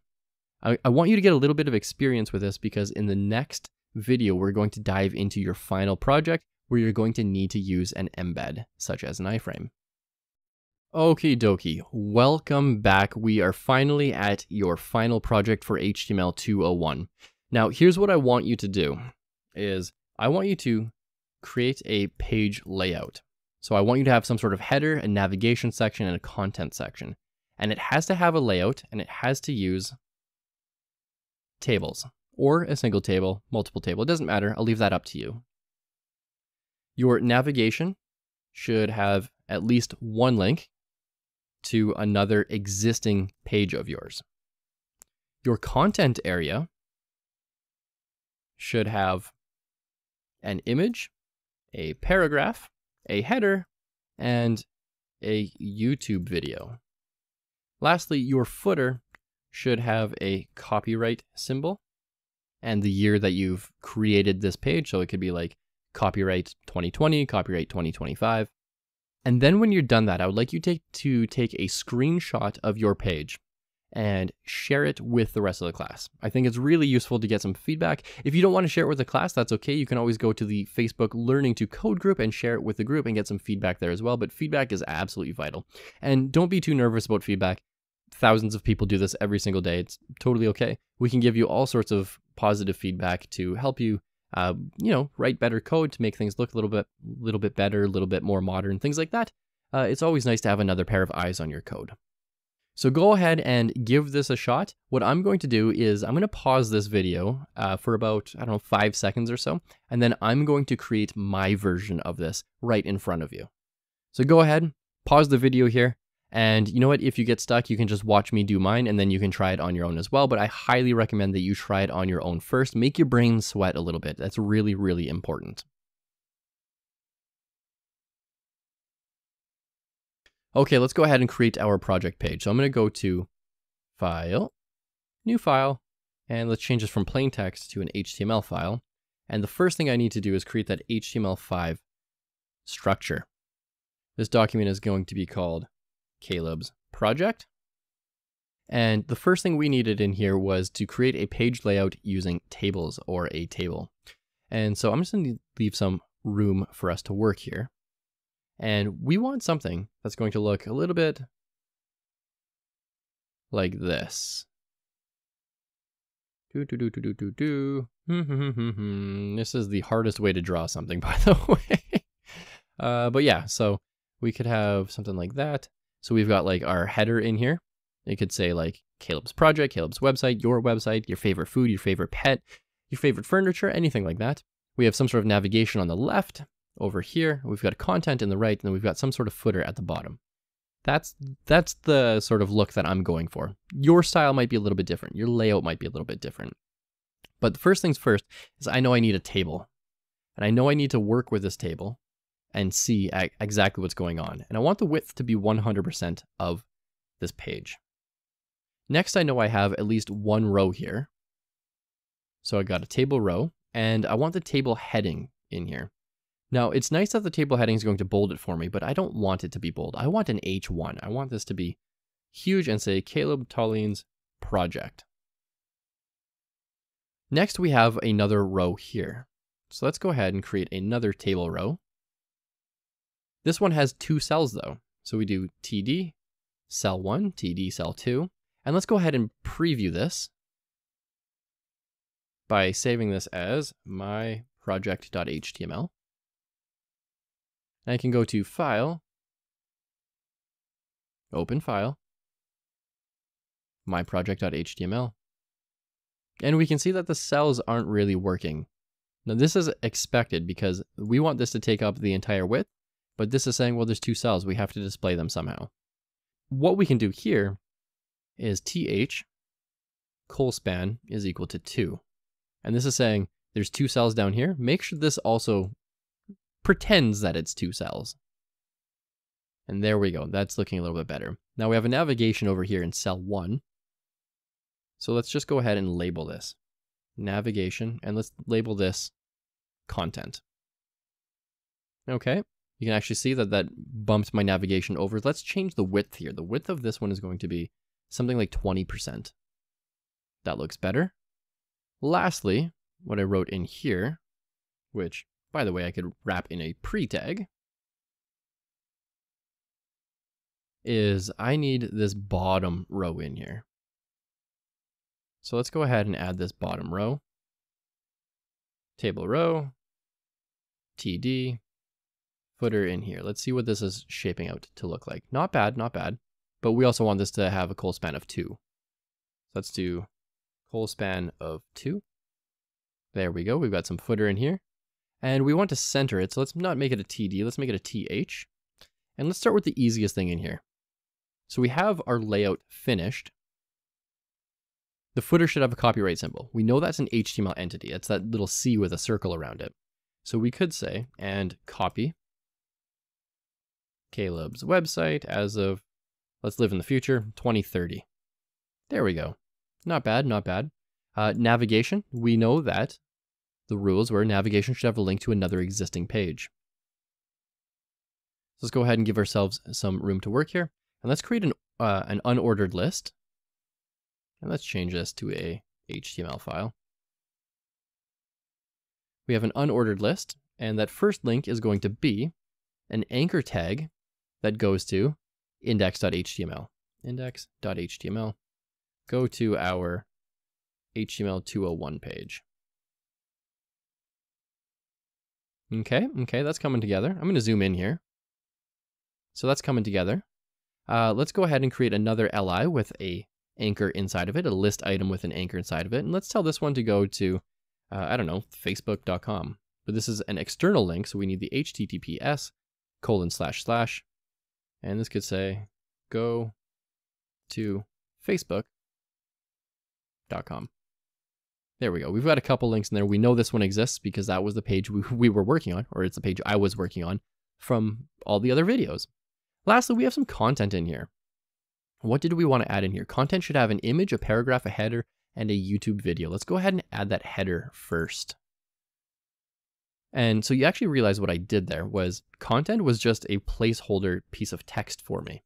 I, I want you to get a little bit of experience with this because in the next video, we're going to dive into your final project where you're going to need to use an embed, such as an iframe. Okie dokie, welcome back. We are finally at your final project for HTML 201. Now, here's what I want you to do, is I want you to create a page layout. So I want you to have some sort of header, a navigation section, and a content section. And it has to have a layout, and it has to use tables, or a single table, multiple table. It doesn't matter. I'll leave that up to you. Your navigation should have at least one link to another existing page of yours. Your content area should have an image, a paragraph, a header, and a YouTube video. Lastly, your footer should have a copyright symbol and the year that you've created this page. So it could be like copyright 2020, copyright 2025. And then when you're done that, I would like you take, to take a screenshot of your page and share it with the rest of the class. I think it's really useful to get some feedback. If you don't want to share it with the class, that's okay. You can always go to the Facebook Learning to Code group and share it with the group and get some feedback there as well. But feedback is absolutely vital. And don't be too nervous about feedback thousands of people do this every single day. It's totally okay. We can give you all sorts of positive feedback to help you, uh, you know, write better code to make things look a little bit, little bit better, a little bit more modern, things like that. Uh, it's always nice to have another pair of eyes on your code. So go ahead and give this a shot. What I'm going to do is I'm going to pause this video uh, for about, I don't know, five seconds or so, and then I'm going to create my version of this right in front of you. So go ahead, pause the video here, and you know what? If you get stuck, you can just watch me do mine and then you can try it on your own as well. But I highly recommend that you try it on your own first. Make your brain sweat a little bit. That's really, really important. Okay, let's go ahead and create our project page. So I'm going to go to File, New File, and let's change this from plain text to an HTML file. And the first thing I need to do is create that HTML5 structure. This document is going to be called Kalob's project. And the first thing we needed in here was to create a page layout using tables or a table. And so I'm just going to leave some room for us to work here. And we want something that's going to look a little bit like this. Do, do, do, do, do, do, do. Hmm, hmm, hmm, this is the hardest way to draw something, <laughs> by the way. uh, but yeah, so we could have something like that. So we've got like our header in here. It could say like Kalob's project, Kalob's website, your website, your favorite food, your favorite pet, your favorite furniture, anything like that. We have some sort of navigation on the left over here. We've got content in the right, and then we've got some sort of footer at the bottom. That's that's the sort of look that I'm going for. Your style might be a little bit different. Your layout might be a little bit different. But the first things first is I know I need a table. And I know I need to work with this table and see exactly what's going on. And I want the width to be 100% of this page. Next, I know I have at least one row here. So I got a table row, and I want the table heading in here. Now, it's nice that the table heading is going to bold it for me, but I don't want it to be bold. I want an H1. I want this to be huge and say Kalob Taulien's project. Next, we have another row here. So let's go ahead and create another table row. This one has two cells though. So we do TD, cell one, TD, cell two. And let's go ahead and preview this by saving this as my project.html. I can go to File, Open File, myproject.html. And we can see that the cells aren't really working. Now this is expected because we want this to take up the entire width, but this is saying, well, there's two cells. We have to display them somehow. What we can do here is th colspan is equal to 2. And this is saying there's two cells down here. Make sure this also pretends that it's two cells. And there we go. That's looking a little bit better. Now we have a navigation over here in cell 1. So let's just go ahead and label this. Navigation, and let's label this content. Okay, you can actually see that that bumped my navigation over. Let's change the width here. The width of this one is going to be something like 20%. That looks better. Lastly, what I wrote in here, which, by the way, I could wrap in a pre-tag, is I need this bottom row in here. So let's go ahead and add this bottom row. Table row, TD, footer in here. Let's see what this is shaping out to look like. Not bad, not bad. But we also want this to have a col span of two. Let's do col span of two. There we go. We've got some footer in here. And we want to center it. So let's not make it a TD. Let's make it a TH. And let's start with the easiest thing in here. So we have our layout finished. The footer should have a copyright symbol. We know that's an HTML entity. It's that little C with a circle around it. So we could say, and copy Kalob's website as of, let's live in the future, 2030. There we go. Not bad, not bad. Uh, navigation, we know that the rules were navigation should have a link to another existing page. So let's go ahead and give ourselves some room to work here. And let's create an, uh, an unordered list. And let's change this to a HTML file. We have an unordered list, and that first link is going to be an anchor tag that goes to index.html. Index.html. Go to our HTML 201 page. Okay, okay, that's coming together. I'm going to zoom in here. So that's coming together. Uh, let's go ahead and create another li with a anchor inside of it, a list item with an anchor inside of it. And let's tell this one to go to, uh, I don't know, facebook.com. But this is an external link, so we need the HTTPS colon slash slash. And this could say, go to facebook.com. There we go. We've got a couple links in there. We know this one exists because that was the page we, <laughs> we were working on, or it's the page I was working on from all the other videos. Lastly, we have some content in here. What did we want to add in here? Content should have an image, a paragraph, a header, and a YouTube video. Let's go ahead and add that header first. And so you actually realize what I did there was content was just a placeholder piece of text for me.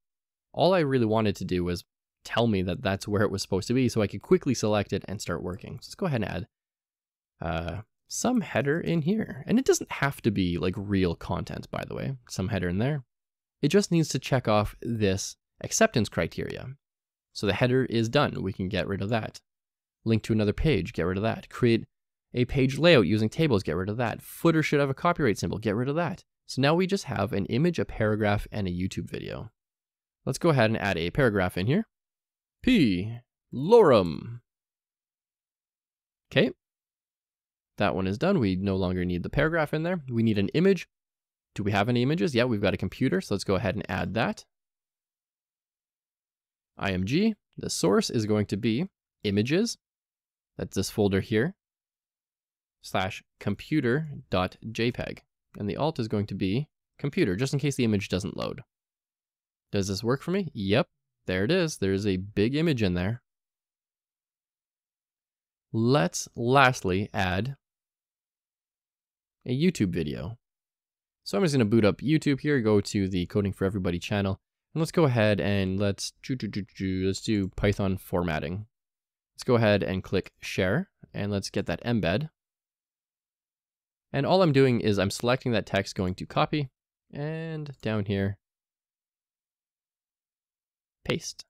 All I really wanted to do was tell me that that's where it was supposed to be so I could quickly select it and start working. So let's go ahead and add uh, some header in here. And it doesn't have to be like real content, by the way, some header in there. It just needs to check off this acceptance criteria. So the header is done. We can get rid of that. Link to another page, get rid of that. Create a page layout using tables, get rid of that. Footer should have a copyright symbol, get rid of that. So now we just have an image, a paragraph, and a YouTube video. Let's go ahead and add a paragraph in here. P. Lorem. Okay. That one is done. We no longer need the paragraph in there. We need an image. Do we have any images? Yeah, we've got a computer, so let's go ahead and add that. IMG, the source is going to be images. That's this folder here, slash computer.jpg. And the alt is going to be computer, just in case the image doesn't load. Does this work for me? Yep, there it is. There's a big image in there. Let's lastly add a YouTube video. So I'm just going to boot up YouTube here, go to the Coding for Everybody channel, and Let's go ahead and let's, let's do Python formatting. Let's go ahead and click share and let's get that embed. And all I'm doing is I'm selecting that text going to copy and down here, paste.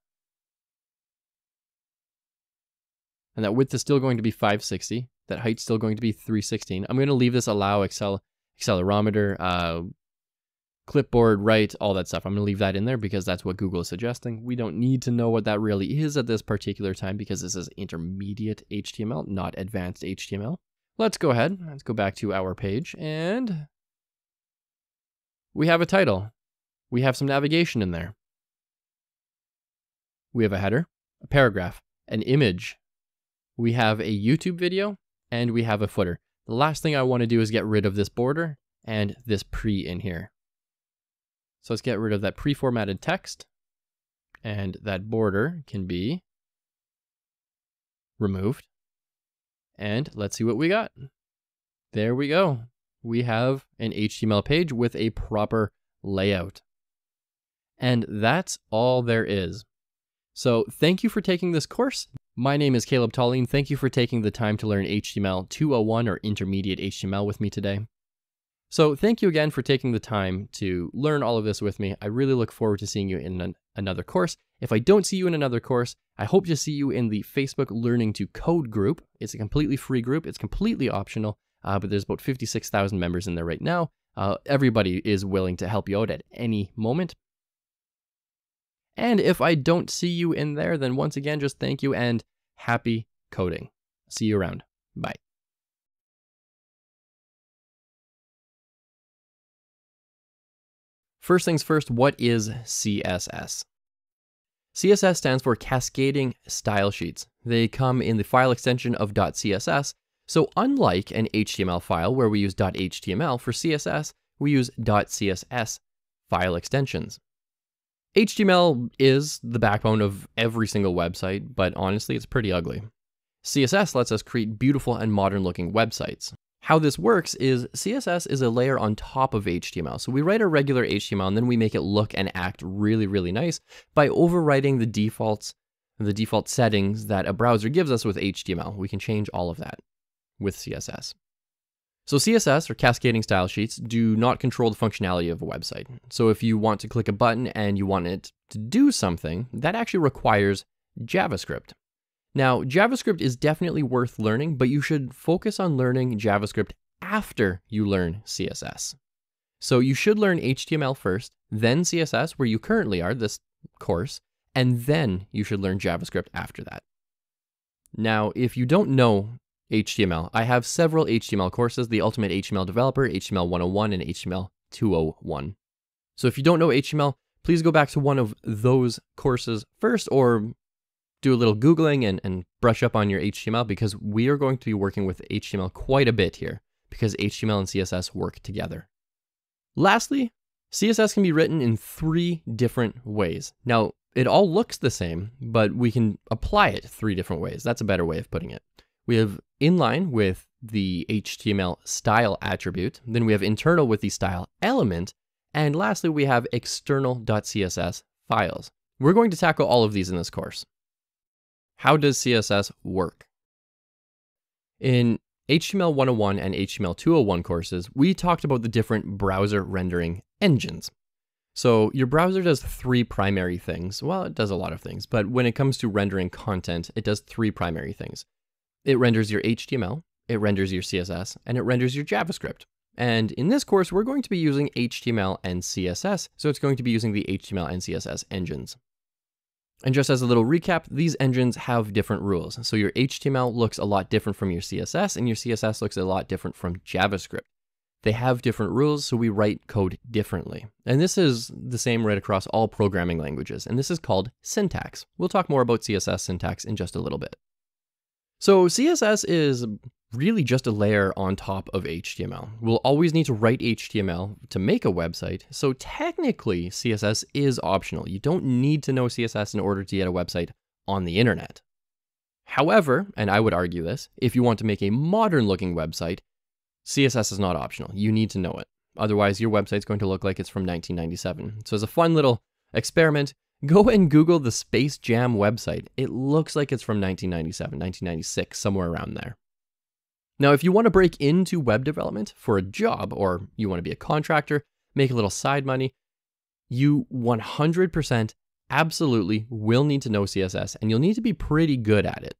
And that width is still going to be 560. That height's still going to be 316. I'm going to leave this allow Excel accelerometer, uh, clipboard, write, all that stuff. I'm going to leave that in there because that's what Google is suggesting. We don't need to know what that really is at this particular time because this is intermediate HTML, not advanced HTML. Let's go ahead. Let's go back to our page and we have a title. We have some navigation in there. We have a header, a paragraph, an image. We have a YouTube video and we have a footer. The last thing I want to do is get rid of this border and this pre in here. So let's get rid of that pre-formatted text and that border can be removed. And let's see what we got. There we go. We have an HTML page with a proper layout. And that's all there is. So thank you for taking this course. My name is Kalob Taulien. Thank you for taking the time to learn HTML 201 or intermediate HTML with me today. So thank you again for taking the time to learn all of this with me. I really look forward to seeing you in an, another course. If I don't see you in another course, I hope to see you in the Facebook Learning to Code group. It's a completely free group. It's completely optional, uh, but there's about 56,000 members in there right now. Uh, everybody is willing to help you out at any moment. And if I don't see you in there, then once again, just thank you and happy coding. See you around. Bye. First things first, what is CSS? CSS stands for Cascading Style Sheets. They come in the file extension of .css, so unlike an HTML file where we use .html, for CSS, we use .css file extensions. HTML is the backbone of every single website, but honestly, it's pretty ugly. CSS lets us create beautiful and modern looking websites. How this works is CSS is a layer on top of HTML. So we write a regular HTML and then we make it look and act really, really nice by overwriting the defaults, the default settings that a browser gives us with HTML. We can change all of that with CSS. So CSS or cascading style sheets do not control the functionality of a website. So if you want to click a button and you want it to do something, that actually requires JavaScript. Now, JavaScript is definitely worth learning, but you should focus on learning JavaScript after you learn CSS. So you should learn HTML first, then CSS, where you currently are, this course, and then you should learn JavaScript after that. Now, if you don't know HTML, I have several HTML courses, the Ultimate HTML Developer, HTML 101, and HTML 201. So if you don't know HTML, please go back to one of those courses first, or do a little Googling and, and brush up on your HTML because we are going to be working with HTML quite a bit here because HTML and CSS work together. Lastly, CSS can be written in three different ways. Now, it all looks the same, but we can apply it three different ways. That's a better way of putting it. We have inline with the HTML style attribute, then we have internal with the style element, and lastly, we have external.css files. We're going to tackle all of these in this course. How does CSS work? In HTML 101 and HTML 201 courses, we talked about the different browser rendering engines. So your browser does three primary things. Well, it does a lot of things, but when it comes to rendering content, it does three primary things. It renders your HTML, it renders your CSS, and it renders your JavaScript. And in this course, we're going to be using HTML and CSS, so it's going to be using the HTML and CSS engines. And just as a little recap, these engines have different rules. So your HTML looks a lot different from your CSS, and your CSS looks a lot different from JavaScript. They have different rules, so we write code differently. And this is the same right across all programming languages, and this is called syntax. We'll talk more about CSS syntax in just a little bit. So CSS is really just a layer on top of HTML. We'll always need to write HTML to make a website, so technically CSS is optional. You don't need to know CSS in order to get a website on the internet. However, and I would argue this, if you want to make a modern looking website, CSS is not optional. You need to know it. Otherwise, your website's going to look like it's from 1997. So as a fun little experiment, go and Google the Space Jam website. It looks like it's from 1997, 1996, somewhere around there. Now, if you want to break into web development for a job or you want to be a contractor, make a little side money, you 100% absolutely will need to know CSS and you'll need to be pretty good at it.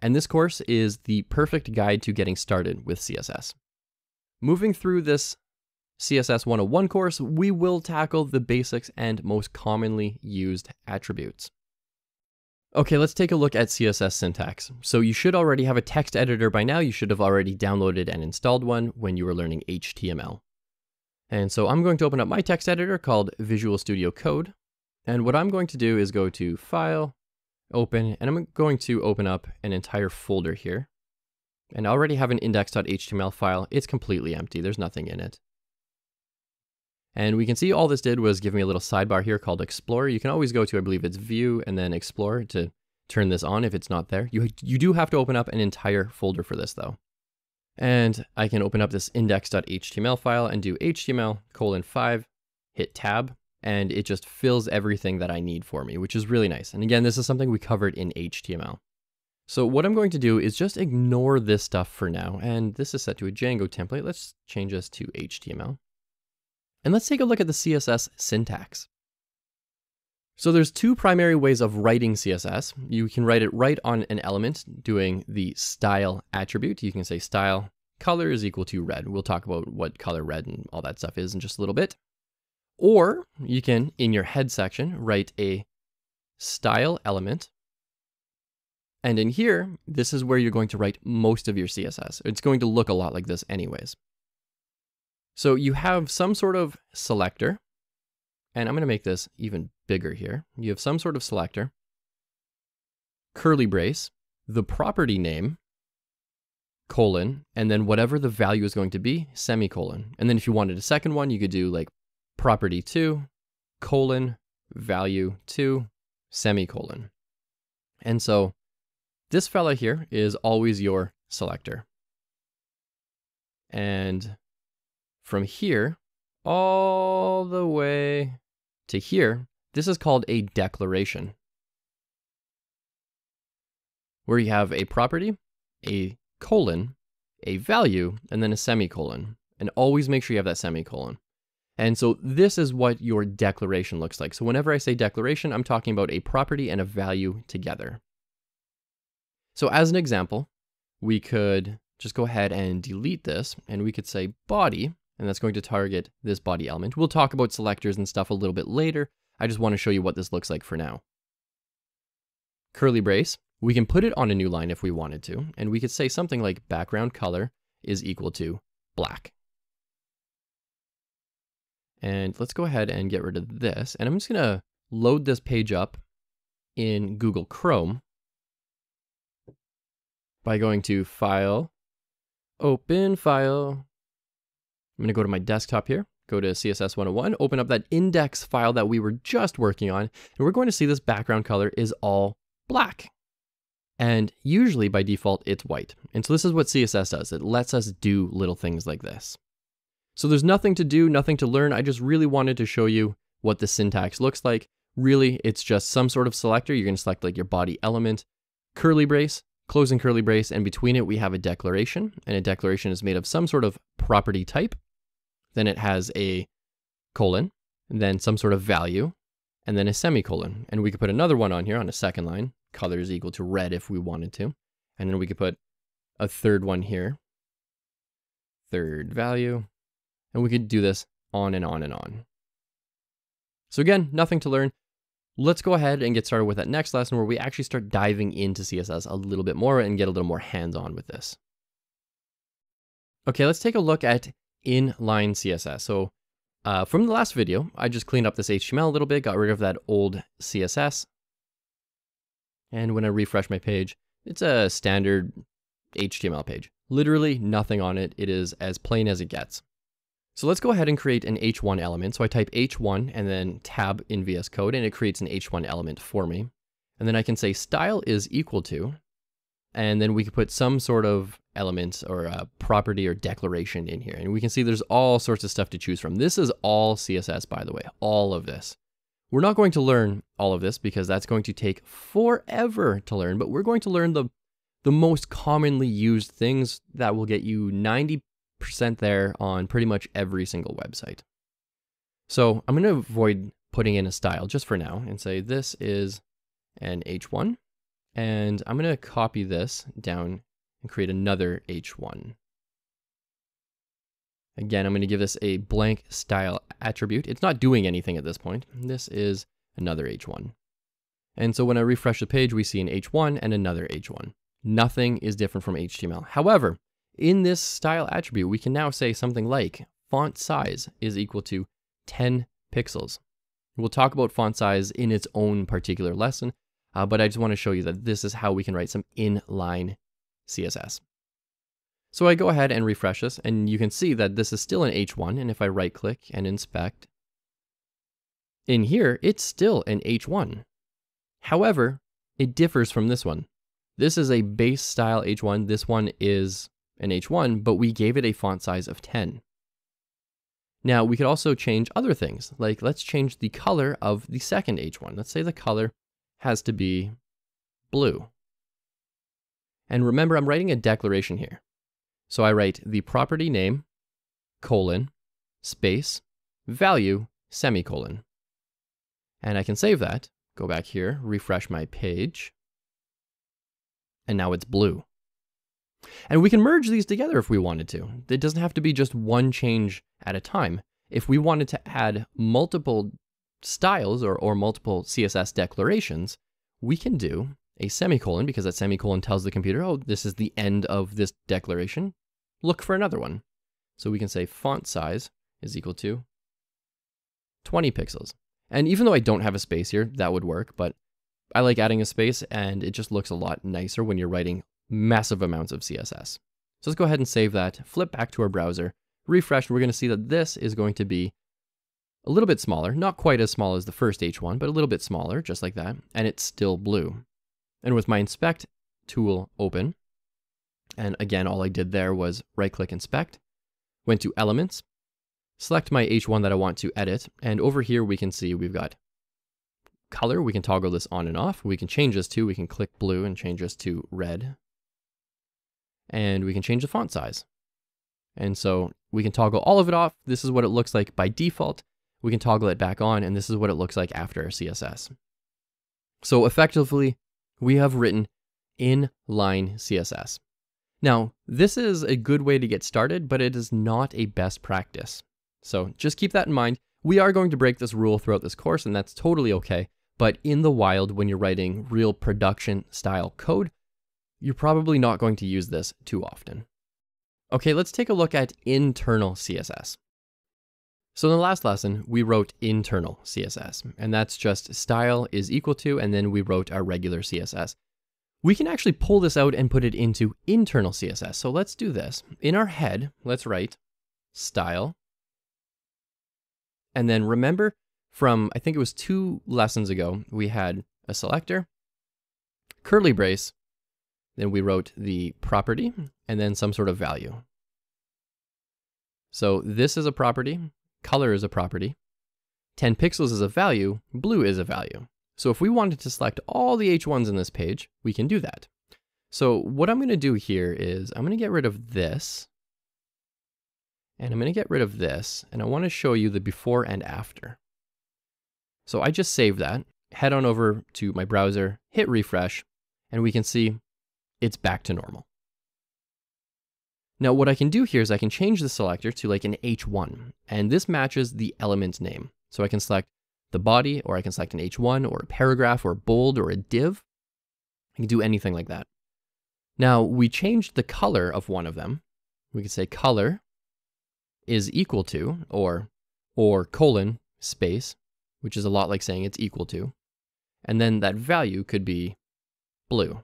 And this course is the perfect guide to getting started with CSS. Moving through this CSS 101 course, we will tackle the basics and most commonly used attributes. Okay, let's take a look at CSS syntax. So you should already have a text editor by now. You should have already downloaded and installed one when you were learning HTML. And so I'm going to open up my text editor called Visual Studio Code. And what I'm going to do is go to File, Open, and I'm going to open up an entire folder here. And I already have an index.html file. It's completely empty. There's nothing in it. And we can see all this did was give me a little sidebar here called Explorer. You can always go to, I believe it's View and then Explore to turn this on if it's not there. You, you do have to open up an entire folder for this though. And I can open up this index.html file and do HTML colon 5, hit tab, and it just fills everything that I need for me, which is really nice. And again, this is something we covered in HTML. So what I'm going to do is just ignore this stuff for now. And this is set to a Django template. Let's change this to HTML. And let's take a look at the CSS syntax. So there's two primary ways of writing CSS. You can write it right on an element doing the style attribute. You can say style color is equal to red. We'll talk about what color red and all that stuff is in just a little bit. Or you can, in your head section, write a style element. And in here, this is where you're going to write most of your CSS. It's going to look a lot like this anyways. So you have some sort of selector, and I'm going to make this even bigger here. You have some sort of selector, curly brace, the property name, colon, and then whatever the value is going to be, semicolon. And then if you wanted a second one, you could do like property 2, colon, value 2, semicolon. And so this fella here is always your selector. And from here all the way to here, this is called a declaration. Where you have a property, a colon, a value, and then a semicolon. And always make sure you have that semicolon. And so this is what your declaration looks like. So whenever I say declaration, I'm talking about a property and a value together. So as an example, we could just go ahead and delete this and we could say body and that's going to target this body element. We'll talk about selectors and stuff a little bit later. I just want to show you what this looks like for now. Curly brace, we can put it on a new line if we wanted to, and we could say something like background color is equal to black. And let's go ahead and get rid of this. And I'm just gonna load this page up in Google Chrome by going to File, Open File, I'm going to go to my desktop here, go to CSS 101, open up that index file that we were just working on, and we're going to see this background color is all black. And usually by default, it's white. And so this is what CSS does. It lets us do little things like this. So there's nothing to do, nothing to learn. I just really wanted to show you what the syntax looks like. Really, it's just some sort of selector. You're going to select like your body element, curly brace, closing curly brace, and between it we have a declaration. And a declaration is made of some sort of property type then it has a colon, then some sort of value, and then a semicolon. And we could put another one on here on a second line. Color is equal to red if we wanted to. And then we could put a third one here. Third value. And we could do this on and on and on. So again, nothing to learn. Let's go ahead and get started with that next lesson where we actually start diving into CSS a little bit more and get a little more hands-on with this. Okay, let's take a look at inline CSS. So uh, from the last video, I just cleaned up this HTML a little bit, got rid of that old CSS. And when I refresh my page, it's a standard HTML page. Literally nothing on it. It is as plain as it gets. So let's go ahead and create an H1 element. So I type H1 and then tab in VS Code and it creates an H1 element for me. And then I can say style is equal to, and then we can put some sort of element or a property or declaration in here. And we can see there's all sorts of stuff to choose from. This is all CSS, by the way, all of this. We're not going to learn all of this because that's going to take forever to learn, but we're going to learn the, the most commonly used things that will get you 90% there on pretty much every single website. So I'm going to avoid putting in a style just for now and say this is an H1. And I'm going to copy this down and create another H1. Again, I'm going to give this a blank style attribute. It's not doing anything at this point. This is another H1. And so when I refresh the page, we see an H1 and another H1. Nothing is different from HTML. However, in this style attribute, we can now say something like font size is equal to 10 pixels. We'll talk about font size in its own particular lesson, uh, but I just want to show you that this is how we can write some inline CSS. So I go ahead and refresh this, and you can see that this is still an H1, and if I right click and inspect, in here, it's still an H1. However, it differs from this one. This is a base style H1, this one is an H1, but we gave it a font size of 10. Now we could also change other things, like let's change the color of the second H1. Let's say the color has to be blue. And remember, I'm writing a declaration here. So I write the property name, colon, space, value, semicolon. And I can save that, go back here, refresh my page, and now it's blue. And we can merge these together if we wanted to. It doesn't have to be just one change at a time. If we wanted to add multiple styles or, or multiple CSS declarations, we can do a semicolon because that semicolon tells the computer, oh, this is the end of this declaration look for another one. So we can say font size is equal to 20 pixels. And even though I don't have a space here, that would work, but I like adding a space and it just looks a lot nicer when you're writing massive amounts of CSS. So let's go ahead and save that, flip back to our browser, refresh, and we're gonna see that this is going to be a little bit smaller, not quite as small as the first H1, but a little bit smaller, just like that, and it's still blue. And with my inspect tool open, and again, all I did there was right click inspect, went to elements, select my H1 that I want to edit. And over here, we can see we've got color. We can toggle this on and off. We can change this to, we can click blue and change this to red. And we can change the font size. And so we can toggle all of it off. This is what it looks like by default. We can toggle it back on, and this is what it looks like after CSS. So effectively, we have written inline CSS. Now, this is a good way to get started, but it is not a best practice. So just keep that in mind. We are going to break this rule throughout this course, and that's totally okay. But in the wild, when you're writing real production style code, you're probably not going to use this too often. Okay, let's take a look at internal CSS. So in the last lesson, we wrote internal CSS, and that's just style is equal to, and then we wrote our regular CSS we can actually pull this out and put it into internal CSS. So let's do this. In our head, let's write style. And then remember from, I think it was two lessons ago, we had a selector, curly brace, then we wrote the property, and then some sort of value. So this is a property, color is a property, 10 pixels is a value, blue is a value. So if we wanted to select all the H1s in this page, we can do that. So what I'm going to do here is I'm going to get rid of this. And I'm going to get rid of this. And I want to show you the before and after. So I just saved that. Head on over to my browser, hit refresh, and we can see it's back to normal. Now what I can do here is I can change the selector to like an H1, and this matches the element name. So I can select the body, or I can select an H1 or a paragraph or bold or a div. I can do anything like that. Now we changed the color of one of them. We could say color is equal to, or, or colon space, which is a lot like saying it's equal to. And then that value could be blue,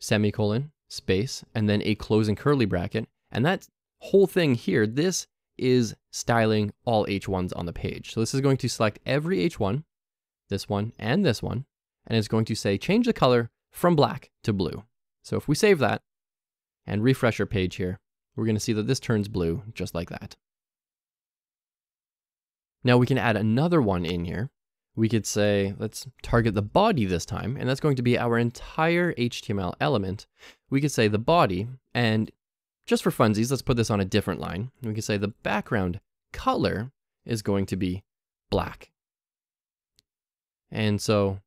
semicolon, space, and then a closing curly bracket. And that whole thing here, this is styling all H1s on the page. So this is going to select every H1, this one and this one, and it's going to say change the color from black to blue. So if we save that and refresh our page here, we're going to see that this turns blue just like that. Now we can add another one in here. We could say, let's target the body this time, and that's going to be our entire HTML element. We could say the body, and just for funsies, let's put this on a different line. We could say the background color is going to be black. And so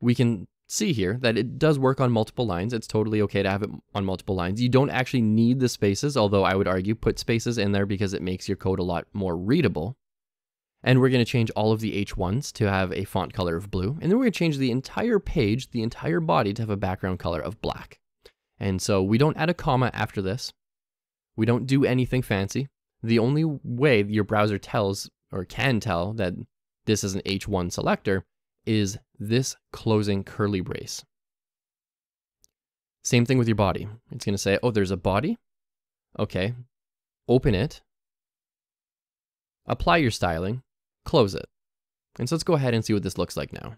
we can see here that it does work on multiple lines. It's totally okay to have it on multiple lines. You don't actually need the spaces, although I would argue put spaces in there because it makes your code a lot more readable. And we're going to change all of the H1s to have a font color of blue. And then we're going to change the entire page, the entire body to have a background color of black. And so we don't add a comma after this. We don't do anything fancy. The only way your browser tells or can tell that this is an H1 selector is this closing curly brace. Same thing with your body. It's going to say, oh, there's a body. Okay. Open it. Apply your styling. Close it. And so let's go ahead and see what this looks like now.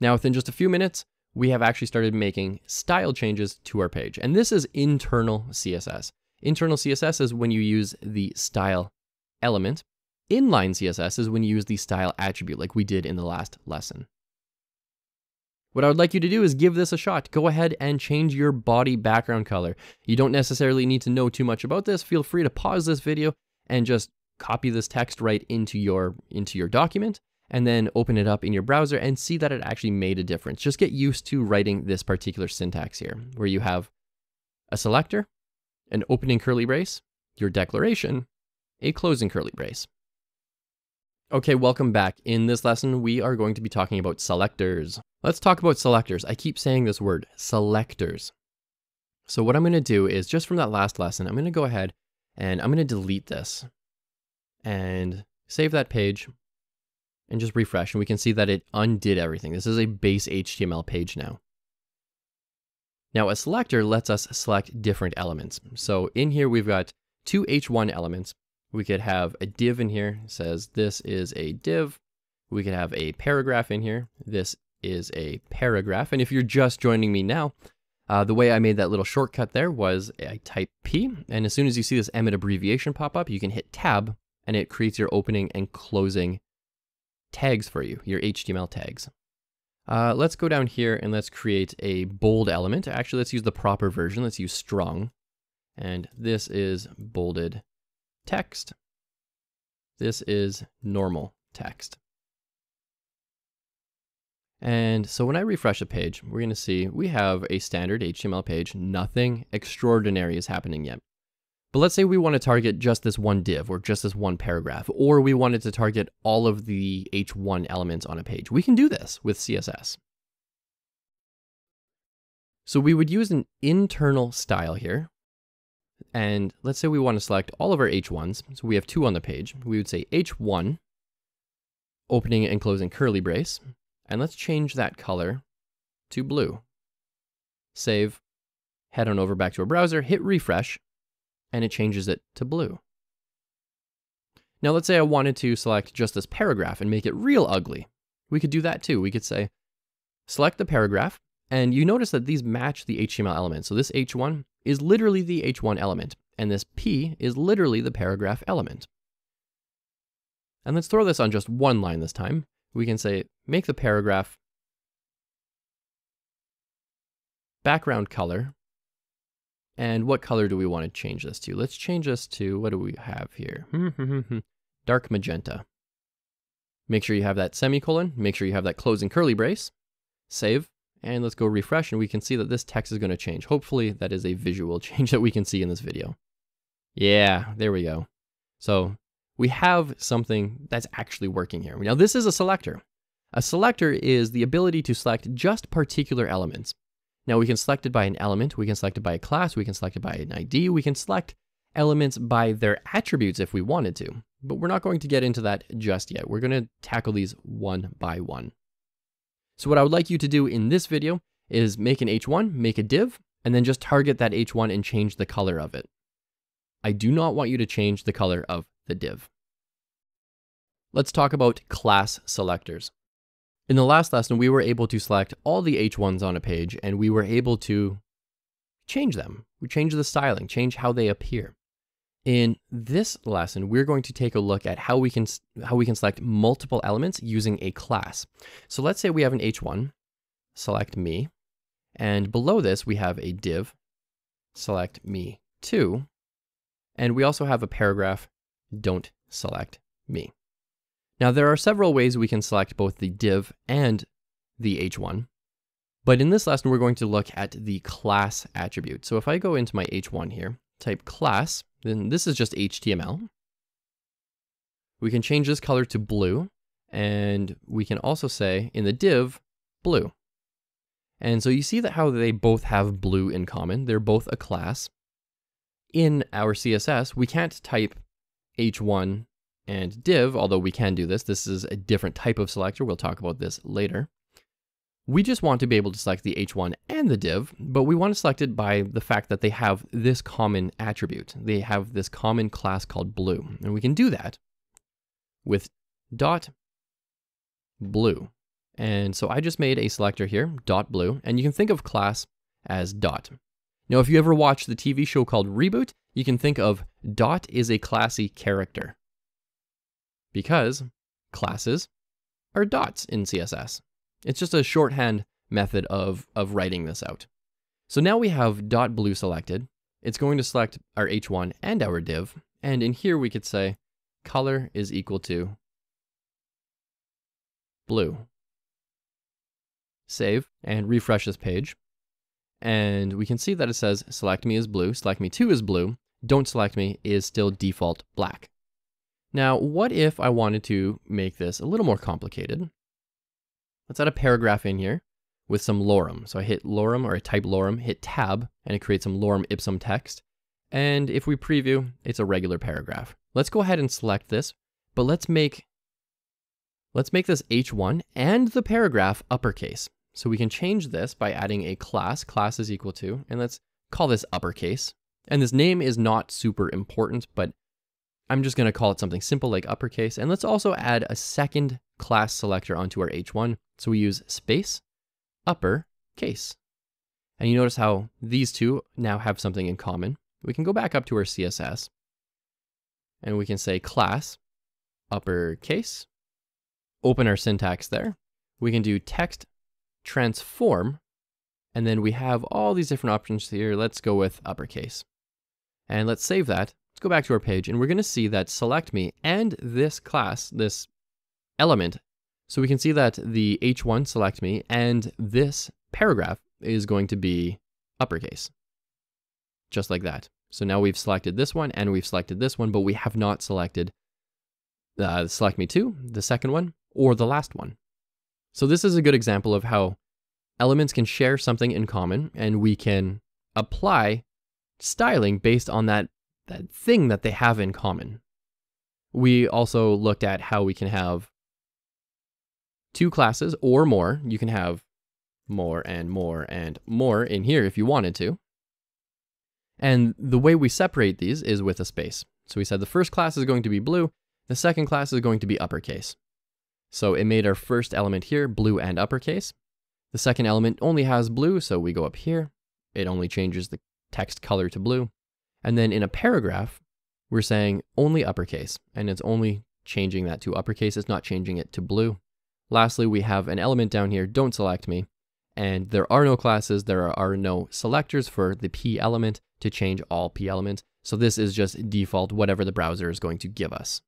Now, within just a few minutes, we have actually started making style changes to our page. And this is internal CSS. Internal CSS is when you use the style element Inline CSS is when you use the style attribute like we did in the last lesson. What I would like you to do is give this a shot. Go ahead and change your body background color. You don't necessarily need to know too much about this. Feel free to pause this video and just copy this text right into your, into your document and then open it up in your browser and see that it actually made a difference. Just get used to writing this particular syntax here, where you have a selector, an opening curly brace, your declaration, a closing curly brace. Okay, welcome back. In this lesson, we are going to be talking about selectors. Let's talk about selectors. I keep saying this word, selectors. So what I'm going to do is just from that last lesson, I'm going to go ahead and I'm going to delete this and save that page and just refresh. And we can see that it undid everything. This is a base HTML page now. Now a selector lets us select different elements. So in here, we've got two H1 elements we could have a div in here, says this is a div. We could have a paragraph in here. This is a paragraph. And if you're just joining me now, uh, the way I made that little shortcut there was I type P, and as soon as you see this Emmet abbreviation pop up, you can hit tab, and it creates your opening and closing tags for you, your HTML tags. Uh, let's go down here and let's create a bold element. Actually, let's use the proper version. Let's use strong. And this is bolded text. This is normal text. And so when I refresh a page, we're going to see we have a standard HTML page. Nothing extraordinary is happening yet. But let's say we want to target just this one div or just this one paragraph, or we wanted to target all of the H1 elements on a page. We can do this with CSS. So we would use an internal style here, and let's say we want to select all of our H1s. So we have two on the page. We would say H1, opening and closing curly brace. And let's change that color to blue. Save, head on over back to our browser, hit refresh, and it changes it to blue. Now let's say I wanted to select just this paragraph and make it real ugly. We could do that too. We could say, select the paragraph, and you notice that these match the HTML element. So this H1 is literally the H1 element, and this P is literally the paragraph element. And let's throw this on just one line this time. We can say, make the paragraph background color. And what color do we want to change this to? Let's change this to, what do we have here? Hmm, hmm, hmm, Dark magenta. Make sure you have that semicolon. Make sure you have that closing curly brace. Save. And let's go refresh and we can see that this text is going to change. Hopefully that is a visual <laughs> change that we can see in this video. Yeah, there we go. So we have something that's actually working here. Now this is a selector. A selector is the ability to select just particular elements. Now we can select it by an element, we can select it by a class, we can select it by an ID, we can select elements by their attributes if we wanted to. But we're not going to get into that just yet. We're going to tackle these one by one. So what I would like you to do in this video is make an H1, make a div, and then just target that H1 and change the color of it. I do not want you to change the color of the div. Let's talk about class selectors. In the last lesson, we were able to select all the H1s on a page and we were able to change them. We change the styling, change how they appear. In this lesson, we're going to take a look at how we can how we can select multiple elements using a class. So let's say we have an h1, select me, and below this we have a div, select me too, and we also have a paragraph, don't select me. Now there are several ways we can select both the div and the h1, but in this lesson we're going to look at the class attribute. So if I go into my h1 here, type class, then this is just HTML. We can change this color to blue, and we can also say in the div, blue. And so you see that how they both have blue in common. They're both a class. In our CSS, we can't type h1 and div, although we can do this. This is a different type of selector. We'll talk about this later. We just want to be able to select the h1 and the div, but we want to select it by the fact that they have this common attribute. They have this common class called blue, and we can do that with dot blue. And so I just made a selector here, dot blue, and you can think of class as dot. Now, if you ever watched the TV show called Reboot, you can think of dot is a classy character because classes are dots in CSS. It's just a shorthand method of, of writing this out. So now we have dot blue selected. It's going to select our h1 and our div. And in here we could say color is equal to blue. Save and refresh this page. And we can see that it says select me is blue, select me to is blue, don't select me is still default black. Now, what if I wanted to make this a little more complicated? Let's add a paragraph in here with some lorem. So I hit lorem or I type lorem, hit tab, and it creates some lorem ipsum text. And if we preview, it's a regular paragraph. Let's go ahead and select this, but let's make let's make this h1 and the paragraph uppercase. So we can change this by adding a class, class is equal to, and let's call this uppercase. And this name is not super important, but I'm just gonna call it something simple like uppercase. And let's also add a second class selector onto our h1. So we use space, upper, case. And you notice how these two now have something in common. We can go back up to our CSS and we can say class, uppercase, open our syntax there. We can do text transform, and then we have all these different options here. Let's go with uppercase. And let's save that. Go back to our page and we're gonna see that select me and this class, this element so we can see that the H1 select me and this paragraph is going to be uppercase, just like that. So now we've selected this one and we've selected this one, but we have not selected uh, select me to, the second one, or the last one. So this is a good example of how elements can share something in common and we can apply styling based on that, that thing that they have in common. We also looked at how we can have two classes or more. You can have more and more and more in here if you wanted to. And the way we separate these is with a space. So we said the first class is going to be blue, the second class is going to be uppercase. So it made our first element here blue and uppercase. The second element only has blue, so we go up here. It only changes the text color to blue. And then in a paragraph, we're saying only uppercase, and it's only changing that to uppercase. It's not changing it to blue. Lastly, we have an element down here, don't select me, and there are no classes, there are no selectors for the p element to change all p elements. So this is just default, whatever the browser is going to give us.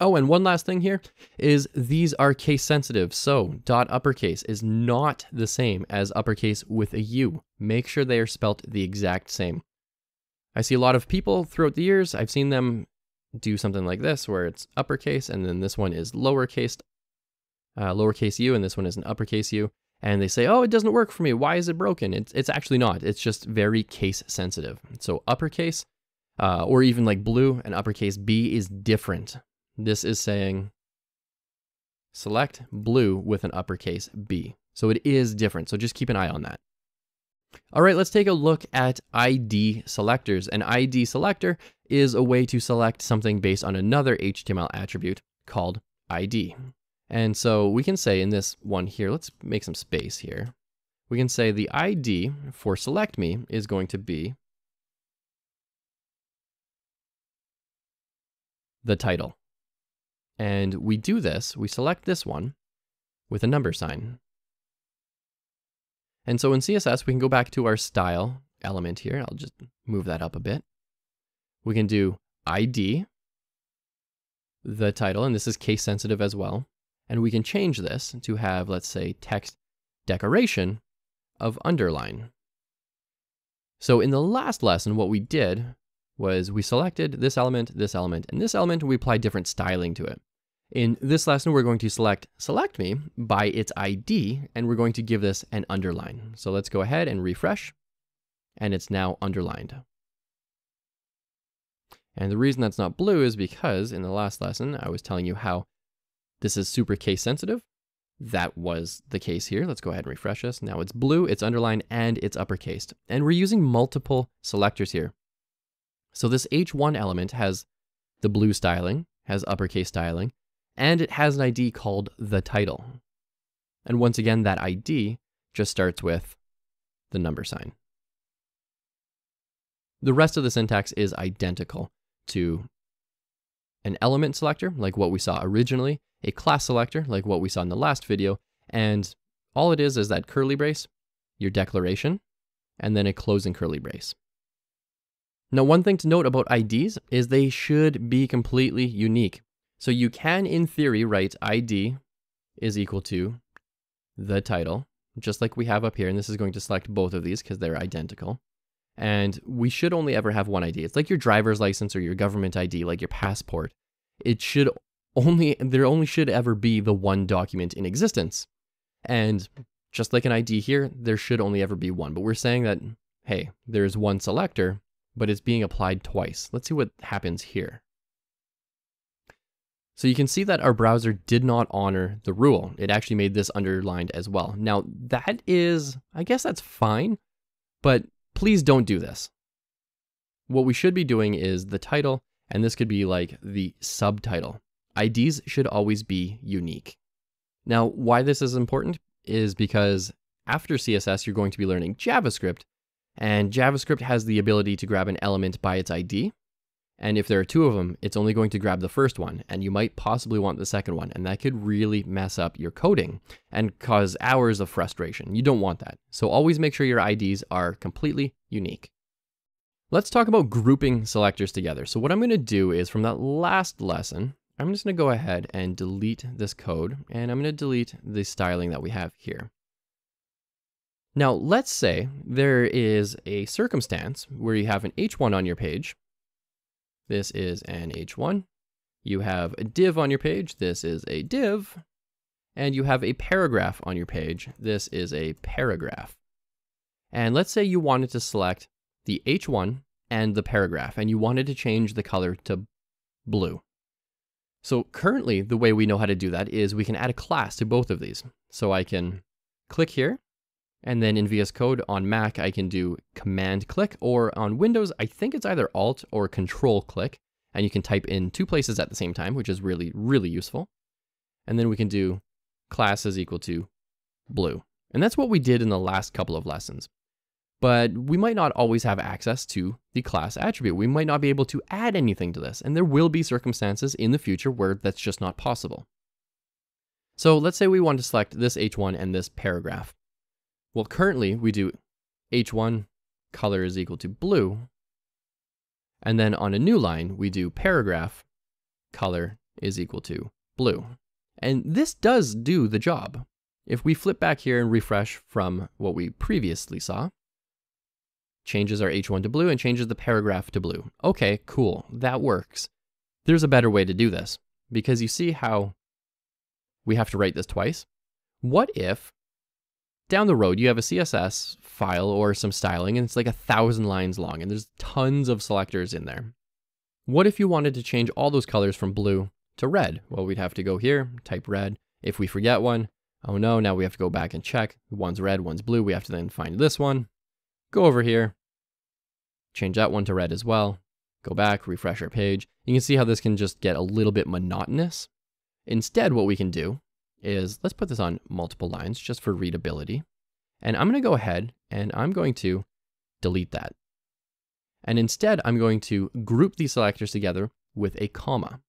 Oh, and one last thing here is these are case sensitive. So dot uppercase is not the same as uppercase with a U. Make sure they are spelt the exact same. I see a lot of people throughout the years, I've seen them do something like this where it's uppercase and then this one is lowercase uh, lowercase u, and this one is an uppercase u. And they say, oh, it doesn't work for me. Why is it broken? It's, it's actually not. It's just very case sensitive. So uppercase, uh, or even like blue and uppercase B is different. This is saying select blue with an uppercase B. So it is different. So just keep an eye on that. All right, let's take a look at ID selectors. An ID selector is a way to select something based on another HTML attribute called ID. And so we can say in this one here, let's make some space here. We can say the ID for select me is going to be the title. And we do this, we select this one with a number sign. And so in CSS, we can go back to our style element here. I'll just move that up a bit. We can do ID, the title, and this is case sensitive as well. And we can change this to have, let's say, text decoration of underline. So in the last lesson, what we did was we selected this element, this element, and this element, and we applied different styling to it. In this lesson, we're going to select select me by its ID, and we're going to give this an underline. So let's go ahead and refresh, and it's now underlined. And the reason that's not blue is because in the last lesson, I was telling you how this is super case sensitive. That was the case here. Let's go ahead and refresh this. Now it's blue, it's underlined, and it's uppercased. And we're using multiple selectors here. So this H1 element has the blue styling, has uppercase styling, and it has an ID called the title. And once again, that ID just starts with the number sign. The rest of the syntax is identical to an element selector, like what we saw originally, a class selector, like what we saw in the last video, and all it is is that curly brace, your declaration, and then a closing curly brace. Now, one thing to note about IDs is they should be completely unique. So you can, in theory, write ID is equal to the title, just like we have up here. And this is going to select both of these because they're identical. And we should only ever have one ID. It's like your driver's license or your government ID, like your passport. It should only, there only should ever be the one document in existence. And just like an ID here, there should only ever be one. But we're saying that, hey, there's one selector, but it's being applied twice. Let's see what happens here. So you can see that our browser did not honor the rule. It actually made this underlined as well. Now that is, I guess that's fine, but please don't do this. What we should be doing is the title, and this could be like the subtitle. IDs should always be unique. Now, why this is important is because after CSS, you're going to be learning JavaScript, and JavaScript has the ability to grab an element by its ID, and if there are two of them, it's only going to grab the first one, and you might possibly want the second one, and that could really mess up your coding and cause hours of frustration. You don't want that. So always make sure your IDs are completely unique. Let's talk about grouping selectors together. So what I'm going to do is from that last lesson, I'm just going to go ahead and delete this code, and I'm going to delete the styling that we have here. Now, let's say there is a circumstance where you have an H1 on your page, this is an H1. You have a div on your page. This is a div. And you have a paragraph on your page. This is a paragraph. And let's say you wanted to select the H1 and the paragraph, and you wanted to change the color to blue. So currently, the way we know how to do that is we can add a class to both of these. So I can click here, and then in VS Code on Mac, I can do Command click, or on Windows, I think it's either Alt or Control click. And you can type in two places at the same time, which is really, really useful. And then we can do class is equal to blue. And that's what we did in the last couple of lessons. But we might not always have access to the class attribute. We might not be able to add anything to this. And there will be circumstances in the future where that's just not possible. So let's say we want to select this H1 and this paragraph. Well, currently we do h1 color is equal to blue. And then on a new line, we do paragraph color is equal to blue. And this does do the job. If we flip back here and refresh from what we previously saw, changes our H1 to blue and changes the paragraph to blue. Okay, cool, that works. There's a better way to do this because you see how we have to write this twice. What if down the road, you have a CSS file or some styling, and it's like a thousand lines long, and there's tons of selectors in there. What if you wanted to change all those colors from blue to red? Well, we'd have to go here, type red. If we forget one, oh no, now we have to go back and check. One's red, one's blue. We have to then find this one, go over here, change that one to red as well, go back, refresh our page. You can see how this can just get a little bit monotonous. Instead, what we can do is let's put this on multiple lines just for readability. And I'm going to go ahead and I'm going to delete that. And instead, I'm going to group these selectors together with a comma.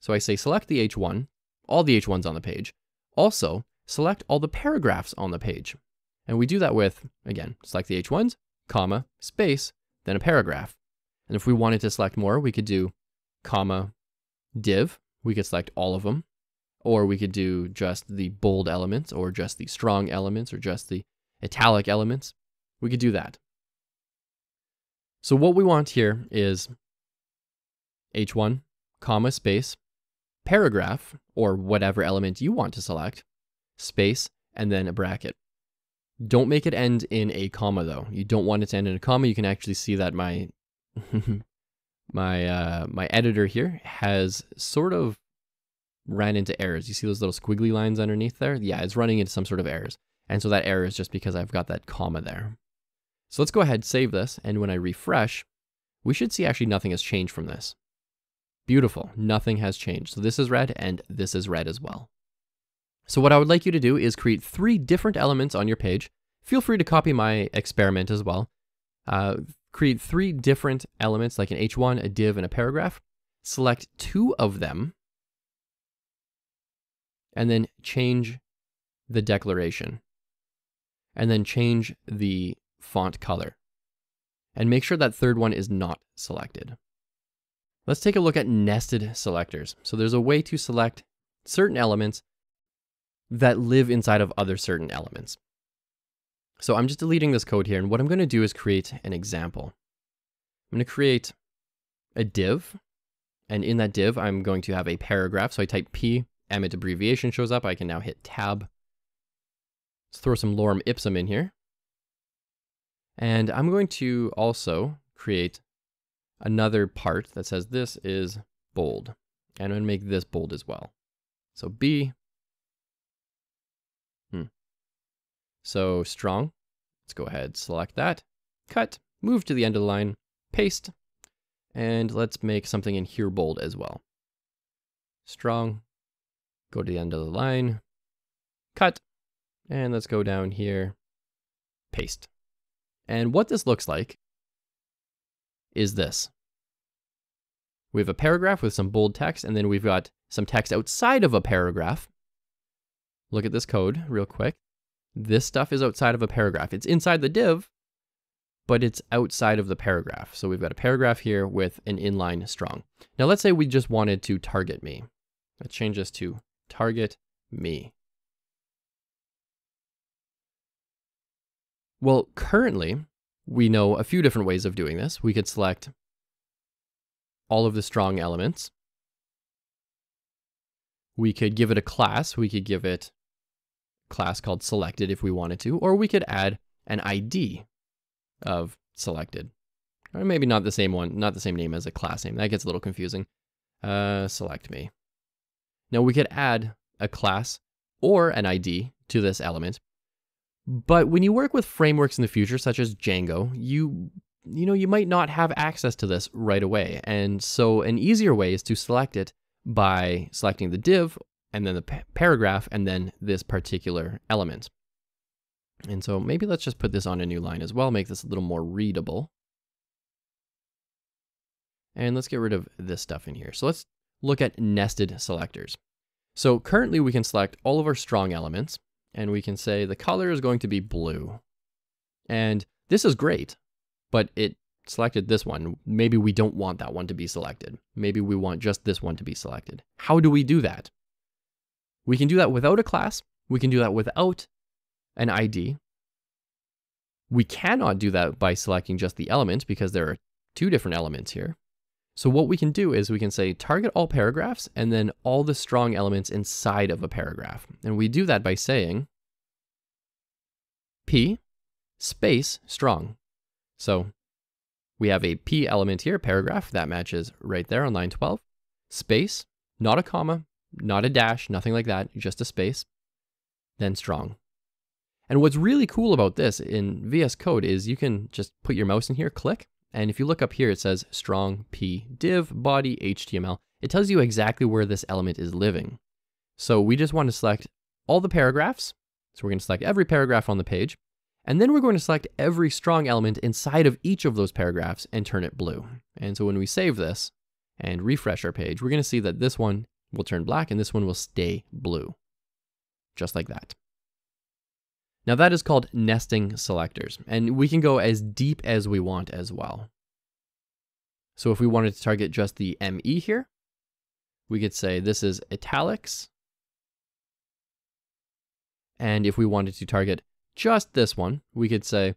So I say select the H1, all the H1s on the page. Also, select all the paragraphs on the page. And we do that with, again, select the H1s, comma, space, then a paragraph. And if we wanted to select more, we could do comma, div. We could select all of them. Or we could do just the bold elements, or just the strong elements, or just the italic elements. We could do that. So what we want here is H1, comma, space, paragraph, or whatever element you want to select, space, and then a bracket. Don't make it end in a comma though. You don't want it to end in a comma. You can actually see that my <laughs> my uh, my editor here has sort of ran into errors. You see those little squiggly lines underneath there? Yeah, it's running into some sort of errors. And so that error is just because I've got that comma there. So let's go ahead, and save this, and when I refresh, we should see actually nothing has changed from this. Beautiful, nothing has changed. So this is red and this is red as well. So what I would like you to do is create three different elements on your page. Feel free to copy my experiment as well. Uh, create three different elements like an H1, a div, and a paragraph. Select two of them and then change the declaration and then change the font color. And make sure that third one is not selected. Let's take a look at nested selectors. So there's a way to select certain elements that live inside of other certain elements. So I'm just deleting this code here, and what I'm going to do is create an example. I'm going to create a div, and in that div, I'm going to have a paragraph. So I type P, Emmet abbreviation shows up. I can now hit tab. Let's throw some lorem ipsum in here. And I'm going to also create another part that says this is bold. And I'm to make this bold as well. So B. Hmm. So strong. Let's go ahead, select that. Cut, move to the end of the line, paste, and let's make something in here bold as well. Strong, go to the end of the line, cut, and let's go down here, paste. And what this looks like is this. We have a paragraph with some bold text, and then we've got some text outside of a paragraph. Look at this code real quick. This stuff is outside of a paragraph. It's inside the div, but it's outside of the paragraph. So we've got a paragraph here with an inline strong. Now let's say we just wanted to target me. Let's change this to target me. Well, currently, we know a few different ways of doing this. We could select all of the strong elements. We could give it a class. We could give it a class called selected if we wanted to, or we could add an ID of selected. Or maybe not the same one, not the same name as a class name. That gets a little confusing. Uh, select me. Now we could add a class or an ID to this element but when you work with frameworks in the future, such as Django, you you know, you might not have access to this right away. And so an easier way is to select it by selecting the div and then the paragraph and then this particular element. And so maybe let's just put this on a new line as well, make this a little more readable. And let's get rid of this stuff in here. So let's look at nested selectors. So currently we can select all of our strong elements and we can say the color is going to be blue. And this is great, but it selected this one. Maybe we don't want that one to be selected. Maybe we want just this one to be selected. How do we do that? We can do that without a class. We can do that without an ID. We cannot do that by selecting just the element because there are two different elements here. So what we can do is we can say target all paragraphs and then all the strong elements inside of a paragraph. And we do that by saying P space strong. So we have a P element here, paragraph, that matches right there on line 12. Space, not a comma, not a dash, nothing like that, just a space, then strong. And what's really cool about this in VS Code is you can just put your mouse in here, click, and if you look up here, it says strong p div body HTML. It tells you exactly where this element is living. So we just want to select all the paragraphs. So we're going to select every paragraph on the page. And then we're going to select every strong element inside of each of those paragraphs and turn it blue. And so when we save this, and refresh our page, we're going to see that this one will turn black and this one will stay blue. Just like that. Now that is called nesting selectors, and we can go as deep as we want as well. So if we wanted to target just the ME here, we could say this is italics. And if we wanted to target just this one, we could say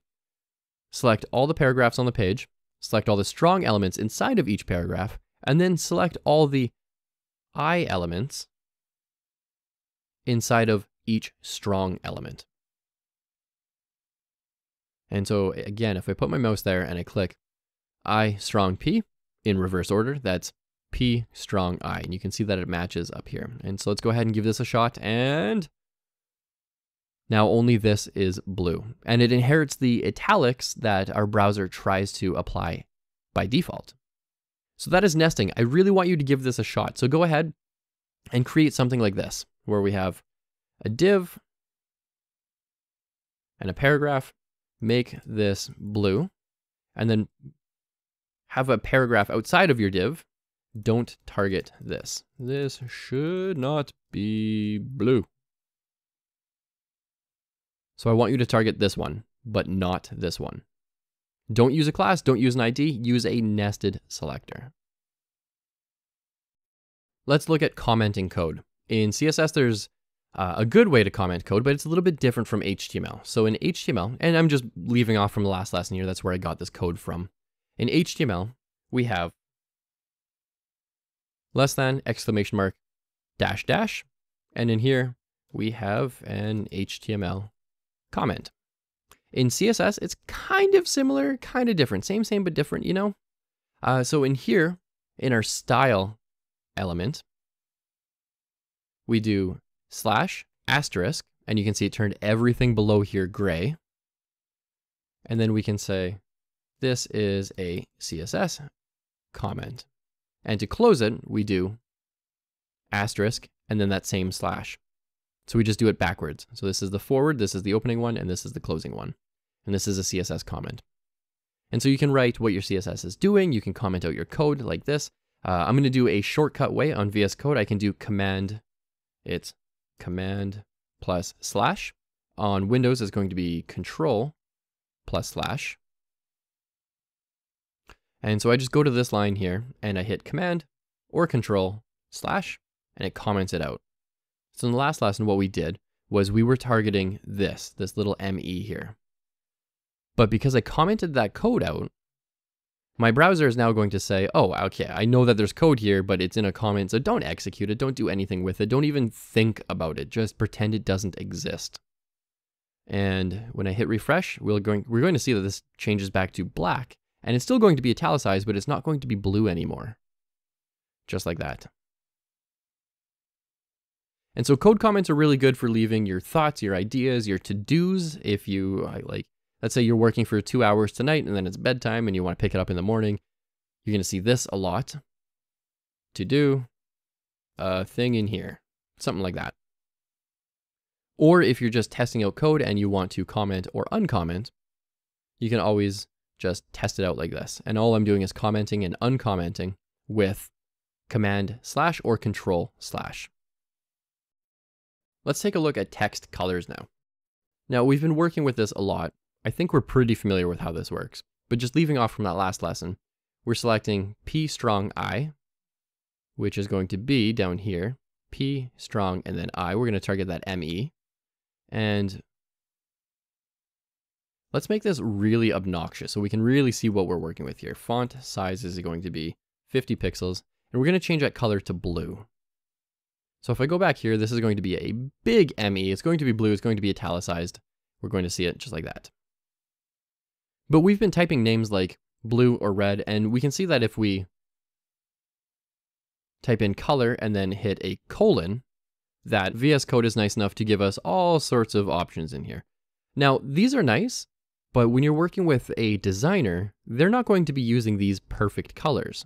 select all the paragraphs on the page, select all the strong elements inside of each paragraph, and then select all the I elements inside of each strong element. And so again, if I put my mouse there and I click I strong P in reverse order, that's P strong I. And you can see that it matches up here. And so let's go ahead and give this a shot. And now only this is blue. And it inherits the italics that our browser tries to apply by default. So that is nesting. I really want you to give this a shot. So go ahead and create something like this, where we have a div and a paragraph, make this blue, and then have a paragraph outside of your div. Don't target this. This should not be blue. So I want you to target this one, but not this one. Don't use a class, don't use an ID, use a nested selector. Let's look at commenting code. In CSS, there's uh, a good way to comment code, but it's a little bit different from HTML. So in HTML, and I'm just leaving off from the last lesson here, that's where I got this code from. In HTML, we have less than, exclamation mark, dash dash, and in here, we have an HTML comment. In CSS, it's kind of similar, kind of different. Same, same, but different, you know? Uh, so in here, in our style element, we do slash asterisk, and you can see it turned everything below here gray. And then we can say, this is a CSS comment. And to close it, we do asterisk, and then that same slash. So we just do it backwards. So this is the forward, this is the opening one, and this is the closing one. And this is a CSS comment. And so you can write what your CSS is doing. You can comment out your code like this. Uh, I'm going to do a shortcut way on VS Code. I can do command, it's command plus slash. On Windows, it's going to be control plus slash. And so I just go to this line here and I hit command or control slash and it comments it out. So in the last lesson, what we did was we were targeting this, this little ME here. But because I commented that code out, my browser is now going to say, oh, okay, I know that there's code here, but it's in a comment, so don't execute it, don't do anything with it, don't even think about it, just pretend it doesn't exist. And when I hit refresh, we're going, we're going to see that this changes back to black, and it's still going to be italicized, but it's not going to be blue anymore. Just like that. And so code comments are really good for leaving your thoughts, your ideas, your to-dos. If you like, let's say you're working for two hours tonight and then it's bedtime and you want to pick it up in the morning, you're going to see this a lot. To do a thing in here, something like that. Or if you're just testing out code and you want to comment or uncomment, you can always just test it out like this. And all I'm doing is commenting and uncommenting with command slash or control slash. Let's take a look at text colors now. Now, we've been working with this a lot. I think we're pretty familiar with how this works, but just leaving off from that last lesson, we're selecting P strong I, which is going to be down here, P strong and then I. We're going to target that ME. And let's make this really obnoxious so we can really see what we're working with here. Font size is going to be 50 pixels, and we're going to change that color to blue. So if I go back here, this is going to be a big ME. It's going to be blue. It's going to be italicized. We're going to see it just like that. But we've been typing names like blue or red, and we can see that if we type in color and then hit a colon, that VS Code is nice enough to give us all sorts of options in here. Now, these are nice, but when you're working with a designer, they're not going to be using these perfect colors.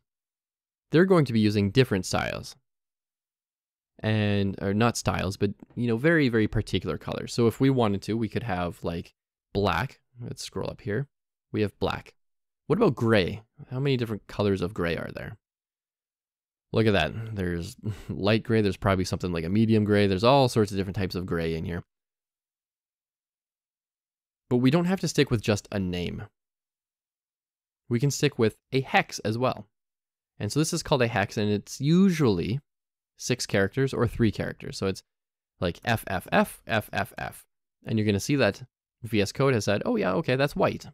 They're going to be using different styles and or not styles, but you know, very very particular colors. So if we wanted to, we could have like black. Let's scroll up here. We have black. What about gray? How many different colors of gray are there? Look at that. There's <laughs> light gray. There's probably something like a medium gray. There's all sorts of different types of gray in here. But we don't have to stick with just a name. We can stick with a hex as well. And so this is called a hex, and it's usually six characters or three characters. So it's like FFF, FFF. And you're going to see that VS Code has said, oh yeah, okay, that's white.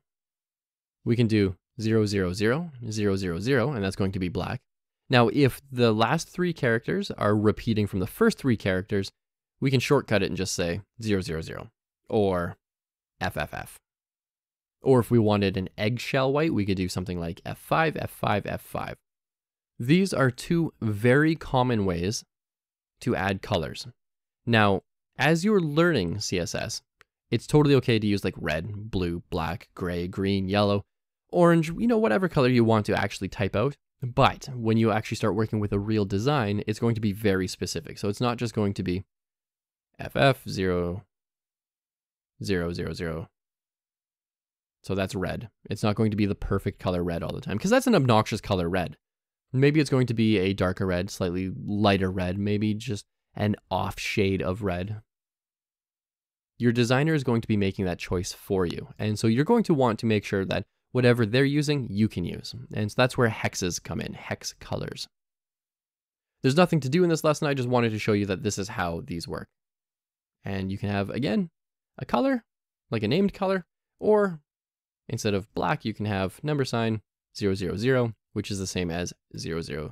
We can do 000, 000, 000, 0, 0, 0, and that's going to be black. Now, if the last three characters are repeating from the first three characters, we can shortcut it and just say 000 or FFF. Or if we wanted an eggshell white, we could do something like F5, F5, F5. These are two very common ways to add colors. Now, as you're learning CSS, it's totally okay to use like red, blue, black, gray, green, yellow, orange, you know, whatever color you want to actually type out. But when you actually start working with a real design, it's going to be very specific. So it's not just going to be FF0, 0, 0, 0. So that's red. It's not going to be the perfect color red all the time because that's an obnoxious color red. Maybe it's going to be a darker red, slightly lighter red, maybe just an off shade of red. Your designer is going to be making that choice for you. And so you're going to want to make sure that whatever they're using, you can use. And so that's where hexes come in, hex colors. There's nothing to do in this lesson. I just wanted to show you that this is how these work. And you can have, again, a color, like a named color, or instead of black, you can have number sign 000, which is the same as 000.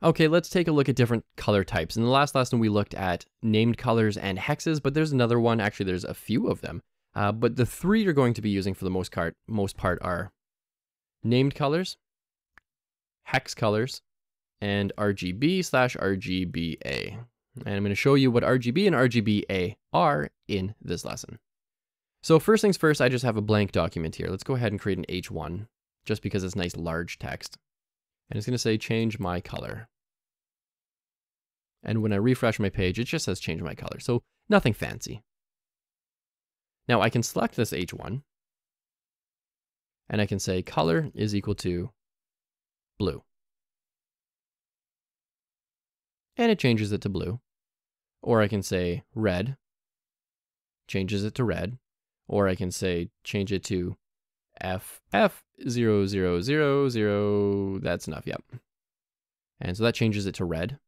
Okay, let's take a look at different color types. In the last lesson, we looked at named colors and hexes, but there's another one. Actually, there's a few of them. Uh, but the three you're going to be using for the most part, most part are named colors, hex colors, and RGB slash RGBA. And I'm going to show you what RGB and RGBA are in this lesson. So first things first, I just have a blank document here. Let's go ahead and create an H1 just because it's nice large text. And it's going to say change my color. And when I refresh my page, it just says change my color. So nothing fancy. Now I can select this H1 and I can say color is equal to blue. And it changes it to blue. Or I can say red, changes it to red. Or I can say change it to FF0000, That's enough. Yep. And so that changes it to red.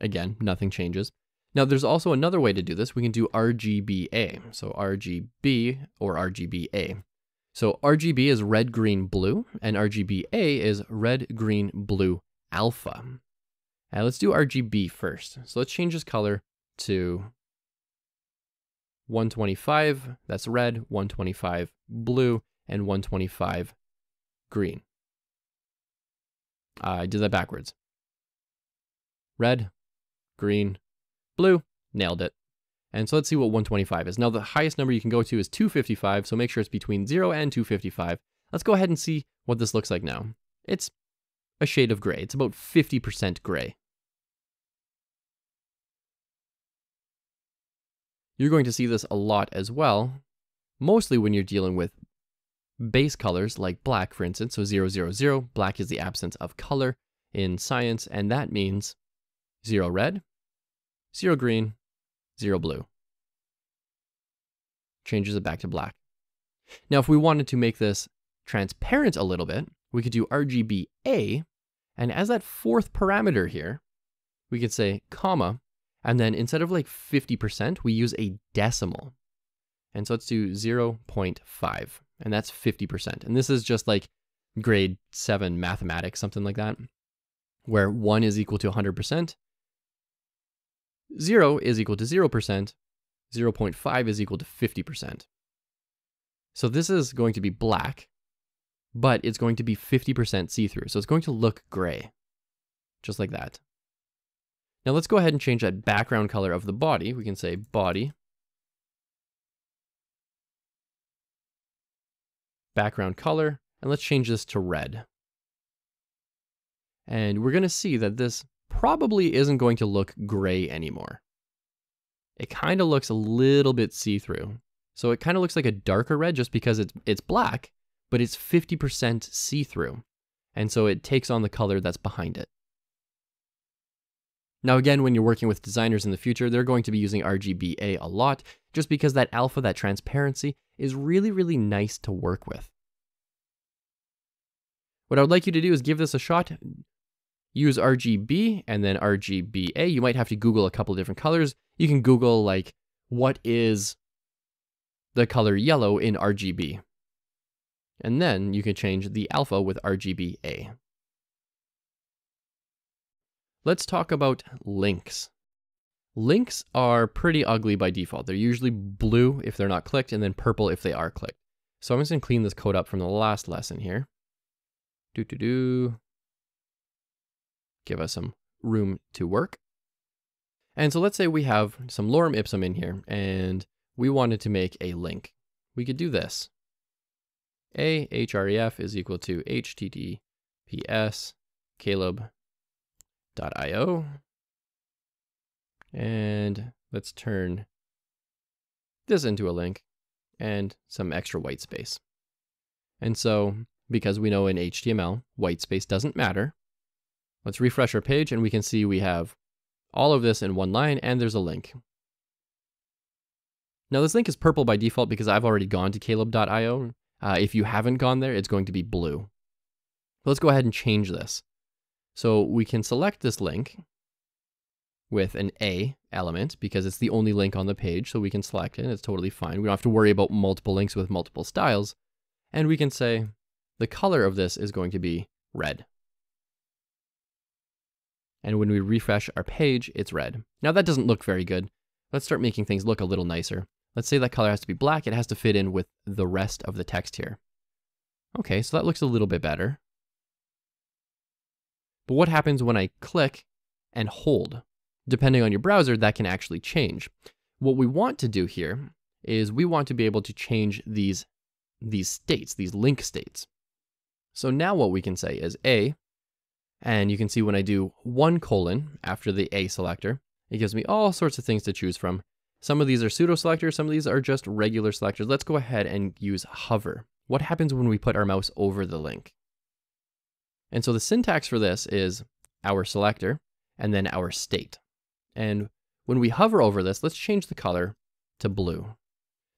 Again, nothing changes. Now there's also another way to do this. We can do RGBA. So RGB or RGBA. So RGB is red, green, blue, and RGBA is red, green, blue, alpha. And let's do RGB first. So let's change this color to 125, that's red, 125 blue, and 125 green. Uh, I did that backwards. Red, green, blue, nailed it. And so let's see what 125 is. Now the highest number you can go to is 255, so make sure it's between 0 and 255. Let's go ahead and see what this looks like now. It's a shade of gray. It's about 50% gray. You're going to see this a lot as well, mostly when you're dealing with base colors like black, for instance. So 000, black is the absence of color in science, and that means zero red, zero green, zero blue. Changes it back to black. Now, if we wanted to make this transparent a little bit, we could do RGBA, and as that fourth parameter here, we could say comma, and then instead of like 50%, we use a decimal. And so let's do 0.5, and that's 50%. And this is just like grade 7 mathematics, something like that, where 1 is equal to 100%, 0 is equal to 0%, 0.5 is equal to 50%. So this is going to be black, but it's going to be 50% see-through. So it's going to look gray, just like that. Now let's go ahead and change that background color of the body. We can say body. Background color, and let's change this to red. And we're gonna see that this probably isn't going to look gray anymore. It kind of looks a little bit see-through. So it kind of looks like a darker red just because it's, it's black, but it's 50% see-through. And so it takes on the color that's behind it. Now, again, when you're working with designers in the future, they're going to be using RGBA a lot just because that alpha, that transparency, is really, really nice to work with. What I would like you to do is give this a shot. Use RGB and then RGBA. You might have to Google a couple different colors. You can Google like, what is the color yellow in RGB? And then you can change the alpha with RGBA. Let's talk about links. Links are pretty ugly by default. They're usually blue if they're not clicked and then purple if they are clicked. So I'm just gonna clean this code up from the last lesson here. Do do do. Give us some room to work. And so let's say we have some lorem ipsum in here and we wanted to make a link. We could do this. A href is equal to https kalob.io. And let's turn this into a link and some extra white space. And so because we know in HTML, white space doesn't matter. Let's refresh our page and we can see we have all of this in one line and there's a link. Now this link is purple by default because I've already gone to kalob.io. Uh, if you haven't gone there, it's going to be blue. But let's go ahead and change this. So we can select this link with an A element because it's the only link on the page. So we can select it and it's totally fine. We don't have to worry about multiple links with multiple styles. And we can say the color of this is going to be red. And when we refresh our page, it's red. Now that doesn't look very good. Let's start making things look a little nicer. Let's say that color has to be black. It has to fit in with the rest of the text here. Okay, so that looks a little bit better. But what happens when I click and hold? Depending on your browser, that can actually change. What we want to do here is we want to be able to change these, these states, these link states. So now what we can say is A, and you can see when I do one colon after the A selector, it gives me all sorts of things to choose from. Some of these are pseudo selectors, some of these are just regular selectors. Let's go ahead and use hover. What happens when we put our mouse over the link? And so the syntax for this is our selector and then our state. And when we hover over this, let's change the color to blue.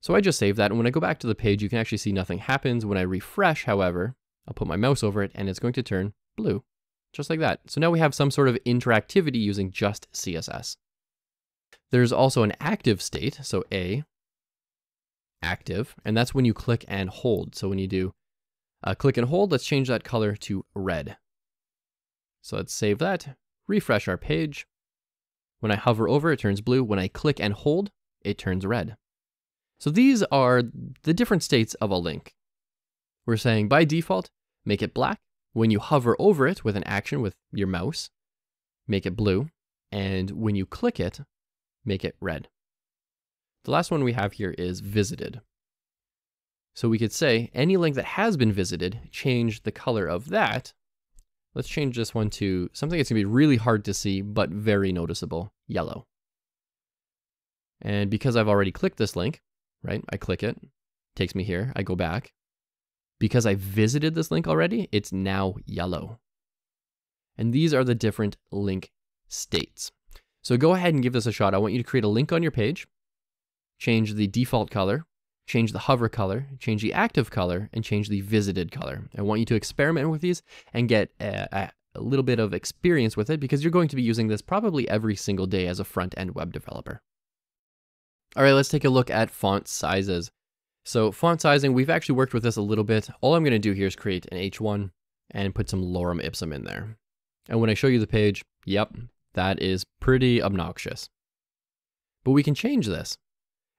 So I just saved that, and when I go back to the page, you can actually see nothing happens. When I refresh, however, I'll put my mouse over it and it's going to turn blue, just like that. So now we have some sort of interactivity using just CSS. There's also an active state, so A, active, and that's when you click and hold. So when you do uh, click and hold, let's change that color to red. So let's save that, refresh our page. When I hover over, it turns blue. When I click and hold, it turns red. So these are the different states of a link. We're saying by default, make it black. When you hover over it with an action with your mouse, make it blue. And when you click it, make it red. The last one we have here is visited. So we could say any link that has been visited, change the color of that. Let's change this one to something that's gonna be really hard to see, but very noticeable, yellow. And because I've already clicked this link, right, I click it, takes me here, I go back, because I visited this link already, it's now yellow. And these are the different link states. So go ahead and give this a shot. I want you to create a link on your page, change the default color, change the hover color, change the active color, and change the visited color. I want you to experiment with these and get a, a little bit of experience with it because you're going to be using this probably every single day as a front-end web developer. All right, let's take a look at font sizes. So font sizing, we've actually worked with this a little bit. All I'm going to do here is create an H1 and put some lorem ipsum in there. And when I show you the page, yep, that is pretty obnoxious. But we can change this.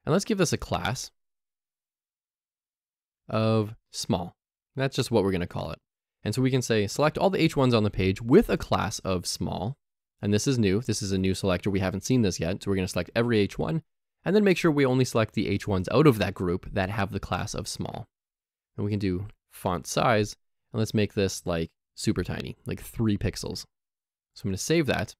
And let's give this a class of small. That's just what we're going to call it. And so we can say select all the H1s on the page with a class of small. And this is new. This is a new selector. We haven't seen this yet. So we're going to select every H1 and then make sure we only select the H1s out of that group that have the class of small. And we can do font size, and let's make this like super tiny, like three pixels. So I'm gonna save that,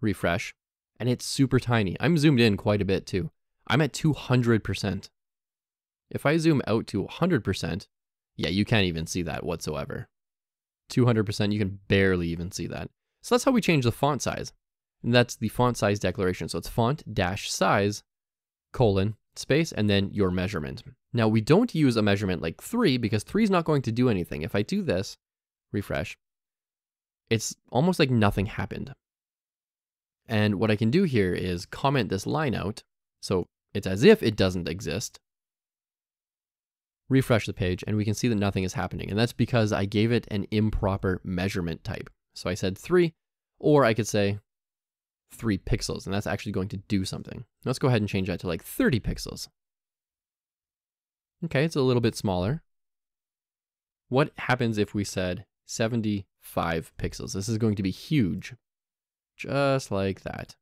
refresh, and it's super tiny. I'm zoomed in quite a bit too. I'm at 200%. If I zoom out to 100%, Yeah, you can't even see that whatsoever. 200%, you can barely even see that. So that's how we change the font size. And that's the font size declaration. So it's font dash size colon space and then your measurement. Now we don't use a measurement like three because three is not going to do anything. If I do this, refresh, it's almost like nothing happened. And what I can do here is comment this line out. So it's as if it doesn't exist. Refresh the page and we can see that nothing is happening. And that's because I gave it an improper measurement type. So I said three, or I could say three pixels, and that's actually going to do something. Let's go ahead and change that to like 30 pixels. Okay, it's a little bit smaller. What happens if we said 75 pixels? This is going to be huge, just like that.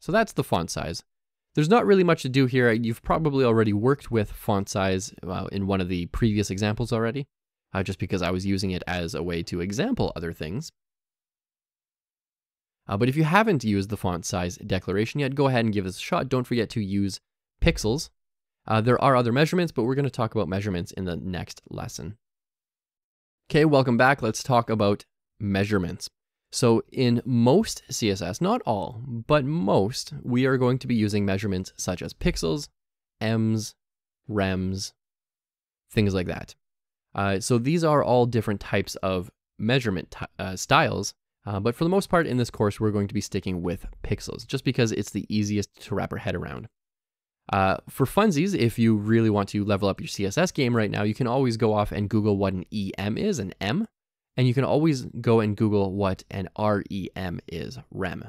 So that's the font size. There's not really much to do here. You've probably already worked with font size uh, in one of the previous examples already, uh, just because I was using it as a way to example other things. Uh, but if you haven't used the font size declaration yet, go ahead and give this a shot. Don't forget to use pixels. Uh, there are other measurements, but we're going to talk about measurements in the next lesson. Okay, welcome back. Let's talk about measurements. So in most CSS, not all, but most, we are going to be using measurements such as pixels, ems, rems, things like that. Uh, so these are all different types of measurement uh, styles uh, but for the most part in this course, we're going to be sticking with pixels, just because it's the easiest to wrap our head around. Uh, for funsies, if you really want to level up your CSS game right now, you can always go off and Google what an EM is, an M, and you can always go and Google what an REM is, REM.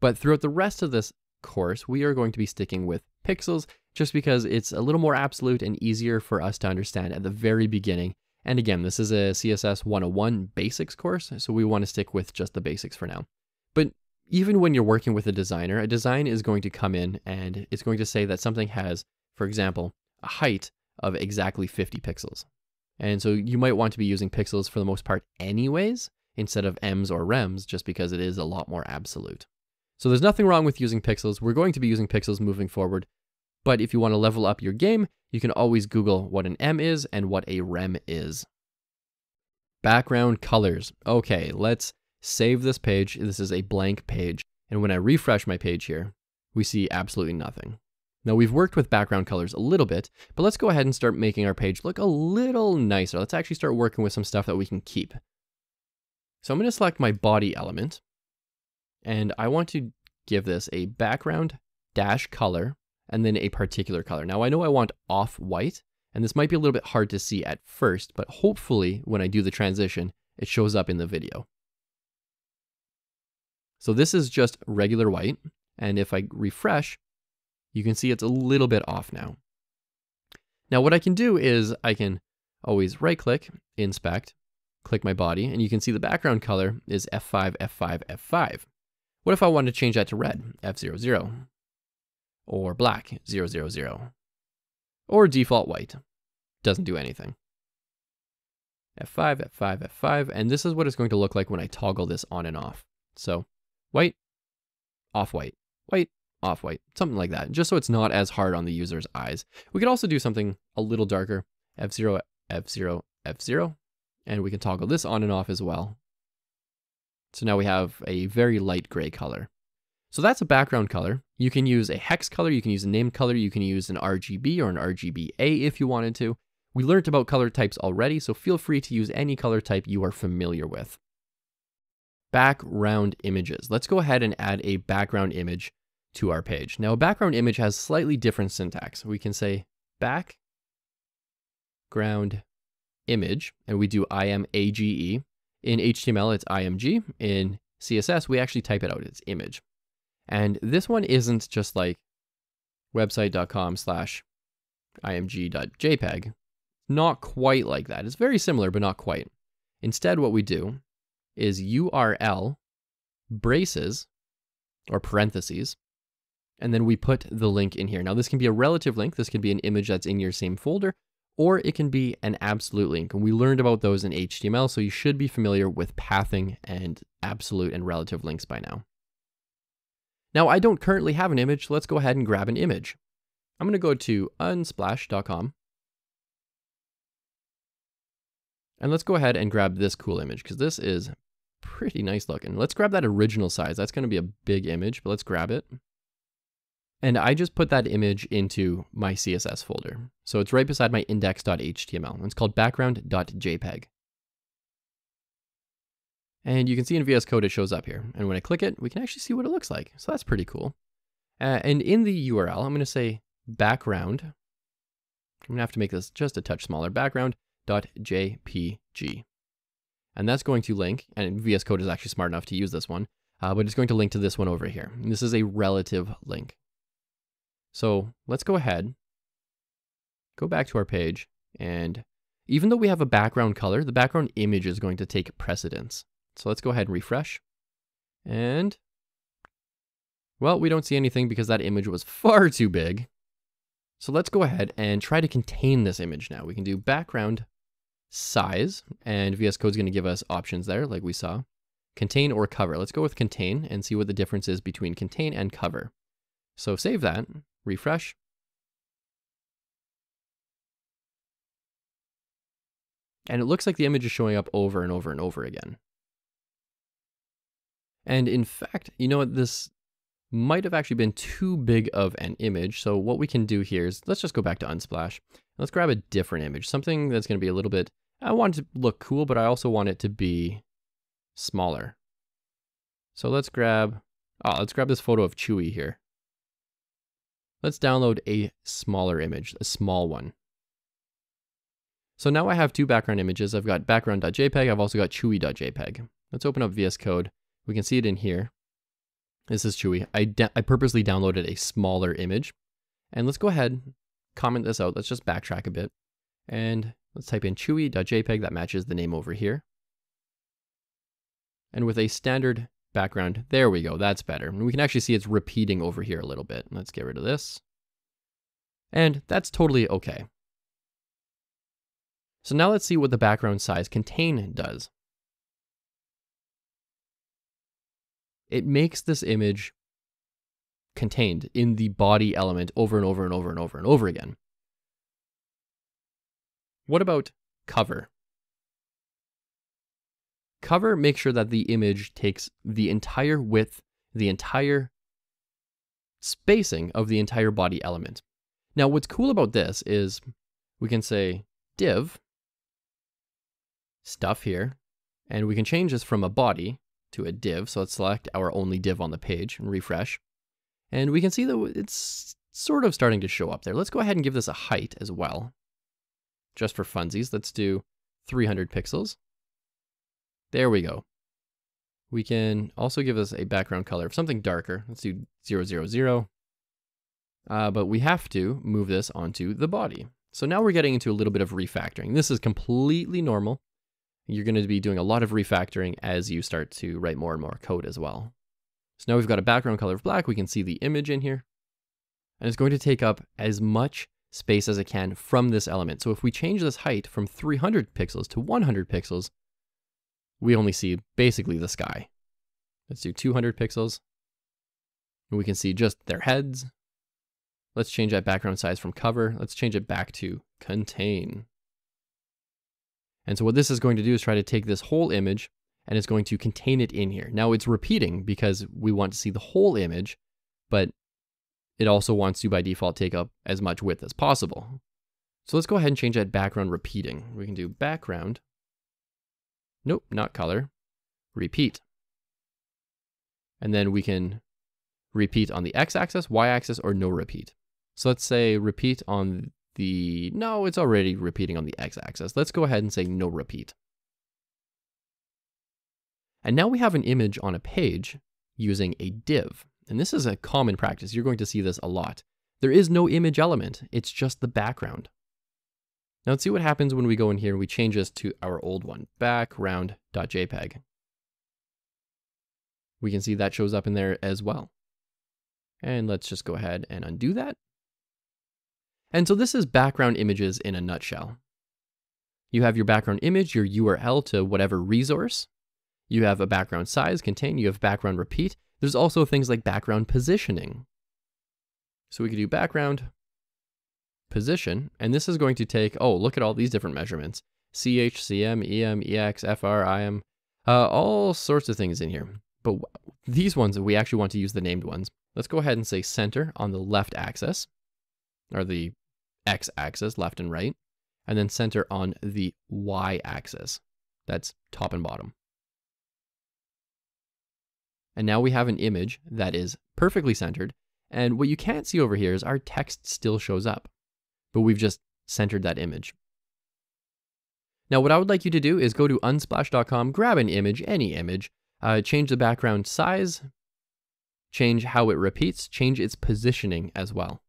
But throughout the rest of this course, we are going to be sticking with pixels just because it's a little more absolute and easier for us to understand at the very beginning and again, this is a CSS 101 basics course, so we want to stick with just the basics for now. But even when you're working with a designer, a design is going to come in and it's going to say that something has, for example, a height of exactly 50 pixels. And so you might want to be using pixels for the most part anyways, instead of ems or rems, just because it is a lot more absolute. So there's nothing wrong with using pixels. We're going to be using pixels moving forward. But if you want to level up your game, you can always Google what an M is and what a REM is. Background colors. Okay, let's save this page. This is a blank page. And when I refresh my page here, we see absolutely nothing. Now we've worked with background colors a little bit, but let's go ahead and start making our page look a little nicer. Let's actually start working with some stuff that we can keep. So I'm going to select my body element, and I want to give this a background dash color and then a particular color. Now I know I want off-white, and this might be a little bit hard to see at first, but hopefully when I do the transition, it shows up in the video. So this is just regular white, and if I refresh, you can see it's a little bit off now. Now what I can do is I can always right click, inspect, click my body, and you can see the background color is F5, F5, F5. What if I wanted to change that to red, F00? Or black 000, or default white. Doesn't do anything. F5, F5, F5, and this is what it's going to look like when I toggle this on and off. So white, off white, white, off white, something like that, just so it's not as hard on the user's eyes. We could also do something a little darker, F0, F0, F0, and we can toggle this on and off as well. So now we have a very light gray color. So that's a background color. You can use a hex color, you can use a name color, you can use an RGB or an RGBA if you wanted to. We learned about color types already, so feel free to use any color type you are familiar with. Background images. Let's go ahead and add a background image to our page. Now a background image has slightly different syntax. We can say background image, and we do image. In HTML, it's img. In CSS, we actually type it out, it's image. And this one isn't just like website.com slash img.jpg. Not quite like that. It's very similar, but not quite. Instead, what we do is URL braces or parentheses, and then we put the link in here. Now, this can be a relative link. This can be an image that's in your same folder, or it can be an absolute link. And we learned about those in HTML, so you should be familiar with pathing and absolute and relative links by now. Now I don't currently have an image, let's go ahead and grab an image. I'm going to go to unsplash.com and let's go ahead and grab this cool image because this is pretty nice looking. Let's grab that original size. That's going to be a big image, but let's grab it. And I just put that image into my CSS folder. So it's right beside my index.html. It's called background.jpg. And you can see in VS Code it shows up here. And when I click it, we can actually see what it looks like. So that's pretty cool. Uh, and in the URL, I'm going to say background. I'm going to have to make this just a touch smaller. Background.jpg. And that's going to link, and VS Code is actually smart enough to use this one, uh, but it's going to link to this one over here. And this is a relative link. So let's go ahead, go back to our page, and even though we have a background color, the background image is going to take precedence. So let's go ahead and refresh. And, well, we don't see anything because that image was <laughs> far too big. So let's go ahead and try to contain this image now. We can do background size, and VS Code is going to give us options there, like we saw. Contain or cover. Let's go with contain and see what the difference is between contain and cover. So save that, refresh. And it looks like the image is showing up over and over and over again. And in fact, you know what, this might have actually been too big of an image. So what we can do here is, let's just go back to Unsplash. Let's grab a different image, something that's gonna be a little bit, I want it to look cool, but I also want it to be smaller. So let's grab, oh, let's grab this photo of Chewie here. Let's download a smaller image, a small one. So now I have two background images. I've got background.jpg, I've also got chewie.jpg. Let's open up VS Code. We can see it in here. This is Chewie. I, I purposely downloaded a smaller image. And let's go ahead, comment this out. Let's just backtrack a bit. And let's type in chewie.jpg That matches the name over here. And with a standard background, there we go. That's better. And we can actually see it's repeating over here a little bit. Let's get rid of this. And that's totally okay. So now let's see what the background size contain does. It makes this image contained in the body element over and over and over and over and over again. What about cover? Cover makes sure that the image takes the entire width, the entire spacing of the entire body element. Now, what's cool about this is we can say div stuff here, and we can change this from a body to a div. So let's select our only div on the page and refresh. And we can see that it's sort of starting to show up there. Let's go ahead and give this a height as well. Just for funsies, let's do 300 pixels. There we go. We can also give this a background color of something darker. Let's do 000. Uh, but we have to move this onto the body. So now we're getting into a little bit of refactoring. This is completely normal you're going to be doing a lot of refactoring as you start to write more and more code as well. So now we've got a background color of black. We can see the image in here. And it's going to take up as much space as it can from this element. So if we change this height from 300 pixels to 100 pixels, we only see basically the sky. Let's do 200 pixels. And we can see just their heads. Let's change that background size from cover. Let's change it back to contain. And so what this is going to do is try to take this whole image and it's going to contain it in here. Now it's repeating because we want to see the whole image, but it also wants to by default take up as much width as possible. So let's go ahead and change that background repeating. We can do background. Nope, not color. Repeat. And then we can repeat on the x-axis, y-axis, or no repeat. So let's say repeat on the, no, it's already repeating on the x-axis. Let's go ahead and say no repeat. And now we have an image on a page using a div. And this is a common practice. You're going to see this a lot. There is no image element. It's just the background. Now let's see what happens when we go in here and we change this to our old one, background.jpg. We can see that shows up in there as well. And let's just go ahead and undo that. And so this is background images in a nutshell. You have your background image, your URL to whatever resource. You have a background size contain, you have background repeat. There's also things like background positioning. So we could do background position, and this is going to take, oh, look at all these different measurements. CH, CM, EM, EX, FR, IM, uh, all sorts of things in here. But these ones, we actually want to use the named ones. Let's go ahead and say center on the left axis, or the X axis, left and right, and then center on the Y axis. That's top and bottom. And now we have an image that is perfectly centered. And what you can't see over here is our text still shows up, but we've just centered that image. Now, what I would like you to do is go to unsplash.com, grab an image, any image, uh, change the background size, change how it repeats, change its positioning as well.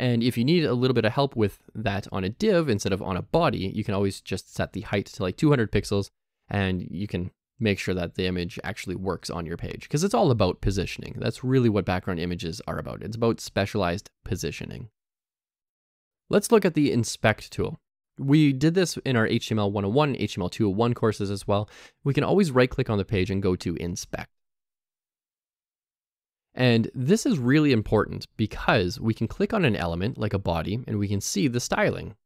And if you need a little bit of help with that on a div instead of on a body, you can always just set the height to like 200 pixels and you can make sure that the image actually works on your page because it's all about positioning. That's really what background images are about. It's about specialized positioning. Let's look at the inspect tool. We did this in our HTML 101 HTML 201 courses as well. We can always right click on the page and go to inspect. And this is really important because we can click on an element like a body and we can see the styling.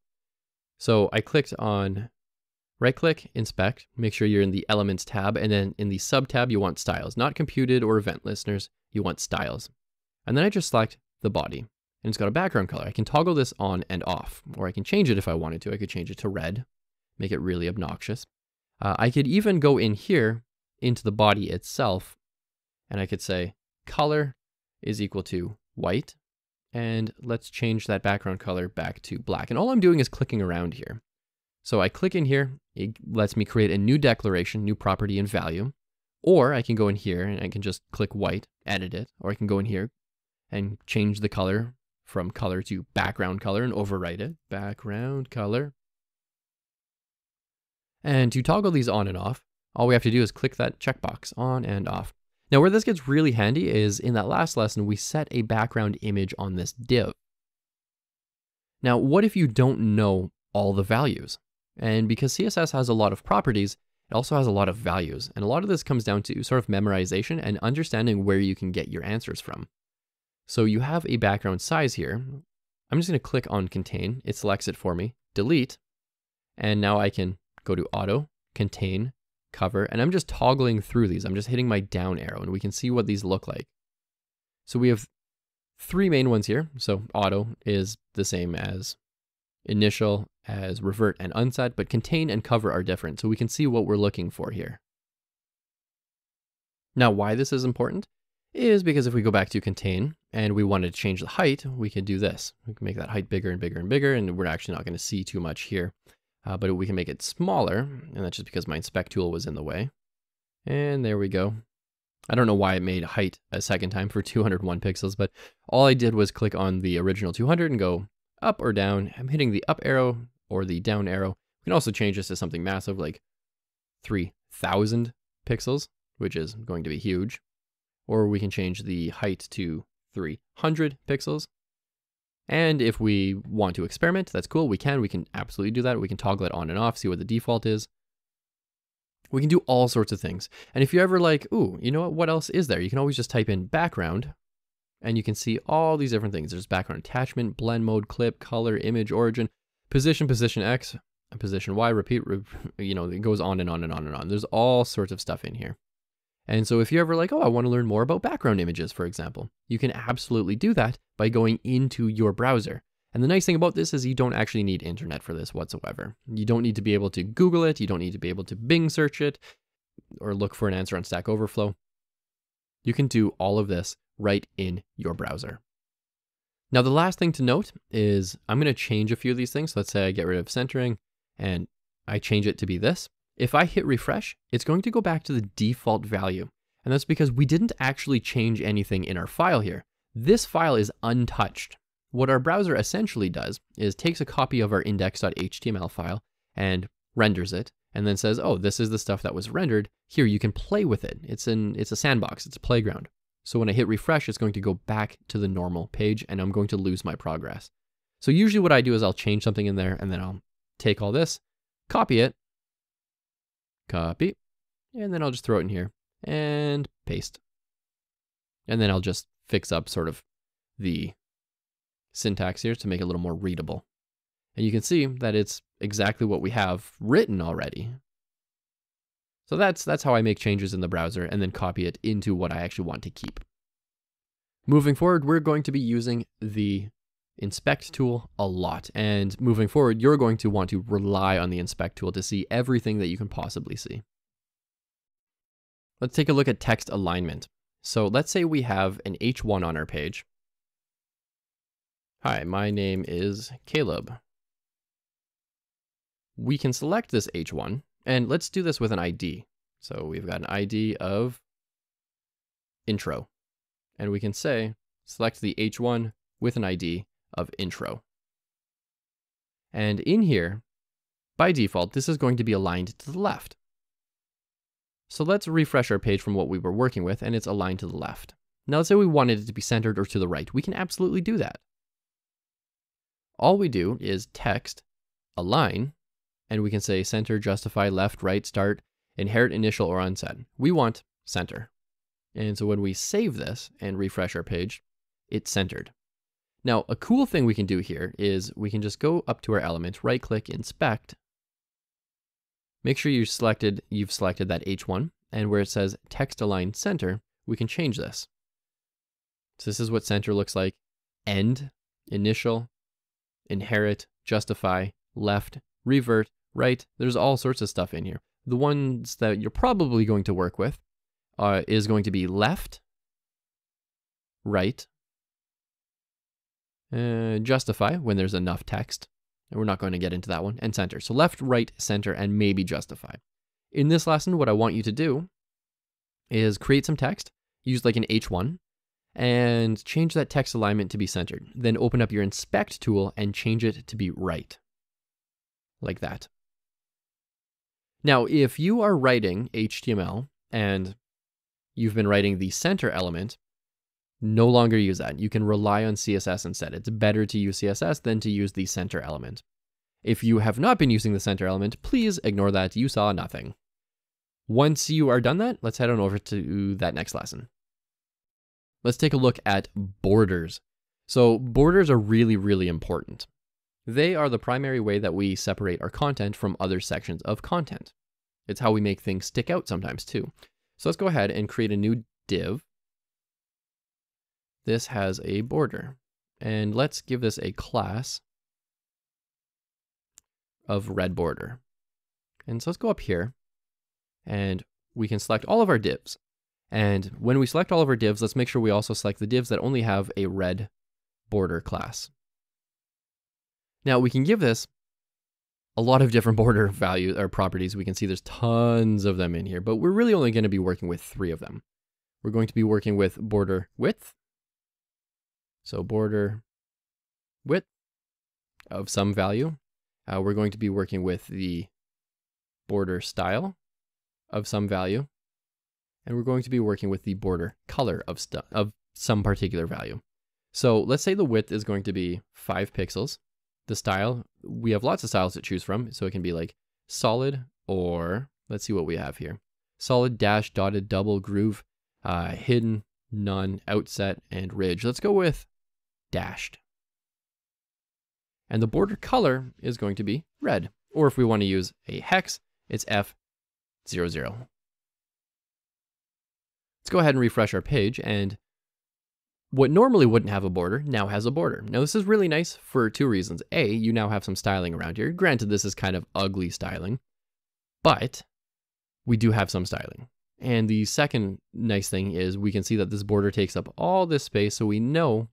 So I clicked on right click, inspect, make sure you're in the elements tab. And then in the sub tab, you want styles, not computed or event listeners. You want styles. And then I just select the body and it's got a background color. I can toggle this on and off, or I can change it if I wanted to. I could change it to red, make it really obnoxious. Uh, I could even go in here into the body itself and I could say color is equal to white. And let's change that background color back to black. And all I'm doing is clicking around here. So I click in here, it lets me create a new declaration, new property and value. Or I can go in here and I can just click white, edit it. Or I can go in here and change the color from color to background color and overwrite it. Background color. And to toggle these on and off, all we have to do is click that checkbox on and off. Now where this gets really handy is in that last lesson, we set a background image on this div. Now, what if you don't know all the values? And because CSS has a lot of properties, it also has a lot of values. And a lot of this comes down to sort of memorization and understanding where you can get your answers from. So you have a background size here. I'm just going to click on contain. It selects it for me, delete, and now I can go to auto, contain, cover, and I'm just toggling through these. I'm just hitting my down arrow and we can see what these look like. So we have three main ones here. So auto is the same as initial, as revert and unset, but contain and cover are different. So we can see what we're looking for here. Now, why this is important is because if we go back to contain and we wanted to change the height, we could do this. We can make that height bigger and bigger and bigger, and we're actually not going to see too much here uh, but we can make it smaller, and that's just because my inspect tool was in the way. And there we go. I don't know why it made height a second time for <laughs> 201 pixels, but all I did was click on the original 200 and go up or down. I'm hitting the up arrow or the down arrow. We can also change this to something massive like 3000 pixels, which is going to be huge. Or we can change the height to 300 pixels, and if we want to experiment, that's cool. We can, we can absolutely do that. We can toggle it on and off, see what the default is. We can do all sorts of things. And if you're ever like, ooh, you know what, what else is there? You can always just type in background and you can see all these different things. There's background attachment, blend mode, clip, color, image, origin, position, position X, position Y, repeat, <laughs> you know, it goes on and on and on and on. There's all sorts of stuff in here. And so if you're ever like, oh, I want to learn more about background images, for example, you can absolutely do that by going into your browser. And the nice thing about this is you don't actually need internet for this whatsoever. You don't need to be able to Google it. You don't need to be able to Bing search it or look for an answer on Stack Overflow. You can do all of this right in your browser. Now, the last thing to note is I'm going to change a few of these things. So let's say I get rid of centering and I change it to be this. If I hit refresh, it's going to go back to the default value. And that's because we didn't actually change anything in our file here. This file is untouched. What our browser essentially does is takes a copy of our index.html file and renders it and then says, oh, this is the stuff that was rendered. Here, you can play with it. It's, an, it's a sandbox, it's a playground. So when I hit refresh, it's going to go back to the normal page and I'm going to lose my progress. So usually what I do is I'll change something in there and then I'll take all this, copy it, copy, and then I'll just throw it in here and paste. And then I'll just fix up sort of the syntax here to make it a little more readable. And you can see that it's exactly what we have written already. So that's, that's how I make changes in the browser and then copy it into what I actually want to keep. Moving forward, we're going to be using the inspect tool a lot. And moving forward, you're going to want to rely on the inspect tool to see everything that you can possibly see. Let's take a look at text alignment. So let's say we have an H1 on our page. Hi, my name is Kalob. We can select this H1 and let's do this with an ID. So we've got an ID of intro and we can say select the H1 with an ID of intro. And in here, by default, this is going to be aligned to the left. So let's refresh our page from what we were working with and it's aligned to the left. Now let's say we wanted it to be centered or to the right. We can absolutely do that. All we do is text align and we can say center, justify, left, right, start, inherit, initial, or unset. We want center. And so when we save this and refresh our page, it's centered. Now, a cool thing we can do here is we can just go up to our element, right click, inspect. Make sure you selected, you've selected that H1 and where it says text align center, we can change this. So this is what center looks like. End, initial, inherit, justify, left, revert, right. There's all sorts of stuff in here. The ones that you're probably going to work with uh, is going to be left, right, uh, justify when there's enough text. And we're not going to get into that one. And center. So left, right, center, and maybe justify. In this lesson, what I want you to do is create some text, use like an H1, and change that text alignment to be centered. Then open up your inspect tool and change it to be right. Like that. Now, if you are writing HTML and you've been writing the center element, no longer use that. You can rely on CSS instead. It's better to use CSS than to use the center element. If you have not been using the center element, please ignore that. You saw nothing. Once you are done that, let's head on over to that next lesson. Let's take a look at borders. So borders are really, really important. They are the primary way that we separate our content from other sections of content. It's how we make things stick out sometimes too. So let's go ahead and create a new div this has a border. And let's give this a class of red border. And so let's go up here and we can select all of our divs. And when we select all of our divs, let's make sure we also select the divs that only have a red border class. Now we can give this a lot of different <laughs> border value or properties. We can see there's tons of them in here, but we're really only going to be working with three of them. We're going to be working with border width, so border width of some value. Uh, we're going to be working with the border style of some value. And we're going to be working with the border color of, of some particular value. So let's say the width is going to be five pixels. The style, we have lots of styles to choose from. So it can be like solid or let's see what we have here. Solid, dash, dotted, double, groove, uh, hidden, none, outset, and ridge. Let's go with dashed. And the border color is going to be red. Or if we want to use a hex, it's F00. Let's go ahead and refresh our page and what normally wouldn't have a border now has a border. Now this is really nice for two reasons. A, you now have some styling around here. Granted, this is kind of ugly styling, but we do have some styling. And the second nice thing is we can see that this border takes up all this space so we know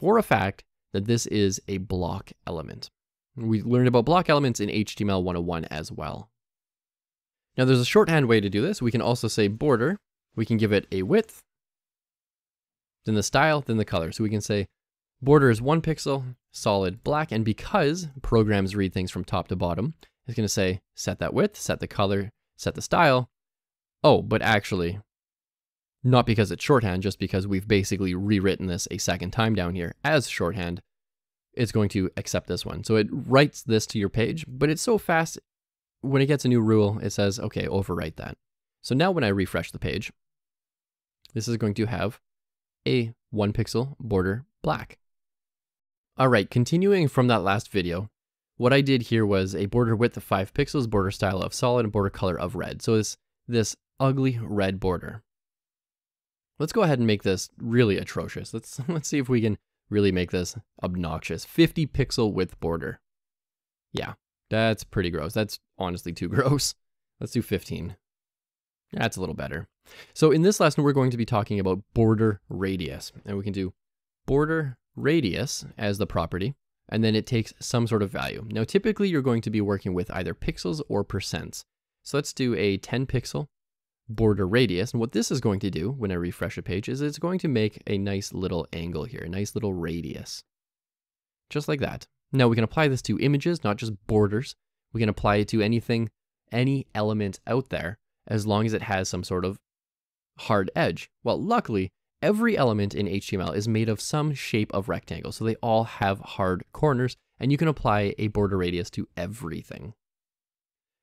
for a fact that this is a block element. We learned about block elements in HTML 101 as well. Now there's a shorthand way to do this. We can also say border. We can give it a width, then the style, then the color. So we can say border is one pixel, solid black, and because programs read things from top to bottom, it's going to say set that width, set the color, set the style. Oh, but actually, not because it's shorthand, just because we've basically rewritten this a second time down here as shorthand, it's going to accept this one. So it writes this to your page, but it's so fast, when it gets a new rule, it says, okay, overwrite that. So now when I refresh the page, this is going to have a one pixel border black. All right, continuing from that last video, what I did here was a border width of 5 pixels, border style of solid, and border color of red. So it's this ugly red border. Let's go ahead and make this really atrocious. Let's, <laughs> let's see if we can really make this obnoxious. 50 pixel width border. Yeah, that's pretty gross. That's honestly too <laughs> gross. Let's do 15. That's a little better. So in this lesson, we're going to be talking about border radius. And we can do border radius as the property and then it takes some sort of value. Now, typically you're going to be working with either pixels or percents. So let's do a 10 pixel border radius. And what this is going to do when I refresh a page is it's going to make a nice little angle here, a nice little radius. Just like that. Now we can apply this to images, not just borders. We can apply it to anything, any element out there, as long as it has some sort of hard edge. Well, luckily, Every element in HTML is made of some shape of rectangle, so they all have hard corners, and you can apply a border radius to everything.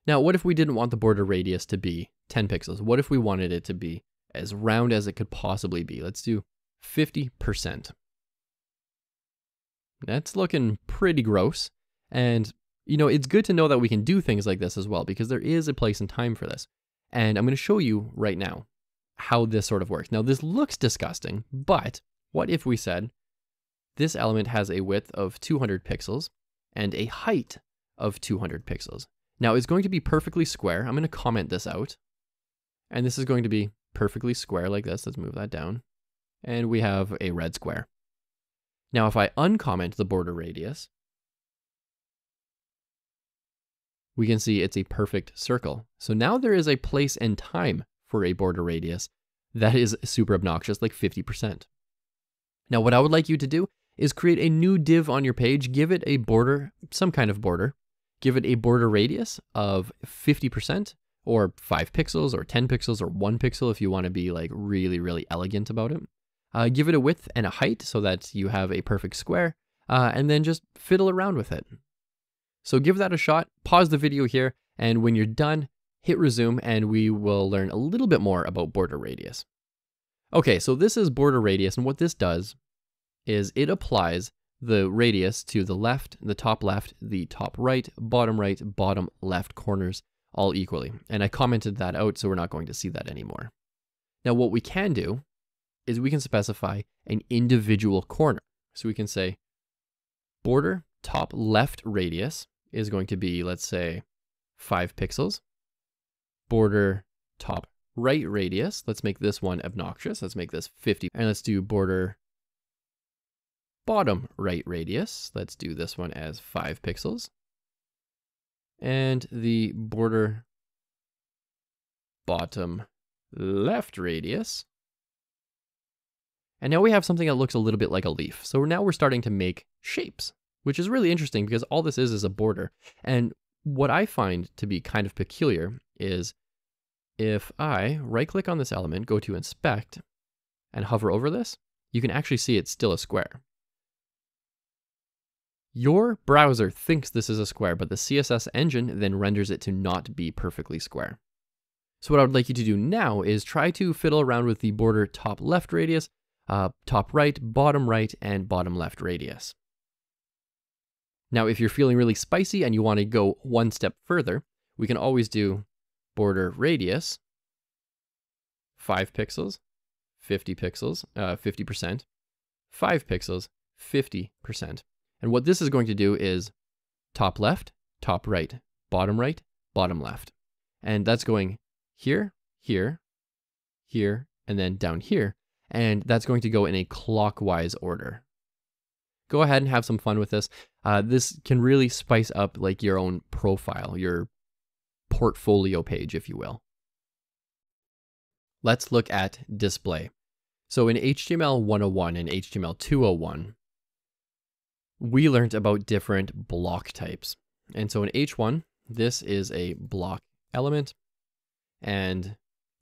Now, what if we didn't want the border radius to be 10 pixels? What if we wanted it to be as round as it could possibly be? Let's do 50%. That's looking pretty gross. And, you know, it's good to know that we can do things like this as well, because there is a place and time for this. And I'm going to show you right now how this sort of works. Now, this looks disgusting, but what if we said this element has a width of 200 pixels and a height of 200 pixels? Now, it's going to be perfectly square. I'm going to comment this out. And this is going to be perfectly square like this. Let's move that down. And we have a red square. Now, if I uncomment the border radius, we can see it's a perfect circle. So now there is a place and time for a border radius that is super obnoxious, like 50%. Now, what I would like you to do is create a new div on your page, give it a border, some kind of border, give it a border radius of 50% or 5 pixels or 10 pixels or 1 pixel if you want to be like really, really elegant about it. Uh, give it a width and a height so that you have a perfect square, uh, and then just fiddle around with it. So give that a shot, pause the video here, and when you're done, hit resume and we will learn a little bit more about border radius. Okay, so this is border radius and what this does is it applies the radius to the left, the top left, the top right, bottom right, bottom left corners all equally. And I commented that out, so we're not going to see that anymore. Now what we can do is we can specify an individual corner. So we can say border top left radius is going to be, let's say, 5 pixels border top right radius. Let's make this one obnoxious. Let's make this 50. And let's do border bottom right radius. Let's do this one as 5 pixels. And the border bottom left radius. And now we have something that looks a little bit like a leaf. So now we're starting to make shapes, which is really interesting because all this is is a border. And what I find to be kind of peculiar is if I right click on this element, go to inspect, and hover over this, you can actually see it's still a square. Your browser thinks this is a square, but the CSS engine then renders it to not be perfectly square. So what I would like you to do now is try to fiddle around with the border top left radius, uh, top right, bottom right, and bottom left radius. Now, if you're feeling really spicy and you want to go one step further, we can always do border radius, 5 pixels, 50 pixels, uh, 50%, 5 pixels, 50%. And what this is going to do is top left, top right, bottom right, bottom left. And that's going here, here, here, and then down here. And that's going to go in a clockwise order. Go ahead and have some fun with this. Uh, this can really spice up like your own profile, your portfolio page, if you will. Let's look at display. So in HTML 101 and HTML 201, we learned about different block types. And so in H1, this is a block element, and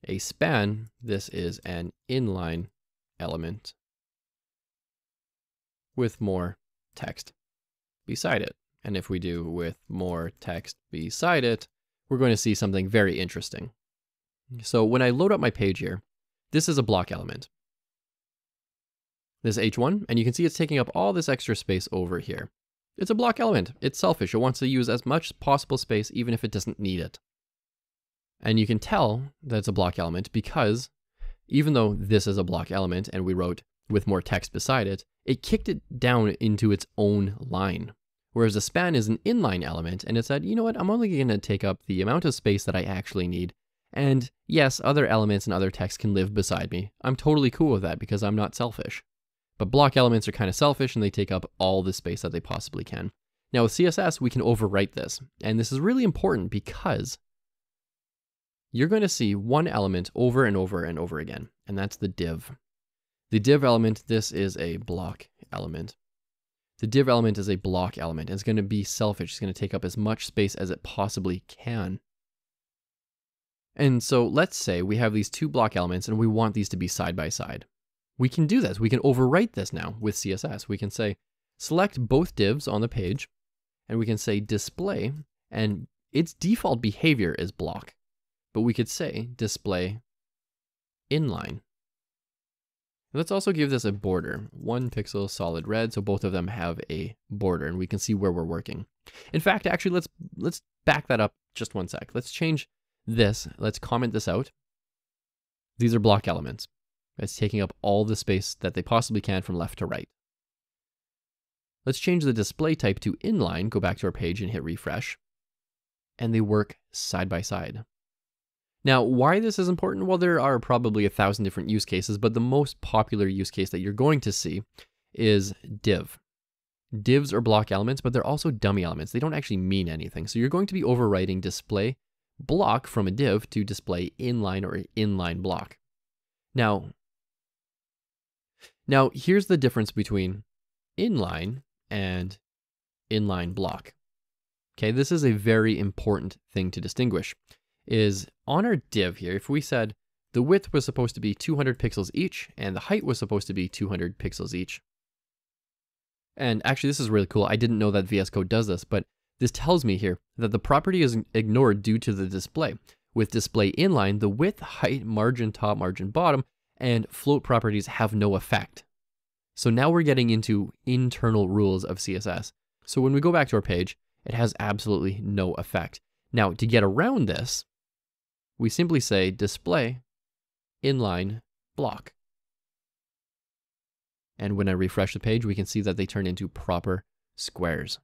a span, this is an inline element with more text beside it. And if we do with more text beside it, we're going to see something very interesting. So when I load up my page here, this is a block element. This H1, and you can see it's taking up all this extra space over here. It's a block element. It's selfish. It wants to use as much possible space even if it doesn't need it. And you can tell that it's a block element because even though this is a block element and we wrote with more text beside it, it kicked it down into its own line. Whereas a span is an inline element and it said, you know what, I'm only going to take up the amount of space that I actually need. And yes, other elements and other text can live beside me. I'm totally cool with that because I'm not selfish. But block elements are kind of selfish and they take up all the space that they possibly can. Now with CSS, we can overwrite this. And this is really important because you're going to see one element over and over and over again, and that's the div. The div element, this is a block element. The div element is a block element. It's going to be selfish. It's going to take up as much space as it possibly can. And so let's say we have these two block elements and we want these to be side by side. We can do this. We can overwrite this now with CSS. We can say select both divs on the page and we can say display and its default behavior is block. But we could say display inline. Let's also give this a border, one pixel solid red, so both of them have a border and we can see where we're working. In fact, actually, let's let's back that up just one sec. Let's change this, let's comment this out. These are block elements. It's taking up all the space that they possibly can from left to right. Let's change the display type to inline, go back to our page and hit refresh, and they work side by side. Now, why this is important? Well, there are probably a thousand different use cases, but the most popular use case that you're going to see is div. Divs are block elements, but they're also dummy elements. They don't actually mean anything. So you're going to be overwriting display block from a div to display inline or inline block. Now, now here's the difference between inline and inline block. Okay, this is a very important thing to distinguish is on our div here, if we said the width was supposed to be 200 pixels each and the height was supposed to be 200 pixels each. And actually, this is really cool. I didn't know that VS Code does this, but this tells me here that the property is ignored due to the display. With display inline, the width, height, margin top, margin bottom, and float properties have no effect. So now we're getting into internal rules of CSS. So when we go back to our page, it has absolutely no effect. Now, to get around this, we simply say display inline block. And when I refresh the page, we can see that they turn into proper squares.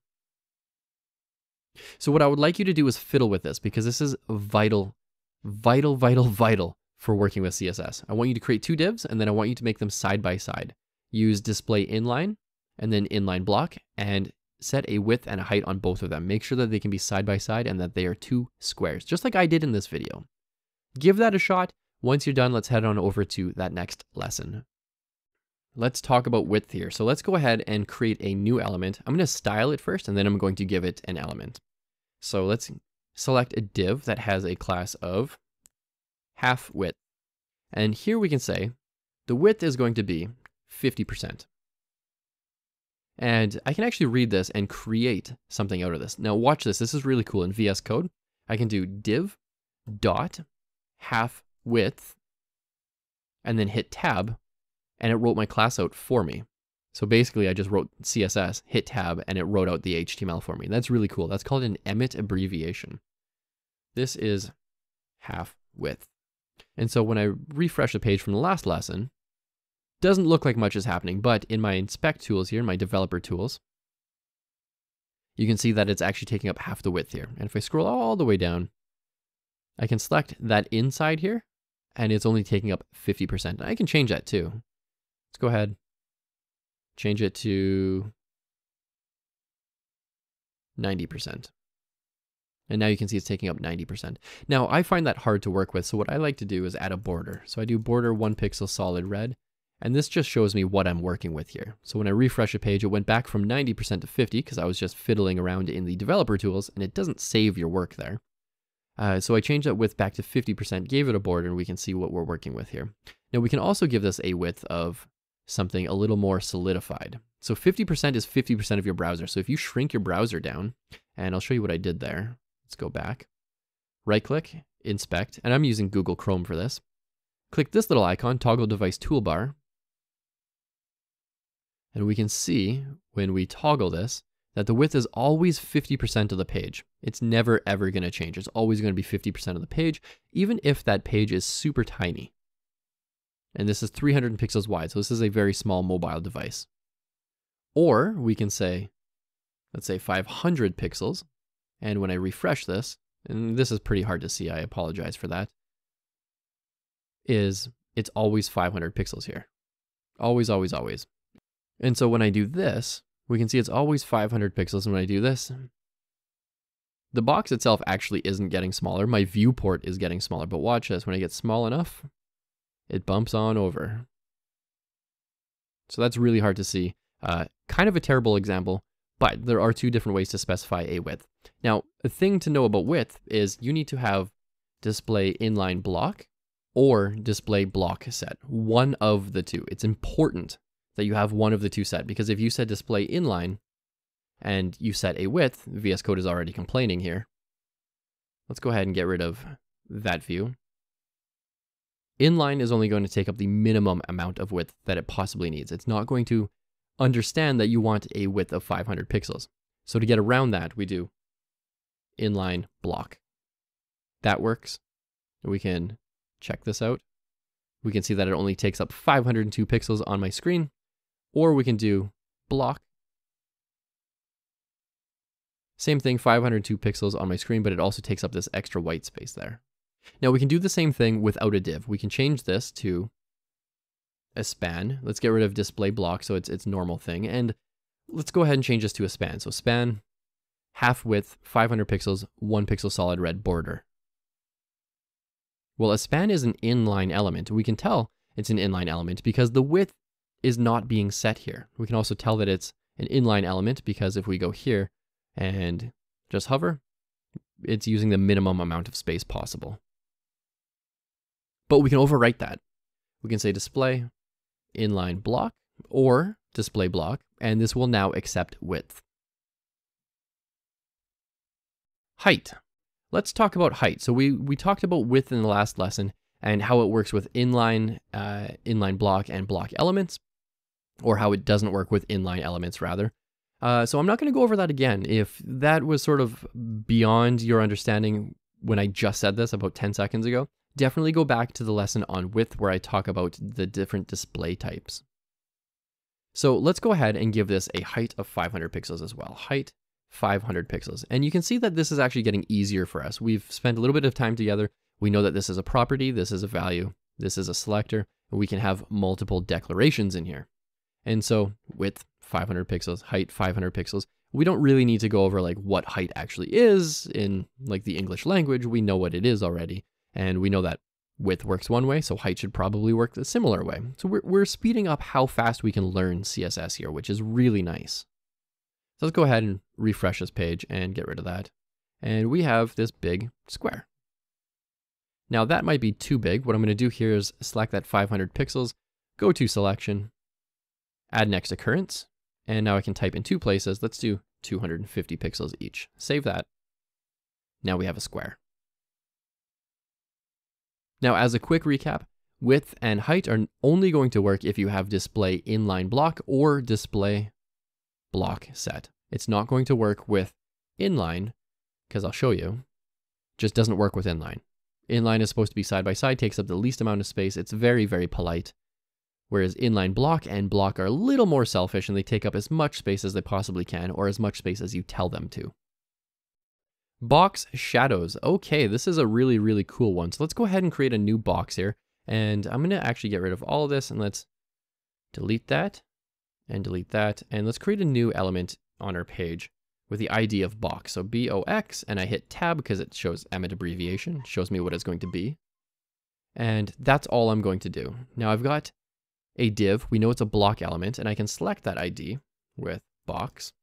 So what I would like you to do is fiddle with this because this is vital, vital, vital, vital for working with CSS. I want you to create two divs and then I want you to make them side by side. Use display inline and then inline block and set a width and a height on both of them. Make sure that they can be side by side and that they are two squares, just like I did in this video. Give that a shot. Once you're done, let's head on over to that next lesson. Let's talk about width here. So let's go ahead and create a new element. I'm going to style it first, and then I'm going to give it an element. So let's select a div that has a class of half width. And here we can say the width is going to be 50%. And I can actually read this and create something out of this. Now watch this. This is really cool. In VS Code, I can do div dot half width and then hit tab and it wrote my class out for me. So basically I just wrote CSS, hit tab, and it wrote out the HTML for me. That's really cool. That's called an Emmet abbreviation. This is half width. And so when I refresh the page from the last lesson, doesn't look like much is happening, but in my inspect tools here, in my developer tools, you can see that it's actually taking up half the width here. And if I scroll all the way down, I can select that inside here, and it's only taking up 50%. And I can change that too. Let's go ahead, change it to 90%. And now you can see it's taking up 90%. Now, I find that hard to work with, so what I like to do is add a border. So I do border one pixel solid red, and this just shows me what I'm working with here. So when I refresh a page, it went back from 90% to 50 because I was just fiddling around in the developer tools and it doesn't save your work there. Uh, so I changed that width back to 50%, gave it a border, and we can see what we're working with here. Now we can also give this a width of something a little more solidified. So 50% is 50% of your browser. So if you shrink your browser down, and I'll show you what I did there. Let's go back. Right click, inspect, and I'm using Google Chrome for this. Click this little icon, toggle device toolbar, and we can see when we toggle this that the width is always 50% of the page. It's never ever going to change. It's always going to be 50% of the page, even if that page is super tiny. And this is 300 pixels wide, so this is a very small mobile device. Or we can say, let's say 500 pixels, and when I refresh this, and this is pretty hard to see, I apologize for that, is it's always 500 pixels here. Always, always, always. And so when I do this, we can see it's always 500 pixels. And when I do this, the box itself actually isn't getting smaller. My viewport is getting smaller, but watch this. When I get small enough, it bumps on over. So that's really hard to see. Uh, kind of a terrible example, but there are two different ways to specify a width. Now, a thing to know about width is you need to have display inline block or display block set, one of the two. It's important that you have one of the two set because if you set display inline and you set a width, VS Code is already complaining here. Let's go ahead and get rid of that view. Inline is only going to take up the minimum amount of width that it possibly needs. It's not going to understand that you want a width of 500 pixels. So to get around that, we do inline block. That works. We can check this out. We can see that it only takes up 502 pixels on my screen. Or we can do block. Same thing, 502 pixels on my screen, but it also takes up this extra white space there. Now we can do the same thing without a div. We can change this to a span. Let's get rid of display block so it's its normal thing. And let's go ahead and change this to a span. So span, half width, 500 pixels, one pixel solid red border. Well, a span is an inline element. We can tell it's an inline element because the width is not being set here. We can also tell that it's an inline element because if we go here and just hover, it's using the minimum amount of space possible. But we can overwrite that. We can say display inline block or display block, and this will now accept width. Height. Let's talk about height. So we, we talked about width in the last lesson and how it works with inline, uh, inline block and block elements or how it doesn't work with inline elements rather. Uh, so I'm not going to go over that again. If that was sort of beyond your understanding when I just said this about 10 seconds ago, definitely go back to the lesson on width where I talk about the different display types. So let's go ahead and give this a height of 500 pixels as well. Height 500 pixels. And you can see that this is actually getting easier for us. We've spent a little bit of time together. We know that this is a property, this is a value, this is a selector, and we can have multiple declarations in here. And so width 500 pixels, height 500 pixels. We don't really need to go over like what height actually is in like the English language. We know what it is already. And we know that width works one way, so height should probably work a similar way. So we're, we're speeding up how fast we can learn CSS here, which is really nice. So let's go ahead and refresh this page and get rid of that. And we have this big square. Now that might be too big. What I'm gonna do here is select that 500 pixels, go to selection, add next occurrence, and now I can type in two places. Let's do 250 pixels each. Save that. Now we have a square. Now as a quick recap, width and height are only going to work if you have display inline block or display block set. It's not going to work with inline, because I'll show you, just doesn't work with inline. Inline is supposed to be side by side, takes up the least amount of space. It's very, very polite whereas inline block and block are a little more selfish and they take up as much space as they possibly can or as much space as you tell them to. Box shadows. Okay, this is a really, really cool one. So let's go ahead and create a new box here. And I'm going to actually get rid of all of this and let's delete that and delete that. And let's create a new element on our page with the ID of box. So B-O-X, and I hit tab because it shows Emmet abbreviation, shows me what it's going to be. And that's all I'm going to do. Now I've got a div, we know it's a block element, and I can select that ID with box.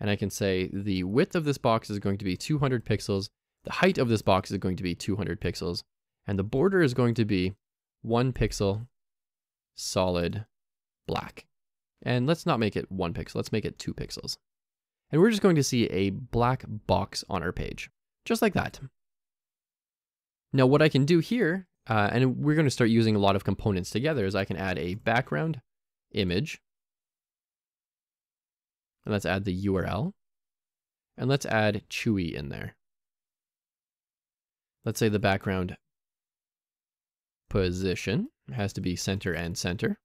And I can say the width of this box is going to be 200 pixels, the height of this box is going to be 200 pixels, and the border is going to be one pixel solid black. And let's not make it one pixel, let's make it two pixels. And we're just going to see a black box on our page, just like that. Now what I can do here uh, and we're going to start using a lot of components together is I can add a background image. And let's add the URL. And let's add Chewie in there. Let's say the background position has to be center and center.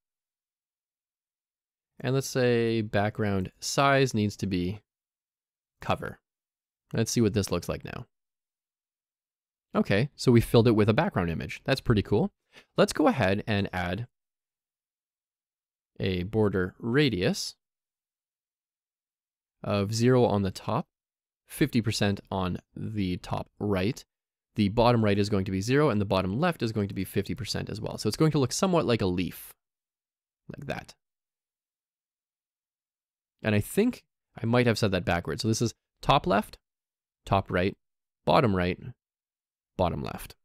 And let's say background size needs to be cover. Let's see what this looks like now. Okay, so we filled it with a background image. That's pretty cool. Let's go ahead and add a border radius of 0 on the top, 50% on the top right. The bottom right is going to be 0, and the bottom left is going to be 50% as well. So it's going to look somewhat like a leaf, like that. And I think I might have said that backwards. So this is top left, top right, bottom right, bottom left.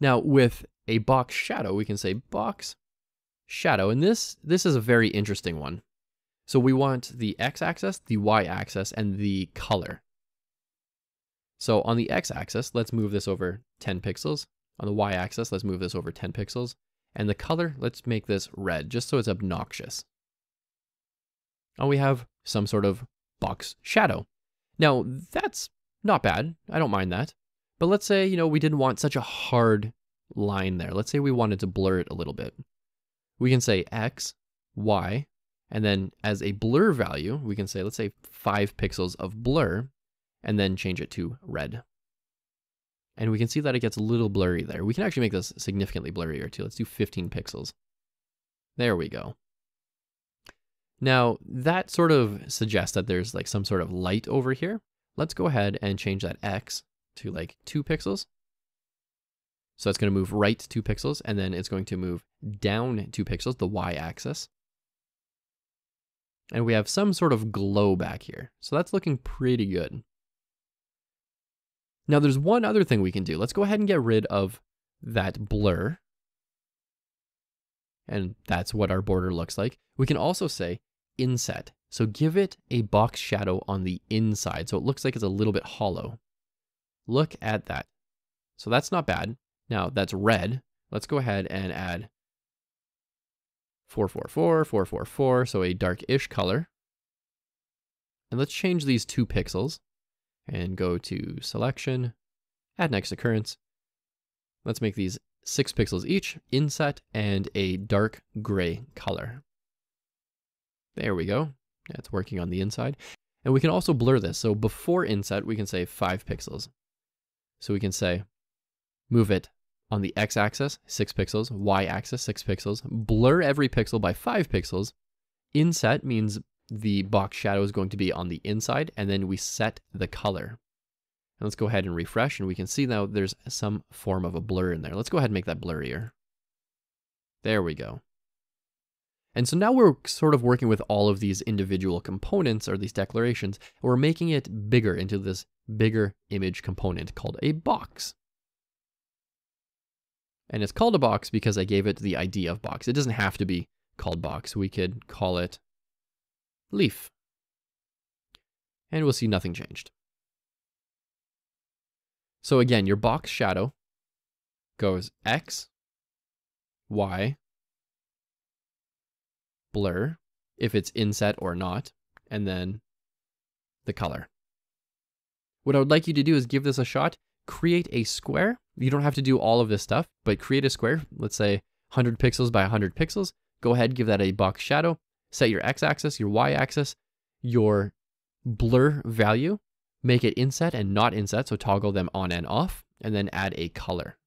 Now with a box shadow, we can say box shadow, and this, this is a very interesting one. So we want the x-axis, the y-axis, and the color. So on the x-axis, let's move this over 10 pixels. On the y-axis, let's move this over 10 pixels. And the color, let's make this red, just so it's obnoxious. And we have some sort of box shadow. Now, that's not bad. I don't mind that. But let's say, you know, we didn't want such a hard line there. Let's say we wanted to blur it a little bit. We can say X, Y, and then as a blur value, we can say, let's say five pixels of blur, and then change it to red. And we can see that it gets a little blurry there. We can actually make this significantly blurrier too. Let's do 15 pixels. There we go. Now, that sort of suggests that there's like some sort of light over here. Let's go ahead and change that X to like two pixels. So it's going to move right two pixels, and then it's going to move down two pixels, the Y axis. And we have some sort of glow back here. So that's looking pretty good. Now there's one other thing we can do. Let's go ahead and get rid of that blur. And that's what our border looks like. We can also say inset. So give it a box shadow on the inside. So it looks like it's a little bit hollow. Look at that. So that's not bad. Now that's red. Let's go ahead and add 444, 444, so a dark-ish color. And let's change these two pixels and go to selection, add next occurrence. Let's make these six pixels each, inset, and a dark gray color. There we go. That's working on the inside. And we can also blur this. So before inset, we can say five pixels. So we can say, move it on the x-axis, 6 pixels, y-axis, 6 pixels, blur every pixel by 5 pixels. Inset means the box shadow is going to be on the inside, and then we set the color. And let's go ahead and refresh, and we can see now there's some form of a blur in there. Let's go ahead and make that blurrier. There we go. And so now we're sort of working with all of these individual components or these declarations, and we're making it bigger into this bigger image component called a box. And it's called a box because I gave it the ID of box. It doesn't have to be called box. We could call it leaf. And we'll see nothing changed. So again, your box shadow goes X, Y, blur, if it's inset or not, and then the color. What I would like you to do is give this a shot, create a square you don't have to do all of this stuff, but create a square, let's say 100 pixels by 100 pixels. Go ahead, give that a box shadow, set your x-axis, your y-axis, your blur value, make it inset and not inset, so toggle them on and off, and then add a color.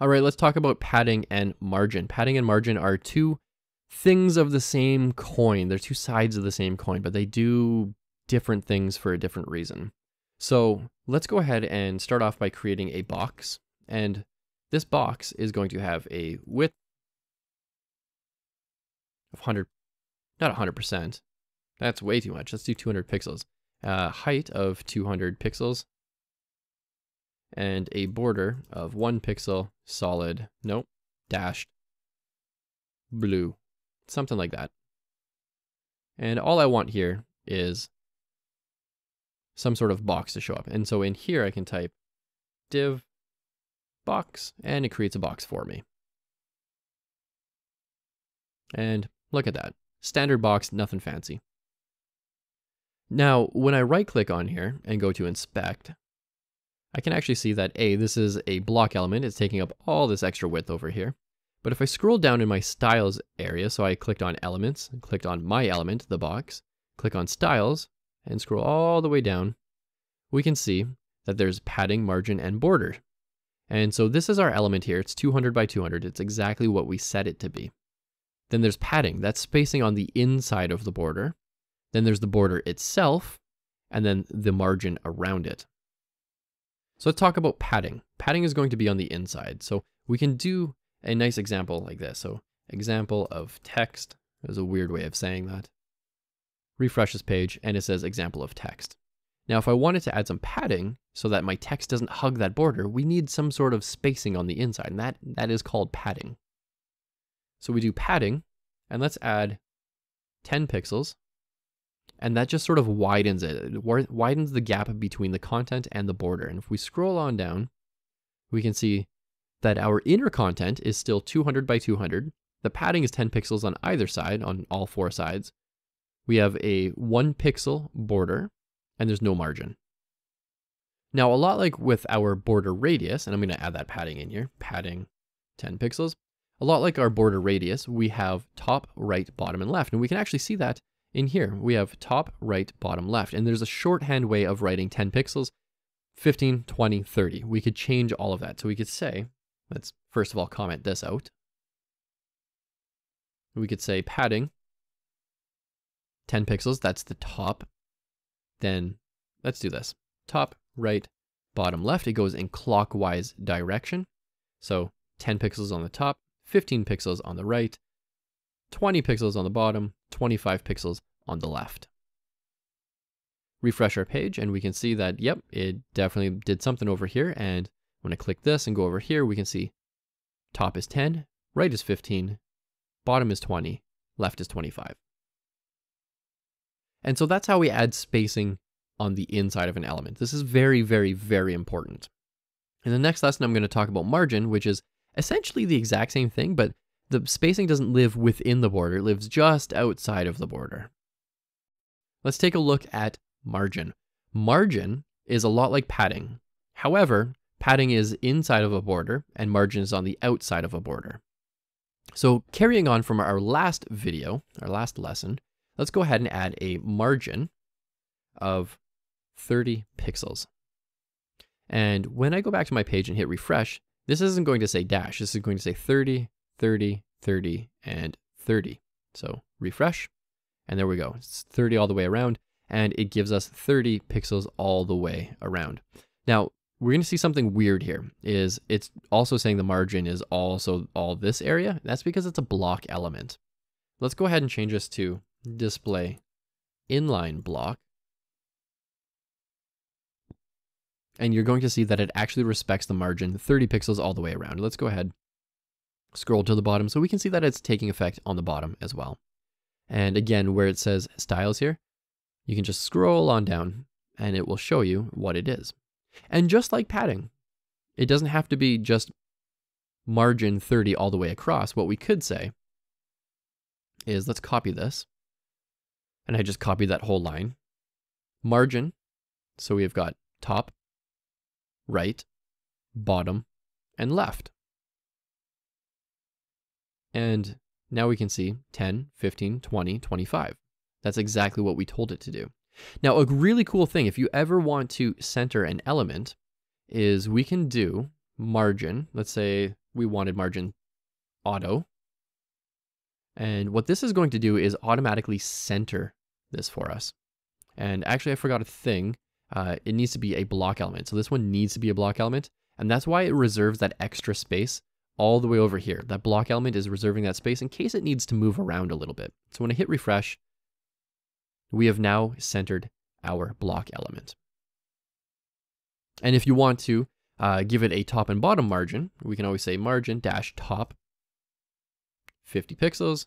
All right, let's talk about padding and margin. Padding and margin are two things of the same coin. They're two sides of the same coin, but they do different things for a different reason. So let's go ahead and start off by creating a box. And this box is going to have a width of 100, not 100%. That's way too much. Let's do 200 pixels. Uh, height of 200 pixels. And a border of one pixel solid, nope, dashed blue, something like that. And all I want here is some sort of box to show up. And so in here, I can type div box, and it creates a box for me. And look at that. standard box, nothing fancy. Now, when I right click on here and go to inspect, I can actually see that A, this is a block element. It's taking up all this extra width over here. But if I scroll down in my styles area, so I clicked on elements, clicked on my element, the box, click on styles, and scroll all the way down, we can see that there's padding, margin, and border. And so this is our element here. It's 200 by 200. It's exactly what we set it to be. Then there's padding. That's spacing on the inside of the border. Then there's the border itself, and then the margin around it. So let's talk about padding. Padding is going to be on the inside. So we can do a nice example like this. So example of text is a weird way of saying that. Refresh this page and it says example of text. Now, if I wanted to add some padding so that my text doesn't hug that border, we need some sort of spacing on the inside, and that, that is called padding. So we do padding, and let's add 10 pixels, and that just sort of widens it. It widens the gap between the content and the border. And if we scroll on down, we can see that our inner content is still 200 by 200. The padding is 10 pixels on either side, on all four sides. We have a one pixel border, and there's no margin. Now, a lot like with our border radius, and I'm going to add that padding in here, padding 10 pixels. A lot like our border radius, we have top, right, bottom, and left. And we can actually see that in here. We have top, right, bottom, left. And there's a shorthand way of writing 10 pixels, 15, 20, 30. We could change all of that. So we could say, let's first of all comment this out. We could say padding 10 pixels, that's the top. Then let's do this. Top, right, bottom, left. It goes in clockwise direction. So 10 pixels on the top, 15 pixels on the right, 20 pixels on the bottom, 25 pixels on the left. Refresh our page and we can see that, yep, it definitely did something over here. And when I click this and go over here, we can see top is 10, right is 15, bottom is 20, left is 25. And so that's how we add spacing on the inside of an element. This is very, very, very important. In the next lesson, I'm going to talk about margin, which is essentially the exact same thing, but the spacing doesn't live within the border, it lives just outside of the border. Let's take a look at margin. Margin is a lot like padding. However, padding is inside of a border and margin is on the outside of a border. So carrying on from our last video, our last lesson, let's go ahead and add a margin of 30 pixels. And when I go back to my page and hit refresh, this isn't going to say dash. This is going to say 30, 30, 30, and 30. So refresh, and there we go. It's 30 all the way around, and it gives us 30 pixels all the way around. Now, we're going to see something weird here is it's also saying the margin is also all this area. That's because it's a block element. Let's go ahead and change this to display inline block. And you're going to see that it actually respects the margin 30 pixels all the way around. Let's go ahead, scroll to the bottom so we can see that it's taking effect on the bottom as well. And again, where it says styles here, you can just scroll on down and it will show you what it is. And just like padding, it doesn't have to be just margin 30 all the way across. What we could say is let's copy this and I just copied that whole line. Margin, so we've got top, right, bottom, and left. And now we can see 10, 15, 20, 25. That's exactly what we told it to do. Now, a really cool thing, if you ever want to center an element, is we can do margin. Let's say we wanted margin auto. And what this is going to do is automatically center this for us. And actually, I forgot a thing. Uh, it needs to be a block element. So this one needs to be a block element. And that's why it reserves that extra space all the way over here. That block element is reserving that space in case it needs to move around a little bit. So when I hit refresh, we have now centered our block element. And if you want to uh, give it a top and bottom margin, we can always say margin dash top 50 pixels,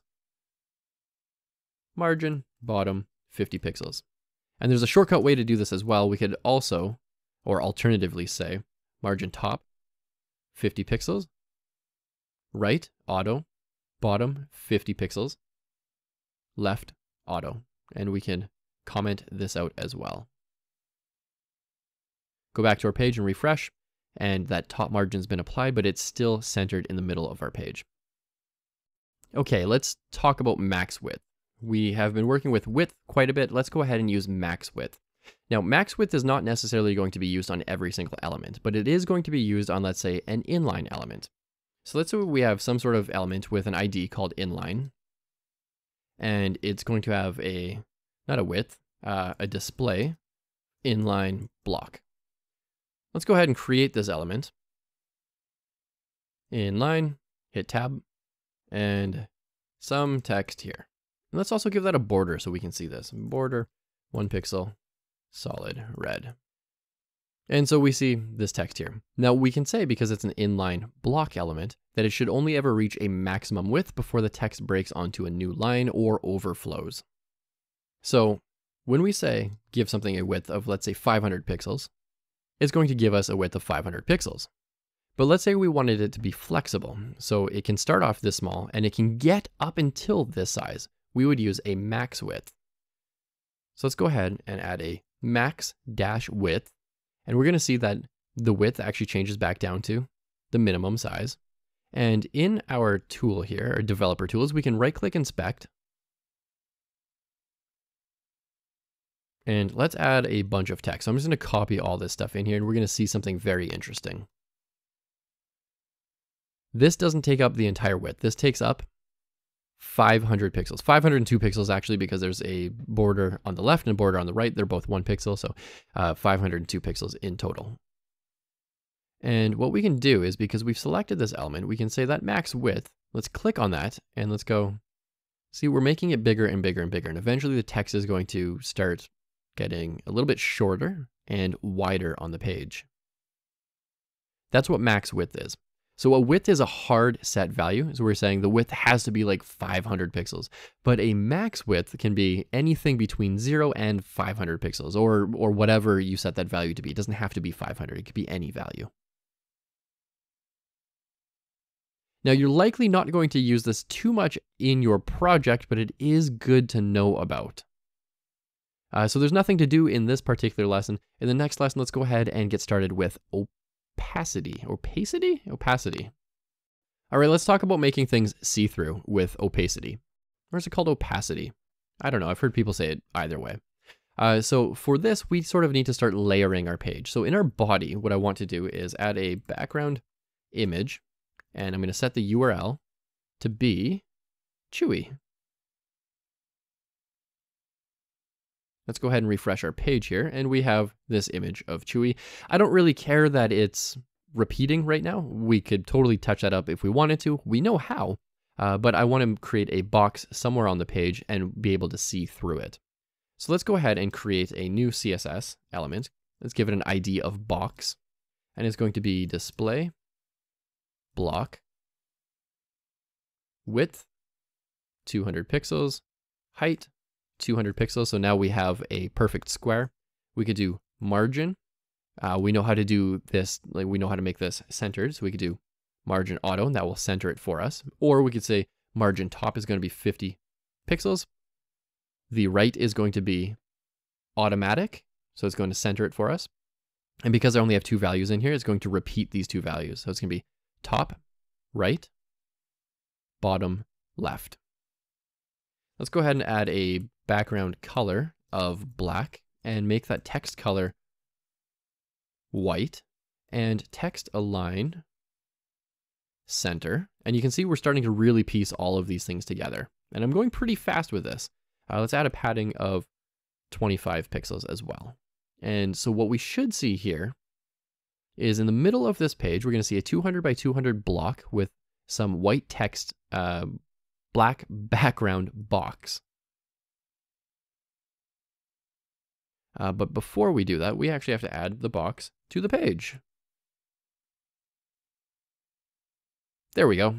margin bottom 50 pixels. And there's a shortcut way to do this as well. We could also, or alternatively say, margin top 50 pixels, right auto, bottom 50 pixels, left, auto. And we can comment this out as well. Go back to our page and refresh, and that top margin's been applied, but it's still centered in the middle of our page. Okay, let's talk about max width. We have been working with width quite a bit. Let's go ahead and use max width. Now, max width is not necessarily going to be used on every single element, but it is going to be used on, let's say, an inline element. So let's say we have some sort of element with an ID called inline, and it's going to have a, not a width, uh, a display inline block. Let's go ahead and create this element. Inline, hit tab, and some text here. And let's also give that a border so we can see this. Border, one pixel, solid red. And so we see this text here. Now we can say, because it's an inline block element, that it should only ever reach a maximum width before the text breaks onto a new line or overflows. So when we say give something a width of, let's say 500 pixels, it's going to give us a width of 500 pixels. But let's say we wanted it to be flexible. So it can start off this small and it can get up until this size. We would use a max width. So let's go ahead and add a max dash width. And we're going to see that the width actually changes back down to the minimum size. And in our tool here, our developer tools, we can right click inspect. And let's add a bunch of text. So I'm just going to copy all this stuff in here and we're going to see something very interesting. This doesn't take up the entire width. This takes up 500 pixels. 502 pixels actually because there's a border on the left and a border on the right. They're both one pixel, so uh, 502 pixels in total. And what we can do is because we've selected this element, we can say that max width. Let's click on that and let's go. See, we're making it bigger and bigger and bigger. And eventually the text is going to start getting a little bit shorter and wider on the page. That's what max width is. So a width is a hard set value. So we're saying the width has to be like 500 pixels, but a max width can be anything between zero and 500 pixels or, or whatever you set that value to be. It doesn't have to be 500. It could be any value. Now you're likely not going to use this too much in your project, but it is good to know about. Uh, so there's nothing to do in this particular lesson. In the next lesson, let's go ahead and get started with opacity. Opacity? Opacity. All right, let's talk about making things see-through with opacity. Or is it called opacity? I don't know. I've heard people say it either way. Uh, so for this, we sort of need to start layering our page. So in our body, what I want to do is add a background image, and I'm going to set the URL to be Chewie. Let's go ahead and refresh our page here, and we have this image of Chewie. I don't really care that it's repeating right now. We could totally touch that up if we wanted to. We know how, uh, but I want to create a box somewhere on the page and be able to see through it. So let's go ahead and create a new CSS element. Let's give it an ID of box, and it's going to be display block width 200 pixels, height 200 pixels. So now we have a perfect square. We could do margin. Uh, we know how to do this. Like we know how to make this centered. So we could do margin auto and that will center it for us. Or we could say margin top is going to be 50 pixels. The right is going to be automatic. So it's going to center it for us. And because I only have two values in here, it's going to repeat these two values. So it's going to be top, right, bottom, left. Let's go ahead and add a background color of black and make that text color white and text align center. And you can see we're starting to really piece all of these things together. And I'm going pretty fast with this. Uh, let's add a padding of 25 pixels as well. And so what we should see here is in the middle of this page, we're going to see a 200 by 200 block with some white text, uh, black background box. Uh, but before we do that, we actually have to add the box to the page. There we go.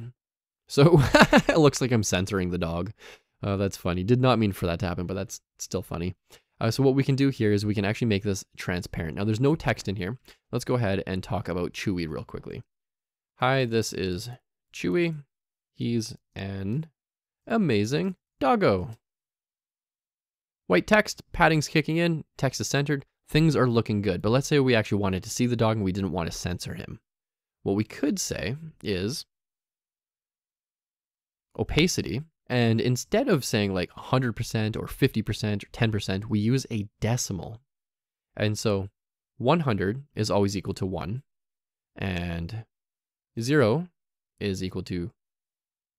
So <laughs> it looks like I'm censoring the dog. Uh, that's funny. Did not mean for that to happen, but that's still funny. Uh, so what we can do here is we can actually make this transparent. Now there's no text in here. Let's go ahead and talk about Chewie real quickly. Hi, this is Chewie. He's an amazing doggo. White text, padding's kicking in, text is centered, things are looking good. But let's say we actually wanted to see the dog and we didn't want to censor him. What we could say is opacity, and instead of saying like 100% or 50% or 10%, we use a decimal. And so 100 is always equal to 1, and 0 is equal to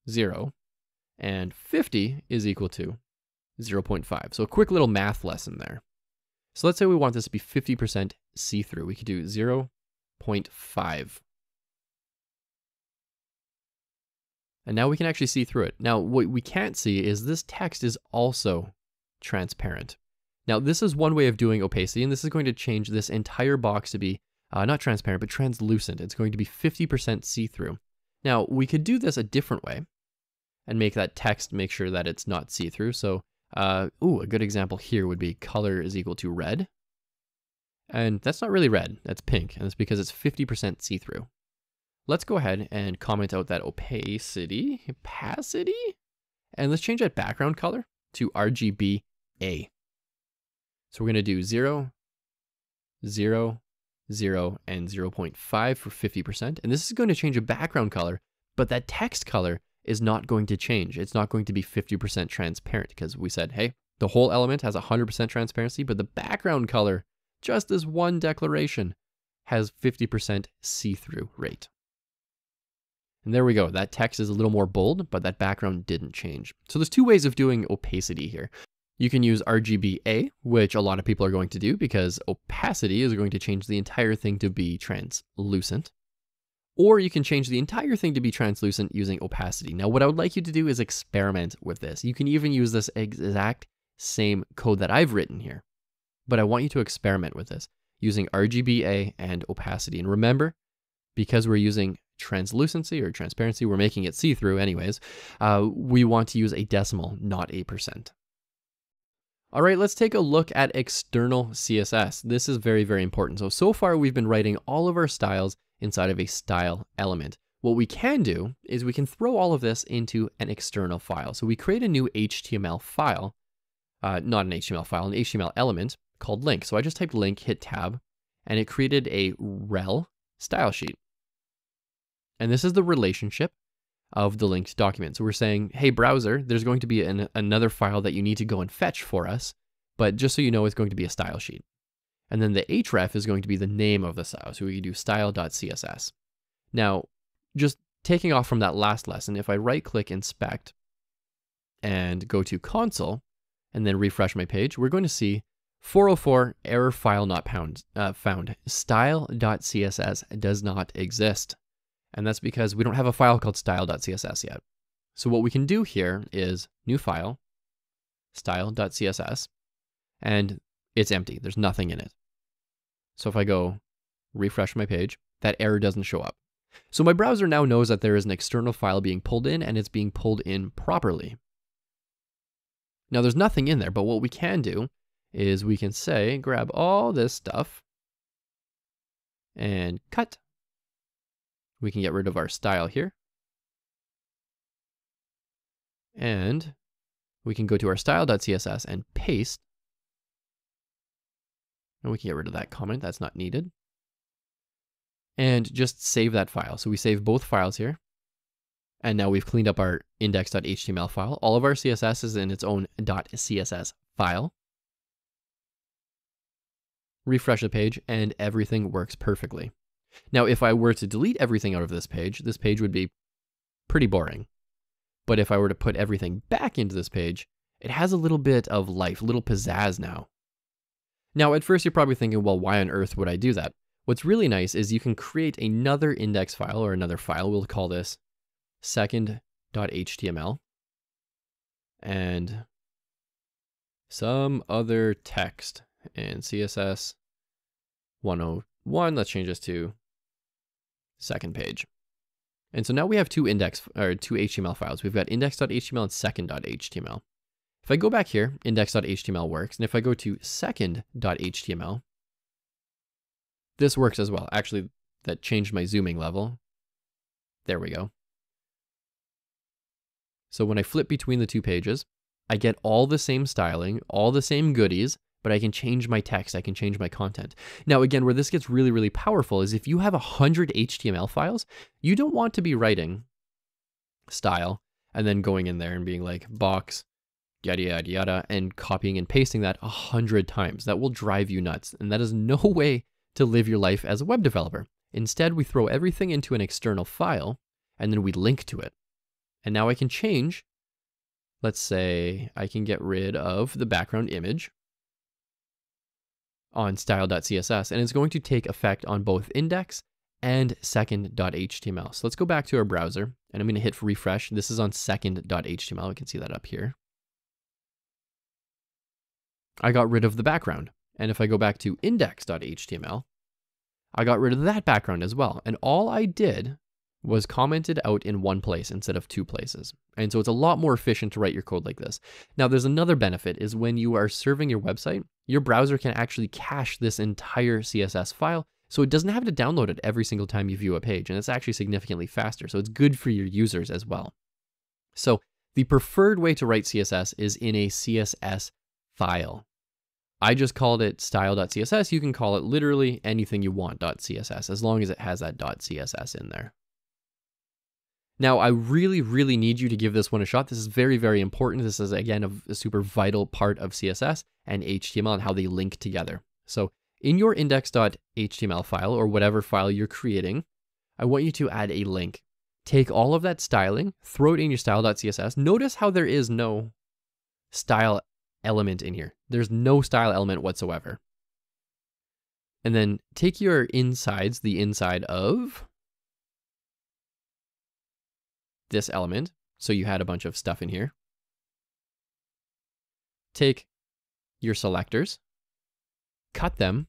0, and 50 is equal to 0.5. So a quick little math lesson there. So let's say we want this to be 50% see-through. We could do 0.5. And now we can actually see through it. Now, what we can't see is this text is also transparent. Now, this is one way of doing opacity, and this is going to change this entire box to be uh, not transparent, but translucent. It's going to be 50% see-through. Now, we could do this a different way and make that text make sure that it's not see-through. So, uh, ooh, a good example here would be color is equal to red. And that's not really red, that's pink, and it's because it's 50% see-through. Let's go ahead and comment out that opacity, opacity, and let's change that background color to RGBA. So we're going to do 0, 0, 0, and 0.5 for 50%. And this is going to change a background color, but that text color is not going to change. It's not going to be 50% transparent because we said, hey, the whole element has 100% transparency, but the background color, just as one declaration, has 50% see-through rate. And there we go. That text is a little more bold, but that background didn't change. So there's two ways of doing opacity here. You can use RGBA, which a lot of people are going to do because opacity is going to change the entire thing to be translucent. Or you can change the entire thing to be translucent using opacity. Now, what I would like you to do is experiment with this. You can even use this exact same code that I've written here. But I want you to experiment with this using RGBA and opacity. And remember, because we're using translucency or transparency, we're making it see-through anyways, uh, we want to use a decimal, not a percent. All right, let's take a look at external CSS. This is very, very important. So, so far we've been writing all of our styles inside of a style element. What we can do is we can throw all of this into an external file. So we create a new HTML file, uh, not an HTML file, an HTML element called link. So I just typed link, hit tab, and it created a rel style sheet. And this is the relationship of the linked document. So we're saying, hey, browser, there's going to be an, another file that you need to go and fetch for us. But just so you know, it's going to be a style sheet. And then the href is going to be the name of the style. So we do style.css. Now, just taking off from that last lesson, if I right click inspect and go to console and then refresh my page, we're going to see 404 error file not pound, uh, found. Style.css does not exist. And that's because we don't have a file called style.css yet. So what we can do here is new file, style.css, and it's empty. There's nothing in it. So if I go refresh my page, that error doesn't show up. So my browser now knows that there is an external file being pulled in and it's being pulled in properly. Now there's nothing in there, but what we can do is we can say, grab all this stuff and cut we can get rid of our style here. And we can go to our style.css and paste. And we can get rid of that comment, that's not needed. And just save that file. So we save both files here. And now we've cleaned up our index.html file. All of our CSS is in its own .css file. Refresh the page and everything works perfectly. Now, if I were to delete everything out of this page, this page would be pretty boring. But if I were to put everything back into this page, it has a little bit of life, little pizzazz now. Now, at first you're probably thinking, well, why on earth would I do that? What's really nice is you can create another index file or another file. We'll call this second.html and some other text in CSS 101. Let's change this to second page. And so now we have two index or two HTML files. We've got index.html and second.html. If I go back here, index.html works. And if I go to second.html, this works as well. Actually, that changed my zooming level. There we go. So when I flip between the two pages, I get all the same styling, all the same goodies, but I can change my text, I can change my content. Now, again, where this gets really, really powerful is if you have 100 HTML files, you don't want to be writing style and then going in there and being like box, yada, yada, yada, and copying and pasting that 100 times. That will drive you nuts. And that is no <laughs> way to live your life as a web developer. Instead, we throw everything into an external file and then we link to it. And now I can change. Let's say I can get rid of the background image on style.css, and it's going to take effect on both index and second.html. So let's go back to our browser, and I'm going to hit refresh. This is on second.html. We can see that up here. I got rid of the background. And if I go back to index.html, I got rid of that background as well. And all I did was commented out in one place instead of two places. And so it's a lot more efficient to write your code like this. Now, there's another benefit is when you are serving your website, your browser can actually cache this entire CSS file. So it doesn't have to download it every single time you view a page. And it's actually significantly faster. So it's good for your users as well. So the preferred way to write CSS is in a CSS file. I just called it style.css. You can call it literally anything you want .css as long as it has that .css in there. Now, I really, really need you to give this one a shot. This is very, very important. This is, again, a, a, super vital part of CSS and HTML and how they link together. So in your index.html file or whatever file you're creating, I want you to add a link. Take all of that styling, throw it in your style.css. Notice how there is no style element in here. There's no style element whatsoever. And then take your insides, the inside of this element. So you had a bunch of stuff in here. Take your selectors, cut them,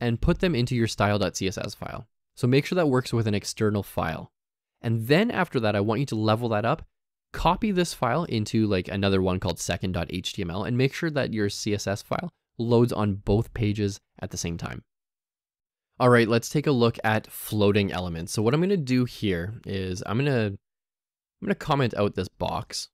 and put them into your style.css file. So make sure that works with an external file. And then after that, I want you to level that up, copy this file into like another one called second.html and make sure that your CSS file loads on both pages at the same time. All right, let's take a look at floating elements. So what I'm gonna do here is I'm gonna I'm going to comment out this box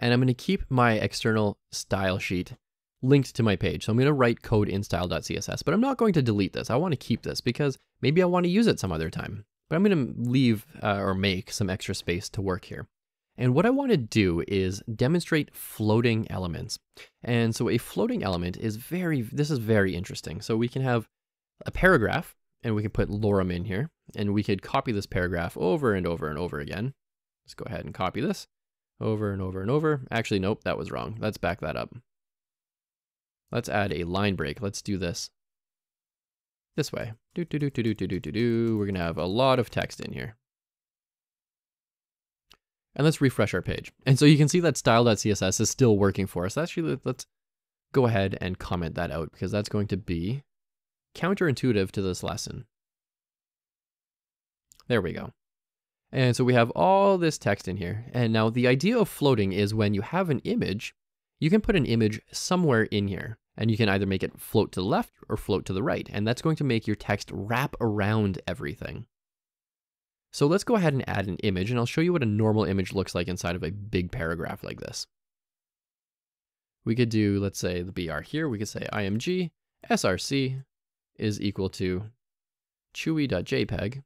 and I'm going to keep my external style sheet linked to my page. So I'm going to write code in style.css, but I'm not going to delete this. I want to keep this because maybe I want to use it some other time. But I'm going to leave uh, or make some extra space to work here. And what I want to do is demonstrate floating elements. And so a floating element is very, this is very interesting. So we can have a paragraph and we can put lorem in here and we could copy this paragraph over and over and over again. Let's go ahead and copy this over and over and over. Actually, nope, that was wrong. Let's back that up. Let's add a line break. Let's do this this way. Do, do, do, do, do, do, do, do. We're going to have a lot of text in here. And let's refresh our page. And so you can see that style.css is still working for us. Actually, let's go ahead and comment that out because that's going to be counterintuitive to this lesson. There we go. And so we have all this text in here. And now the idea of floating is when you have an image, you can put an image somewhere in here and you can either make it float to the left or float to the right. And that's going to make your text wrap around everything. So let's go ahead and add an image and I'll show you what a normal image looks like inside of a big paragraph like this. We could do, let's say the BR here, we could say img src is equal to chewie.jpg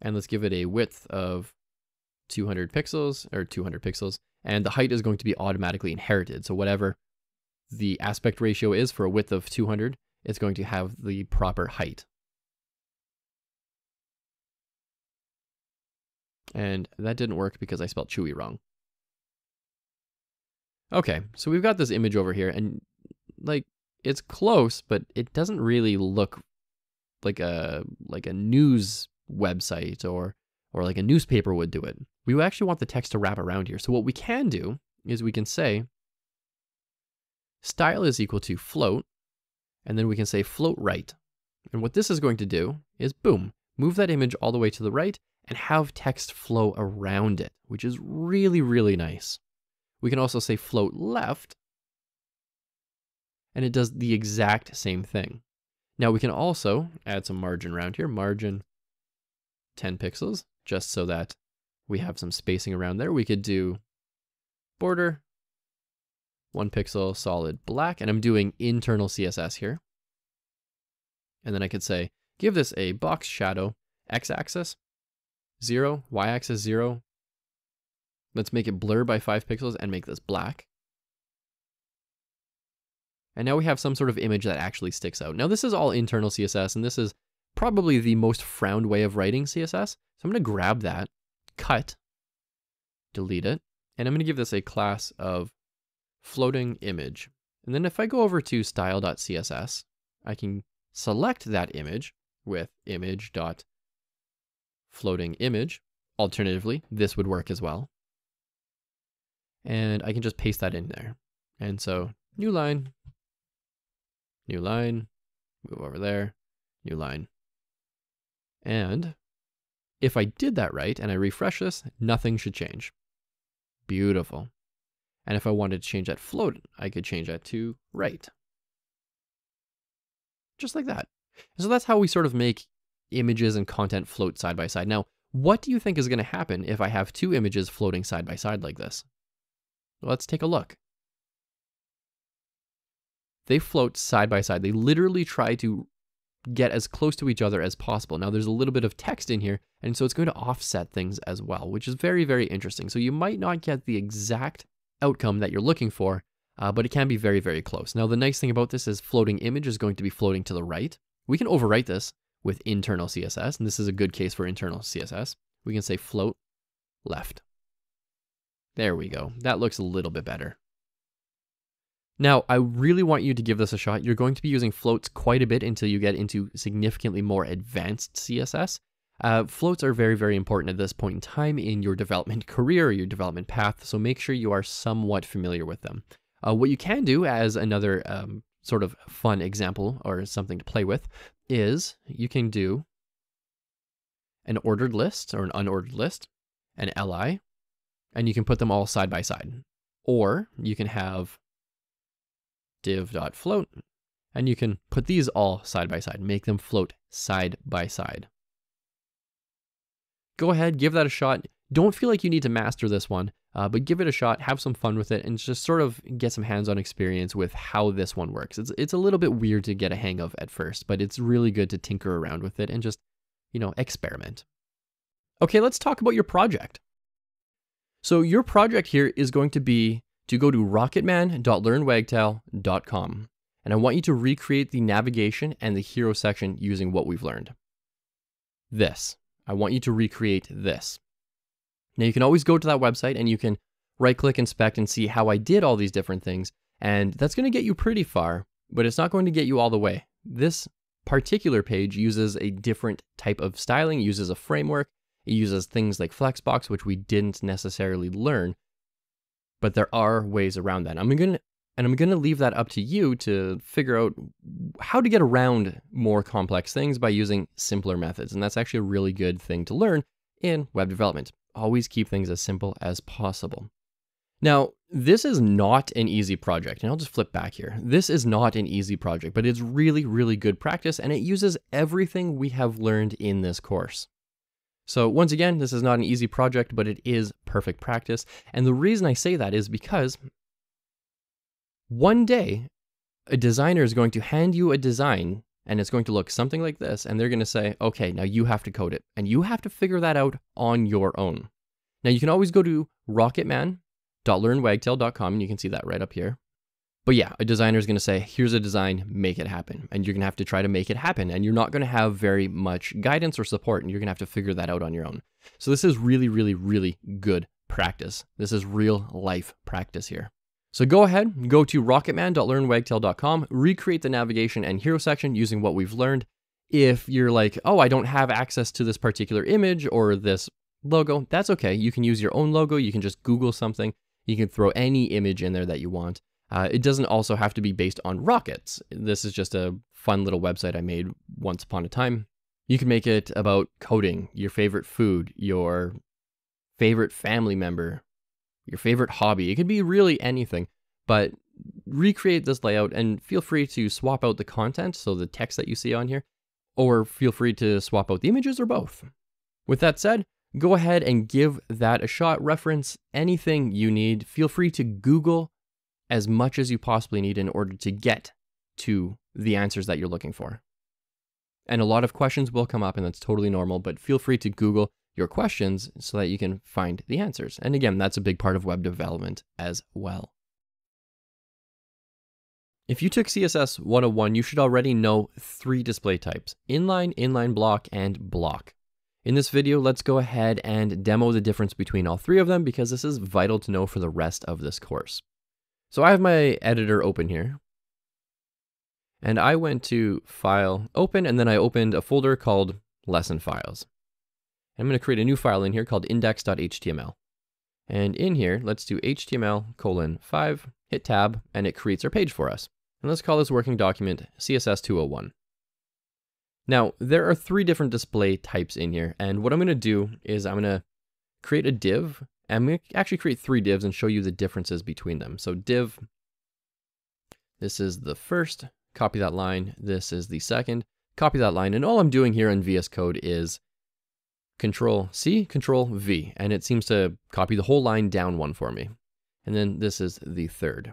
and let's give it a width of 200 pixels or 200 pixels and the height is going to be automatically inherited. So whatever the aspect ratio is for a width of 200 it's going to have the proper height. And that didn't work because I spelled chewie wrong. Okay so we've got this image over here and like it's close but it doesn't really look like a like a news website or or like a newspaper would do it. We actually want the text to wrap around here. So what we can do is we can say style is equal to float, and then we can say float right. And what this is going to do is boom, move that image all the way to the right and have text flow around it, which is really, really nice. We can also say float left, and it does the exact same thing. Now we can also add some margin around here, margin 10 pixels, just so that we have some spacing around there. We could do border one pixel solid black, and I'm doing internal CSS here. And then I could say, give this a box shadow, x-axis, zero, y-axis zero. Let's make it blur by five pixels and make this black. And now we have some sort of image that actually sticks out. Now this is all internal CSS, and this is probably the most frowned way of writing CSS. So I'm gonna grab that, cut, delete it, and I'm gonna give this a class of floating image. And then if I go over to style.css, I can select that image with image.floating image. Alternatively, this would work as well. And I can just paste that in there. And so new line, new line, move over there, new line. And if I did that right and I refresh this, nothing should change. Beautiful. And if I wanted to change that float, I could change that to right. Just like that. So that's how we sort of make images and content float side by side. Now, what do you think is going to happen if I have two images floating side by side like this? Let's take a look. They float side by side. They literally try to get as close to each other as possible. Now, there's a little bit of text in here, and so it's going to offset things as well, which is very, very interesting. So you might not get the exact outcome that you're looking for, uh, but it can be very, very close. Now, the nice thing about this is floating image is going to be floating to the right. We can overwrite this with internal CSS, and this is a good case for internal CSS. We can say float left. There we go. That looks a little bit better. Now, I really want you to give this a shot. You're going to be using floats quite a bit until you get into significantly more advanced CSS. Uh, floats are very, very important at this point in time in your development <laughs> career or your development path, so make sure you are somewhat familiar with them. Uh, what you can do as another um, sort of fun example or something to play with is you can do an ordered list or an unordered list, an li, and you can put them all side by side. Or you can have div.float, and you can put these all side by side, make them float side by side. Go ahead, give that a shot. Don't feel like you need to master this one, uh, but give it a shot, have some fun with it, and just sort of get some hands-on experience with how this one works. It's, it's a little bit weird to get a hang of at first, but it's really good to tinker around with it and just, you know, experiment. Okay, let's talk about your project. So your project here is going to be to go to rocketman.learnwagtail.com. And I want you to recreate the navigation and the hero section using what we've learned. This. I want you to recreate this. Now you can always go to that website and you can right click inspect and see how I did all these different things. And that's going to get you pretty far, but it's not going to get you all the way. This particular page uses a different type of styling, uses a framework, it uses things like Flexbox, which we didn't necessarily learn but there are ways around that. I'm going to and I'm going to leave that up to you to figure out how to get around more complex things by using simpler methods. And that's actually a really good thing to learn in web development. Always keep things as simple as possible. Now, this is not an easy project, and I'll just flip back here. This is not an easy project, but it's really, really good practice, and it uses everything we have learned in this course. So once again, this is not an easy project, but it is perfect practice. And the reason I say that is because one day a designer is going to hand you a design and it's going to look something like this. And they're going to say, okay, now you have to code it. And you have to figure that out on your own. Now you can always go to rocketman.learnwagtail.com and you can see that right up here. But yeah, a designer is going to say, here's a design, make it happen. And you're going to have to try to make it happen. And you're not going to have very much guidance or support, and you're going to have to figure that out on your own. So this is really, really, really good practice. This is real life practice here. So go ahead, go to rocketman.learnwagtail.com, recreate the navigation and hero section using what we've learned. If you're like, oh, I don't have access to this particular image or this logo, that's okay. You can use your own logo. You can just Google something. You can throw any image in there that you want. Uh, it doesn't also have to be based on rockets. This is just a fun little website I made once upon a time. You can make it about coding, your favorite food, your favorite family member, your favorite hobby. It could be really anything, but recreate this layout and feel free to swap out the content, so the text that you see on here, or feel free to swap out the images or both. With that said, go ahead and give that a shot. Reference anything you need. Feel free to Google as much as you possibly need in order to get to the answers that you're looking for. And a lot of questions will come up, and that's totally normal, but feel free to Google your questions so that you can find the answers. And again, that's a big part of web development as well. If you took CSS 101, you should already know three display types, inline, inline block, and block. In this video, let's go ahead and demo the difference between all three of them because this is vital to know for the rest of this course. So I have my editor open here. And I went to File, Open, and then I opened a folder called Lesson Files. I'm going to create a new file in here called index.html. And in here, let's do HTML colon 5, hit tab, and it creates our page for us. And let's call this working document CSS 201. Now, there are three different display types in here, and what I'm going to do is I'm going to create a div, and to actually create three divs and show you the differences between them. So div, this is the first, copy that line, this is the second, copy that line, and all I'm doing here in VS Code is Control C, Control V, and it seems to copy the whole line down one for me. And then this is the third.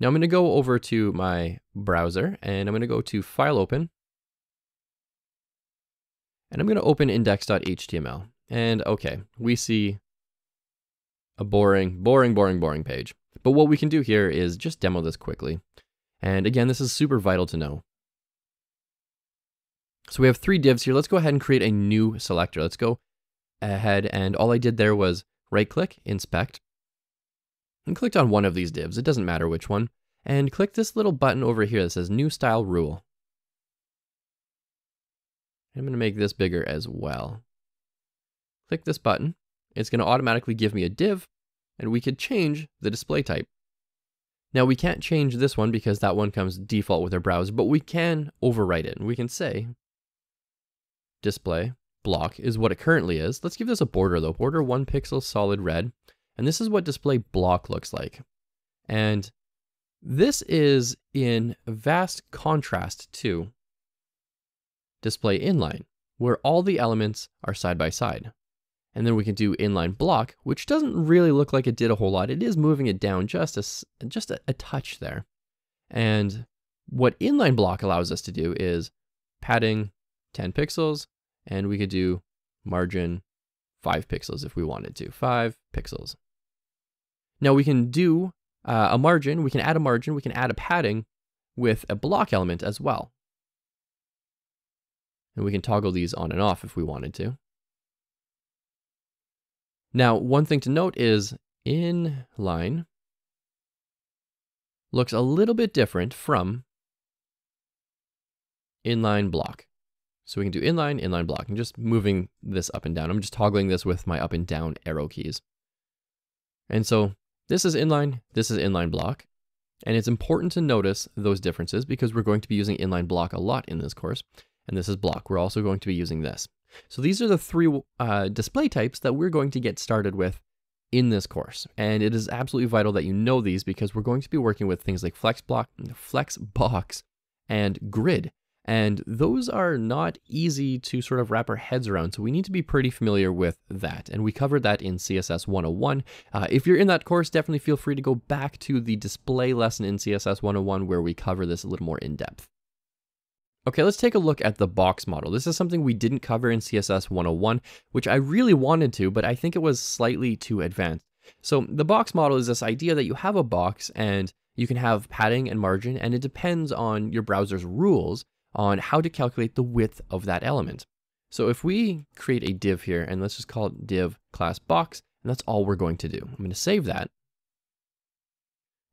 Now I'm going to go over to my browser and I'm going to go to File Open. And I'm going to open index.html. And okay, we see a boring, boring, boring, boring page. But what we can do here is just demo this quickly. And again, this is super vital to know. So we have three divs here. Let's go ahead and create a new selector. Let's go ahead and all I did there was right click, inspect, and clicked on one of these divs, it doesn't matter which one, and click this little button over here that says New Style Rule. I'm going to make this bigger as well. Click this button. It's going to automatically give me a div, and we could change the display type. Now we can't change this one because that one comes default with our browser, but we can overwrite it. And we can say display block is what it currently is. Let's give this a border though. Border one pixel solid red. And this is what display block looks like. And this is in vast contrast to display inline, where all the elements are side by side. And then we can do inline block, which doesn't really look like it did a whole lot. It is moving it down just a, just a, a touch there. And what inline block allows us to do is padding 10 pixels, and we could do margin 5 pixels if we wanted to. 5 pixels. Now we can do uh, a margin, we can add a margin, we can add a padding with a block element as well. And we can toggle these on and off if we wanted to. Now, one thing to note is inline looks a little bit different from inline block. So we can do inline, inline block, and just moving this up and down. I'm just toggling this with my up and down arrow keys. And so this is inline, this is inline block. And it's important to notice those differences because we're going to be using inline block a lot in this course. And this is block. We're also going to be using this. So these are the three uh, display types that we're going to get started with in this course. And it is absolutely vital that you know these because we're going to be working with things like Flexblock, Flexbox, and Grid. And those are not easy to sort of wrap our heads around. So we need to be pretty familiar with that. And we covered that in CSS 101. Uh, if you're in that course, definitely feel free to go back to the display lesson in CSS 101 where we cover this a little more in depth. Okay, let's take a look at the box model. This is something we didn't cover in CSS 101, which I really wanted to, but I think it was slightly too advanced. So the box model is this idea that you have a box and you can have padding and margin, and it depends on your browser's rules on how to calculate the width of that element. So if we create a div here, and let's just call it div class box, and that's all we're going to do. I'm going to save that.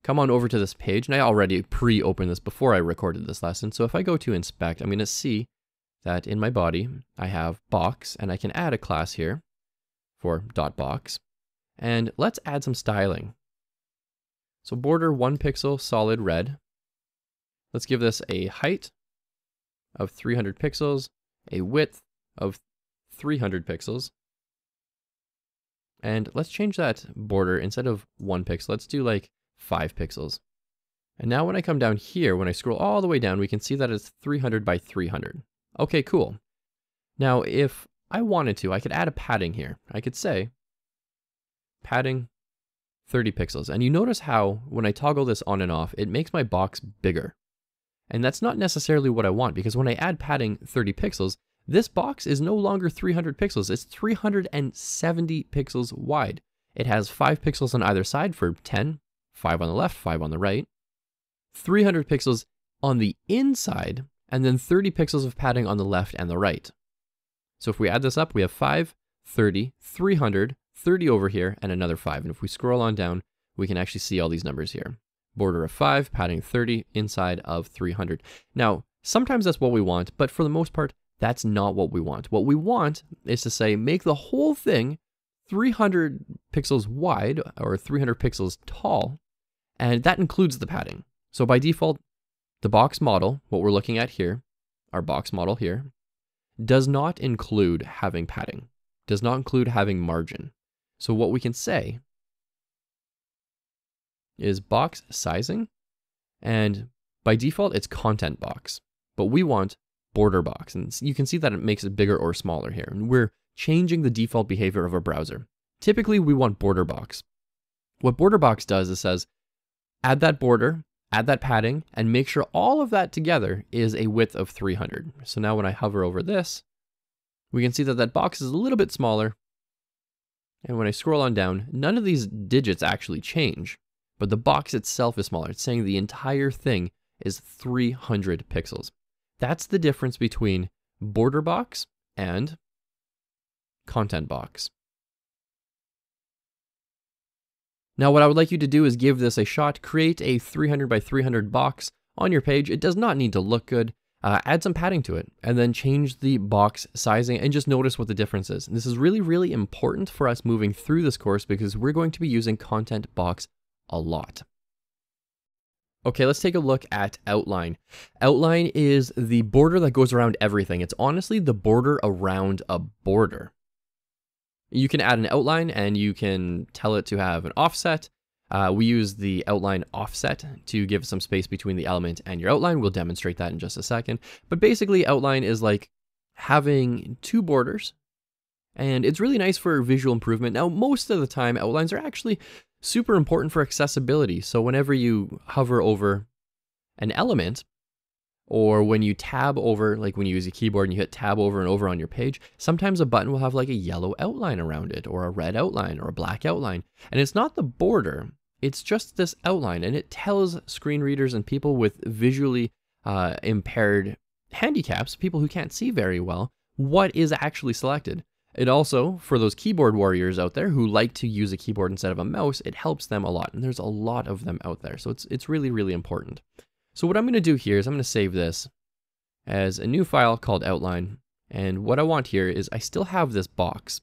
Come on over to this page, and I already pre-opened this before I recorded this lesson. So if I go to inspect, I'm going to see that in my body, I have box, and I can add a class here for dot box. And let's add some styling. So border one pixel solid red. Let's give this a height of 300 pixels, a width of 300 pixels. And let's change that border instead of one pixel, let's do like five pixels. And now when I come down here, when I scroll all the way down, we can see that it's 300 by 300. Okay, cool. Now, if I wanted to, I could add a padding here. I could say padding 30 pixels. And you notice how when I toggle this on and off, it makes my box bigger. And that's not necessarily what I want because when I add padding 30 pixels, this box is no longer 300 pixels, it's 370 pixels wide. It has 5 pixels on either side for 10, 5 on the left, 5 on the right, 300 pixels on the inside, and then 30 pixels of padding on the left and the right. So if we add this up, we have 5, 30, 300, 30 over here, and another 5. And if we scroll on down, we can actually see all these numbers here. Border of 5, padding 30, inside of 300. Now, sometimes that's what we want, but for the most part, that's not what we want. What we want is to say, make the whole thing 300 pixels wide or 300 pixels tall, and that includes the padding. So by default, the box model, what we're looking at here, our box model here, does not include having padding, does not include having margin. So what we can say is box sizing, and by default, it's content box, but we want border box. And you can see that it makes it bigger or smaller here. And we're changing the default behavior of our browser. Typically, we want border box. What border box does is says, add that border, add that padding, and make sure all of that together is a width of 300. So now when I hover over this, we can see that that box is a little bit smaller. And when I scroll on down, none of these digits actually change, but the box itself is smaller. It's saying the entire thing is 300 pixels. That's the difference between border box and content box. Now what I would like you to do is give this a shot, create a 300 by 300 box on your page. It does not need to look good. Uh, add some padding to it and then change the box sizing and just notice what the difference is. And this is really, really important for us moving through this course because we're going to be using content box a lot. Okay, let's take a look at outline. Outline is the border that goes around everything. It's honestly the border around a border. You can add an outline and you can tell it to have an offset. Uh, we use the outline offset to give some space between the element and your outline. We'll demonstrate that in just a second. But basically outline is like having two borders and it's really nice for visual improvement. Now, most of the time outlines are actually super important for accessibility. So whenever you hover over an element, or when you tab over, like when you use a keyboard and you hit tab over and over on your page, sometimes a button will have like a yellow outline around it, or a red outline, or a black outline. And it's not the border, it's just this outline. And it tells screen readers and people with visually uh, impaired handicaps, people who can't see very well, what is actually selected. It also, for those keyboard warriors out there who like to use a keyboard instead of a mouse, it helps them a lot. And there's a lot of them out there. So it's, it's really, really important. So what I'm going to do here is I'm going to save this as a new file called outline. And what I want here is I still have this box.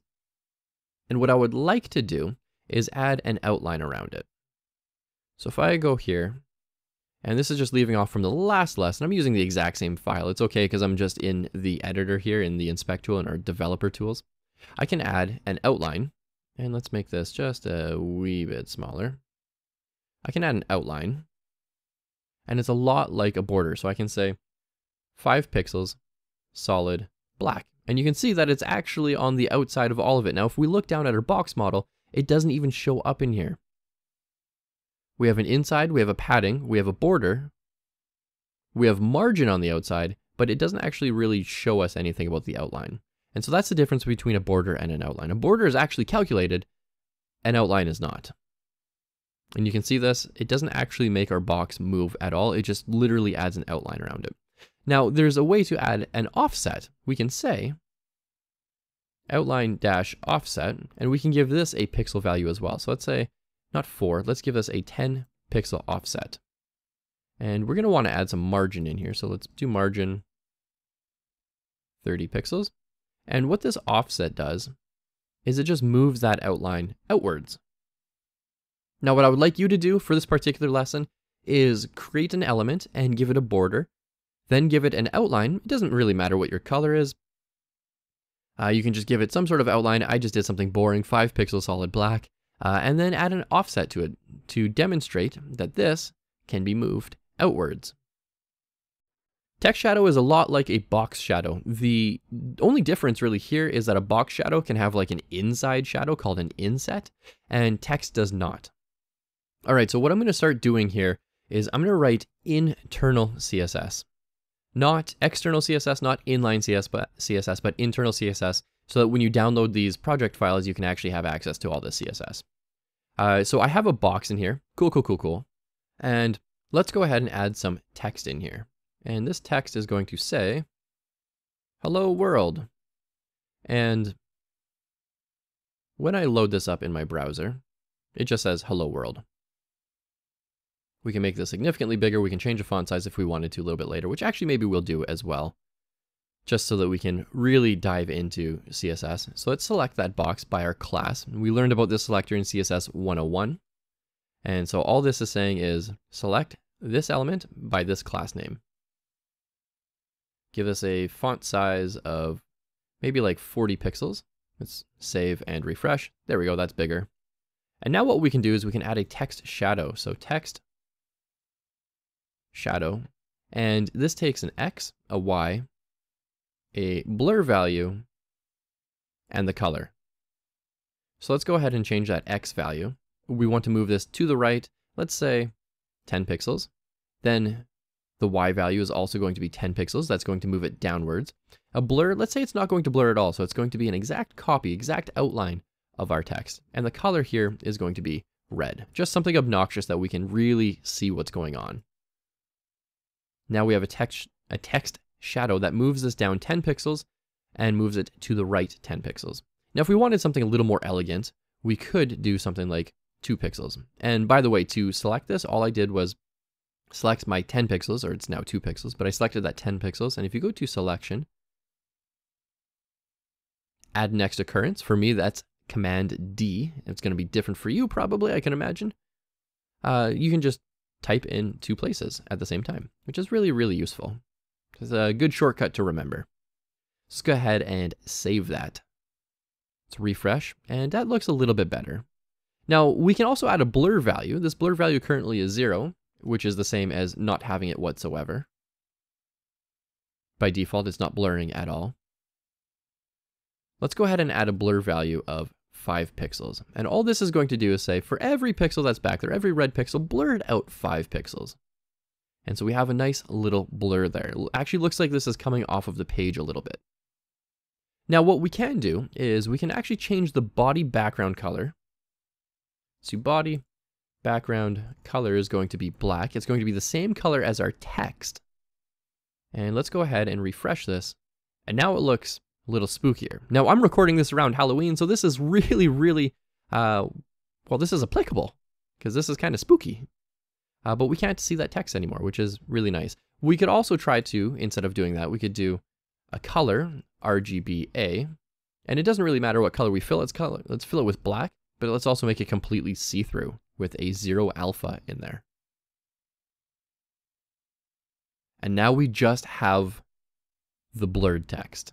And what I would like to do is add an outline around it. So if I go here, and this is just leaving off from the last lesson, I'm using the exact same file. It's okay because I'm just in the editor here in the inspect tool and our developer tools. I can add an outline, and let's make this just a wee bit smaller. I can add an outline, and it's a lot like a border. So I can say 5 pixels, solid, black. And you can see that it's actually on the outside of all of it. Now, if we look down at our box model, it doesn't even show up in here. We have an inside, we have a padding, we have a border, we have margin on the outside, but it doesn't actually really show us anything about the outline. And so that's the difference between a border and an outline. A border is actually calculated, an outline is not. And you can see this, it doesn't actually make our box move at all. It just literally adds an outline around it. Now, there's a way to add an offset. We can say outline dash offset, and we can give this a pixel value as well. So let's say not four, let's give this a 10 pixel offset. And we're gonna wanna add some margin in here. So let's do margin 30 pixels. And what this offset does is it just moves that outline outwards. Now what I would like you to do for this particular lesson is create an element and give it a border, then give it an outline. It doesn't really matter what your color is. Uh, you can just give it some sort of outline. I just did something boring, 5 pixel solid black, uh, and then add an offset to it to demonstrate that this can be moved outwards. Text shadow is a lot like a box shadow. The only difference really here is that a box shadow can have like an inside shadow called an inset, and text does not. All right, so what I'm going to start doing here is I'm going to write internal CSS. Not external CSS, not inline CSS, but internal CSS, so that when you download these project files, you can actually have access to all the CSS. Uh, so I have a box in here. Cool, cool, cool, cool. And let's go ahead and add some text in here. And this text is going to say, hello world. And when I load this up in my browser, it just says hello world. We can make this significantly bigger. We can change the font size if we wanted to a little bit later, which actually maybe we'll do as well, just so that we can really dive into CSS. So let's select that box by our class. We learned about this selector in CSS 101. And so all this is saying is select this element by this class name. Give us a font size of maybe like 40 pixels. Let's save and refresh. There we go, that's bigger. And now what we can do is we can add a text shadow. So text shadow. And this takes an X, a Y, a blur value, and the color. So let's go ahead and change that X value. We want to move this to the right, let's say 10 pixels. Then the Y value is also going to be 10 pixels. That's going to move it downwards. A blur, let's say it's not going to blur at all. So it's going to be an exact copy, exact outline of our text. And the color here is going to be red. Just something obnoxious that we can really see what's going on. Now we have a text, a text shadow that moves this down 10 pixels and moves it to the right 10 pixels. Now, if we wanted something a little more elegant, we could do something like 2 pixels. And by the way, to select this, all I did was select my 10 pixels, or it's now 2 pixels, but I selected that 10 pixels. And if you go to selection, add next occurrence, for me, that's Command D. It's going to be different for you, probably, I can imagine. Uh, you can just type in two places at the same time, which is really, really useful. It's a good shortcut to remember. Let's go ahead and save that. Let's refresh, and that looks a little bit better. Now, we can also add a blur value. This blur value currently is zero, which is the same as not having it whatsoever. By default, it's not blurring at all. Let's go ahead and add a blur value of 5 pixels. And all this is going to do is say, for every pixel that's back there, every red pixel, blur it out 5 pixels. And so we have a nice little blur there. It actually looks like this is coming off of the page a little bit. Now what we can do is we can actually change the body background color. So body background color is going to be black. It's going to be the same color as our text. And let's go ahead and refresh this. And now it looks a little spookier. Now, I'm recording this around Halloween, so this is really, really, uh, well, this is applicable because this is kind of spooky. Uh, but we can't see that text anymore, which is really nice. We could also try to, instead of doing that, we could do a color, RGBA, and it doesn't really matter what color we fill its color. Let's fill it with black, but let's also make it completely see-through with a zero alpha in there. And now we just have the blurred text.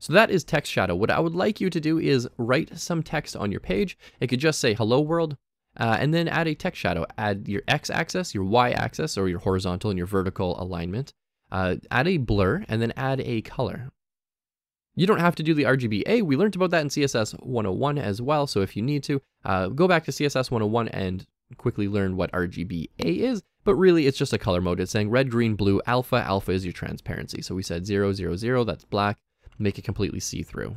So that is text shadow. What I would like you to do is write some text on your page. It could just say hello world, uh, and then add a text shadow. Add your x-axis, your y-axis, or your horizontal and your vertical alignment. Uh, add a blur, and then add a color. You don't have to do the RGBA. We learned about that in CSS 101 as well, so if you need to, uh, go back to CSS 101 and quickly learn what RGBA is, but really it's just a color mode. It's saying red, green, blue, alpha. Alpha is your transparency. So we said 0, 0, 0, that's black make it completely see-through.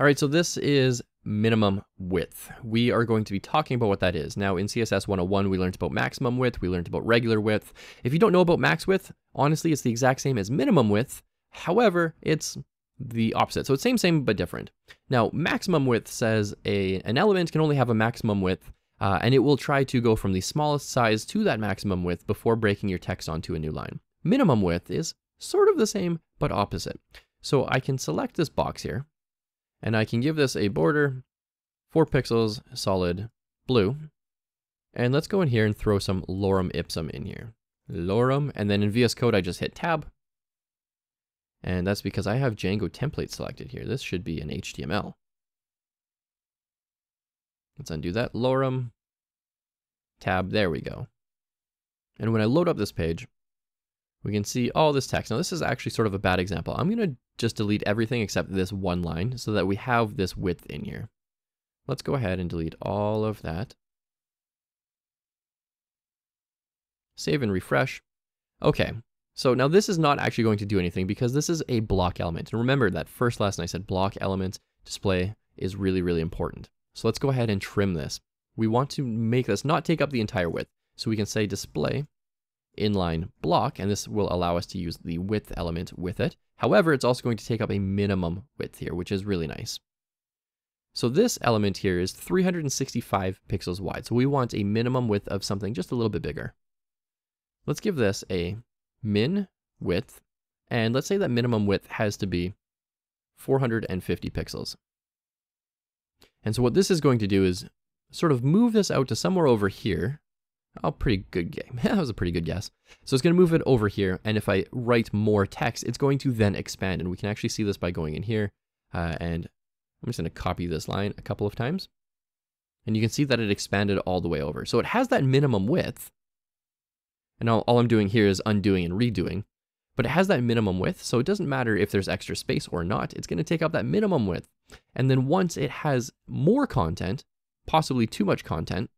All right, so this is minimum width. We are going to be talking about what that is. Now in CSS 101, we learned about maximum width, we learned about regular width. If you don't know about max width, honestly, it's the exact same as minimum width. However, it's the opposite. So it's same, same, but different. Now, maximum width says a, an element can only have a maximum width, uh, and it will try to go from the smallest size to that maximum width before breaking your text onto a new line. Minimum width is sort of the same, but opposite. So I can select this box here, and I can give this a border, 4 pixels, solid blue. And let's go in here and throw some lorem ipsum in here. Lorem, and then in VS Code I just hit tab. And that's because I have Django template selected here. This should be an HTML. Let's undo that. Lorem, tab, there we go. And when I load up this page, we can see all this text. Now this is actually sort of a bad example. I'm gonna just delete everything except this one line so that we have this width in here. let's go ahead and delete all of that. Save and refresh. Okay, so now this is not actually going to do anything because this is a block element. And remember that first lesson I said block element display is really, really important. So let's go ahead and trim this. We want to make this not take up the entire width. So we can say display inline block, and this will allow us to use the width element with it. However, it's also going to take up a minimum width here, which is really nice. So this element here is 365 pixels wide. So we want a minimum width of something just a little bit bigger. Let's give this a min width, and let's say that minimum width has to be 450 pixels. And so what this is going to do is sort of move this out to somewhere over here. Oh, pretty good game. <laughs> that was a pretty good guess. So it's going to move it over here, and if I write more text, it's going to then expand, and we can actually see this by going in here, uh, and I'm just going to copy this line a couple of times. And you can see that it expanded all the way over. So it has that minimum width, and all, all I'm doing here is undoing and redoing, but it has that minimum width, so it doesn't matter if there's extra space or not, it's going to take up that minimum width. And then once it has more content, possibly too much content,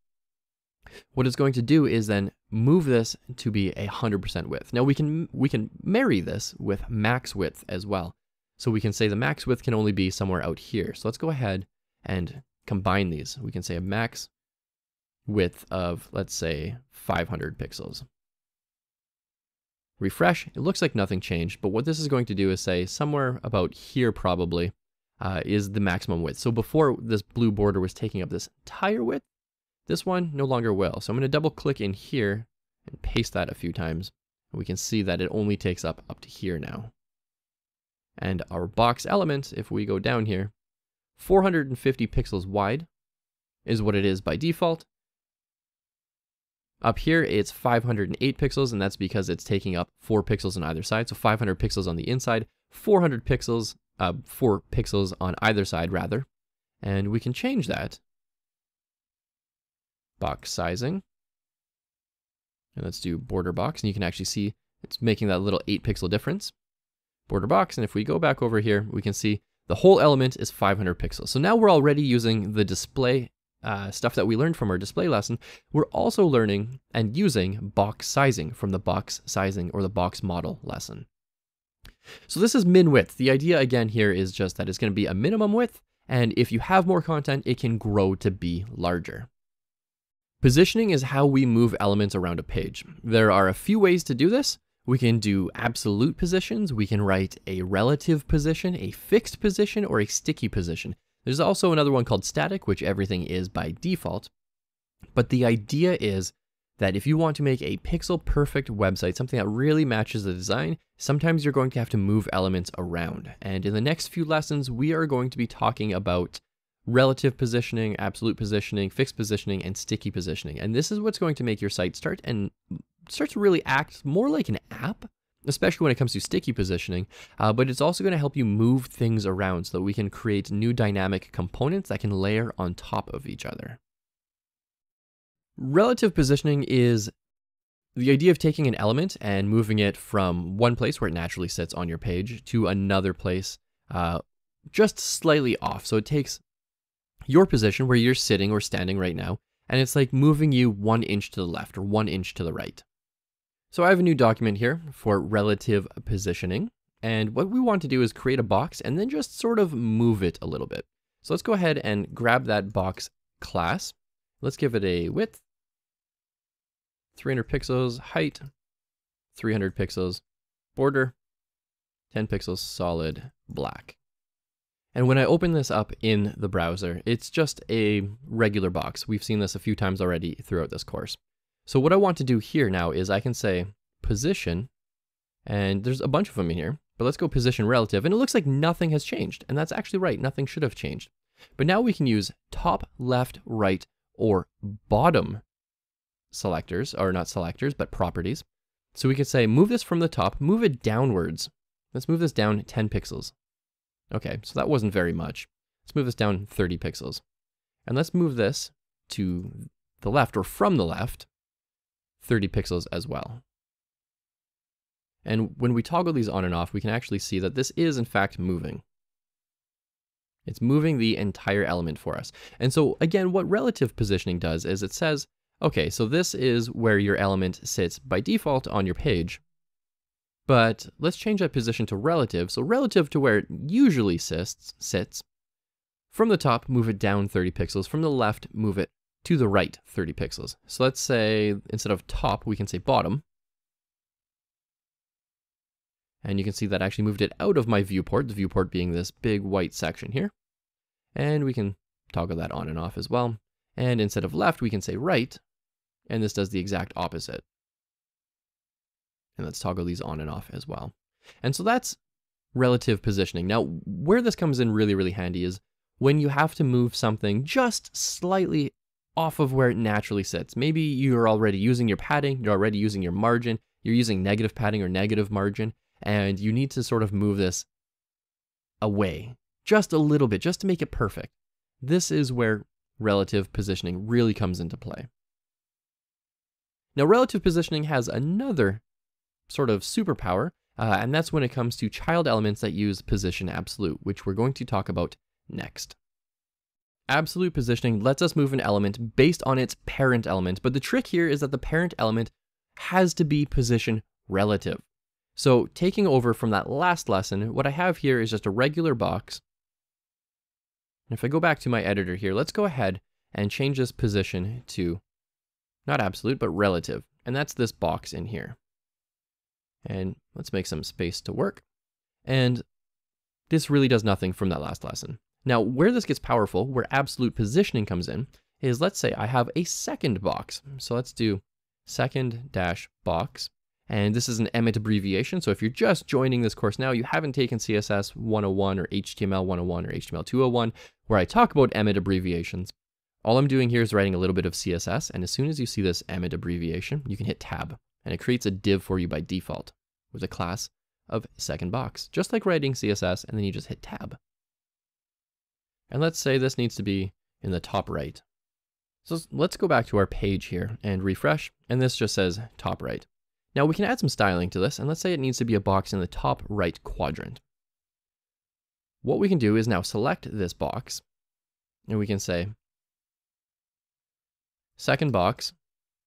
what it's going to do is then move this to be a 100% width. Now we can we can marry this with max width as well. So we can say the max width can only be somewhere out here. So let's go ahead and combine these. We can say a max width of, let's say, 500 pixels. Refresh, it looks like nothing changed, but what this is going to do is say somewhere about here probably uh, is the maximum width. So before this blue border was taking up this entire width, this one no longer will. So I'm going to double click in here and paste that a few times. And we can see that it only takes up up to here now. And our box element, if we go down here, 450 pixels wide is what it is by default. Up here, it's 508 pixels, and that's because it's taking up 4 pixels on either side. So 500 pixels on the inside, 400 pixels, uh, 4 pixels on either side, rather. And we can change that. Box sizing. And let's do border box, and you can actually see it's making that little 8 pixel difference border box. And if we go back over here, we can see the whole element is 500 pixels. So now we're already using the display uh, stuff that we learned from our display lesson. We're also learning and using box sizing from the box sizing or the box model lesson. So this is min width. The idea again here is just that it's going to be a minimum width. And if you have more content, it can grow to be larger. Positioning is how we move elements around a page. There are a few ways to do this. We can do absolute positions, we can write a relative position, a fixed position, or a sticky position. There's also another one called static, which everything is by default. But the idea is that if you want to make a pixel perfect website, something that really matches the design, sometimes you're going to have to move elements around. And in the next few lessons, we are going to be talking about relative positioning, absolute positioning, fixed positioning, and sticky positioning. And this is what's going to make your site start and start to really act more like an app, especially when it comes to sticky positioning, uh, but it's also going to help you move things around so that we can create new dynamic components that can layer on top of each other. Relative positioning is the idea of taking an element and moving it from one place where it naturally sits on your page to another place uh, just slightly off. So it takes your position where you're sitting or standing right now, and it's like moving you one inch to the left or one inch to the right. So I have a new document here for relative positioning. And what we want to do is create a box and then just sort of move it a little bit. So let's go ahead and grab that box class. Let's give it a width, 300 pixels, height, 300 pixels, border, 10 pixels solid black. And when I open this up in the browser, it's just a regular box. We've seen this a few times already throughout this course. So what I want to do here now is I can say position, and there's a bunch of them in here, but let's go position relative, and it looks like nothing has changed. And that's actually right, nothing should have changed. But now we can use top, left, right, or bottom selectors, or not selectors, but properties. So we could say move this from the top, move it downwards. Let's move this down 10 pixels. Okay, so that wasn't very much. Let's move this down 30 pixels. And let's move this to the left, or from the left, 30 pixels as well. And when we toggle these on and off, we can actually see that this is in fact moving. It's moving the entire element for us. And so again, what relative positioning does is it says, okay, so this is where your element sits by default on your page. But let's change that position to relative. So relative to where it usually sits, sits, from the top, move it down 30 pixels. From the left, move it to the right 30 pixels. So let's say instead of top, we can say bottom. And you can see that actually moved it out of my viewport, the viewport being this big white section here. And we can toggle that on and off as well. And instead of left, we can say right, and this does the exact opposite. And let's toggle these on and off as well. And so that's relative positioning. Now, where this comes in really, really handy is when you have to move something just slightly off of where it naturally sits. Maybe you're already using your padding, you're already using your margin, you're using negative padding or negative margin, and you need to sort of move this away just a little bit, just to make it perfect. This is where relative positioning really comes into play. Now, relative positioning has another sort of superpower, uh, and that's when it comes to child elements that use position absolute, which we're going to talk about next. Absolute positioning lets us move an element based on its parent element, but the trick here is that the parent element has to be position relative. So taking over from that last lesson, what I have here is just a regular box. And if I go back to my editor here, let's go ahead and change this position to not absolute, but relative. And that's this box in here. And let's make some space to work. And this really does nothing from that last lesson. Now, where this gets powerful, where absolute positioning comes in, is let's say I have a second box. So let's do second dash box. And this is an Emmet abbreviation. So if you're just joining this course now, you haven't taken CSS 101 or HTML 101 or HTML 201, where I talk about Emmet abbreviations. All I'm doing here is writing a little bit of CSS. And as soon as you see this Emmet abbreviation, you can hit tab and it creates a div for you by default with a class of second box, just like writing CSS. And then you just hit tab. And let's say this needs to be in the top right. So let's go back to our page here and refresh. And this just says top right. Now we can add some styling to this, and let's say it needs to be a box in the top right quadrant. What we can do is now select this box, and we can say, second box,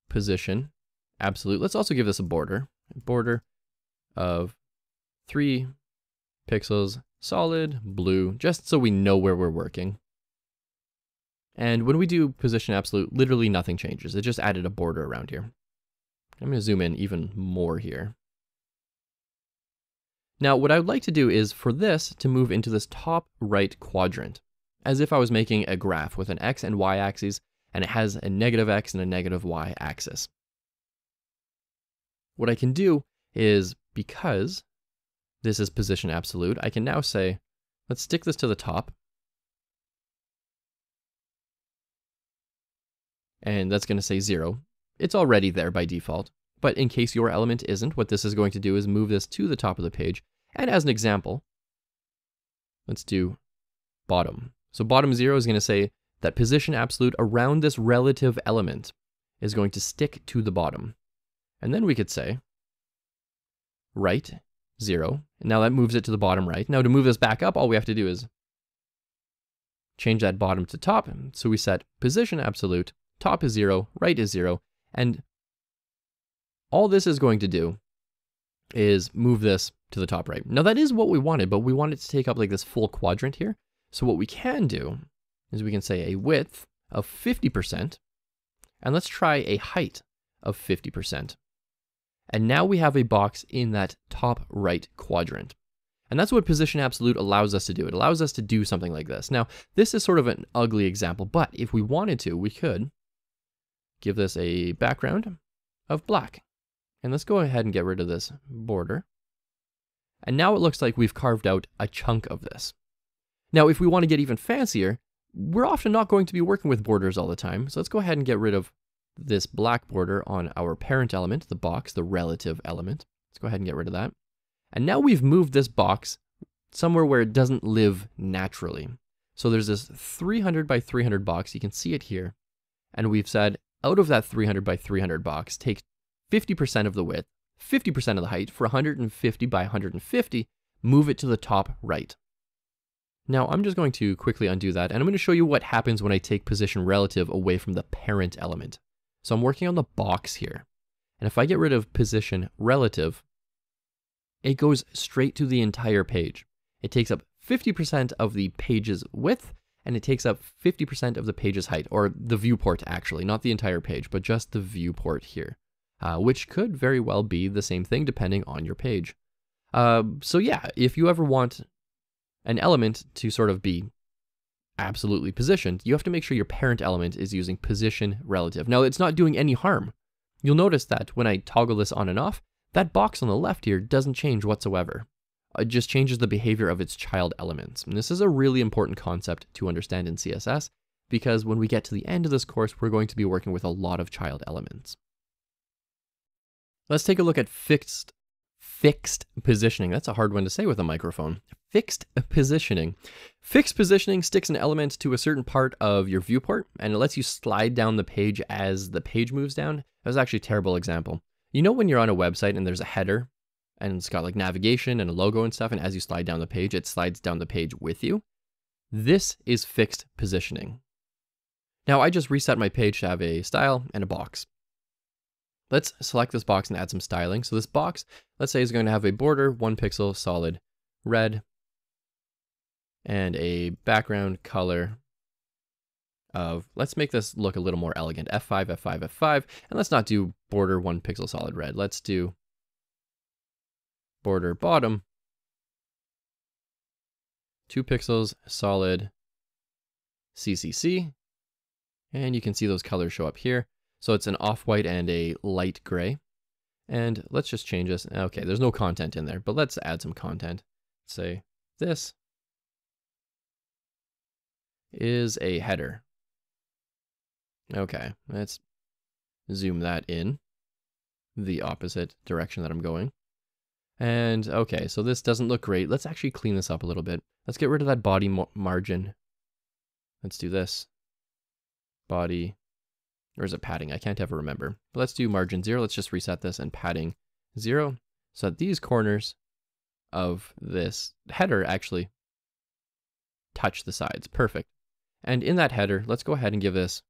position, absolute. Let's also give this a border, border of three pixels, solid, blue, just so we know where we're working. And when we do position absolute, literally nothing changes. It just added a border around here. I'm to zoom in even more here. Now, what I would like to do is for this to move into this top right quadrant, as if I was making a graph with an x and y axes, and it has a negative x and a negative y axis. What I can do is, because this is position absolute, I can now say, let's stick this to the top. And that's going to say zero. It's already there by default, but in case your element isn't, what this is going to do is move this to the top of the page. And as an example, let's do bottom. So bottom zero is going to say that position absolute around this relative element is going to stick to the bottom. And then we could say right, zero. And now that moves it to the bottom right. Now to move this back up, all we have to do is change that bottom to top. So we set position absolute, top is zero, right is zero, and all this is going to do is move this to the top right. Now that is what we wanted, but we want it to take up like this full quadrant here. So what we can do is we can say a width of 50%, and let's try a height of 50%. And now we have a box in that top right quadrant. And that's what position absolute allows us to do. It allows us to do something like this. Now, this is sort of an ugly example, but if we wanted to, we could give this a background of black. And let's go ahead and get rid of this border. And now it looks like we've carved out a chunk of this. Now, if we want to get even fancier, we're often not going to be working with borders all the time. So let's go ahead and get rid of this black border on our parent element, the box, the relative element. Let's go ahead and get rid of that. And now we've moved this box somewhere where it doesn't live naturally. So there's this 300 by 300 box. You can see it here. And we've said out of that 300 by 300 box, take 50% of the width, 50% of the height for 150 by 150, move it to the top right. Now I'm just going to quickly undo that and I'm going to show you what happens when I take position relative away from the parent element. So I'm working on the box here. And if I get rid of position relative, it goes straight to the entire page. It takes up 50% of the page's width and it takes up 50% of the page's height, or the viewport actually, not the entire page, but just the viewport here, uh, which could very well be the same thing depending on your page. Uh, so yeah, if you ever want an element to sort of be absolutely positioned, you have to make sure your parent element is using position relative. Now, it's not doing any harm. You'll notice that when I toggle this on and off, that box on the left here doesn't change whatsoever. It just changes the behavior of its child elements. And this is a really important concept to understand in CSS because when we get to the end of this course, we're going to be working with a lot of child elements. Let's take a look at fixed fixed positioning. That's a hard one to say with a microphone. Fixed positioning. Fixed positioning sticks an element to a certain part of your viewport and it lets you slide down the page as the page moves down. That was actually a terrible example. You know when you're on a website and there's a header and it's got like navigation and a logo and stuff, and as you slide down the page, it slides down the page with you. This is fixed positioning. Now I just reset my page to have a style and a box. Let's select this box and add some styling. So this box, let's say is going to have a border, one pixel solid red, and a background color of, let's make this look a little more elegant, F5, F5, F5, and let's not do border one pixel solid red. Let's do border bottom, two pixels solid CCC, and you can see those colors show up here. So it's an off-white and a light gray. And let's just change this. Okay, there's no content in there, but let's add some content. Say this is a header. Okay, let's zoom that in the opposite direction that I'm going. And okay, so this doesn't look great. Let's actually clean this up a little bit. Let's get rid of that body margin. Let's do this. Body, or is it padding? I can't ever remember. But let's do margin zero. Let's just reset this and padding zero. So that these corners of this header actually touch the sides. Perfect. And in that header, let's go ahead and give this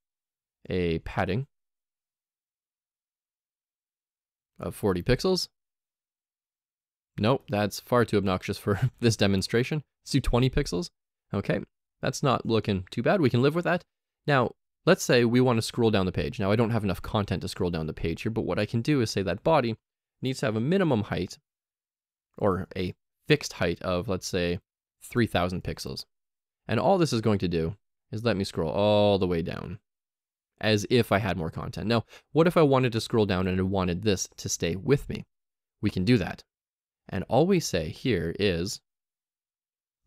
a padding of 40 pixels. Nope, that's far too obnoxious for <laughs> this demonstration. Let's do 20 pixels. Okay, that's not looking too bad. We can live with that. Now, let's say we want to scroll down the page. Now, I don't have enough content to scroll down the page here, but what I can do is say that body needs to have a minimum height or a fixed height of, let's say, 3000 pixels. And all this is going to do is let me scroll all the way down as if I had more content. Now, what if I wanted to scroll down and I wanted this to stay with me? We can do that. And all we say here is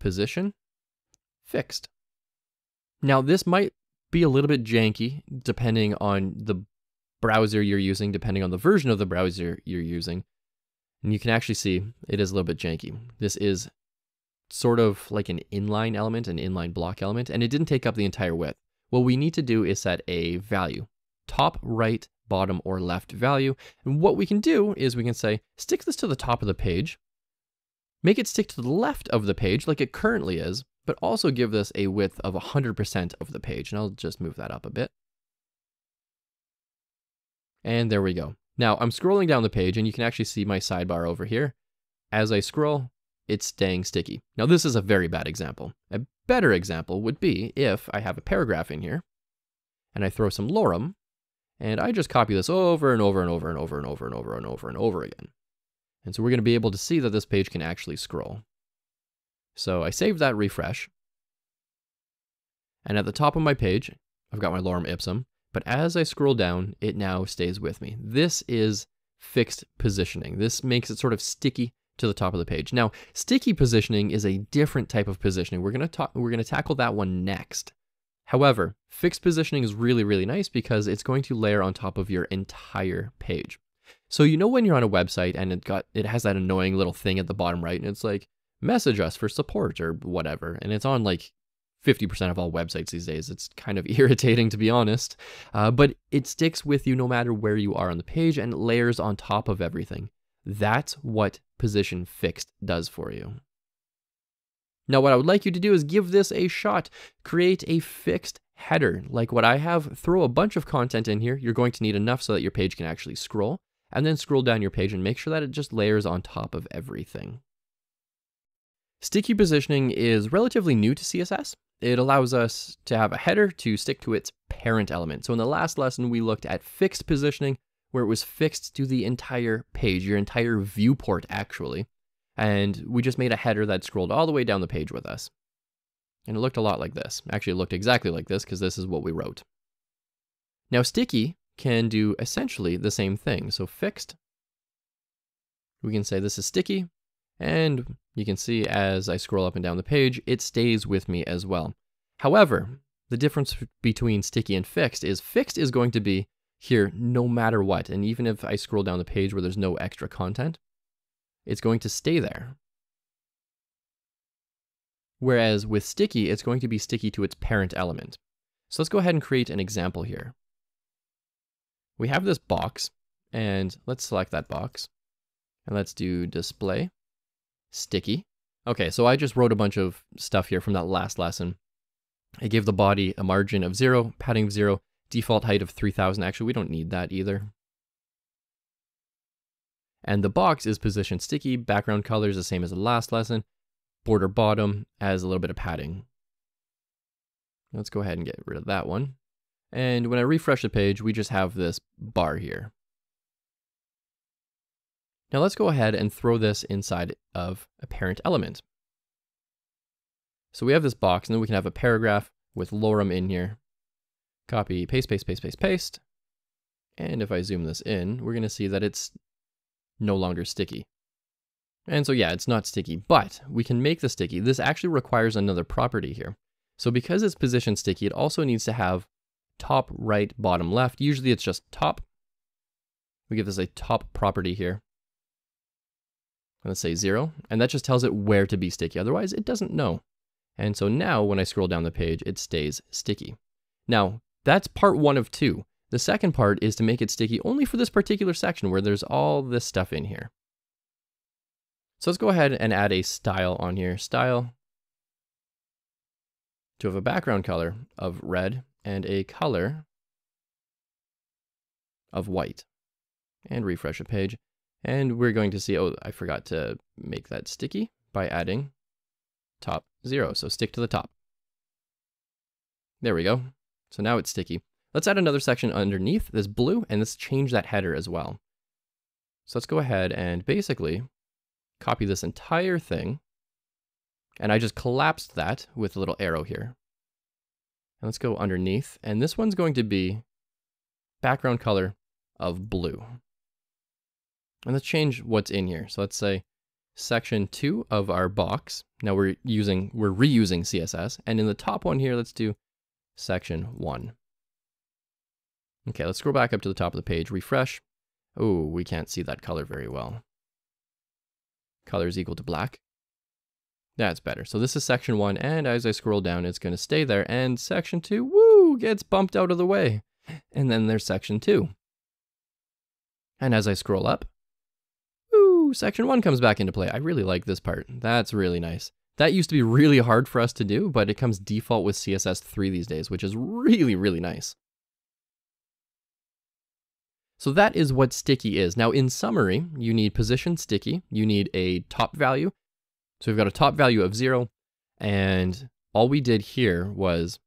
position fixed. Now, this might be a little bit janky depending on the browser you're using, depending on the version of the browser you're using. And you can actually see it is a little bit janky. This is sort of like an inline element, an inline block element, and it didn't take up the entire width. What we need to do is set a value, top, right, bottom, or left value. And what we can do is we can say, stick this to the top of the page, make it stick to the left of the page like it currently is, but also give this a width of 100% of the page. And I'll just move that up a bit. And there we go. Now I'm scrolling down the page and you can actually see my sidebar over here. As I scroll, it's staying sticky. Now this is a very bad example. A better example would be if I have a paragraph in here and I throw some lorem and I just copy this over and over and over and over and over and over and over and over again. And so we're going to be able to see that this page can actually scroll. So I save that refresh. And at the top of my page, I've got my lorem ipsum. But as I scroll down, it now stays with me. This is fixed positioning. This makes it sort of sticky to the top of the page. Now, sticky positioning is a different type of positioning. We're going to talk we're going to tackle that one next. However, fixed positioning is really really nice because it's going to layer on top of your entire page. So you know when you're on a website and it got it has that annoying little thing at the bottom right and it's like message us for support or whatever and it's on like 50% of all websites these days. It's kind of <laughs> irritating to be honest, uh, but it sticks with you no matter where you are on the page and layers on top of everything. That's what position fixed does for you. Now, what I would like you to do is give this a shot. Create a fixed header like what I have. Throw a bunch of content in here. You're going to need enough so that your page can actually scroll. And then scroll down your page and make sure that it just layers on top of everything. Sticky positioning is relatively new to CSS. It allows us to have a header to stick to its parent element. So in the last lesson, we looked at fixed positioning, where it was fixed to the entire page, your entire viewport actually. And we just made a header that scrolled all the way down the page with us. And it looked a lot like this. Actually, it looked exactly like this because this is what we wrote. Now, sticky can do essentially the same thing. So fixed, we can say this is sticky, and you can see as I scroll up and down the page, it stays with me as well. However, the difference between sticky and fixed is fixed is going to be here no matter what. And even if I scroll down the page where there's no extra content, it's going to stay there. Whereas with sticky, it's going to be sticky to its parent element. So let's go ahead and create an example here. We have this box, and let's select that box. And let's do display sticky. Okay, so I just wrote a bunch of stuff here from that last lesson. I gave the body a margin of zero, padding of zero, default height of 3000. Actually, we don't need that either. And the box is positioned sticky, background color is the same as the last lesson, border bottom has a little bit of padding. Let's go ahead and get rid of that one. And when I refresh the page, we just have this bar here. Now let's go ahead and throw this inside of a parent element. So we have this box, and then we can have a paragraph with lorem in here. Copy, paste, paste, paste, paste, paste. And if I zoom this in, we're going to see that it's no longer sticky. And so yeah, it's not sticky, but we can make the sticky. This actually requires another property here. So because it's position sticky, it also needs to have top, right, bottom, left. Usually it's just top. We give this a top property here let's say zero, and that just tells it where to be sticky. Otherwise, it doesn't know. And so now when I scroll down the page, it stays sticky. Now, that's part one of two. The second part is to make it sticky only for this particular section where there's all this stuff in here. So let's go ahead and add a style on here. Style to have a background color of red and a color of white. And refresh the page. And we're going to see, oh, I forgot to make that sticky by adding top zero. So stick to the top. There we go. So now it's sticky. Let's add another section underneath this blue and let's change that header as well. So let's go ahead and basically copy this entire thing. And I just collapsed that with a little arrow here. And let's go underneath. And this one's going to be background color of blue. And let's change what's in here. So let's say section two of our box. Now we're using, we're reusing CSS. And in the top one here, let's do section one. Okay, let's scroll back up to the top of the page, refresh. Oh, we can't see that color very well. Color is equal to black. That's better. So this is section one, and as I scroll down, it's going to stay there. And section two, woo, gets bumped out of the way. And then there's section two. And as I scroll up, section one comes back into play. I really like this part. That's really nice. That used to be really hard for us to do, but it comes default with CSS 3 these days, which is really, really nice. So that is what sticky is. Now in summary, you need position sticky, you need a top value. So we've got a top value of zero, and all we did here was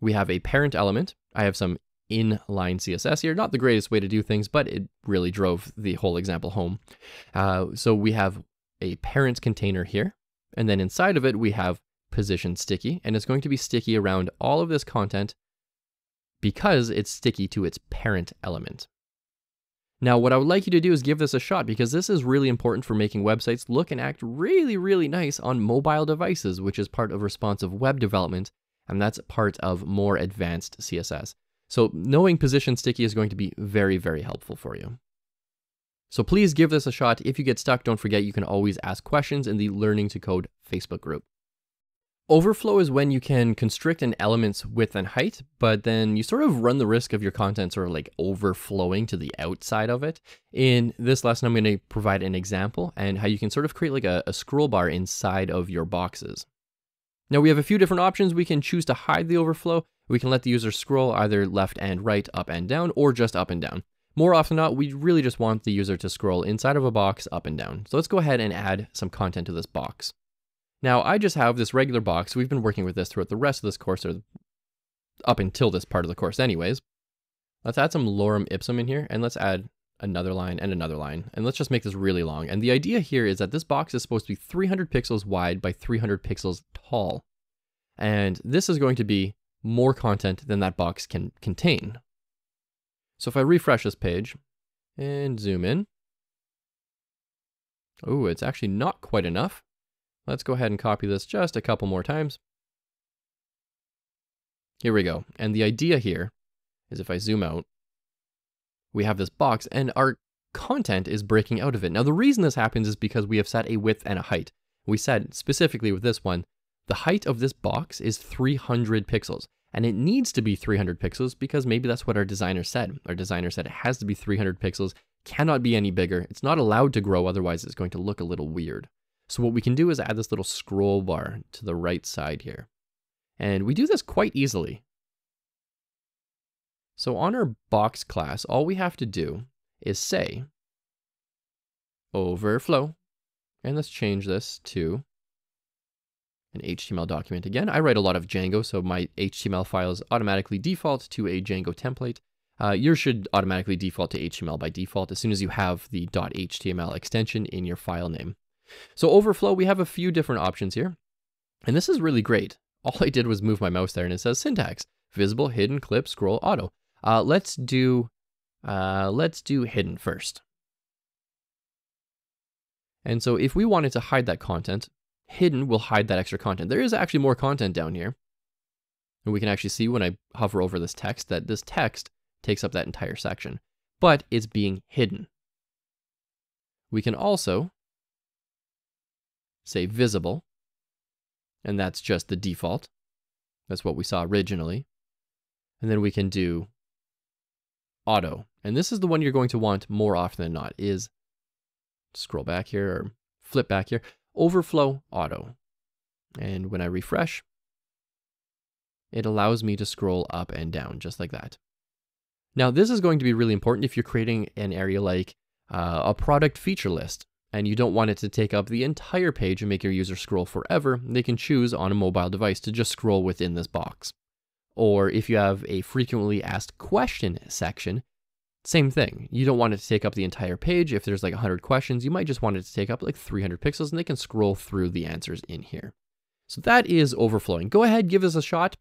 we have a parent element. I have some inline CSS here. Not the greatest way to do things, but it really drove the whole example home. Uh, so we have a parent container here, and then inside of it, we have position sticky, and it's going to be sticky around all of this content because it's sticky to its parent element. Now, what I would like you to do is give this a shot because this is really important for making websites look and act really, really nice on mobile devices, which is part of responsive web development, and that's part of more advanced CSS. So knowing position sticky is going to be very, very helpful for you. So please give this a shot. If you get stuck, don't forget you can always ask questions in the Learning to Code Facebook group. Overflow is when you can constrict an element's width and height, but then you sort of run the risk of your content sort of like overflowing to the outside of it. In this lesson, I'm going to provide an example and how you can sort of create like a, a scroll bar inside of your boxes. Now we have a few different options. We can choose to hide the overflow. We can let the user scroll either left and right, up and down, or just up and down. More often than not, we really just want the user to scroll inside of a box up and down. So let's go ahead and add some content to this box. Now I just have this regular box. We've been working with this throughout the rest of this course, or up until this part of the course anyways. Let's add some lorem ipsum in here, and let's add another line and another line. And let's just make this really long. And the idea here is that this box is supposed to be 300 pixels wide by 300 pixels tall. And this is going to be more content than that box can contain. So if I refresh this page and zoom in, oh, it's actually not quite enough. Let's go ahead and copy this just a couple more times. Here we go. And the idea here is if I zoom out, we have this box and our content is breaking out of it. Now, the reason this happens is because we have set a width and a height. We said specifically with this one, the height of this box is 300 pixels. And it needs to be 300 pixels because maybe that's what our designer said. Our designer said it has to be 300 pixels, cannot be any bigger. It's not allowed to grow, otherwise it's going to look a little weird. So what we can do is add this little scroll bar to the right side here. And we do this quite easily. So on our box class, all we have to do is say overflow, and let's change this to an HTML document again. I write a lot of Django, so my HTML files automatically default to a Django template. Uh, yours should automatically default to HTML by default as soon as you have the .html extension in your file name. So overflow, we have a few different options here. And this is really great. All I did was move my mouse there and it says syntax, visible, hidden, clip, scroll, auto. Uh, let's do, uh, let's do hidden first. And so if we wanted to hide that content, hidden will hide that extra content. There is actually more content down here. And we can actually see when I hover over this text that this text takes up that entire section, but it's being hidden. We can also say visible, and that's just the default. That's what we saw originally. And then we can do auto. And this is the one you're going to want more often than not is scroll back here or flip back here, overflow auto. And when I refresh, it allows me to scroll up and down just like that. Now, this is going to be really important if you're creating an area like uh, a product feature list and you don't want it to take up the entire page and make your user scroll forever, they can choose on a mobile device to just scroll within this box. Or if you have a frequently asked question section, same thing. You don't want it to take up the entire page. If there's like 100 questions, you might just want it to take up like 300 pixels and they can scroll through the answers in here. So that is overflowing. Go ahead, give this a shot.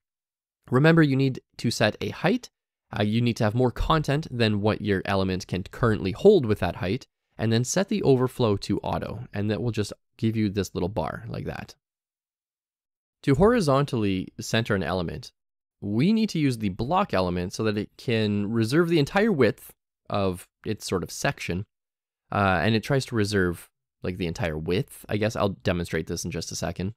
Remember, you need to set a height. Uh, you need to have more content than what your element can currently hold with that height, and then set the overflow to auto, and that will just give you this little bar like that. To horizontally center an element, we need to use the block element so that it can reserve the entire width of its sort of section. Uh, and it tries to reserve like the entire width. I guess I'll demonstrate this in just a second.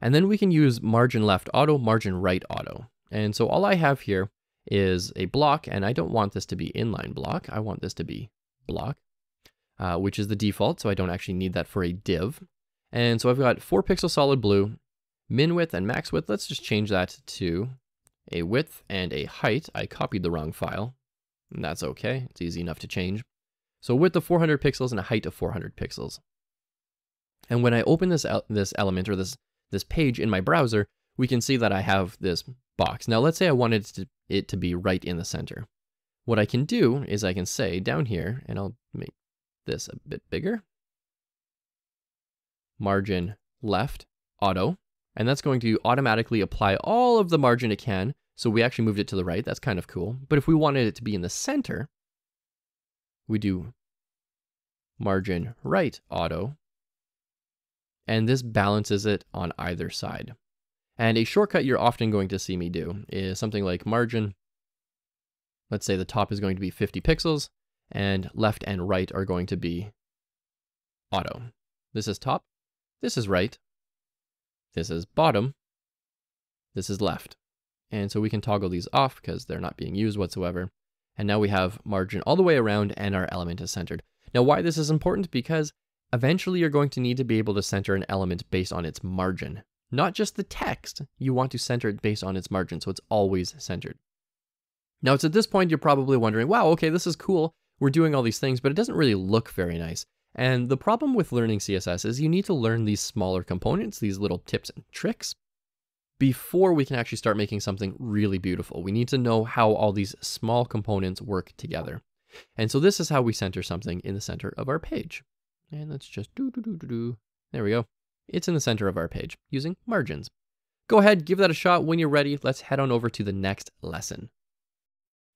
And then we can use margin left auto, margin right auto. And so all I have here is a block, and I don't want this to be inline block. I want this to be block, uh, which is the default, so I don't actually need that for a div. And so I've got 4 pixel solid blue, min width and max width. Let's just change that to a width and a height. I copied the wrong file, and that's okay. It's easy enough to change. So width of 400 pixels and a height of 400 pixels. And when I open this, this element or this, this page in my browser, we can see that I have this box. Now let's say I wanted to, it to be right in the center. What I can do is I can say down here, and I'll make this a bit bigger, margin left, auto, and that's going to automatically apply all of the margin it can. So we actually moved it to the right. That's kind of cool. But if we wanted it to be in the center, we do margin right auto. And this balances it on either side. And a shortcut you're often going to see me do is something like margin. Let's say the top is going to be 50 pixels and left and right are going to be auto. This is top, this is right, this is bottom. This is left. And so we can toggle these off because they're not being used whatsoever. And now we have margin all the way around and our element is centered. Now why this is important? Because eventually you're going to need to be able to center an element based on its margin, not just the text. You want to center it based on its margin, so it's always centered. Now, it's at this point you're probably wondering, wow, okay, this is cool. We're doing all these things, but it doesn't really look very nice. And the problem with learning CSS is you need to learn these smaller components, these little tips and tricks, before we can actually start making something really beautiful. We need to know how all these small components work together. And so this is how we center something in the center of our page. And let's just do, do, do, do, do. There we go. It's in the center of our page using margins. Go ahead, give that a shot. When you're ready, let's head on over to the next lesson.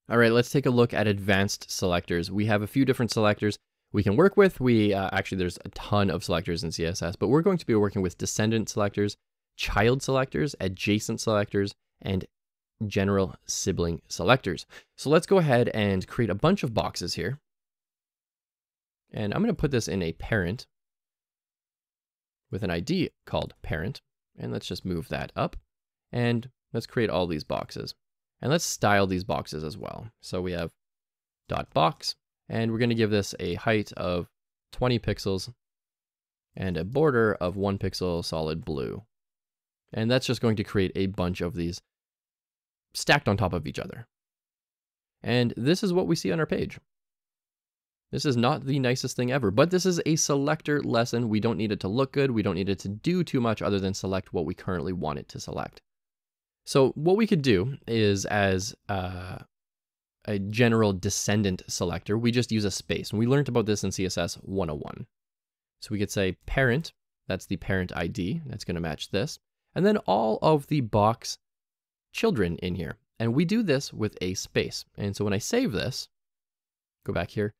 All right, let's take a look at advanced selectors. We have a few different selectors we can work with. We uh, actually, there's a ton of selectors in CSS, but we're going to be working with descendant selectors, child selectors, adjacent selectors, and general sibling selectors. So let's go ahead and create a bunch of boxes here. And I'm going to put this in a parent with an ID called parent. And let's just move that up. And let's create all these boxes. And let's style these boxes as well. So we have dot box, and we're going to give this a height of 20 pixels and a border of one pixel solid blue. And that's just going to create a bunch of these stacked on top of each other. And this is what we see on our page. This is not the nicest thing ever, but this is a selector lesson. We don't need it to look good. We don't need it to do too much other than select what we currently want it to select. So what we could do is as uh, a general descendant selector, we just use a space. And we learned about this in CSS 101. So we could say parent, that's the parent ID, that's going to match this. And then all of the box children in here. And we do this with a space. And so when I save this, go back here,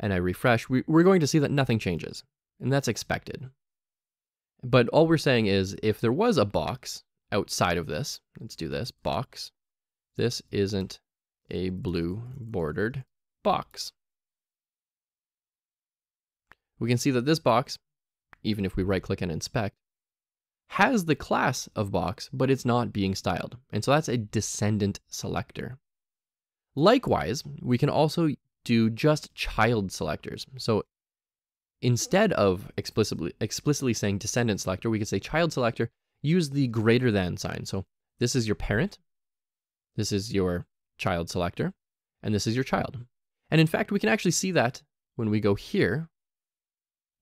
and I refresh, we, are going to see that nothing changes. And that's expected. But all we're saying is if there was a box outside of this. Let's do this, box. This isn't a blue bordered box. We can see that this box, even if we right click and inspect, has the class of box, but it's not being styled. And so that's a descendant selector. Likewise, we can also do just child selectors. So instead of explicitly, explicitly saying descendant selector, we could say child selector, use the greater than sign. So this is your parent, this is your child selector, and this is your child. And in fact, we can actually see that when we go here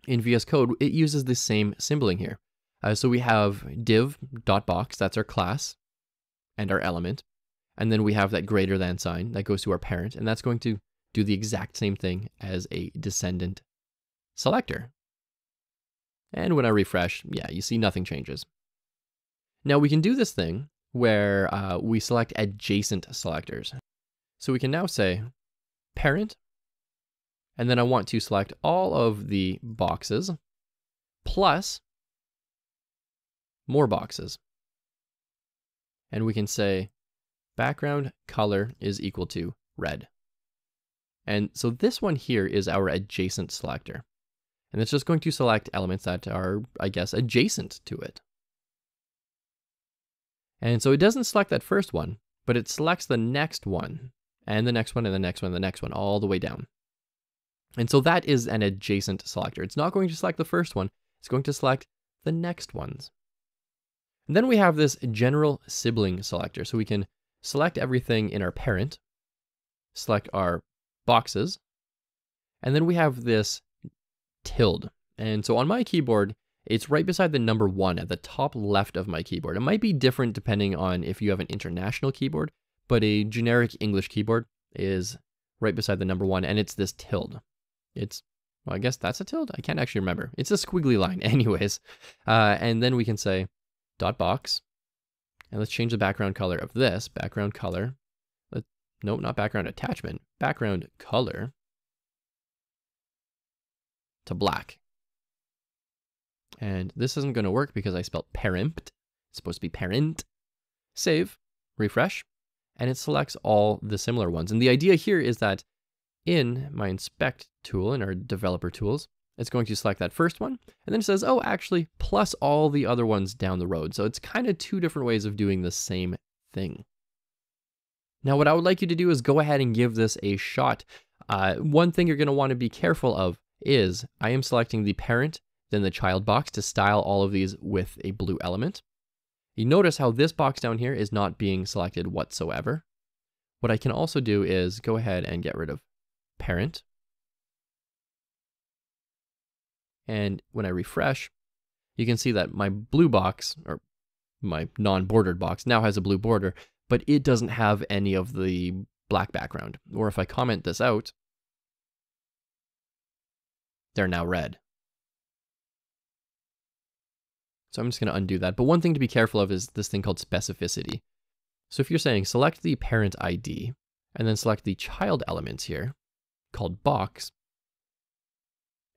in VS Code, it uses the same symboling here. Uh, so we have div.box, that's our class and our element. And then we have that greater than sign that goes to our parent, and that's going to do the exact same thing as a descendant selector. And when I refresh, yeah, you see nothing changes. Now we can do this thing where uh, we select adjacent selectors. So we can now say parent, and then I want to select all of the boxes plus more boxes. And we can say background color is equal to red. And so this one here is our adjacent selector. And it's just going to select elements that are, I guess, adjacent to it. And so it doesn't select that first one, but it selects the next one, and the next one, and the next one, and the next one, all the way down. And so that is an adjacent selector. It's not going to select the first one, it's going to select the next ones. And then we have this general sibling selector. So we can select everything in our parent, select our boxes, and then we have this tilde. And so on my keyboard, it's right beside the number one at the top left of my keyboard. It might be different depending on if you have an international keyboard, but a generic English keyboard is right beside the number one, and it's this tilde. It's, well, I guess that's a tilde? I can't actually remember. It's a squiggly line <laughs> anyways. Uh, and then we can say dot box, and let's change the background color of this, background color. Let, nope, not background attachment, background color to black. And this isn't going to work because I spelled parent. It's supposed to be parent. Save, refresh, and it selects all the similar ones. And the idea here is that in my inspect tool, in our developer tools, it's going to select that first one, and then it says, oh, actually, plus all the other ones down the road. So it's kind of two different ways of doing the same thing. Now, what I would like you to do is go ahead and give this a shot. Uh, one thing you're going to want to be careful of is I am selecting the parent then the child box to style all of these with a blue element. You notice how this box down here is not being selected whatsoever. What I can also do is go ahead and get rid of parent. And when I refresh, you can see that my blue box, or my non-bordered box, now has a blue border, but it doesn't have any of the black background. Or if I comment this out, they're now red. So I'm just going to undo that. But one thing to be careful of is this thing called specificity. So if you're saying select the parent ID and then select the child element here called box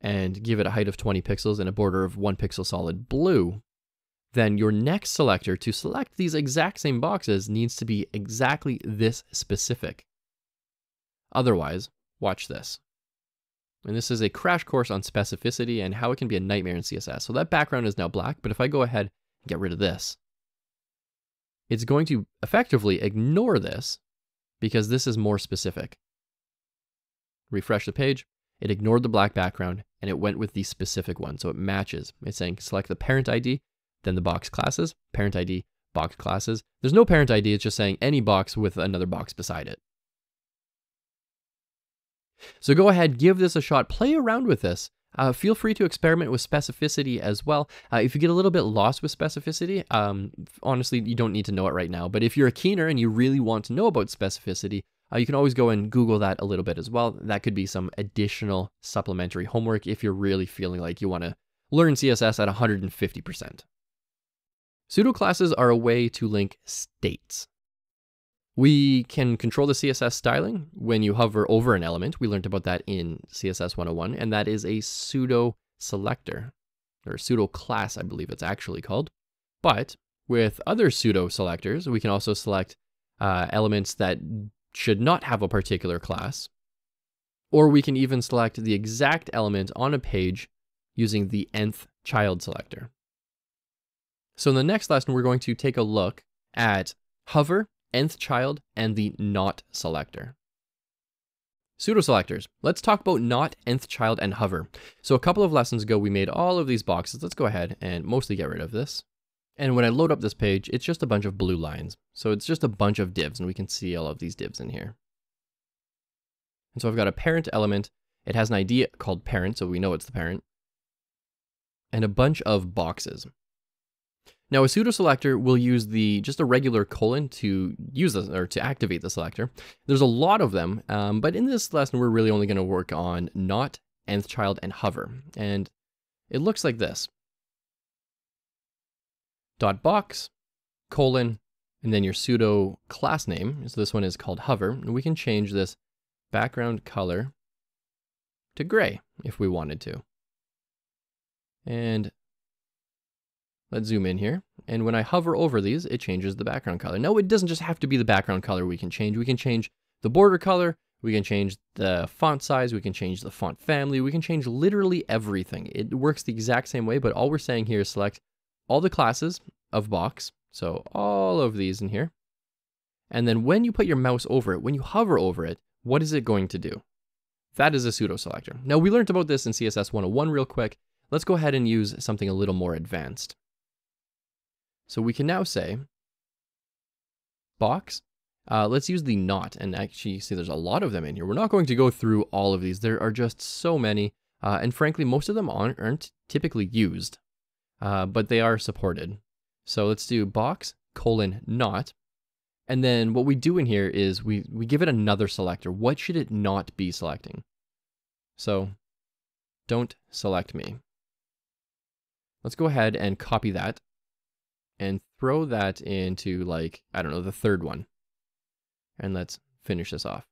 and give it a height of 20 pixels and a border of one pixel solid blue, then your next selector to select these exact same boxes needs to be exactly this specific. Otherwise, watch this. And this is a crash course on specificity and how it can be a nightmare in CSS. So that background is now black, but if I go ahead and get rid of this, it's going to effectively ignore this because this is more specific. Refresh the page, it ignored the black background and it went with the specific one. So it matches. It's saying select the parent ID, then the box classes, parent ID, box classes. There's no parent ID, it's just saying any box with another box beside it. So go ahead, give this a shot, play around with this. Uh, feel free to experiment with specificity as well. Uh, if you get a little bit lost with specificity, um, honestly, you don't need to know it right now. But if you're a keener and you really want to know about specificity, uh, you can always go and Google that a little bit as well. That could be some additional supplementary homework if you're really feeling like you want to learn CSS at 150%. Pseudo classes are a way to link states. We can control the CSS styling when you hover over an element. We learned about that in CSS 101, and that is a pseudo selector, or pseudo class, I believe it's actually called. But with other pseudo selectors, we can also select uh, elements that should not have a particular class, or we can even select the exact element on a page using the nth child selector. So in the next lesson, we're going to take a look at hover nth child, and the not selector. Pseudo selectors. Let's talk about not, nth child, and hover. So a couple of lessons ago, we made all of these boxes. Let's go ahead and mostly get rid of this. And when I load up this page, it's just a bunch of blue lines. So it's just a bunch of divs, and we can see all of these divs in here. And so I've got a parent element. It has an ID called parent, so we know it's the parent. And a bunch of boxes. Now a pseudo selector will use the just a regular colon to use this or to activate the selector. There's a lot of them, um, but in this lesson we're really only going to work on not, nth child, and hover. And it looks like this. Dot box, colon, and then your pseudo class name. So this one is called hover. And we can change this background color to gray if we wanted to. And Let's zoom in here. And when I hover over these, it changes the background color. No, it doesn't just have to be the background color we can change. We can change the border color. We can change the font size. We can change the font family. We can change literally everything. It works the exact same way, but all we're saying here is select all the classes of box. So all of these in here. And then when you put your mouse over it, when you hover over it, what is it going to do? That is a pseudo selector. Now we learned about this in CSS 101 real quick. Let's go ahead and use something a little more advanced. So we can now say box. Uh, let's use the not and actually see there's a lot of them in here. We're not going to go through all of these. There are just so many. Uh, and frankly, most of them aren't, aren't typically used, uh, but they are supported. So let's do box colon not. And then what we do in here is we, we give it another selector. What should it not be selecting? So don't select me. Let's go ahead and copy that and throw that into like, I don't know, the third one. And let's finish this off.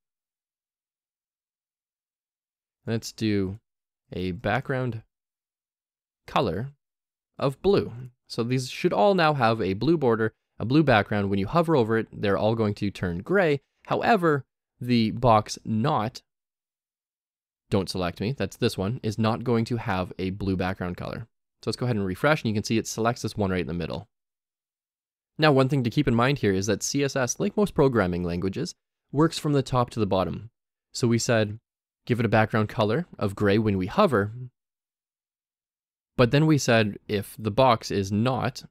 Let's do a background color of blue. So these should all now have a blue border, a blue background. When you hover over it, they're all going to turn gray. However, the box not, don't select me, that's this one, is not going to have a blue background color. So let's go ahead and refresh and you can see it selects this one right in the middle. Now, one thing to keep in mind here is that CSS, like most programming languages, works from the top to the bottom. So we said, give it a background color of gray when we hover. But then we said, if the box is not,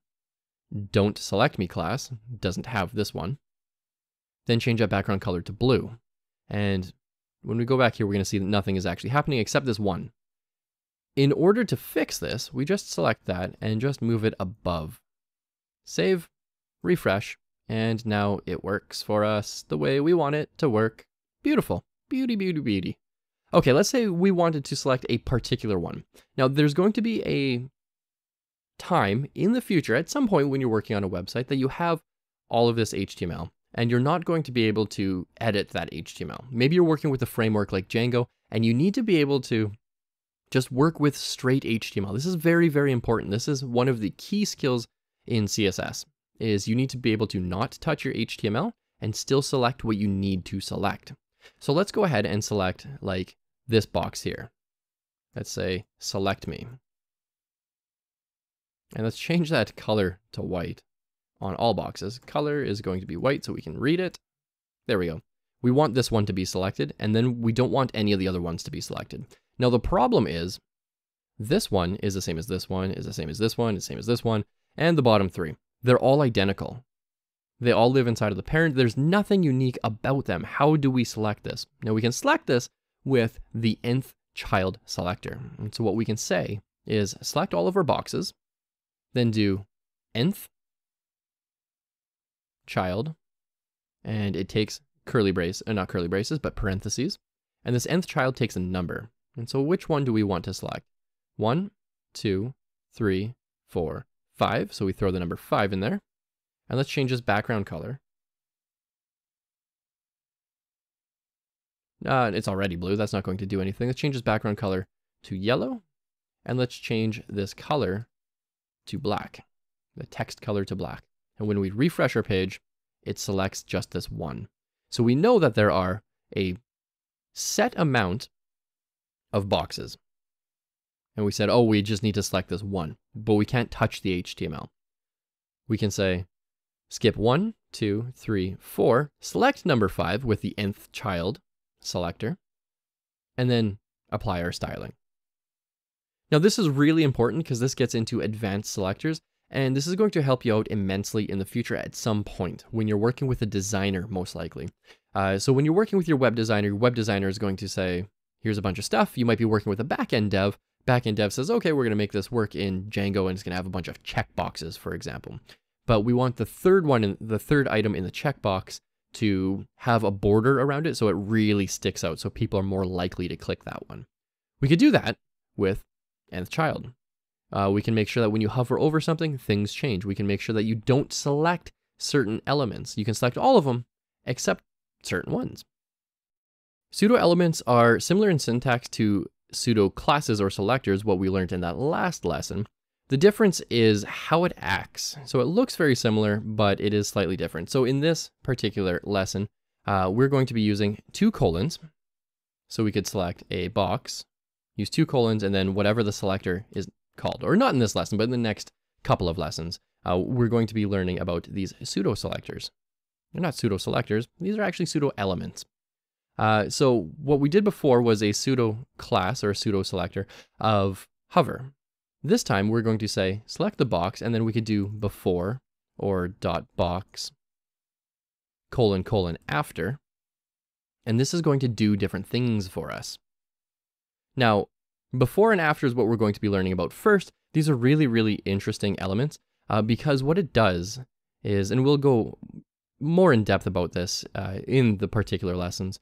don't select me class doesn't have this one. Then change that background color to blue. And when we go back here, we're going to see that nothing is actually happening except this one. In order to fix this, we just select that and just move it above. Save, refresh, and now it works for us the way we want it to work. Beautiful. Beauty, beauty, beauty. Okay, let's say we wanted to select a particular one. Now, there's going to be a time in the future, at some point when you're working on a website, that you have all of this HTML and you're not going to be able to edit that HTML. Maybe you're working with a framework like Django and you need to be able to just work with straight HTML. This is very, very important. This is one of the key skills in CSS is you need to be able to not touch your HTML and still select what you need to select. So let's go ahead and select like this box here. Let's say select me. And let's change that color to white on all boxes. Color is going to be white so we can read it. There we go. We want this one to be selected, and then we don't want any of the other ones to be selected. Now the problem is, this one is the same as this one, is the same as this one, is the same as this one, and the bottom three. They're all identical. They all live inside of the parent. There's nothing unique about them. How do we select this? Now we can select this with the nth child selector. And so what we can say is select all of our boxes, then do nth child, and it takes curly brace, uh, not curly braces, but parentheses. And this nth child takes a number. And so which one do we want to select? One, two, three, four, five. So we throw the number five in there. And let's change this background color. Uh, it's already blue. That's not going to do anything. Let's change this background color to yellow. And let's change this color to black, the text color to black. And when we refresh our page, it selects just this one. So we know that there are a set amount of boxes. And we said, oh, we just need to select this one, but we can't touch the HTML. We can say, skip one, two, three, four, select number five with the nth child selector, and then apply our styling. Now this is really important because this gets into advanced selectors and this is going to help you out immensely in the future at some point when you're working with a designer, most likely. Uh, so when you're working with your web designer, your web designer is going to say, here's a bunch of stuff. You might be working with a backend dev. Backend dev says, okay, we're going to make this work in Django and it's going to have a bunch of checkboxes, for example. But we want the third one, in, the third item in the checkbox to have a border around it so it really sticks out so people are more likely to click that one. We could do that with nth child. Uh, we can make sure that when you hover over something, things change. We can make sure that you don't select certain elements. You can select all of them except certain ones. Pseudo elements are similar in syntax to pseudo classes or selectors, what we learned in that last lesson. The difference is how it acts. So it looks very similar, but it is slightly different. So in this particular lesson, uh, we're going to be using two colons. So we could select a box, use two colons, and then whatever the selector is called, or not in this lesson, but in the next couple of lessons, uh, we're going to be learning about these pseudo selectors. They're not pseudo selectors, these are actually pseudo elements. Uh, so what we did before was a pseudo class or a pseudo selector of hover. This time we're going to say select the box and then we could do before or dot box colon colon after. And this is going to do different things for us. Now, before and after is what we're going to be learning about first. These are really, really interesting elements uh, because what it does is, and we'll go more in depth about this uh, in the particular lessons,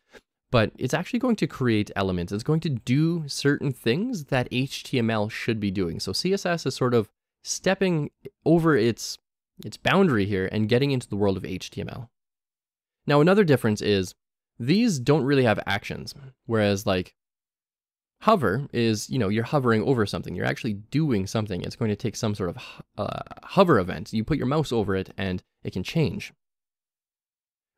but it's actually going to create elements. It's going to do certain things that HTML should be doing. So CSS is sort of stepping over its, its boundary here and getting into the world of HTML. Now, another difference is these don't really have actions, whereas like Hover is, you know, you're hovering over something. You're actually doing something. It's going to take some sort of uh, hover event. You put your mouse over it and it can change.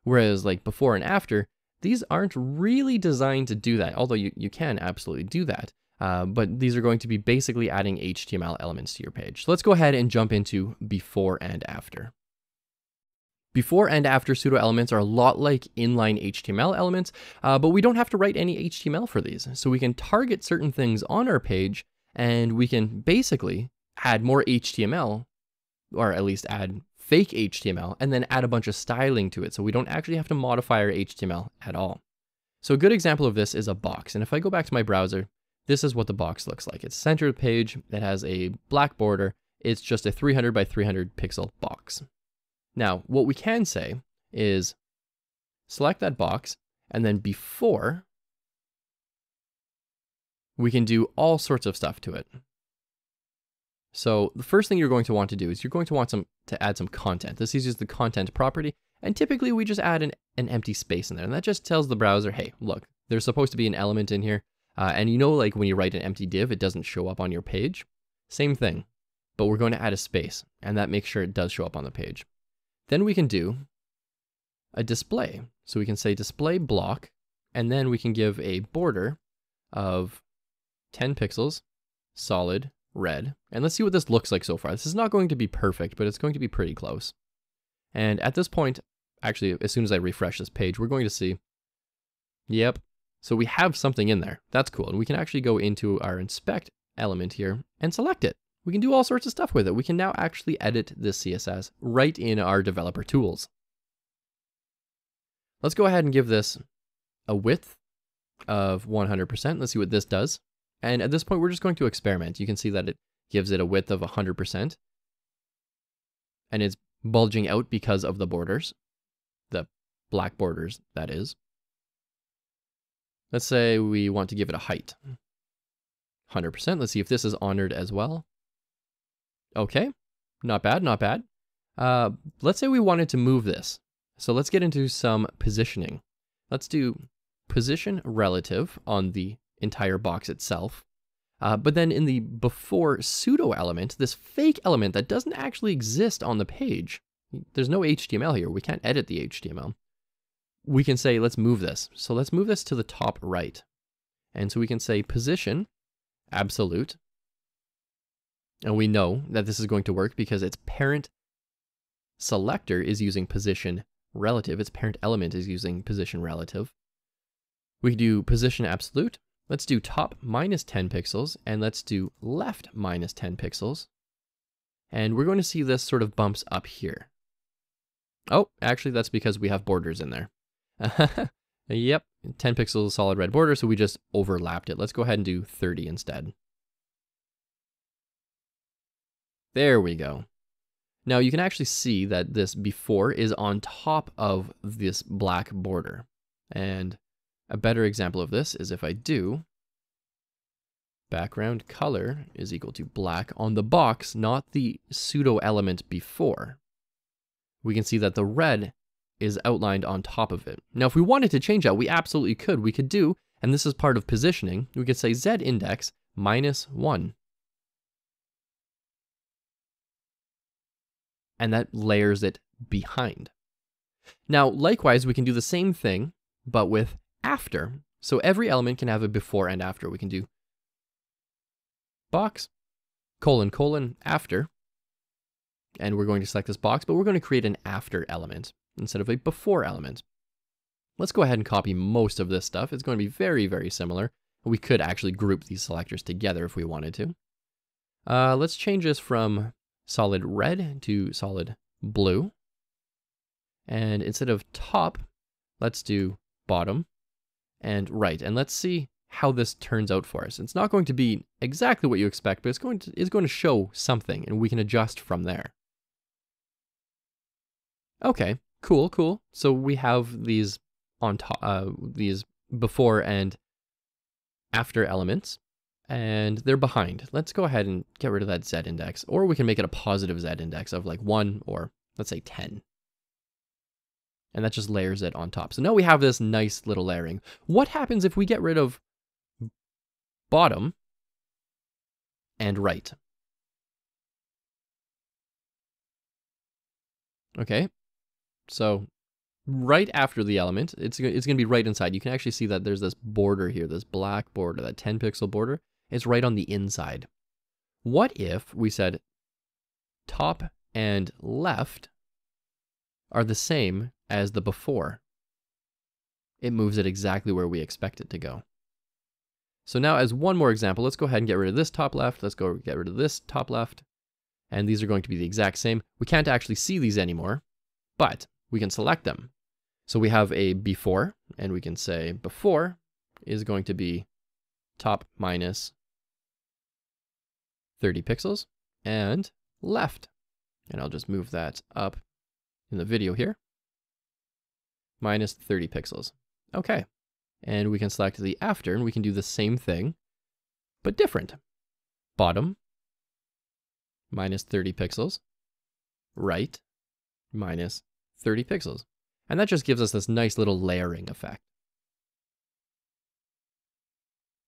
Whereas like before and after, these aren't really designed to do that, although you, you can absolutely do that. Uh, but these are going to be basically adding HTML elements to your page. So let's go ahead and jump into before and after. Before and after pseudo elements are a lot like inline HTML elements, uh, but we don't have to write any HTML for these. So we can target certain things on our page and we can basically add more HTML or at least add fake HTML, and then add a bunch of styling to it. So we don't actually have to modify our HTML at all. So a good example of this is a box. And if I go back to my browser, this is what the box looks like. It's center of page. It has a black border. It's just a 300 by 300 pixel box. Now, what we can say is select that box, and then before, we can do all sorts of stuff to it. So the first thing you're going to want to do is you're going to want some to add some content. This uses the content property, and typically we just add an, an empty space in there, and that just tells the browser, hey, look, there's supposed to be an element in here, uh, and you know like when you write an empty div, it doesn't show up on your page? Same thing, but we're going to add a space, and that makes sure it does show up on the page. Then we can do a display. So we can say display block, and then we can give a border of 10 pixels, solid, red. And let's see what this looks like so far. This is not going to be perfect, but it's going to be pretty close. And at this point, actually, as soon as I refresh this page, we're going to see, yep. So we have something in there. That's cool. And we can actually go into our inspect element here and select it. We can do all sorts of stuff with it. We can now actually edit this CSS right in our developer tools. Let's go ahead and give this a width of 100%. Let's see what this does. And at this point, we're just going to experiment. You can see that it gives it a width of 100%. And it's bulging out because of the borders, the black borders, that is. Let's say we want to give it a height. 100%. Let's see if this is honored as well. Okay, not bad, not bad. Uh, let's say we wanted to move this. So let's get into some positioning. Let's do position relative on the entire box itself. Uh, but then in the before pseudo element, this fake element that doesn't actually exist on the page, there's no HTML here. We can't edit the HTML. We can say, let's move this. So let's move this to the top right. And so we can say position absolute. And we know that this is going to work because its parent selector is using position relative. Its parent element is using position relative. We do position absolute. Let's do top minus 10 pixels, and let's do left minus 10 pixels. And we're going to see this sort of bumps up here. Oh, actually, that's because we have borders in there. <laughs> yep, 10 pixels solid red border, so we just overlapped it. Let's go ahead and do 30 instead. There we go. Now you can actually see that this before is on top of this black border. And a better example of this is if I do background color is equal to black on the box, not the pseudo element before. We can see that the red is outlined on top of it. Now, if we wanted to change that, we absolutely could. We could do, and this is part of positioning, we could say z index minus 1. And that layers it behind. Now, likewise, we can do the same thing, but with after. So every element can have a before and after. We can do box, colon, colon, after. And we're going to select this box, but we're going to create an after element instead of a before element. Let's go ahead and copy most of this stuff. It's going to be very, very similar. We could actually group these selectors together if we wanted to. Uh, let's change this from solid red to solid blue. And instead of top, let's do bottom and right. And let's see how this turns out for us. It's not going to be exactly what you expect, but it's going to, it's going to show something and we can adjust from there. Okay, cool, cool. So we have these on top, uh, these before and after elements and they're behind. Let's go ahead and get rid of that Z index, or we can make it a positive Z index of like one or let's say 10 and that just layers it on top. So now we have this nice little layering. What happens if we get rid of bottom and right? Okay, so right after the element, it's, it's going to be right inside. You can actually see that there's this border here, this black border, that 10 pixel border. It's right on the inside. What if we said top and left are the same as the before. It moves it exactly where we expect it to go. So now as one more example, let's go ahead and get rid of this top left. Let's go get rid of this top left. and these are going to be the exact same. We can't actually see these anymore, but we can select them. So we have a before, and we can say before is going to be top minus 30 pixels, and left. And I'll just move that up in the video here. Minus 30 pixels. Okay. And we can select the after, and we can do the same thing, but different. Bottom, minus 30 pixels. Right, minus 30 pixels. And that just gives us this nice little layering effect.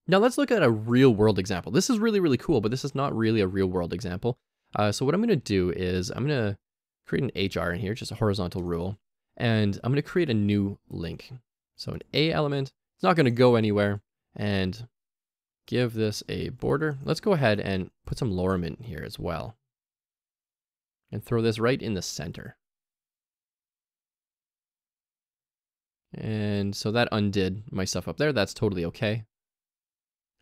Now let's look at a real world example. This is really, really cool, but this is not really a real world example. Uh, so what I'm going to do is I'm going to create an HR in here, just a horizontal rule, and I'm going to create a new link. So an A element, it's not going to go anywhere, and give this a border. Let's go ahead and put some lorem in here as well, and throw this right in the center. And so that undid my stuff up there. That's totally okay.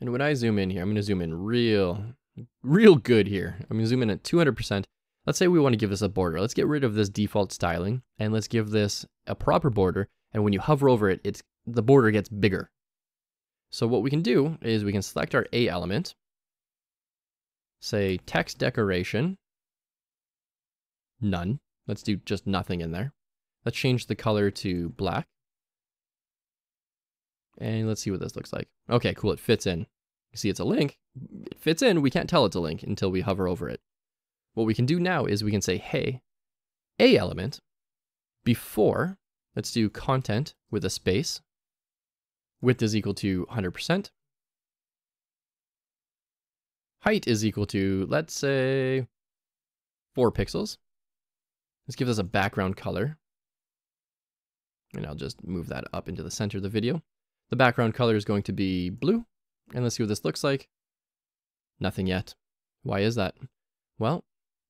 And when I zoom in here, I'm going to zoom in real, real good here. I'm going to zoom in at 200%. Let's say we want to give this a border. Let's get rid of this default styling and let's give this a proper border. And when you hover over it, it's the border gets bigger. So what we can do is we can select our A element, say text decoration, none. Let's do just nothing in there. Let's change the color to black. And let's see what this looks like. Okay, cool, it fits in. You see it's a link. It fits in, we can't tell it's a link until we hover over it. What we can do now is we can say, hey, a element before, let's do content with a space. Width is equal to 100%. Height is equal to, let's say, 4 pixels. This gives us a background color. And I'll just move that up into the center of the video. The background color is going to be blue. And let's see what this looks like. Nothing yet. Why is that? Well,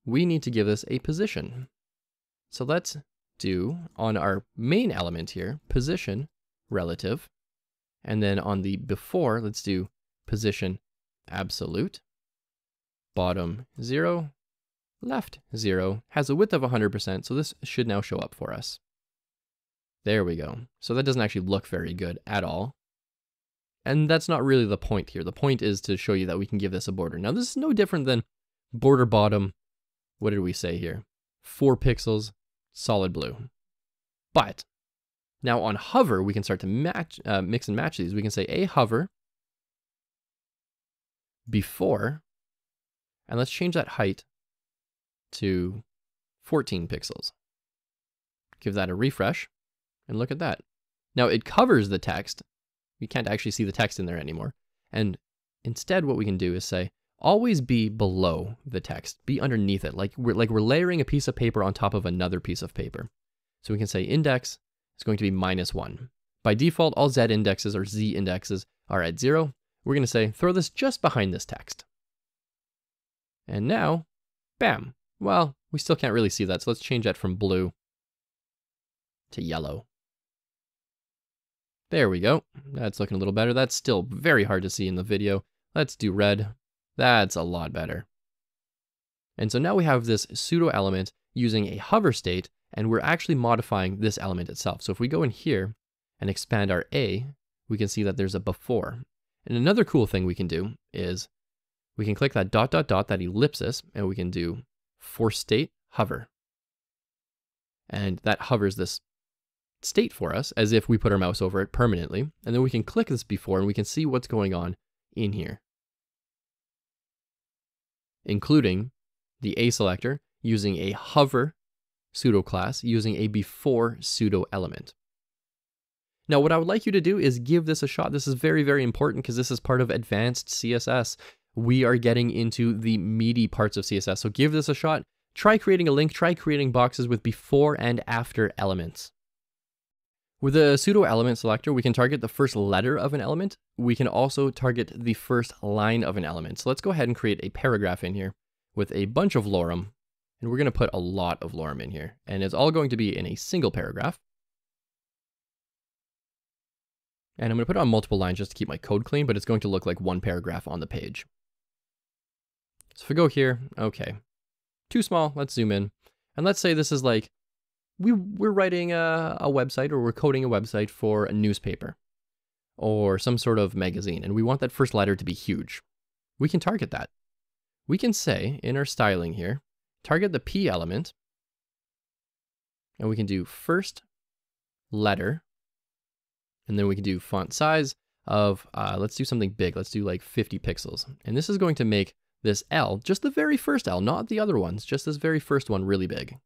we need to give this a position. So let's do on our main element here, position relative. And then on the before, let's do position absolute. Bottom zero, left zero, has a width of 100%, so this should now show up for us. There we go. So that doesn't actually look very good at all. And that's not really the point here. The point is to show you that we can give this a border. Now this is no different than border bottom, what did we say here? Four pixels, solid blue. But now on hover, we can start to match, uh, mix and match these. We can say a hover before, and let's change that height to 14 pixels. Give that a refresh. And look at that. Now it covers the text. We can't actually see the text in there anymore. And instead what we can do is say, always be below the text, be underneath it, like we're, like we're layering a piece of paper on top of another piece of paper. So we can say index is going to be minus one. By default, all Z indexes or Z indexes are at zero. We're going to say, throw this just behind this text. And now, bam. Well, we still can't really see that, so let's change that from blue to yellow. There we go. That's looking a little better. That's still very hard to see in the video. Let's do red. That's a lot better. And so now we have this pseudo element using a hover state, and we're actually modifying this element itself. So if we go in here and expand our A, we can see that there's a before. And another cool thing we can do is we can click that dot dot dot, that ellipsis, and we can do for state hover. And that hovers this state for us as if we put our mouse over it permanently. And then we can click this before and we can see what's going on in here. Including the A selector using a hover pseudo class using a before pseudo element. Now, what I would like you to do is give this a shot. This is very, very important because this is part of advanced CSS. We are getting into the meaty parts of CSS. So give this a shot. Try creating a link, try creating boxes with before and after elements. With a pseudo element selector, we can target the first letter of an element. We can also target the first line of an element. So let's go ahead and create a paragraph in here with a bunch of lorem. And we're going to put a lot of lorem in here. And it's all going to be in a single paragraph. And I'm going to put it on multiple lines just to keep my code clean, but it's going to look like one paragraph on the page. So if we go here, okay. too small. Let's zoom in. And let's say this is like, we, we're writing a, a website or we're coding a website for a newspaper or some sort of magazine, and we want that first letter to be huge. We can target that. We can say in our styling here, target the P element, and we can do first letter, and then we can do font size of, uh, let's do something big. Let's do like 50 pixels. And this is going to make this L, just the very first L, not the other ones, just this very first one really big.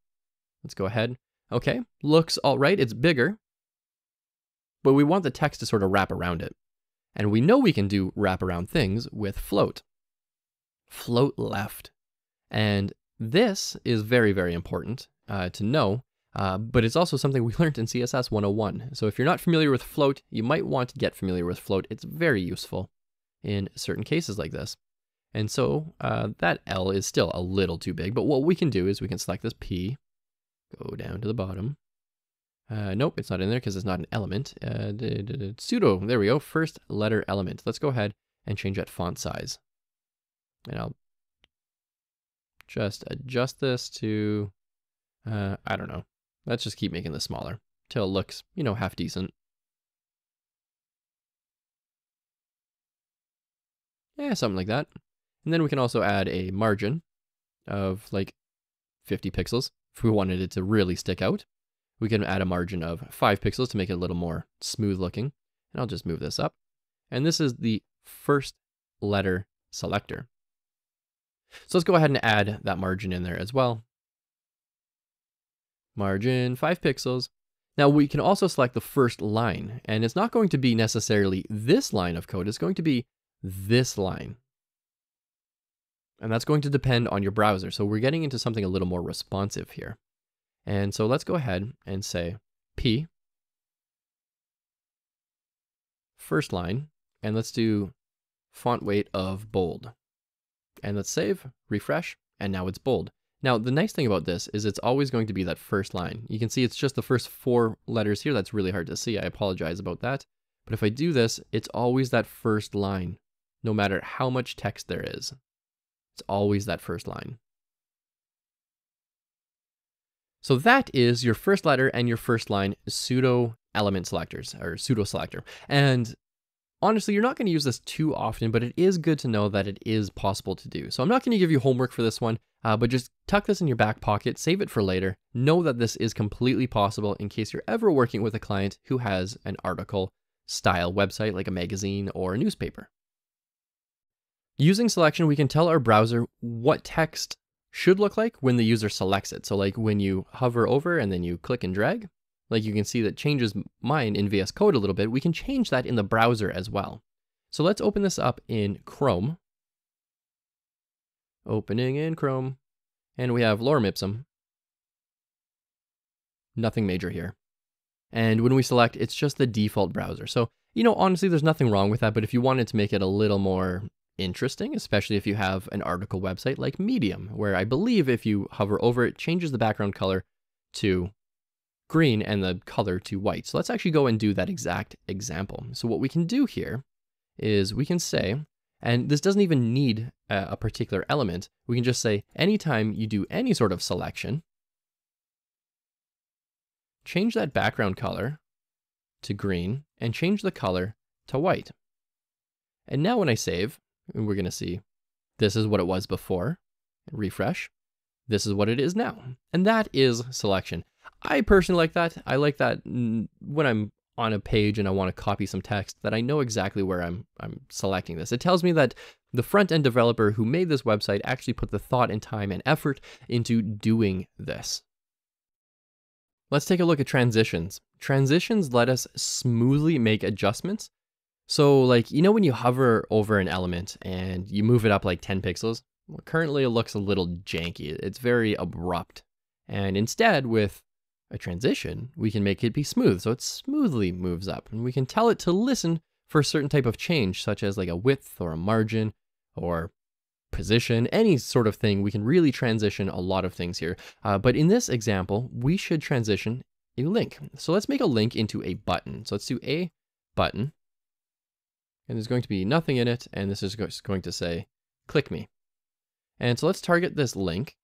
Let's go ahead. Okay, looks all right. It's bigger, but we want the text to sort of wrap around it. And we know we can do wrap around things with float. Float left. And this is very, very important uh, to know, uh, but it's also something we <laughs> learned in CSS 101. So if you're not familiar with float, you might want to get familiar with float. It's very useful in certain cases like this. And so uh, that L is still a little too big, but what we can do is we can select this P, go down to the bottom, uh, nope, it's not in there because it's not an element. Uh, pseudo, there we go, first letter element. Let's go ahead and change that font size. And I'll just adjust this to, uh, I don't know. Let's just keep making this smaller till it looks, you know, half decent. Yeah, something like that. And then we can also add a margin of like 50 pixels if we wanted it to really stick out. We can add a margin of 5 pixels to make it a little more smooth looking. And I'll just move this up. And this is the first letter selector. So let's go ahead and add that margin in there as well. Margin 5 pixels. Now we can also select the first line, and it's not going to be necessarily this line of code, it's going to be this line. And that's going to depend on your browser. So we're getting into something a little more responsive here. And so let's go ahead and say P, first line, and let's do font weight of bold. And let's save, refresh, and now it's bold. Now, the nice thing about this is it's always going to be that first line. You can see it's just the first four letters here. That's really hard to see. I apologize about that. But if I do this, it's always that first line, no matter how much text there is. It's always that first line. So that is your first letter and your first line pseudo element selectors or pseudo selector. And honestly, you're not going to use this too often, but it is good to know that it is possible to do. So I'm not going to give you homework for this one, uh, but just tuck this in your back pocket, save it for later. Know that this is completely possible in case you're ever working with a client who has an article style website like a magazine or a newspaper. Using selection, we can tell our browser what text should look like when the user selects it. So like when you hover over and then you click and drag, like you can see that changes mine in VS Code a little bit. We can change that in the browser as well. So let's open this up in Chrome. Opening in Chrome. And we have lorem ipsum. Nothing major here. And when we select, it's just the default browser. So, you know, honestly, there's nothing wrong with that. But if you wanted to make it a little more interesting, especially if you have an article website like Medium, where I believe if you hover over it, changes the background color to green and the color to white. So let's actually go and do that exact example. So what we can do here is we can say, and this doesn't even need a, particular element, we can just say anytime you do any sort of selection, change that background color to green and change the color to white. And now when I save, and we're going to see this is what it was before. Refresh. This is what it is now. And that is selection. I personally like that. I like that when I'm on a page and I want to copy some text that I know exactly where I'm I'm selecting this. It tells me that the front-end developer who made this website actually put the thought and time and effort into doing this. Let's take a look at transitions. Transitions let us smoothly make adjustments so like, you know when you hover over an element and you move it up like 10 pixels? Well, currently it looks a little janky. It's very abrupt. And instead with a transition, we can make it be smooth. So it smoothly moves up and we can tell it to listen for a certain type of change, such as like a width or a margin or position, any sort of thing. We can really transition a lot of things here. Uh, but in this example, we should transition a link. So let's make a link into a button. So let's do a button and there's going to be nothing in it, and this is going to say, click me. And so let's target this link,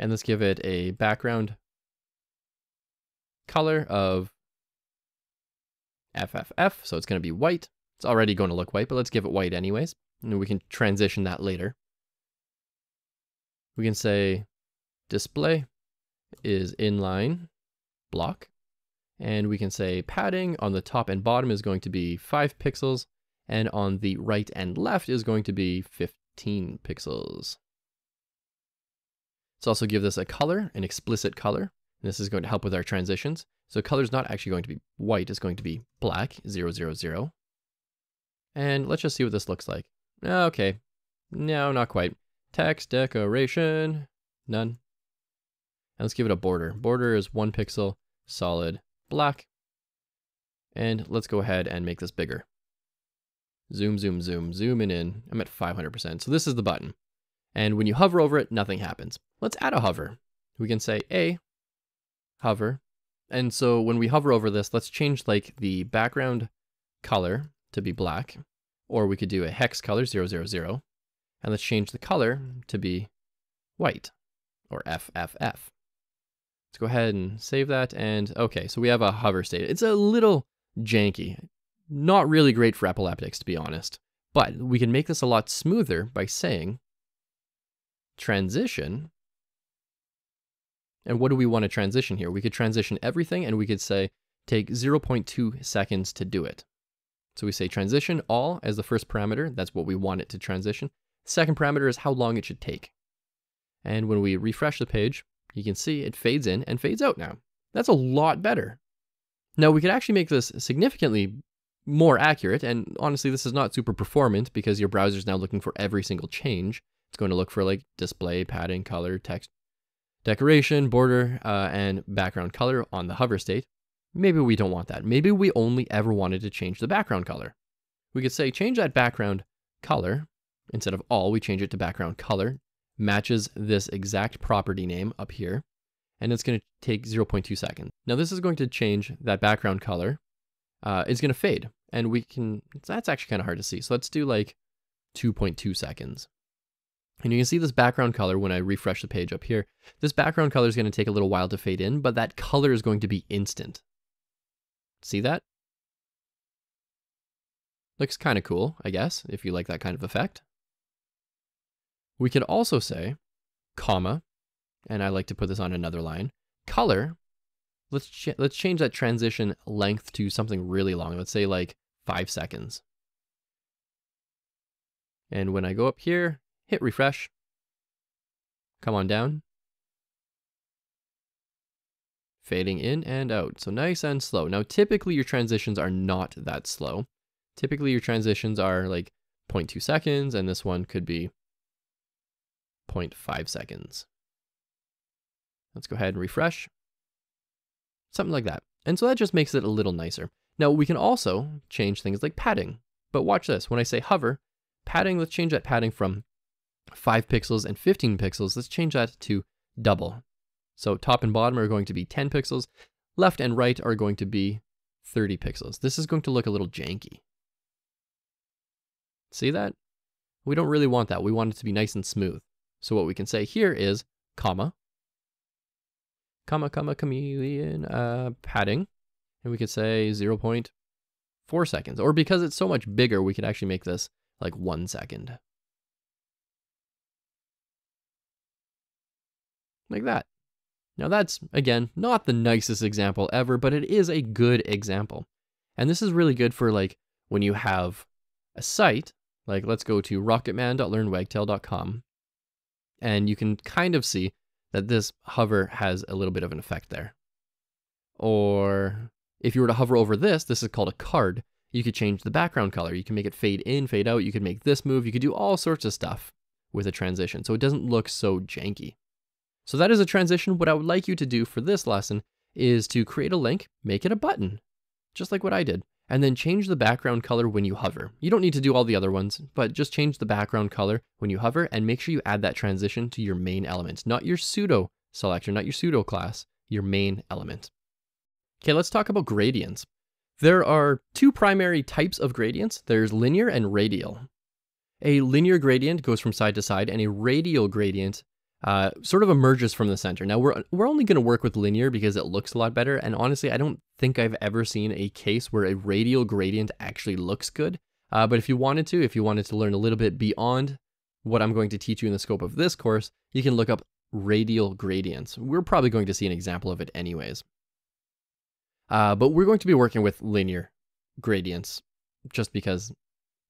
And let's give it a background color of FFF. So it's going to be white. It's already going to look white, but let's give it white anyways. And we can transition that later. We can say display is inline block. And we can say padding on the top and bottom is going to be 5 pixels. And on the right and left is going to be 15 pixels. Let's also give this a color, an explicit color. This is going to help with our transitions. So color is not actually going to be white, it's going to be black, 000. And let's just see what this looks like. Okay, no, not quite. Text, decoration, none. And let's give it a border. Border is one pixel, solid, black. And let's go ahead and make this bigger. Zoom, zoom, zoom, zooming in. I'm at 500%. So this is the button. And when you hover over it, nothing happens. Let's add a hover. We can say A, hover. And so when we hover over this, let's change like the background color to be black. Or we could do a hex color, 000. And let's change the color to be white, or FFF. Let's go ahead and save that. And okay, so we have a hover state. It's a little janky. Not really great for epileptics, to be honest. But we can make this a lot smoother by saying transition. And what do we want to transition here? We could transition everything and we could say take 0.2 seconds to do it. So we say transition all as the first parameter. That's what we want it to transition. Second parameter is how long it should take. And when we refresh the page, you can see it fades in and fades out now. That's a lot better. Now we could actually make this significantly more accurate, and honestly this is not super performant because your browser is now looking for every single change. It's going to look for like display, padding, color, text, decoration, border, uh, and background color on the hover state. Maybe we don't want that. Maybe we only ever wanted to change the background color. We could say change that background color. Instead of all, we change it to background color matches this exact property name up here, and it's going to take 0.2 seconds. Now this is going to change that background color. Uh, it's going to fade, and we can, that's actually kind of hard to see. So let's do like 2.2 seconds. And you can see this background color when I refresh the page up here. This background color is going to take a little while to fade in, but that color is going to be instant. See that? Looks kind of cool, I guess, if you like that kind of effect. We could also say, comma, and I like to put this on another line, color. Let's, ch let's change that transition length to something really long. Let's say like five seconds. And when I go up here, hit refresh, come on down, fading in and out. So nice and slow. Now, typically your transitions are not that slow. Typically your transitions are like 0.2 seconds, and this one could be 0.5 seconds. Let's go ahead and refresh. Something like that. And so that just makes it a little nicer. Now we can also change things like padding. But watch this, when I say hover, padding, let's change that padding from 5 pixels and 15 pixels. Let's change that to double. So top and bottom are going to be 10 pixels. Left and right are going to be 30 pixels. This is going to look a little janky. See that? We don't really want that. We want it to be nice and smooth. So what we can say here is comma, comma, comma, chameleon, uh, padding, and we could say 0 0.4 seconds. Or because it's so much bigger, we could actually make this like one second. Like that. Now that's, again, not the nicest example ever, but it is a good example. And this is really good for like when you have a site, like let's go to rocketman.learnwagtail.com and you can kind of see that this hover has a little bit of an effect there. Or if you were to hover over this, this is called a card. You could change the background color. You can make it fade in, fade out. You could make this move. You could do all sorts of stuff with a transition. So it doesn't look so janky. So that is a transition. What I would like you to do for this lesson is to create a link, make it a button, just like what I did and then change the background color when you hover. You don't need to do all the other ones, but just change the background color when you hover and make sure you add that transition to your main element, not your pseudo selector, not your pseudo class, your main element. Okay, let's talk about gradients. There are two primary types of gradients. There's linear and radial. A linear gradient goes from side to side and a radial gradient uh, sort of emerges from the center. Now we're we're only going to work with linear because it looks a lot better, and honestly, I don't think I've ever seen a case where a radial gradient actually looks good. Uh, but if you wanted to, if you wanted to learn a little bit beyond what I'm going to teach you in the scope of this course, you can look up radial gradients. We're probably going to see an example of it anyways. Uh, but we're going to be working with linear gradients just because,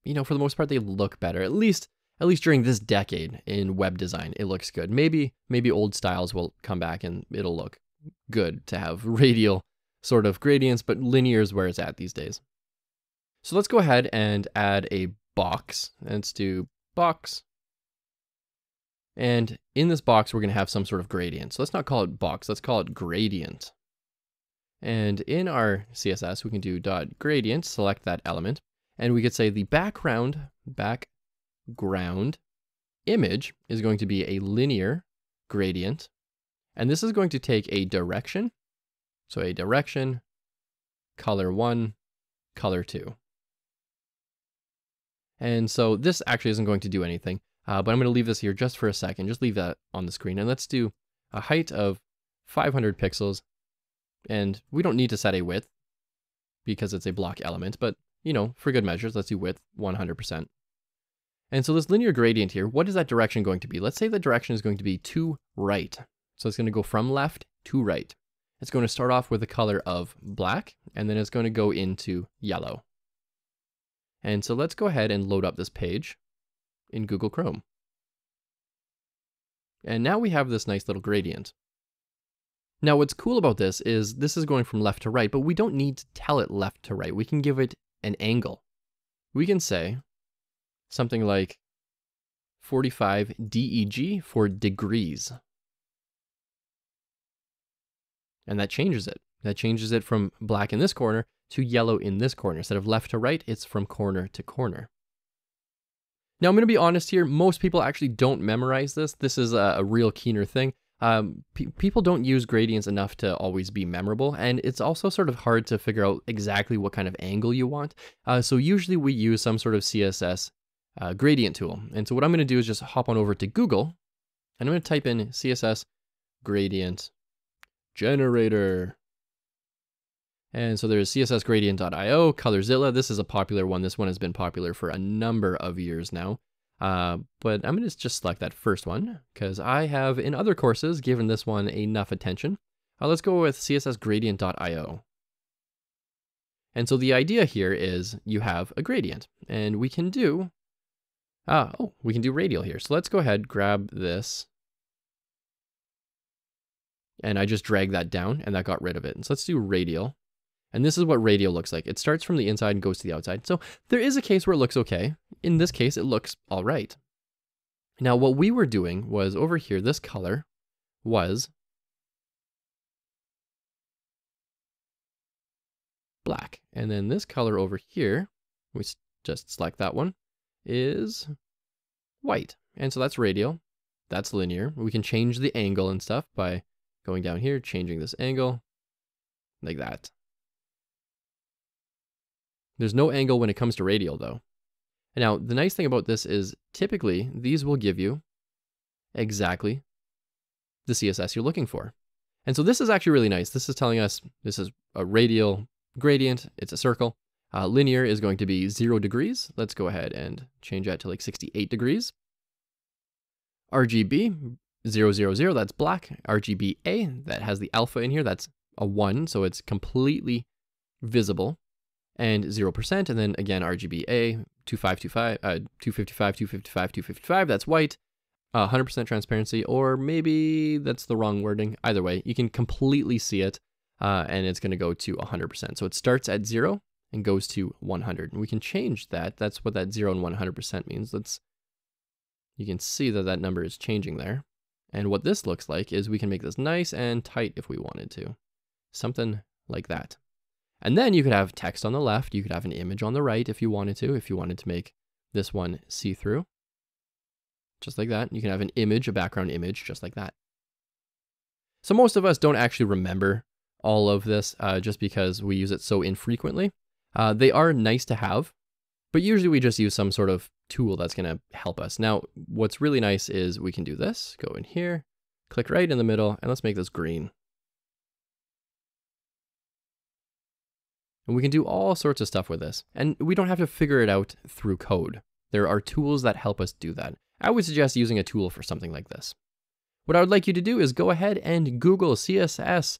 you know, for the most part, they look better. At least at least during this decade in web design, it looks good. Maybe maybe old styles will come back and it'll look good to have <laughs> radial sort of gradients, but linear is where it's at these days. So let's go ahead and add a box. Let's do box. And in this box, we're going to have some sort of gradient. So let's not call it box, let's call it gradient. And in our CSS, we can do dot gradient, select that element, and we could say the background, back ground image is going to be a linear gradient. And this is going to take a direction. So a direction, color one, color two. And so this actually isn't going to do anything, uh, but I'm going to leave this here just for a second. Just leave that on the screen. And let's do a height of 500 pixels. And we don't need to set a width because it's a block element, but you know, for good measures, let's do width 100%. And so this linear gradient here, what is that direction going to be? Let's say the direction is going to be to right. So it's going to go from left to right. It's going to start off with a color of black, and then it's going to go into yellow. And so let's go ahead and load up this page in Google Chrome. And now we have this nice little gradient. Now what's cool about this is this is going from left to right, but we don't need to tell it left to right. We can give it an angle. We can say something like 45 DEG for degrees. And that changes it. That changes it from black in this corner to yellow in this corner. Instead of left to right, it's from corner to corner. Now, I'm going to be honest here. Most people actually don't memorize this. This is a, a real keener thing. Um, pe people don't use gradients enough to always be memorable, and it's also sort of hard to figure out exactly what kind of angle you want. Uh, so usually we use some sort of CSS uh, gradient tool. And so what I'm going to do is just hop on over to Google and I'm going to type in CSS gradient generator. And so there's cssgradient.io, ColorZilla. This is a popular one. This one has been popular for a number of years now. Uh, but I'm going to just select that first one because I have in other courses given this one enough attention. Uh, let's go with cssgradient.io. And so the idea here is you have a gradient and we can do Ah, oh, we can do radial here. So let's go ahead, grab this. And I just drag that down and that got rid of it. And so let's do radial. And this is what radial looks like. It starts from the inside and goes to the outside. So there is a case where it looks okay. In this case, it looks all right. Now what we were doing was over here, this color was black. And then this color over here, we just select that one, is white. And so that's radial. That's linear. We can change the angle and stuff by going down here, changing this angle like that. There's no angle when it comes to radial though. And now, the nice thing about this is typically these will give you exactly the CSS you're looking for. And so this is actually really nice. This is telling us this is a radial gradient. It's a circle. Uh, linear is going to be zero degrees. Let's go ahead and change that to like 68 degrees. RGB, 000, that's black. RGBA, that has the alpha in here, that's a 1, so it's completely visible. And 0%, and then again, RGBA, 2525, uh, 255, 255, 255, that's white. 100% uh, transparency, or maybe that's the wrong wording. Either way, you can completely see it, uh, and it's going to go to 100%. So it starts at 0, and goes to 100. And we can change that. That's what that 0 and 100% means. Let's, you can see that that number is changing there. And what this looks like is we can make this nice and tight if we wanted to. Something like that. And then you could have text on the left. You could have an image on the right if you wanted to, if you wanted to make this one see-through. Just like that. You can have an image, a background image, just like that. So most of us don't actually remember all of this uh, just because we use it so infrequently. Uh, they are nice to have. But usually we just use some sort of tool that's going to help us. Now, what's really nice is we can do this, go in here, click right in the middle, and let's make this green. And we can do all sorts of stuff with this. And we don't have to figure it out through code. There are tools that help us do that. I would suggest using a tool for something like this. What I would like you to do is go ahead and Google CSS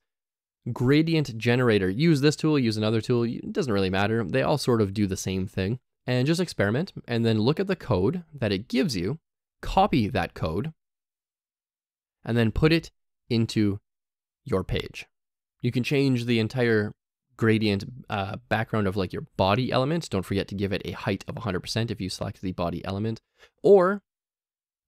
gradient generator. Use this tool, use another tool, it doesn't really matter. They all sort of do the same thing. And just experiment and then look at the code that it gives you, copy that code, and then put it into your page. You can change the entire gradient uh, background of like your body element. Don't forget to give it a height of 100% if you select the body element. Or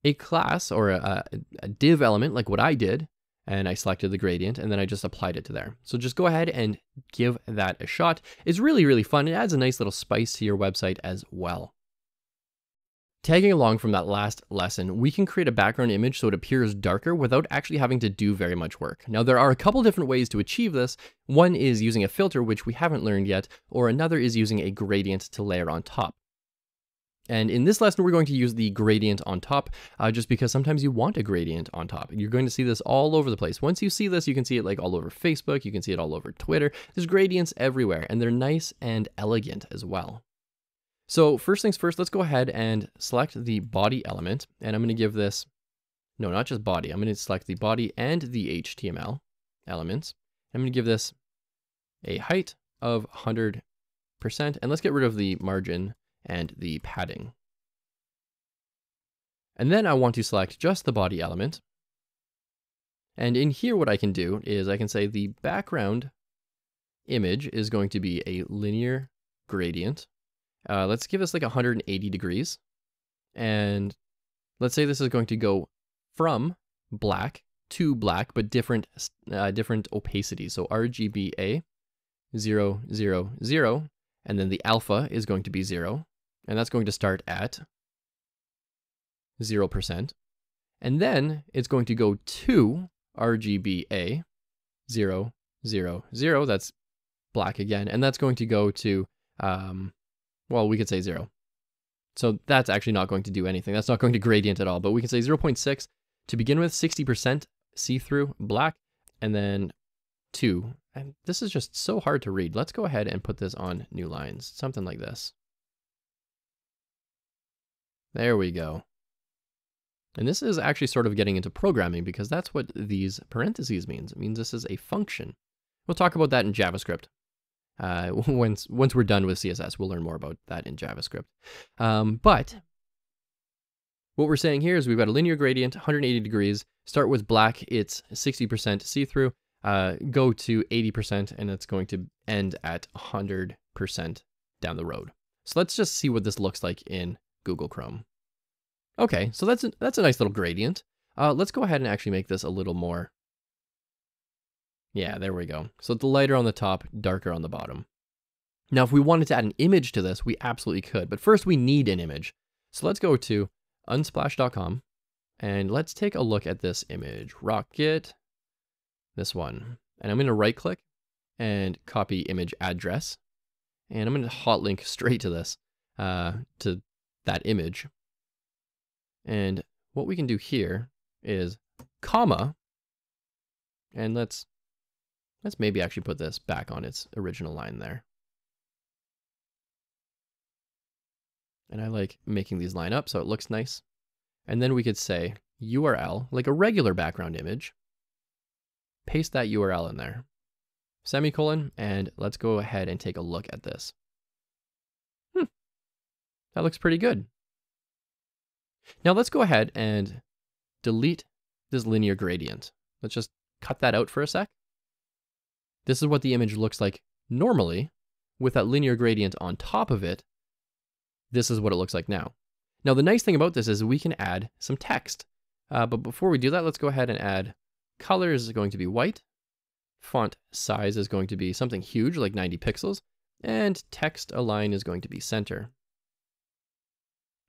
a class or a, a div element like what I did, and I selected the gradient and then I just applied it to there. So just go ahead and give that a shot. It's really, really fun. It adds a nice little spice to your website as well. Tagging along from that last lesson, we can create a background image so it appears darker without actually having to do very much work. Now there are a couple different ways to achieve this. One is using a filter, which we haven't learned yet, or another is using a gradient to layer on top. And in this lesson, we're going to use the gradient on top, uh, just because sometimes you want a gradient on top. You're going to see this all over the place. Once you see this, you can see it like all over Facebook, you can see it all over Twitter. There's gradients everywhere, and they're nice and elegant as well. So first things first, let's go ahead and select the body element. And I'm going to give this, no, not just body. I'm going to select the body and the HTML elements. I'm going to give this a height of 100%. And let's get rid of the margin and the padding. And then I want to select just the body element. And in here, what I can do is I can say the background image is going to be a linear gradient uh, let's give this like 180 degrees. And let's say this is going to go from black to black, but different, uh, different opacity. So RGBA 0, 0, 0, and then the alpha is going to be 0, and that's going to start at 0%. And then it's going to go to RGBA 0, 0, 0, that's black again, and that's going to go to um, well, we could say zero. So that's actually not going to do anything. That's not going to gradient at all, but we can say 0.6 to begin with, 60% see-through black, and then two. And this is just so hard to read. Let's go ahead and put this on new lines, something like this. There we go. And this is actually sort of getting into programming because that's what these parentheses means. It means this is a function. We'll talk about that in JavaScript. Uh, <laughs> once once we're done with CSS, we'll learn more about that in JavaScript. Um, but what we're saying here is we've got a linear gradient, 180 degrees. Start with black, it's 60% see-through. Uh, go to 80%, and it's going to end at 100% down the road. So let's just see what this looks like in Google Chrome. Okay, so that's a, that's a nice little gradient. Uh, let's go ahead and actually make this a little more yeah, there we go. So the lighter on the top, darker on the bottom. Now, if we wanted to add an image to this, we absolutely could. But first, we need an image. So let's go to unsplash.com and let's take a look at this image. Rocket, this one. And I'm going to right click and copy image address. And I'm going to hot link <laughs> straight to this, uh, to that image. And what we can do here is comma, and let's Let's maybe actually put this back on its original line there. And I like making these line up so it looks nice. And then we could say URL, like a regular background image. Paste that URL in there. Semicolon, and let's go ahead and take a look at this. That looks pretty good. Now let's go ahead and delete this linear gradient. Let's just cut that out for a sec. This is what the image looks like normally with that linear gradient on top of it. This is what it looks like now. Now, the nice thing about this is we can add some text. Uh, but before we do that, let's go ahead and add color is going to be white. Font size is going to be something huge like 90 pixels. And text align is going to be center.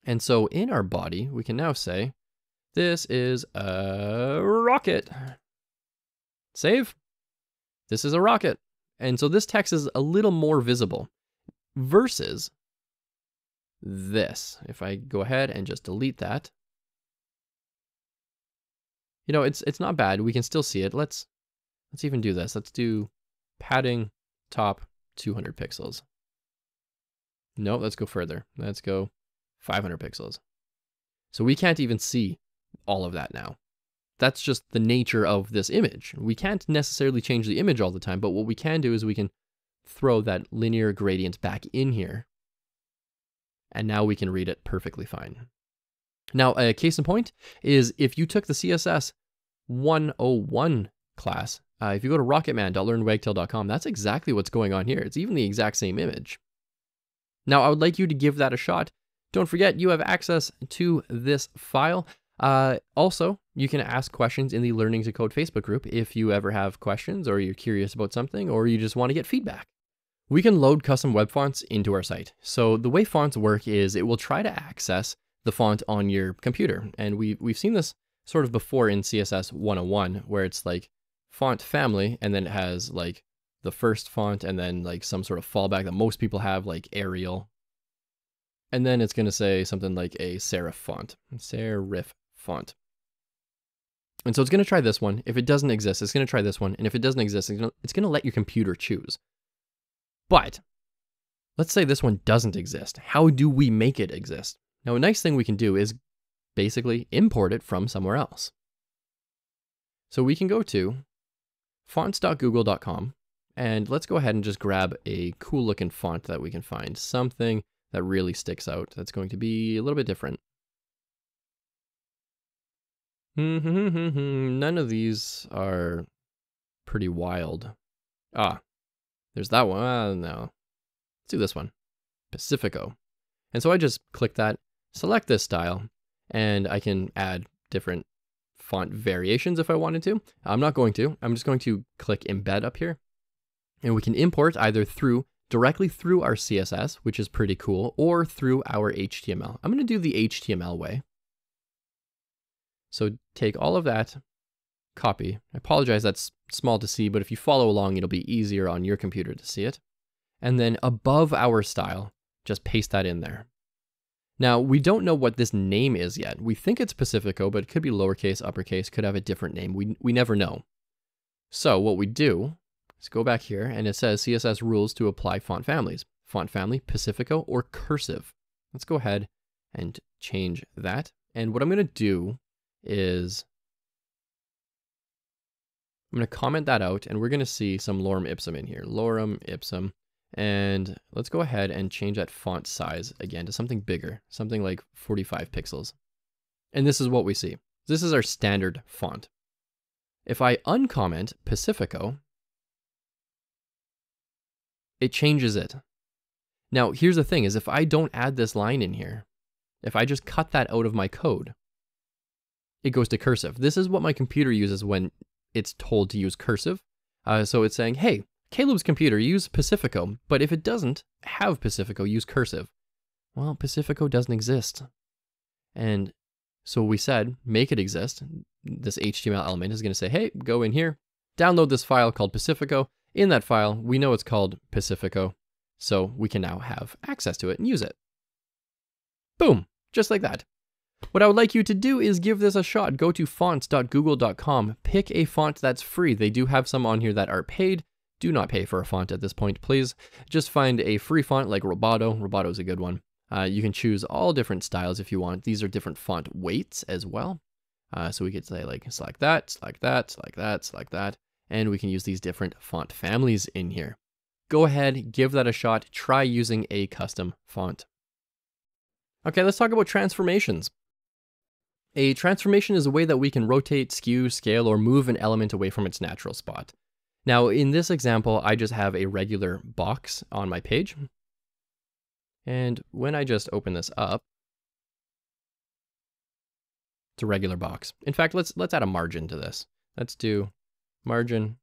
And so in our body, we can now say, this is a rocket. Save. This is a rocket. And so this text is a little more visible versus this. If I go ahead and just delete that, you know, it's it's not bad. We can still see it. Let's let's even do this. Let's do padding top 200 pixels. No, let's go further. Let's go 500 pixels. So we can't even see all of that now. That's just the nature of this image. We can't necessarily change the image all the time, but what we can do is we can throw that linear gradient back in here. And now we can read it perfectly fine. Now, a case in point is if you took the CSS 101 class, uh, if you go to rocketman.learnwagtail.com, that's exactly what's going on here. It's even the exact same image. Now, I would like you to give that a shot. Don't forget, you have access to this file. Uh, also, you can ask questions in the Learning to Code Facebook group if you ever have questions or you're curious about something or you just want to get feedback. We can load custom web fonts into our site. So the way fonts work is it will try to access the font on your computer. And we, we've seen this sort of before in CSS 101, where it's like font family, and then it has like the first font and then like some sort of fallback that most people have, like Arial. And then it's going to say something like a serif font, serif font. And so it's going to try this one. If it doesn't exist, it's going to try this one. And if it doesn't exist, it's going to let your computer choose. But let's say this one doesn't exist. How do we make it exist? Now, a nice thing we can do is basically import it from somewhere else. So we can go to fonts.google.com and let's go ahead and just grab a cool looking font that we can find, something that really sticks out that's going to be a little bit different. None of these are pretty wild. Ah, there's that one. Uh, no. Let's do this one. Pacifico. And so I just click that, select this style, and I can add different font variations if I wanted to. I'm not going to. I'm just going to click embed up here. And we can import either through directly through our CSS, which is pretty cool, or through our HTML. I'm going to do the HTML way. So take all of that, copy. I apologize, that's small to see, but if you follow along, it'll be easier on your computer to see it. And then above our style, just paste that in there. Now, we don't know what this name is yet. We think it's Pacifico, but it could be lowercase, uppercase, could have a different name. We, we never know. So what we do is go back here and it says CSS rules to apply font families. Font family, Pacifico, or cursive. Let's go ahead and change that. And what I'm going to do is I'm going to comment that out and we're going to see some lorem ipsum in here. Lorem ipsum and let's go ahead and change that font size again to something bigger, something like 45 pixels. And this is what we see. This is our standard font. If I uncomment Pacifico, it changes it. Now, here's the thing is if I don't add this line in here, if I just cut that out of my code, it goes to cursive. This is what my computer uses when it's told to use cursive. Uh, so it's saying, hey, Kalob's computer use Pacifico, but if it doesn't have Pacifico, use cursive. Well, Pacifico doesn't exist. And so we said, make it exist. This HTML element is going to say, hey, go in here, download this file called Pacifico. In that file, we know it's called Pacifico, so we can now have access to it and use it. Boom, just like that. What I would like you to do is give this a shot. Go to fonts.google.com, pick a font that's free. They do have some on here that are paid, do not pay for a font at this point, please. Just find a free font like Roboto. Roboto is a good one. Uh, you can choose all different styles if you want. These are different font weights as well. Uh, so we could say like select that, select that, select that, select that, and we can use these different font families in here. Go ahead, give that a shot, try using a custom font. Okay, let's talk about transformations. A transformation is a way that we can rotate, skew, scale, or move an element away from its natural spot. Now, in this example, I just have a regular box on my page. And when I just open this up, it's a regular box. In fact, let's let's add a margin to this. Let's do margin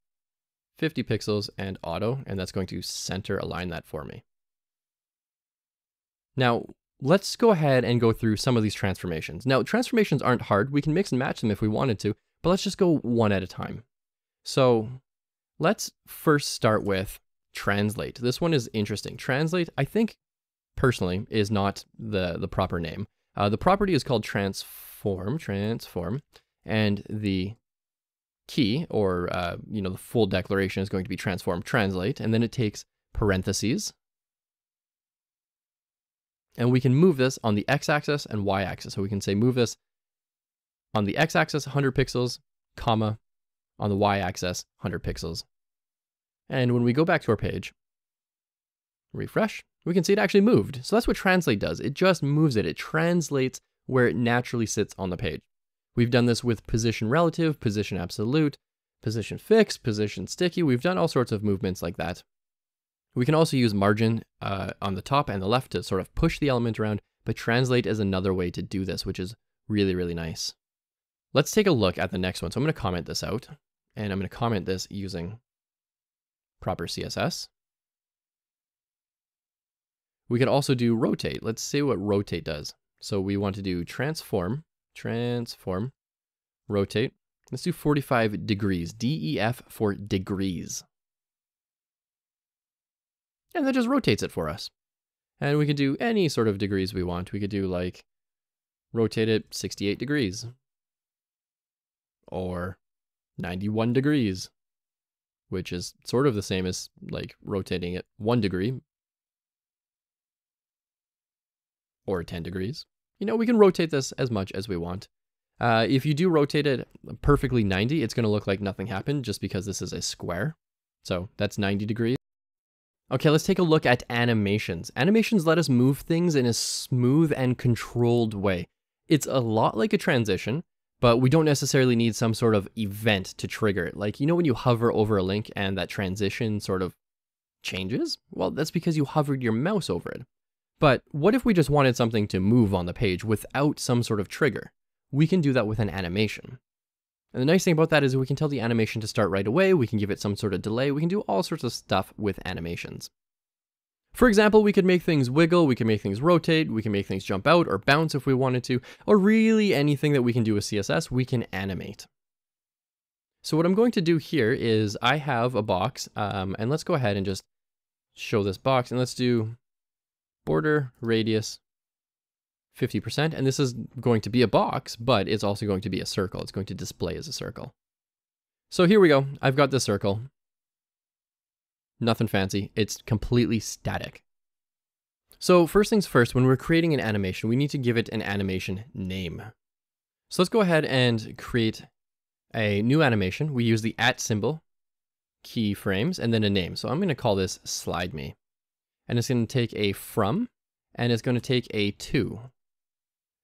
50 pixels and auto, and that's going to center align that for me. Now, let's go ahead and go through some of these transformations. Now, transformations aren't hard. We can mix and match them if we wanted to, but let's just go one at a time. So Let's first start with translate. This one is interesting. Translate, I think personally, is not the, the proper name. Uh, the property is called transform, transform, and the key, or uh, you know, the full declaration is going to be transform translate, and then it takes parentheses. And we can move this on the x-axis and y-axis. So we can say move this on the x-axis 100 pixels, comma, on the y-axis 100 pixels. And when we go back to our page, refresh, we can see it actually moved. So that's what translate does. It just moves it. It translates where it naturally sits on the page. We've done this with position relative, position absolute, position fixed, position sticky. We've done all sorts of movements like that. We can also use margin uh, on the top and the left to sort of push the element around, but translate is another way to do this, which is really, really nice. Let's take a look at the next one. So I'm going to comment this out, and I'm going to comment this using proper CSS. We could also do rotate. Let's see what rotate does. So we want to do transform, transform, rotate. Let's do 45 degrees, DEG for degrees. And that just rotates it for us. And we can do any sort of degrees we want. We could do like rotate it 68 degrees or 91 degrees, which is sort of the same as like rotating it one degree or 10 degrees. You know, we can rotate this as much as we want. Uh, if you do rotate it perfectly 90, it's going to look like nothing happened just because this is a square. So that's 90 degrees. Okay, let's take a look at animations. Animations let us move things in a smooth and controlled way. It's a lot like a transition, but we don't necessarily need some sort of event to trigger it. Like, you know, when you hover over a link and that transition sort of changes? Well, that's because you hovered your mouse over it. But what if we just wanted something to move on the page without some sort of trigger? We can do that with an animation. And the nice thing about that is we can tell the animation to start right away, we can give it some sort of delay, we can do all sorts of stuff with animations. For example, we could make things wiggle, we can make things rotate, we can make things jump out or bounce if we wanted to, or really anything that we can do with CSS, we can animate. So what I'm going to do here is I have a box, um, and let's go ahead and just show this box, and let's do border radius 50%. And this is going to be a box, but it's also going to be a circle. It's going to display as a circle. So here we go. I've got this circle. Nothing fancy. It's completely static. So first things first, when we're creating an animation, we need to give it an animation name. So let's go ahead and create a new animation. We use the at symbol, keyframes, and then a name. So I'm going to call this slide me. And it's going to take a from, and it's going to take a to.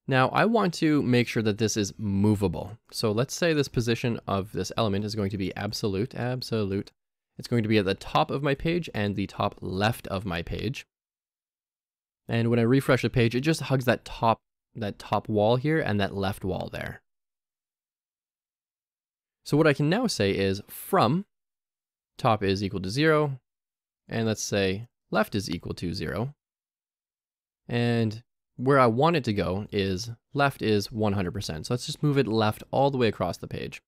Now I want to make sure that this is movable. So let's say this position of this element is going to be absolute, absolute. It's going to be at the top of my page and the top left of my page. And when I refresh the page, it just hugs that top, that top wall here and that left wall there. So what I can now say is from top is equal to zero, and let's say left is equal to zero. And where I want it to go is left is 100%. So let's just move it left all the way across the page.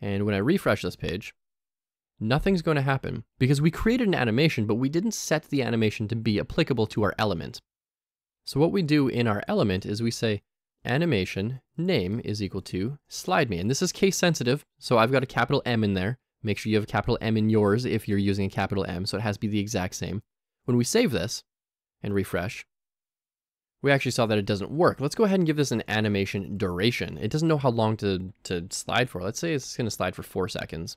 And when I refresh this page, nothing's going to happen because we created an animation, but we didn't set the animation to be applicable to our element. So what we do in our element is we say animation name is equal to slide me. And this is case sensitive, so I've got a capital M in there. Make sure you have a capital M in yours if you're using a capital M, so it has to be the exact same. When we save this and refresh, we actually saw that it doesn't work. Let's go ahead and give this an animation duration. It doesn't know how long to, to slide for. Let's say it's going to slide for four seconds.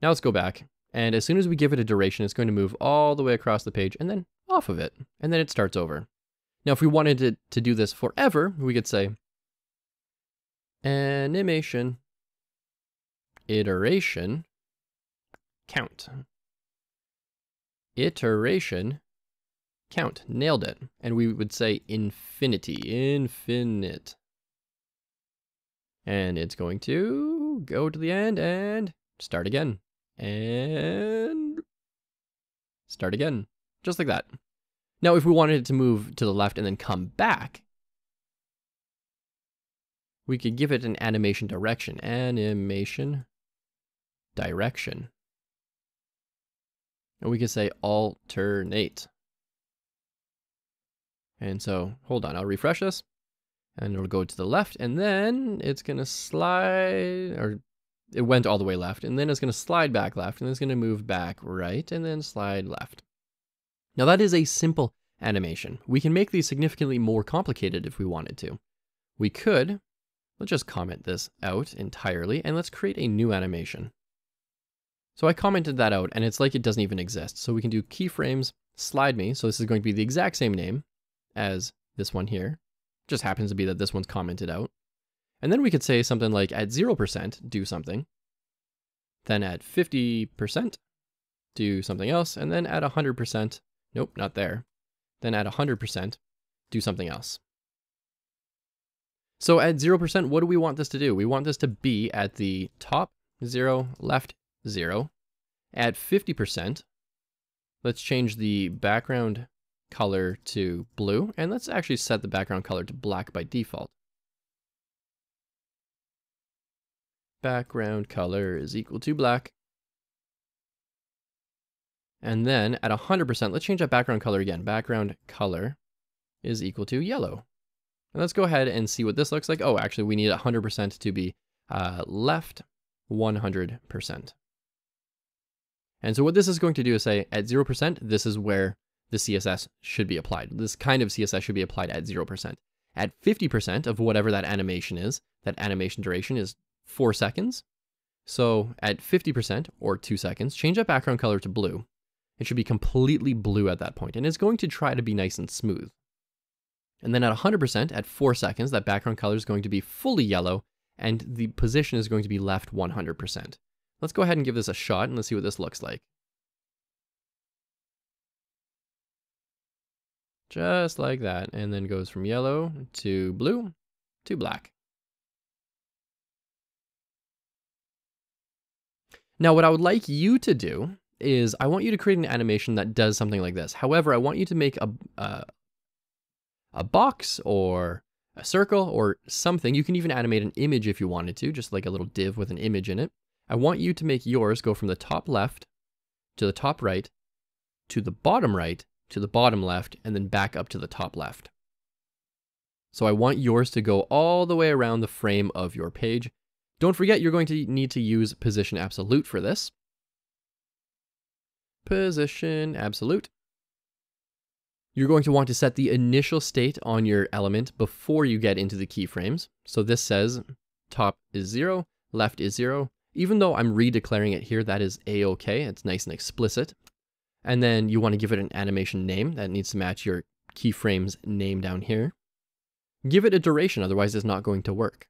Now let's go back. And as soon as we give it a duration, it's going to move all the way across the page and then off of it. And then it starts over. Now, if we wanted to, to do this forever, we could say animation iteration count. Iteration count. Nailed it. And we would say infinity, infinite. And it's going to go to the end and start again. And start again. Just like that. Now, if we wanted it to move to the left and then come back, we could give it an animation direction. Animation direction. And we could say alternate. And so, hold on, I'll refresh this. And it'll go to the left, and then it's going to slide, or it went all the way left, and then it's going to slide back left, and then it's going to move back right, and then slide left. Now that is a simple animation. We can make these significantly more complicated if we wanted to. We could, let's just comment this out entirely, and let's create a new animation. So I commented that out, and it's like it doesn't even exist. So we can do keyframes, slide me, so this is going to be the exact same name as this one here. Just happens to be that this one's commented out. And then we could say something like at 0%, do something. Then at 50%, do something else. And then at 100%, nope, not there. Then at 100%, do something else. So at 0%, what do we want this to do? We want this to be at the top 0, left 0. At 50%, let's change the background color to blue, and let's actually set the background color to black by default. Background color is equal to black. And then at 100%, let's change that background color again. Background color is equal to yellow. And let's go ahead and see what this looks like. Oh, actually, we need 100% to be uh, left 100%. And so what this is going to do is say at 0%, this is where the CSS should be applied. This kind of CSS should be applied at 0%. At 50% of whatever that animation is, that animation duration is 4 seconds. So at 50% or 2 seconds, change that background color to blue. It should be completely blue at that point, and it's going to try to be nice and smooth. And then at 100%, at 4 seconds, that background color is going to be fully yellow, and the position is going to be left 100%. Let's go ahead and give this a shot, and let's see what this looks like. Just like that, and then goes from yellow to blue to black. Now, what I would like you to do is I want you to create an animation that does something like this. However, I want you to make a, a box or a circle or something. You can even animate an image if you wanted to, just like a little div with an image in it. I want you to make yours go from the top left to the top right to the bottom right to the bottom left and then back up to the top left. So I want yours to go all the way around the frame of your page. Don't forget you're going to need to use position absolute for this. Position absolute. You're going to want to set the initial state on your element before you get into the keyframes. So this says top is zero, left is zero. Even though I'm redeclaring it here, that is a-okay. It's nice and explicit. And then you want to give it an animation name that needs to match your keyframe's name down here. Give it a duration, otherwise it's not going to work.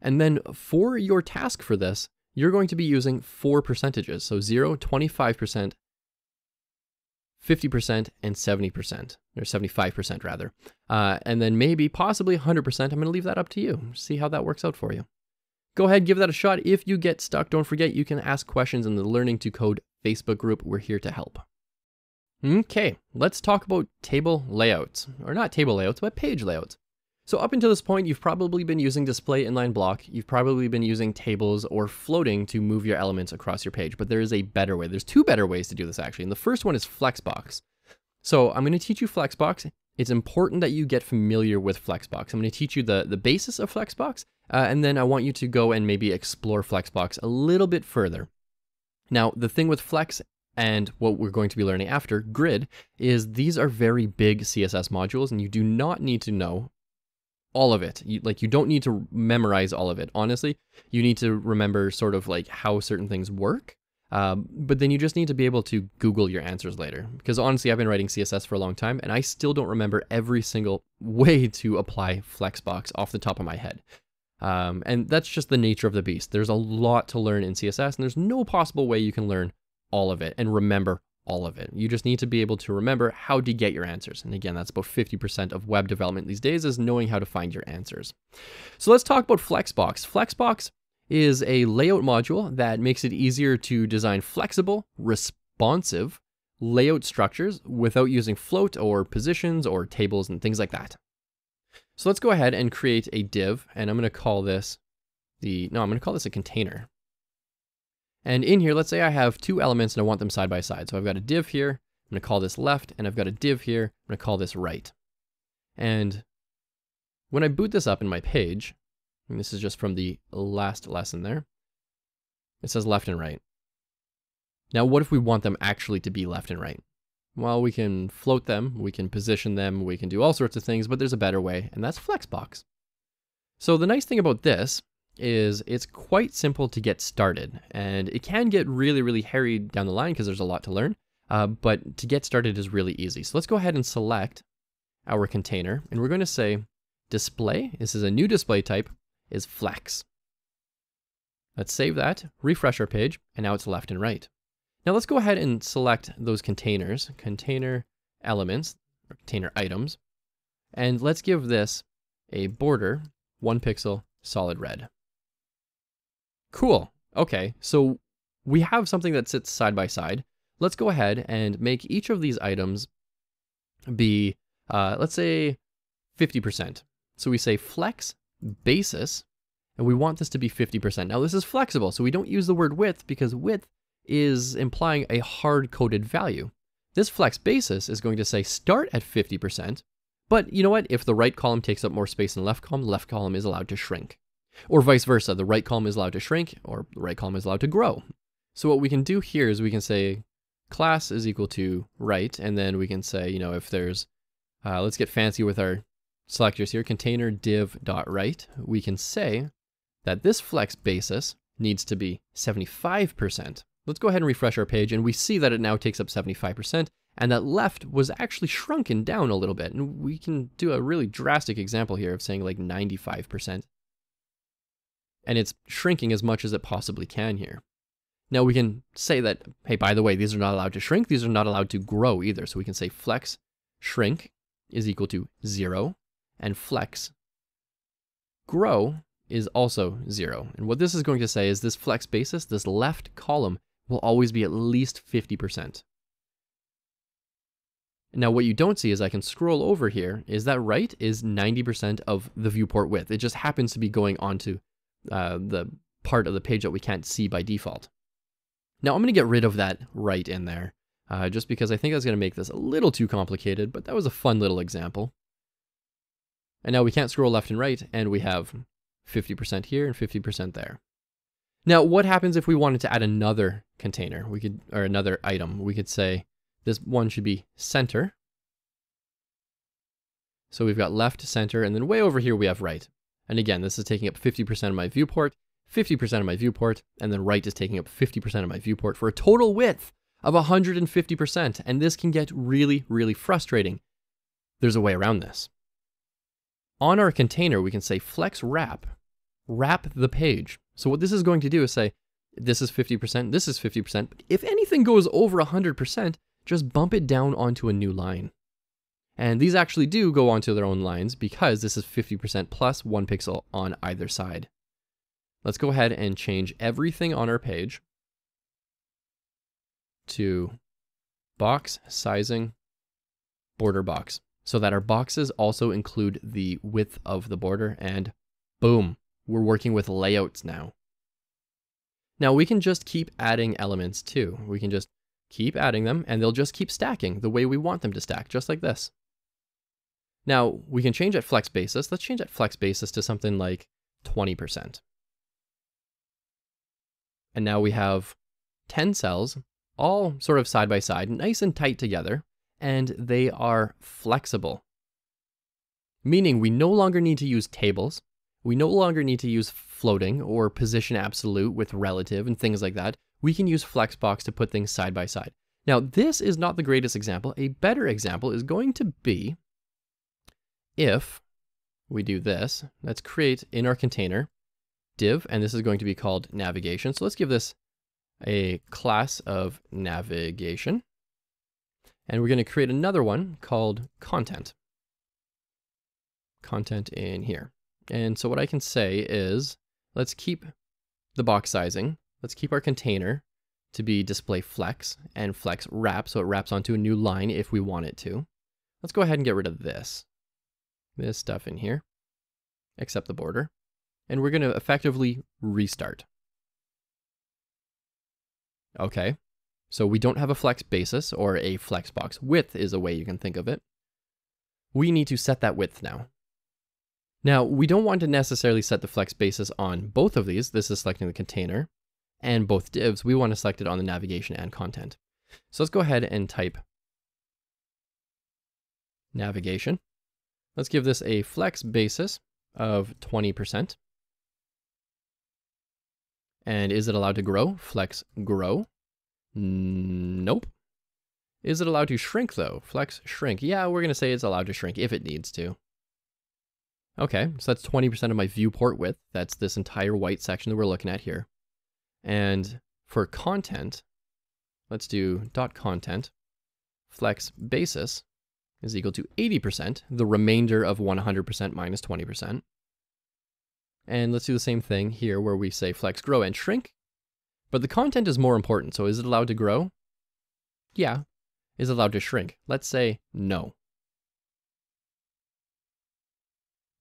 And then for your task for this, you're going to be using four percentages. So 0, 25%, 50%, and 70%, or 75% rather. Uh, and then maybe, possibly 100%. I'm going to leave that up to you. See how that works out for you. Go ahead, give that a shot. If you get stuck, don't forget you can ask questions in the Learning to Code Facebook group. We're here to help. Okay, let's talk about table layouts, or not table layouts, but page layouts. So up until this point, you've probably been using display inline block. You've probably been using tables or floating to move your elements across your page, but there is a better way. There's two better ways to do this actually. And the first one is Flexbox. So I'm going to teach you Flexbox. It's important that you get familiar with Flexbox. I'm going to teach you the, the basis of Flexbox, uh, and then I want you to go and maybe explore Flexbox a little bit further. Now, the thing with Flex and what we're going to be learning after, Grid, is these are very big CSS modules, and you do not need to know all of it. You, like, you don't need to memorize all of it. Honestly, you need to remember sort of like how certain things work um, but then you just need to be able to Google your answers later. Because honestly, I've been writing CSS for a long time and I still don't remember every single <laughs> way to apply Flexbox off the top of my head. Um, and that's just the nature of the beast. There's a lot to learn in CSS and there's no possible way you can learn all of it and remember all of it. You just need to be able to remember how to get your answers. And again, that's about 50% of web development these days is knowing how to find your answers. So let's talk about Flexbox. Flexbox is a layout module that makes it easier to design flexible, responsive layout structures without using float or positions or tables and things like that. So let's go ahead and create a div, and I'm going to call this the, no, I'm going to call this a container. And in here, let's say I have two elements and I want them side by side. So I've got a div here, I'm going to call this left, and I've got a div here. I'm going to call this right. And when I boot this up in my page, and this is just from the last lesson there, it says left and right. Now, what if we want them actually to be left and right? Well, we can float them, we can position them, we can do all sorts of things, but there's a better way, and that's Flexbox. So the nice thing about this is it's quite simple to get started, and it can get really, really hairy down the line because there's a lot to learn, uh, but to get started is really easy. So let's go ahead and select our container, and we're going to say display, this is a new display type, is flex. Let's save that, refresh our page, and now it's left and right. Now let's go ahead and select those containers, container elements, or container items, and let's give this a border, one pixel, solid red. Cool. Okay, so we have something that sits side by side. Let's go ahead and make each of these items be, uh, let's say, 50%. So we say flex basis, and we want this to be 50%. Now this is flexible, so we don't use the word width because width is implying a hard-coded value. This flex basis is going to say start at 50%, but you know what? If the right column takes up more space than left column, left column is allowed to shrink. Or vice versa, the right column is allowed to shrink, or the right column is allowed to grow. So what we can do here is we can say class is equal to right, and then we can say, you know, if there's, uh, let's get fancy with our selectors here, container div dot right, we can say that this flex basis needs to be 75%. Let's go ahead and refresh our page and we see that it now takes up 75% and that left was actually shrunken down a little bit. And we can do a really drastic example here of saying like 95%. And it's shrinking as much as it possibly can here. Now we can say that, hey, by the way, these are not allowed to shrink. These are not allowed to grow either. So we can say flex shrink is equal to zero and flex grow is also zero. And what this is going to say is this flex basis, this left column will always be at least 50%. Now what you don't see is I can scroll over here, is that right is 90% of the viewport width. It just happens to be going onto uh, the part of the page that we can't see by default. Now I'm going to get rid of that right in there, uh, just because I think that's going to make this a little too complicated, but that was a fun little example. And now we can't scroll left and right, and we have 50% here and 50% there. Now, what happens if we wanted to add another container? We could, or another item. We could say this one should be center. So we've got left, center, and then way over here we have right. And again, this is taking up 50% of my viewport, 50% of my viewport, and then right is taking up 50% of my viewport for a total width of 150%. And this can get really, really frustrating. There's a way around this. On our container, we can say flex wrap, wrap the page. So what this is going to do is say, this is 50%, this is 50%. But if anything goes over 100%, just bump it down onto a new line. And these actually do go onto their own lines because this is 50% plus one pixel on either side. Let's go ahead and change everything on our page to box sizing border box so that our boxes also include the width of the border and boom, we're working with layouts now. Now we can just keep adding elements too. We can just keep adding them and they'll just keep stacking the way we want them to stack, just like this. Now we can change at flex basis. Let's change at flex basis to something like 20%. And now we have 10 cells, all sort of side by side, nice and tight together and they are flexible. Meaning we no longer need to use tables, we no longer need to use floating or position absolute with relative and things like that. We can use Flexbox to put things side by side. Now, this is not the greatest example. A better example is going to be if we do this. Let's create in our container div, and this is going to be called navigation. So let's give this a class of navigation. And we're going to create another one called content. Content in here. And so what I can say is, let's keep the box sizing. Let's keep our container to be display flex and flex wrap, so it wraps onto a new line if we want it to. Let's go ahead and get rid of this. This stuff in here, except the border. And we're going to effectively restart. Okay, So we don't have a flex basis or a flex box. width is a way you can think of it. We need to set that width now. Now, we don't want to necessarily set the flex basis on both of these. This is selecting the container and both divs. We want to select it on the navigation and content. So let's go ahead and type navigation. Let's give this a flex basis of 20%. And is it allowed to grow? Flex grow. Nope. Is it allowed to shrink though? Flex shrink. Yeah, we're going to say it's allowed to shrink if it needs to. Okay, so that's 20% of my viewport width. That's this entire white section that we're looking at here. And for content, let's do dot content flex basis is equal to 80%, the remainder of 100% minus 20%. And let's do the same thing here where we say flex grow and shrink. But the content is more important. So is it allowed to grow? Yeah. Is it allowed to shrink? Let's say no.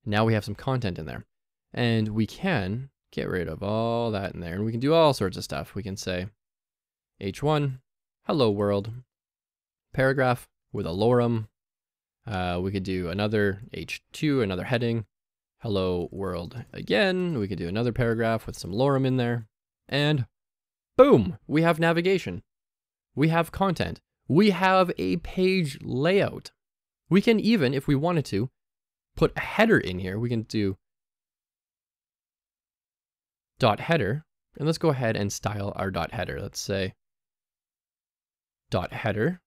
Now we have some content in there. And we can get rid of all that in there. And we can do all sorts of stuff. We can say h1, hello world, paragraph with a lorem. Uh, we could do another h2, another heading, hello world again. We could do another paragraph with some lorem in there. And boom, we have navigation. We have content. We have a page layout. We can even, if we wanted to, put a header in here. We can do dot header. And let's go ahead and style our dot header. Let's say dot header.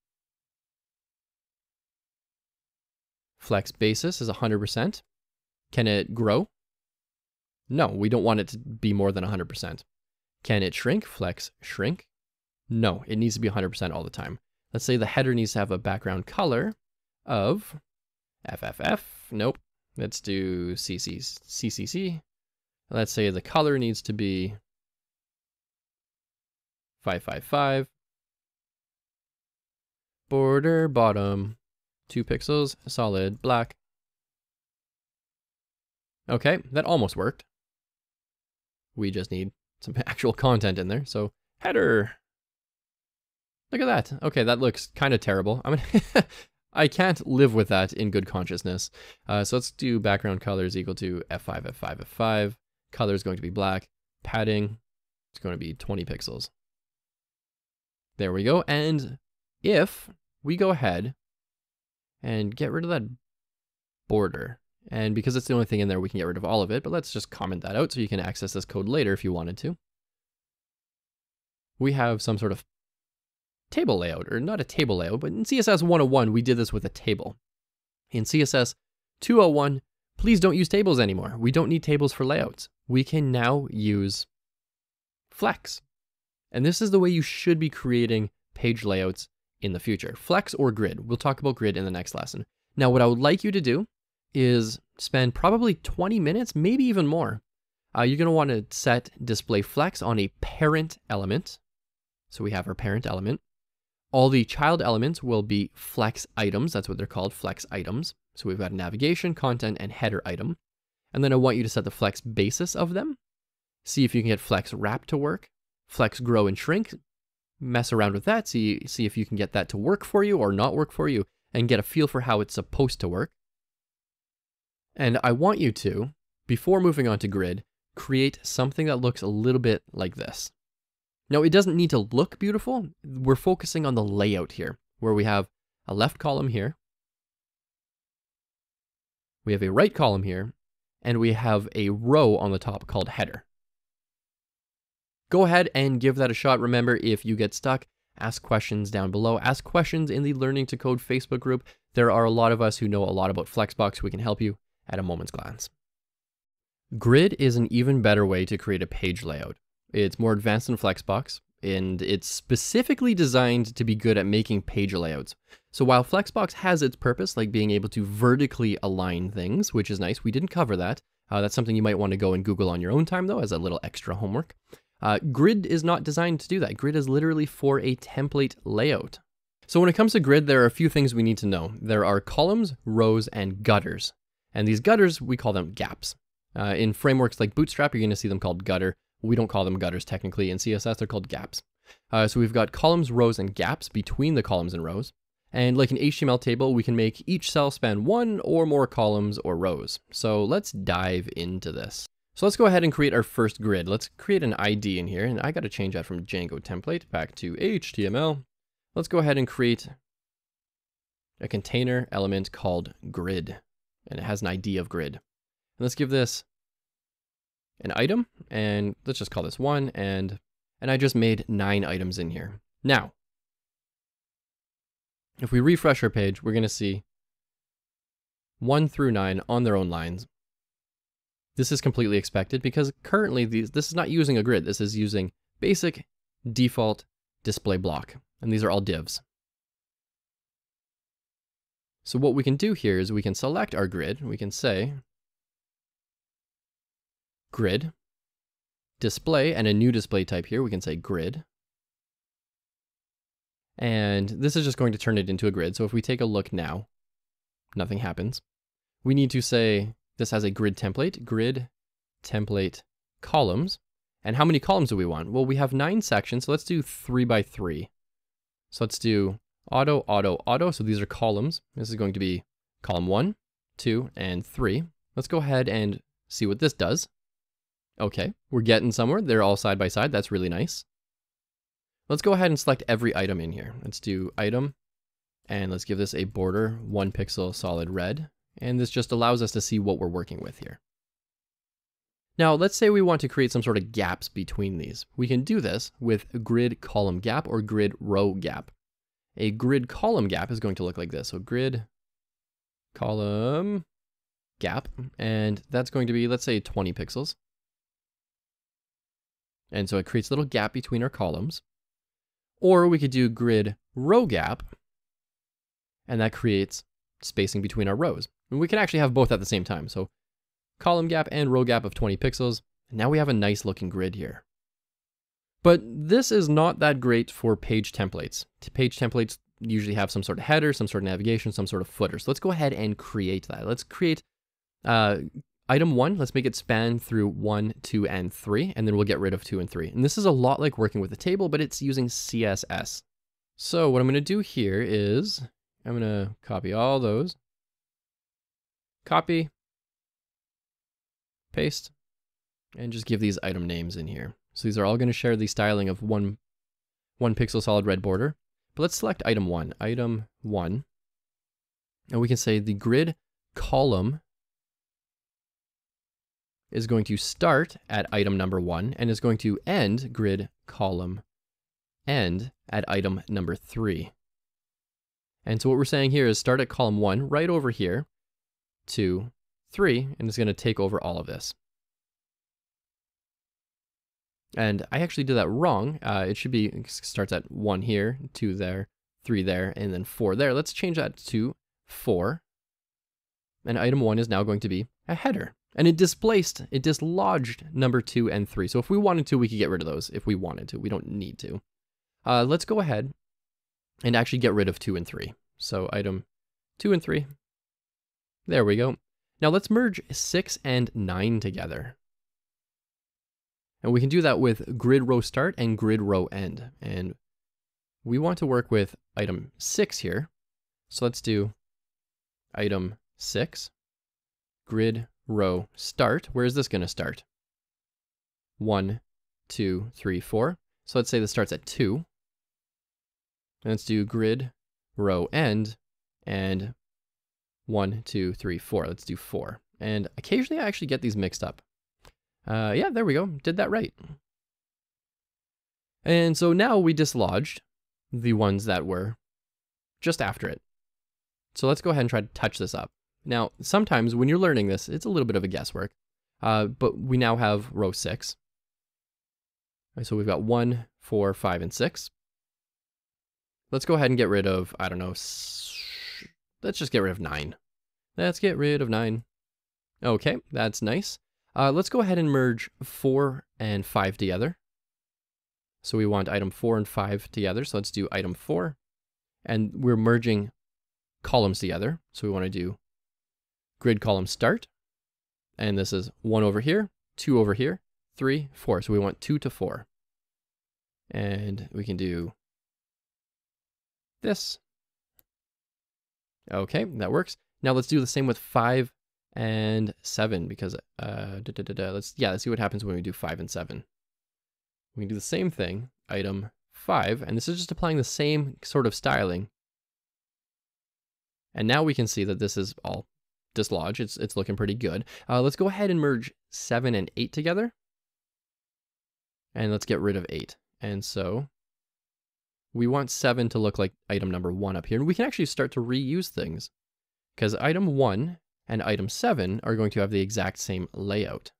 Flex basis is 100%. Can it grow? No, we don't want it to be more than 100%. Can it shrink? Flex shrink. No, it needs to be 100% all the time. Let's say the header needs to have a background color of FFF. Nope. Let's do CC, CCC. Let's say the color needs to be 555. Border bottom, two pixels, solid black. Okay, that almost worked. We just need some <laughs> actual content in there. So header. Look at that. Okay, that looks kind of terrible. I mean, <laughs> I can't live with that in good consciousness. Uh, so let's do background colors equal to F5, F5, F5. Color is going to be black. Padding is going to be 20 pixels. There we go. And if we go ahead and get rid of that border, and because it's the only thing in there, we can get rid of all of it, but let's just comment that out so you can access this code later if you wanted to. We have some sort of table layout, or not a table layout, but in CSS 101, we did this with a table. In CSS 201, please don't use tables anymore. We don't need tables for layouts. We can now use Flex. And this is the way you should be creating page layouts in the future. Flex or grid. We'll talk about grid in the next lesson. Now, what I would like you to do is spend probably 20 minutes, maybe even more. Uh, you're going to want to set display flex on a parent element. So we have our parent element. All the child elements will be flex items. That's what they're called, flex items. So we've got a navigation, content, and header item. And then I want you to set the flex basis of them. See if you can get flex wrap to work, flex grow and shrink. Mess around with that, see, see if you can get that to work for you or not work for you, and get a feel for how it's supposed to work. And I want you to, before moving on to grid, create something that looks a little bit like this. Now, it doesn't need to look beautiful. We're focusing on the layout here, where we have a left column here, we have a right column here, and we have a row on the top called header. Go ahead and give that a shot. Remember, if you get stuck, ask questions down below. Ask questions in the Learning to Code Facebook group. There are a lot of us who know a lot about Flexbox. We can help you at a moment's glance. Grid is an even better way to create a page layout. It's more advanced than Flexbox, and it's specifically designed to be good at making page layouts. So while Flexbox has its purpose, like being able to vertically align things, which is nice, we didn't cover that. Uh, that's something you might want to go and Google on your own time, though, as a little extra homework. Uh, Grid is not designed to do that. Grid is literally for a template layout. So when it comes to Grid, there are a few things we need to know. There are columns, rows, and gutters. And these gutters, we call them gaps. Uh, in frameworks like Bootstrap, you're going to see them called gutter. We don't call them gutters technically. In CSS, they're called gaps. Uh, so we've got columns, rows, and gaps between the columns and rows. And like an HTML table, we can make each cell span one or more columns or rows. So let's dive into this. So let's go ahead and create our first grid. Let's create an ID in here. And I got to change that from Django template back to HTML. Let's go ahead and create a container element called grid. And it has an ID of grid. And let's give this an item. And let's just call this one. And, and I just made nine items in here. Now, if we refresh our page, we're going to see 1 through 9 on their own lines. This is completely expected because currently these, this is not using a grid. This is using basic default display block. And these are all divs. So what we can do here is we can select our grid. We can say grid, display, and a new display type here. We can say grid. And this is just going to turn it into a grid. So if we take a look now, nothing happens. We need to say this has a grid template, grid template columns. And how many columns do we want? Well, we have nine sections, so let's do three by three. So let's do auto, auto, auto. So these are columns. This is going to be column one, two, and three. Let's go ahead and see what this does. Okay, we're getting somewhere. They're all side by side. That's really nice. Let's go ahead and select every item in here. Let's do item, and let's give this a border, one pixel solid red. And this just allows us to see what we're working with here. Now, let's say we want to create some sort of gaps between these. We can do this with grid column gap or grid row gap. A grid column gap is going to look like this. So grid column gap, and that's going to be, let's say 20 pixels. And so it creates a little gap between our columns. Or we could do grid row gap, and that creates spacing between our rows. And we can actually have both at the same time. So column gap and row gap of 20 pixels. And now we have a nice looking grid here. But this is not that great for page templates. Page templates usually have some sort of header, some sort of navigation, some sort of footer. So let's go ahead and create that. Let's create uh, item one. Let's make it span through one, two, and three, and then we'll get rid of two and three. And this is a lot like working with a table, but it's using CSS. So what I'm going to do here is I'm going to copy all those Copy, paste, and just give these item names in here. So these are all going to share the styling of one, one pixel solid red border. But let's select item one, item one. And we can say the grid column is going to start at item number one and is going to end grid column end at item number three. And so what we're saying here is start at column one right over here two, three, and it's going to take over all of this. And I actually did that wrong. Uh, it should be, it starts at one here, two there, three there, and then four there. Let's change that to four. And item one is now going to be a header. And it displaced, it dislodged number two and three. So if we wanted to, we could get rid of those if we wanted to. We don't need to. Uh, let's go ahead and actually get rid of two and three. So item two and three, there we go. Now let's merge 6 and 9 together. And we can do that with grid row start and grid row end. And we want to work with item 6 here. So let's do item 6, grid row start. Where is this going to start? 1, 2, 3, 4. So let's say this starts at 2. And let's do grid row end and one, two, three, four. Let's do four. And occasionally I actually get these mixed up. Uh, yeah, there we go. Did that right. And so now we dislodged the ones that were just after it. So let's go ahead and try to touch this up. Now, sometimes when you're learning this, it's a little bit of a guesswork, uh, but we now have row six. Right, so we've got one, four, five, and six. Let's go ahead and get rid of, I don't know, Let's just get rid of 9. Let's get rid of 9. Okay, that's nice. Uh, let's go ahead and merge 4 and 5 together. So we want item 4 and 5 together. So let's do item 4. And we're merging columns together. So we want to do grid column start. And this is 1 over here, 2 over here, 3, 4. So we want 2 to 4. And we can do this. Okay, that works. Now let's do the same with five and seven because uh, da, da, da, let's yeah, let's see what happens when we do five and seven. We can do the same thing, item five, and this is just applying the same sort of styling. And now we can see that this is all dislodged. It's, it's looking pretty good. Uh, let's go ahead and merge seven and eight together. And let's get rid of eight. And so we want seven to look like item number one up here. And we can actually start to reuse things because item one and item seven are going to have the exact same layout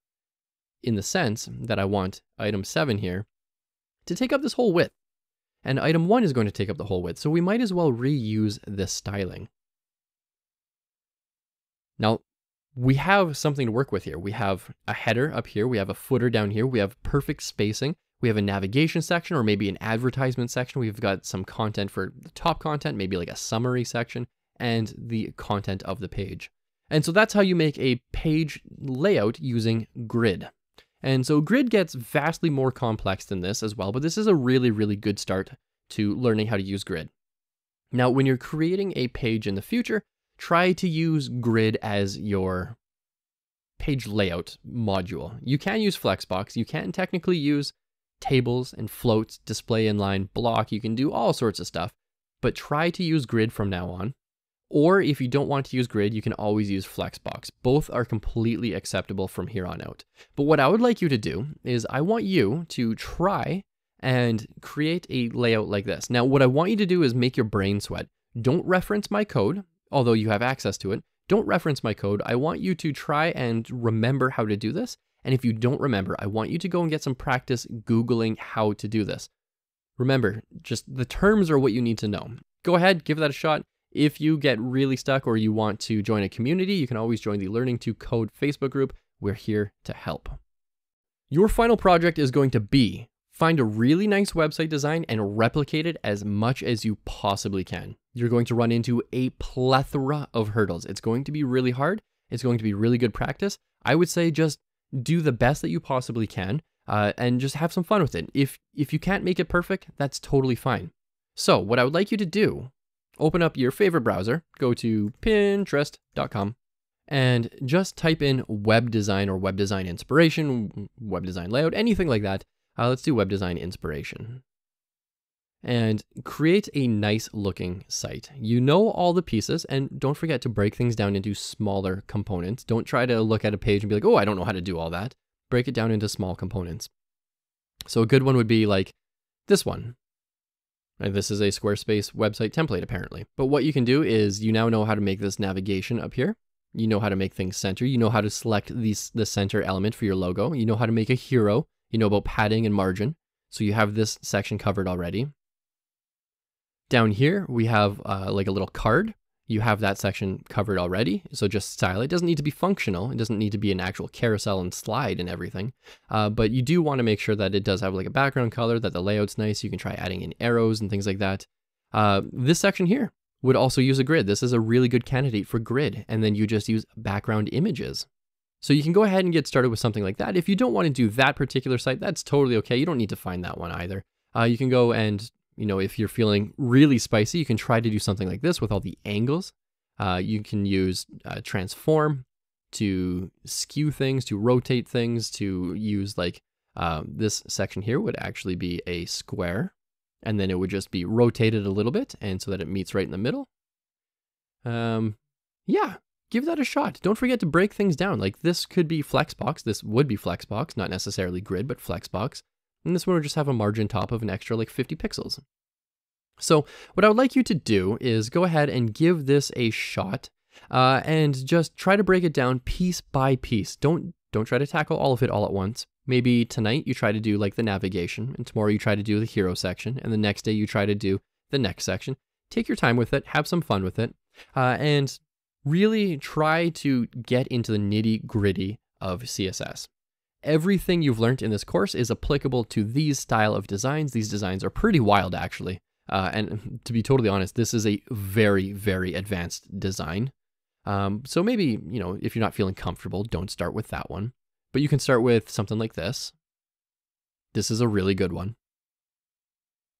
in the sense that I want item seven here to take up this whole width. And item one is going to take up the whole width. So we might as well reuse this styling. Now, we have something to work with here. We have a header up here. We have a footer down here. We have perfect spacing. We have a navigation section or maybe an advertisement section. We've got some content for the top content, maybe like a summary section and the content of the page. And so that's how you make a page layout using grid. And so grid gets vastly more complex than this as well, but this is a really, really good start to learning how to use grid. Now, when you're creating a page in the future, try to use grid as your page layout module. You can use Flexbox. You can technically use tables and floats, display inline, block. You can do all sorts of stuff, but try to use grid from now on. Or if you don't want to use grid, you can always use Flexbox. Both are completely acceptable from here on out. But what I would like you to do is I want you to try and create a layout like this. Now, what I want you to do is make your brain sweat. Don't reference my code, although you have access to it. Don't reference my code. I want you to try and remember how to do this. And if you don't remember, I want you to go and get some practice Googling how to do this. Remember, just the terms are what you need to know. Go ahead, give that a shot. If you get really stuck or you want to join a community, you can always join the Learning to Code Facebook group. We're here to help. Your final project is going to be find a really nice website design and replicate it as much as you possibly can. You're going to run into a plethora of hurdles. It's going to be really hard. It's going to be really good practice. I would say just do the best that you possibly can uh, and just have some fun with it. If, if you can't make it perfect, that's totally fine. So what I would like you to do open up your favorite browser, go to pinterest.com, and just type in web design or web design inspiration, web design layout, anything like that. Uh, let's do web design inspiration. And create a nice looking site. You know all the pieces, and don't forget to break things down into smaller components. Don't try to look at a page and be like, oh, I don't know how to do all that. Break it down into small components. So a good one would be like this one. And this is a Squarespace website template apparently. But what you can do is you now know how to make this navigation up here. You know how to make things center. You know how to select these, the center element for your logo. You know how to make a hero. You know about padding and margin. So you have this section covered already. Down here, we have uh, like a little card you have that section covered already. So just style. It doesn't need to be functional. It doesn't need to be an actual carousel and slide and everything. Uh, but you do want to make sure that it does have like a background color, that the layout's nice. You can try adding in arrows and things like that. Uh, this section here would also use a grid. This is a really good candidate for grid. And then you just use background images. So you can go ahead and get started with something like that. If you don't want to do that particular site, that's totally okay. You don't need to find that one either. Uh, you can go and you know, if you're feeling really spicy, you can try to do something like this with all the angles. Uh, you can use uh, transform to skew things, to rotate things, to use like uh, this section here would actually be a square and then it would just be rotated a little bit and so that it meets right in the middle. Um, yeah, give that a shot. Don't forget to break things down. Like this could be Flexbox. This would be Flexbox, not necessarily grid, but Flexbox. And this one would just have a margin top of an extra like 50 pixels. So what I would like you to do is go ahead and give this a shot uh, and just try to break it down piece by piece. Don't, don't try to tackle all of it all at once. Maybe tonight you try to do like the navigation and tomorrow you try to do the hero section and the next day you try to do the next section. Take your time with it, have some fun with it, uh, and really try to get into the nitty gritty of CSS everything you've learned in this course is applicable to these style of designs. These designs are pretty wild, actually. Uh, and to be totally honest, this is a very, very advanced design. Um, so maybe, you know, if you're not feeling comfortable, don't start with that one. But you can start with something like this. This is a really good one.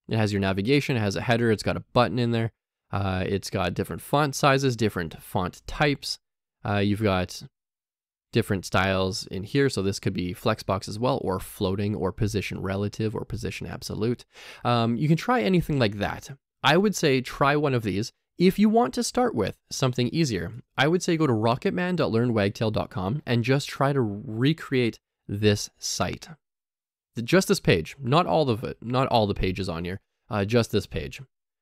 It has your navigation, it has a header, it's got a button in there. Uh, it's got different font sizes, different font types. Uh, you've got different styles in here. So this could be flexbox as well, or floating, or position relative, or position absolute. Um, you can try anything like that. I would say try one of these. If you want to start with something easier, I would say go to rocketman.learnwagtail.com and just try to recreate this site. Just this page, not all of it, not all the pages on here, uh, just this page.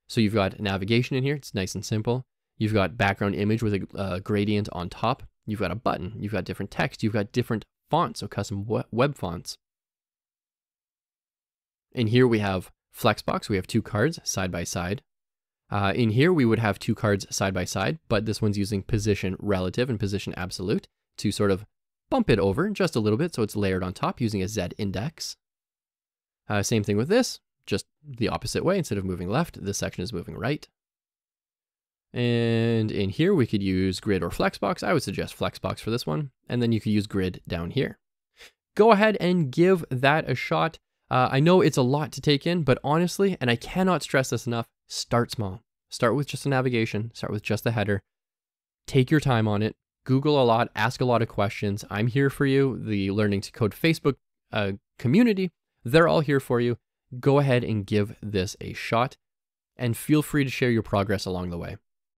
So you've got navigation in here, it's nice and simple. You've got background image with a gradient on top. You've got a button, you've got different text, you've got different fonts, so custom web fonts. In here we have Flexbox, we have two cards side by side. Uh, in here we would have two cards side by side, but this one's using position relative and position absolute to sort of bump it over just a little bit so it's layered on top using a Z index. Uh, same thing with this, just the opposite way. Instead of moving left, this section is moving right. And in here, we could use grid or flexbox. I would suggest flexbox for this one. And then you could use grid down here. Go ahead and give that a shot. Uh, I know it's a lot to take in, but honestly, and I cannot stress this enough, start small. Start with just a navigation, start with just the header. Take your time on it. Google a lot, ask a lot of questions. I'm here for you. The Learning to Code Facebook uh, community, they're all here for you. Go ahead and give this a shot and feel free to share your progress along the way.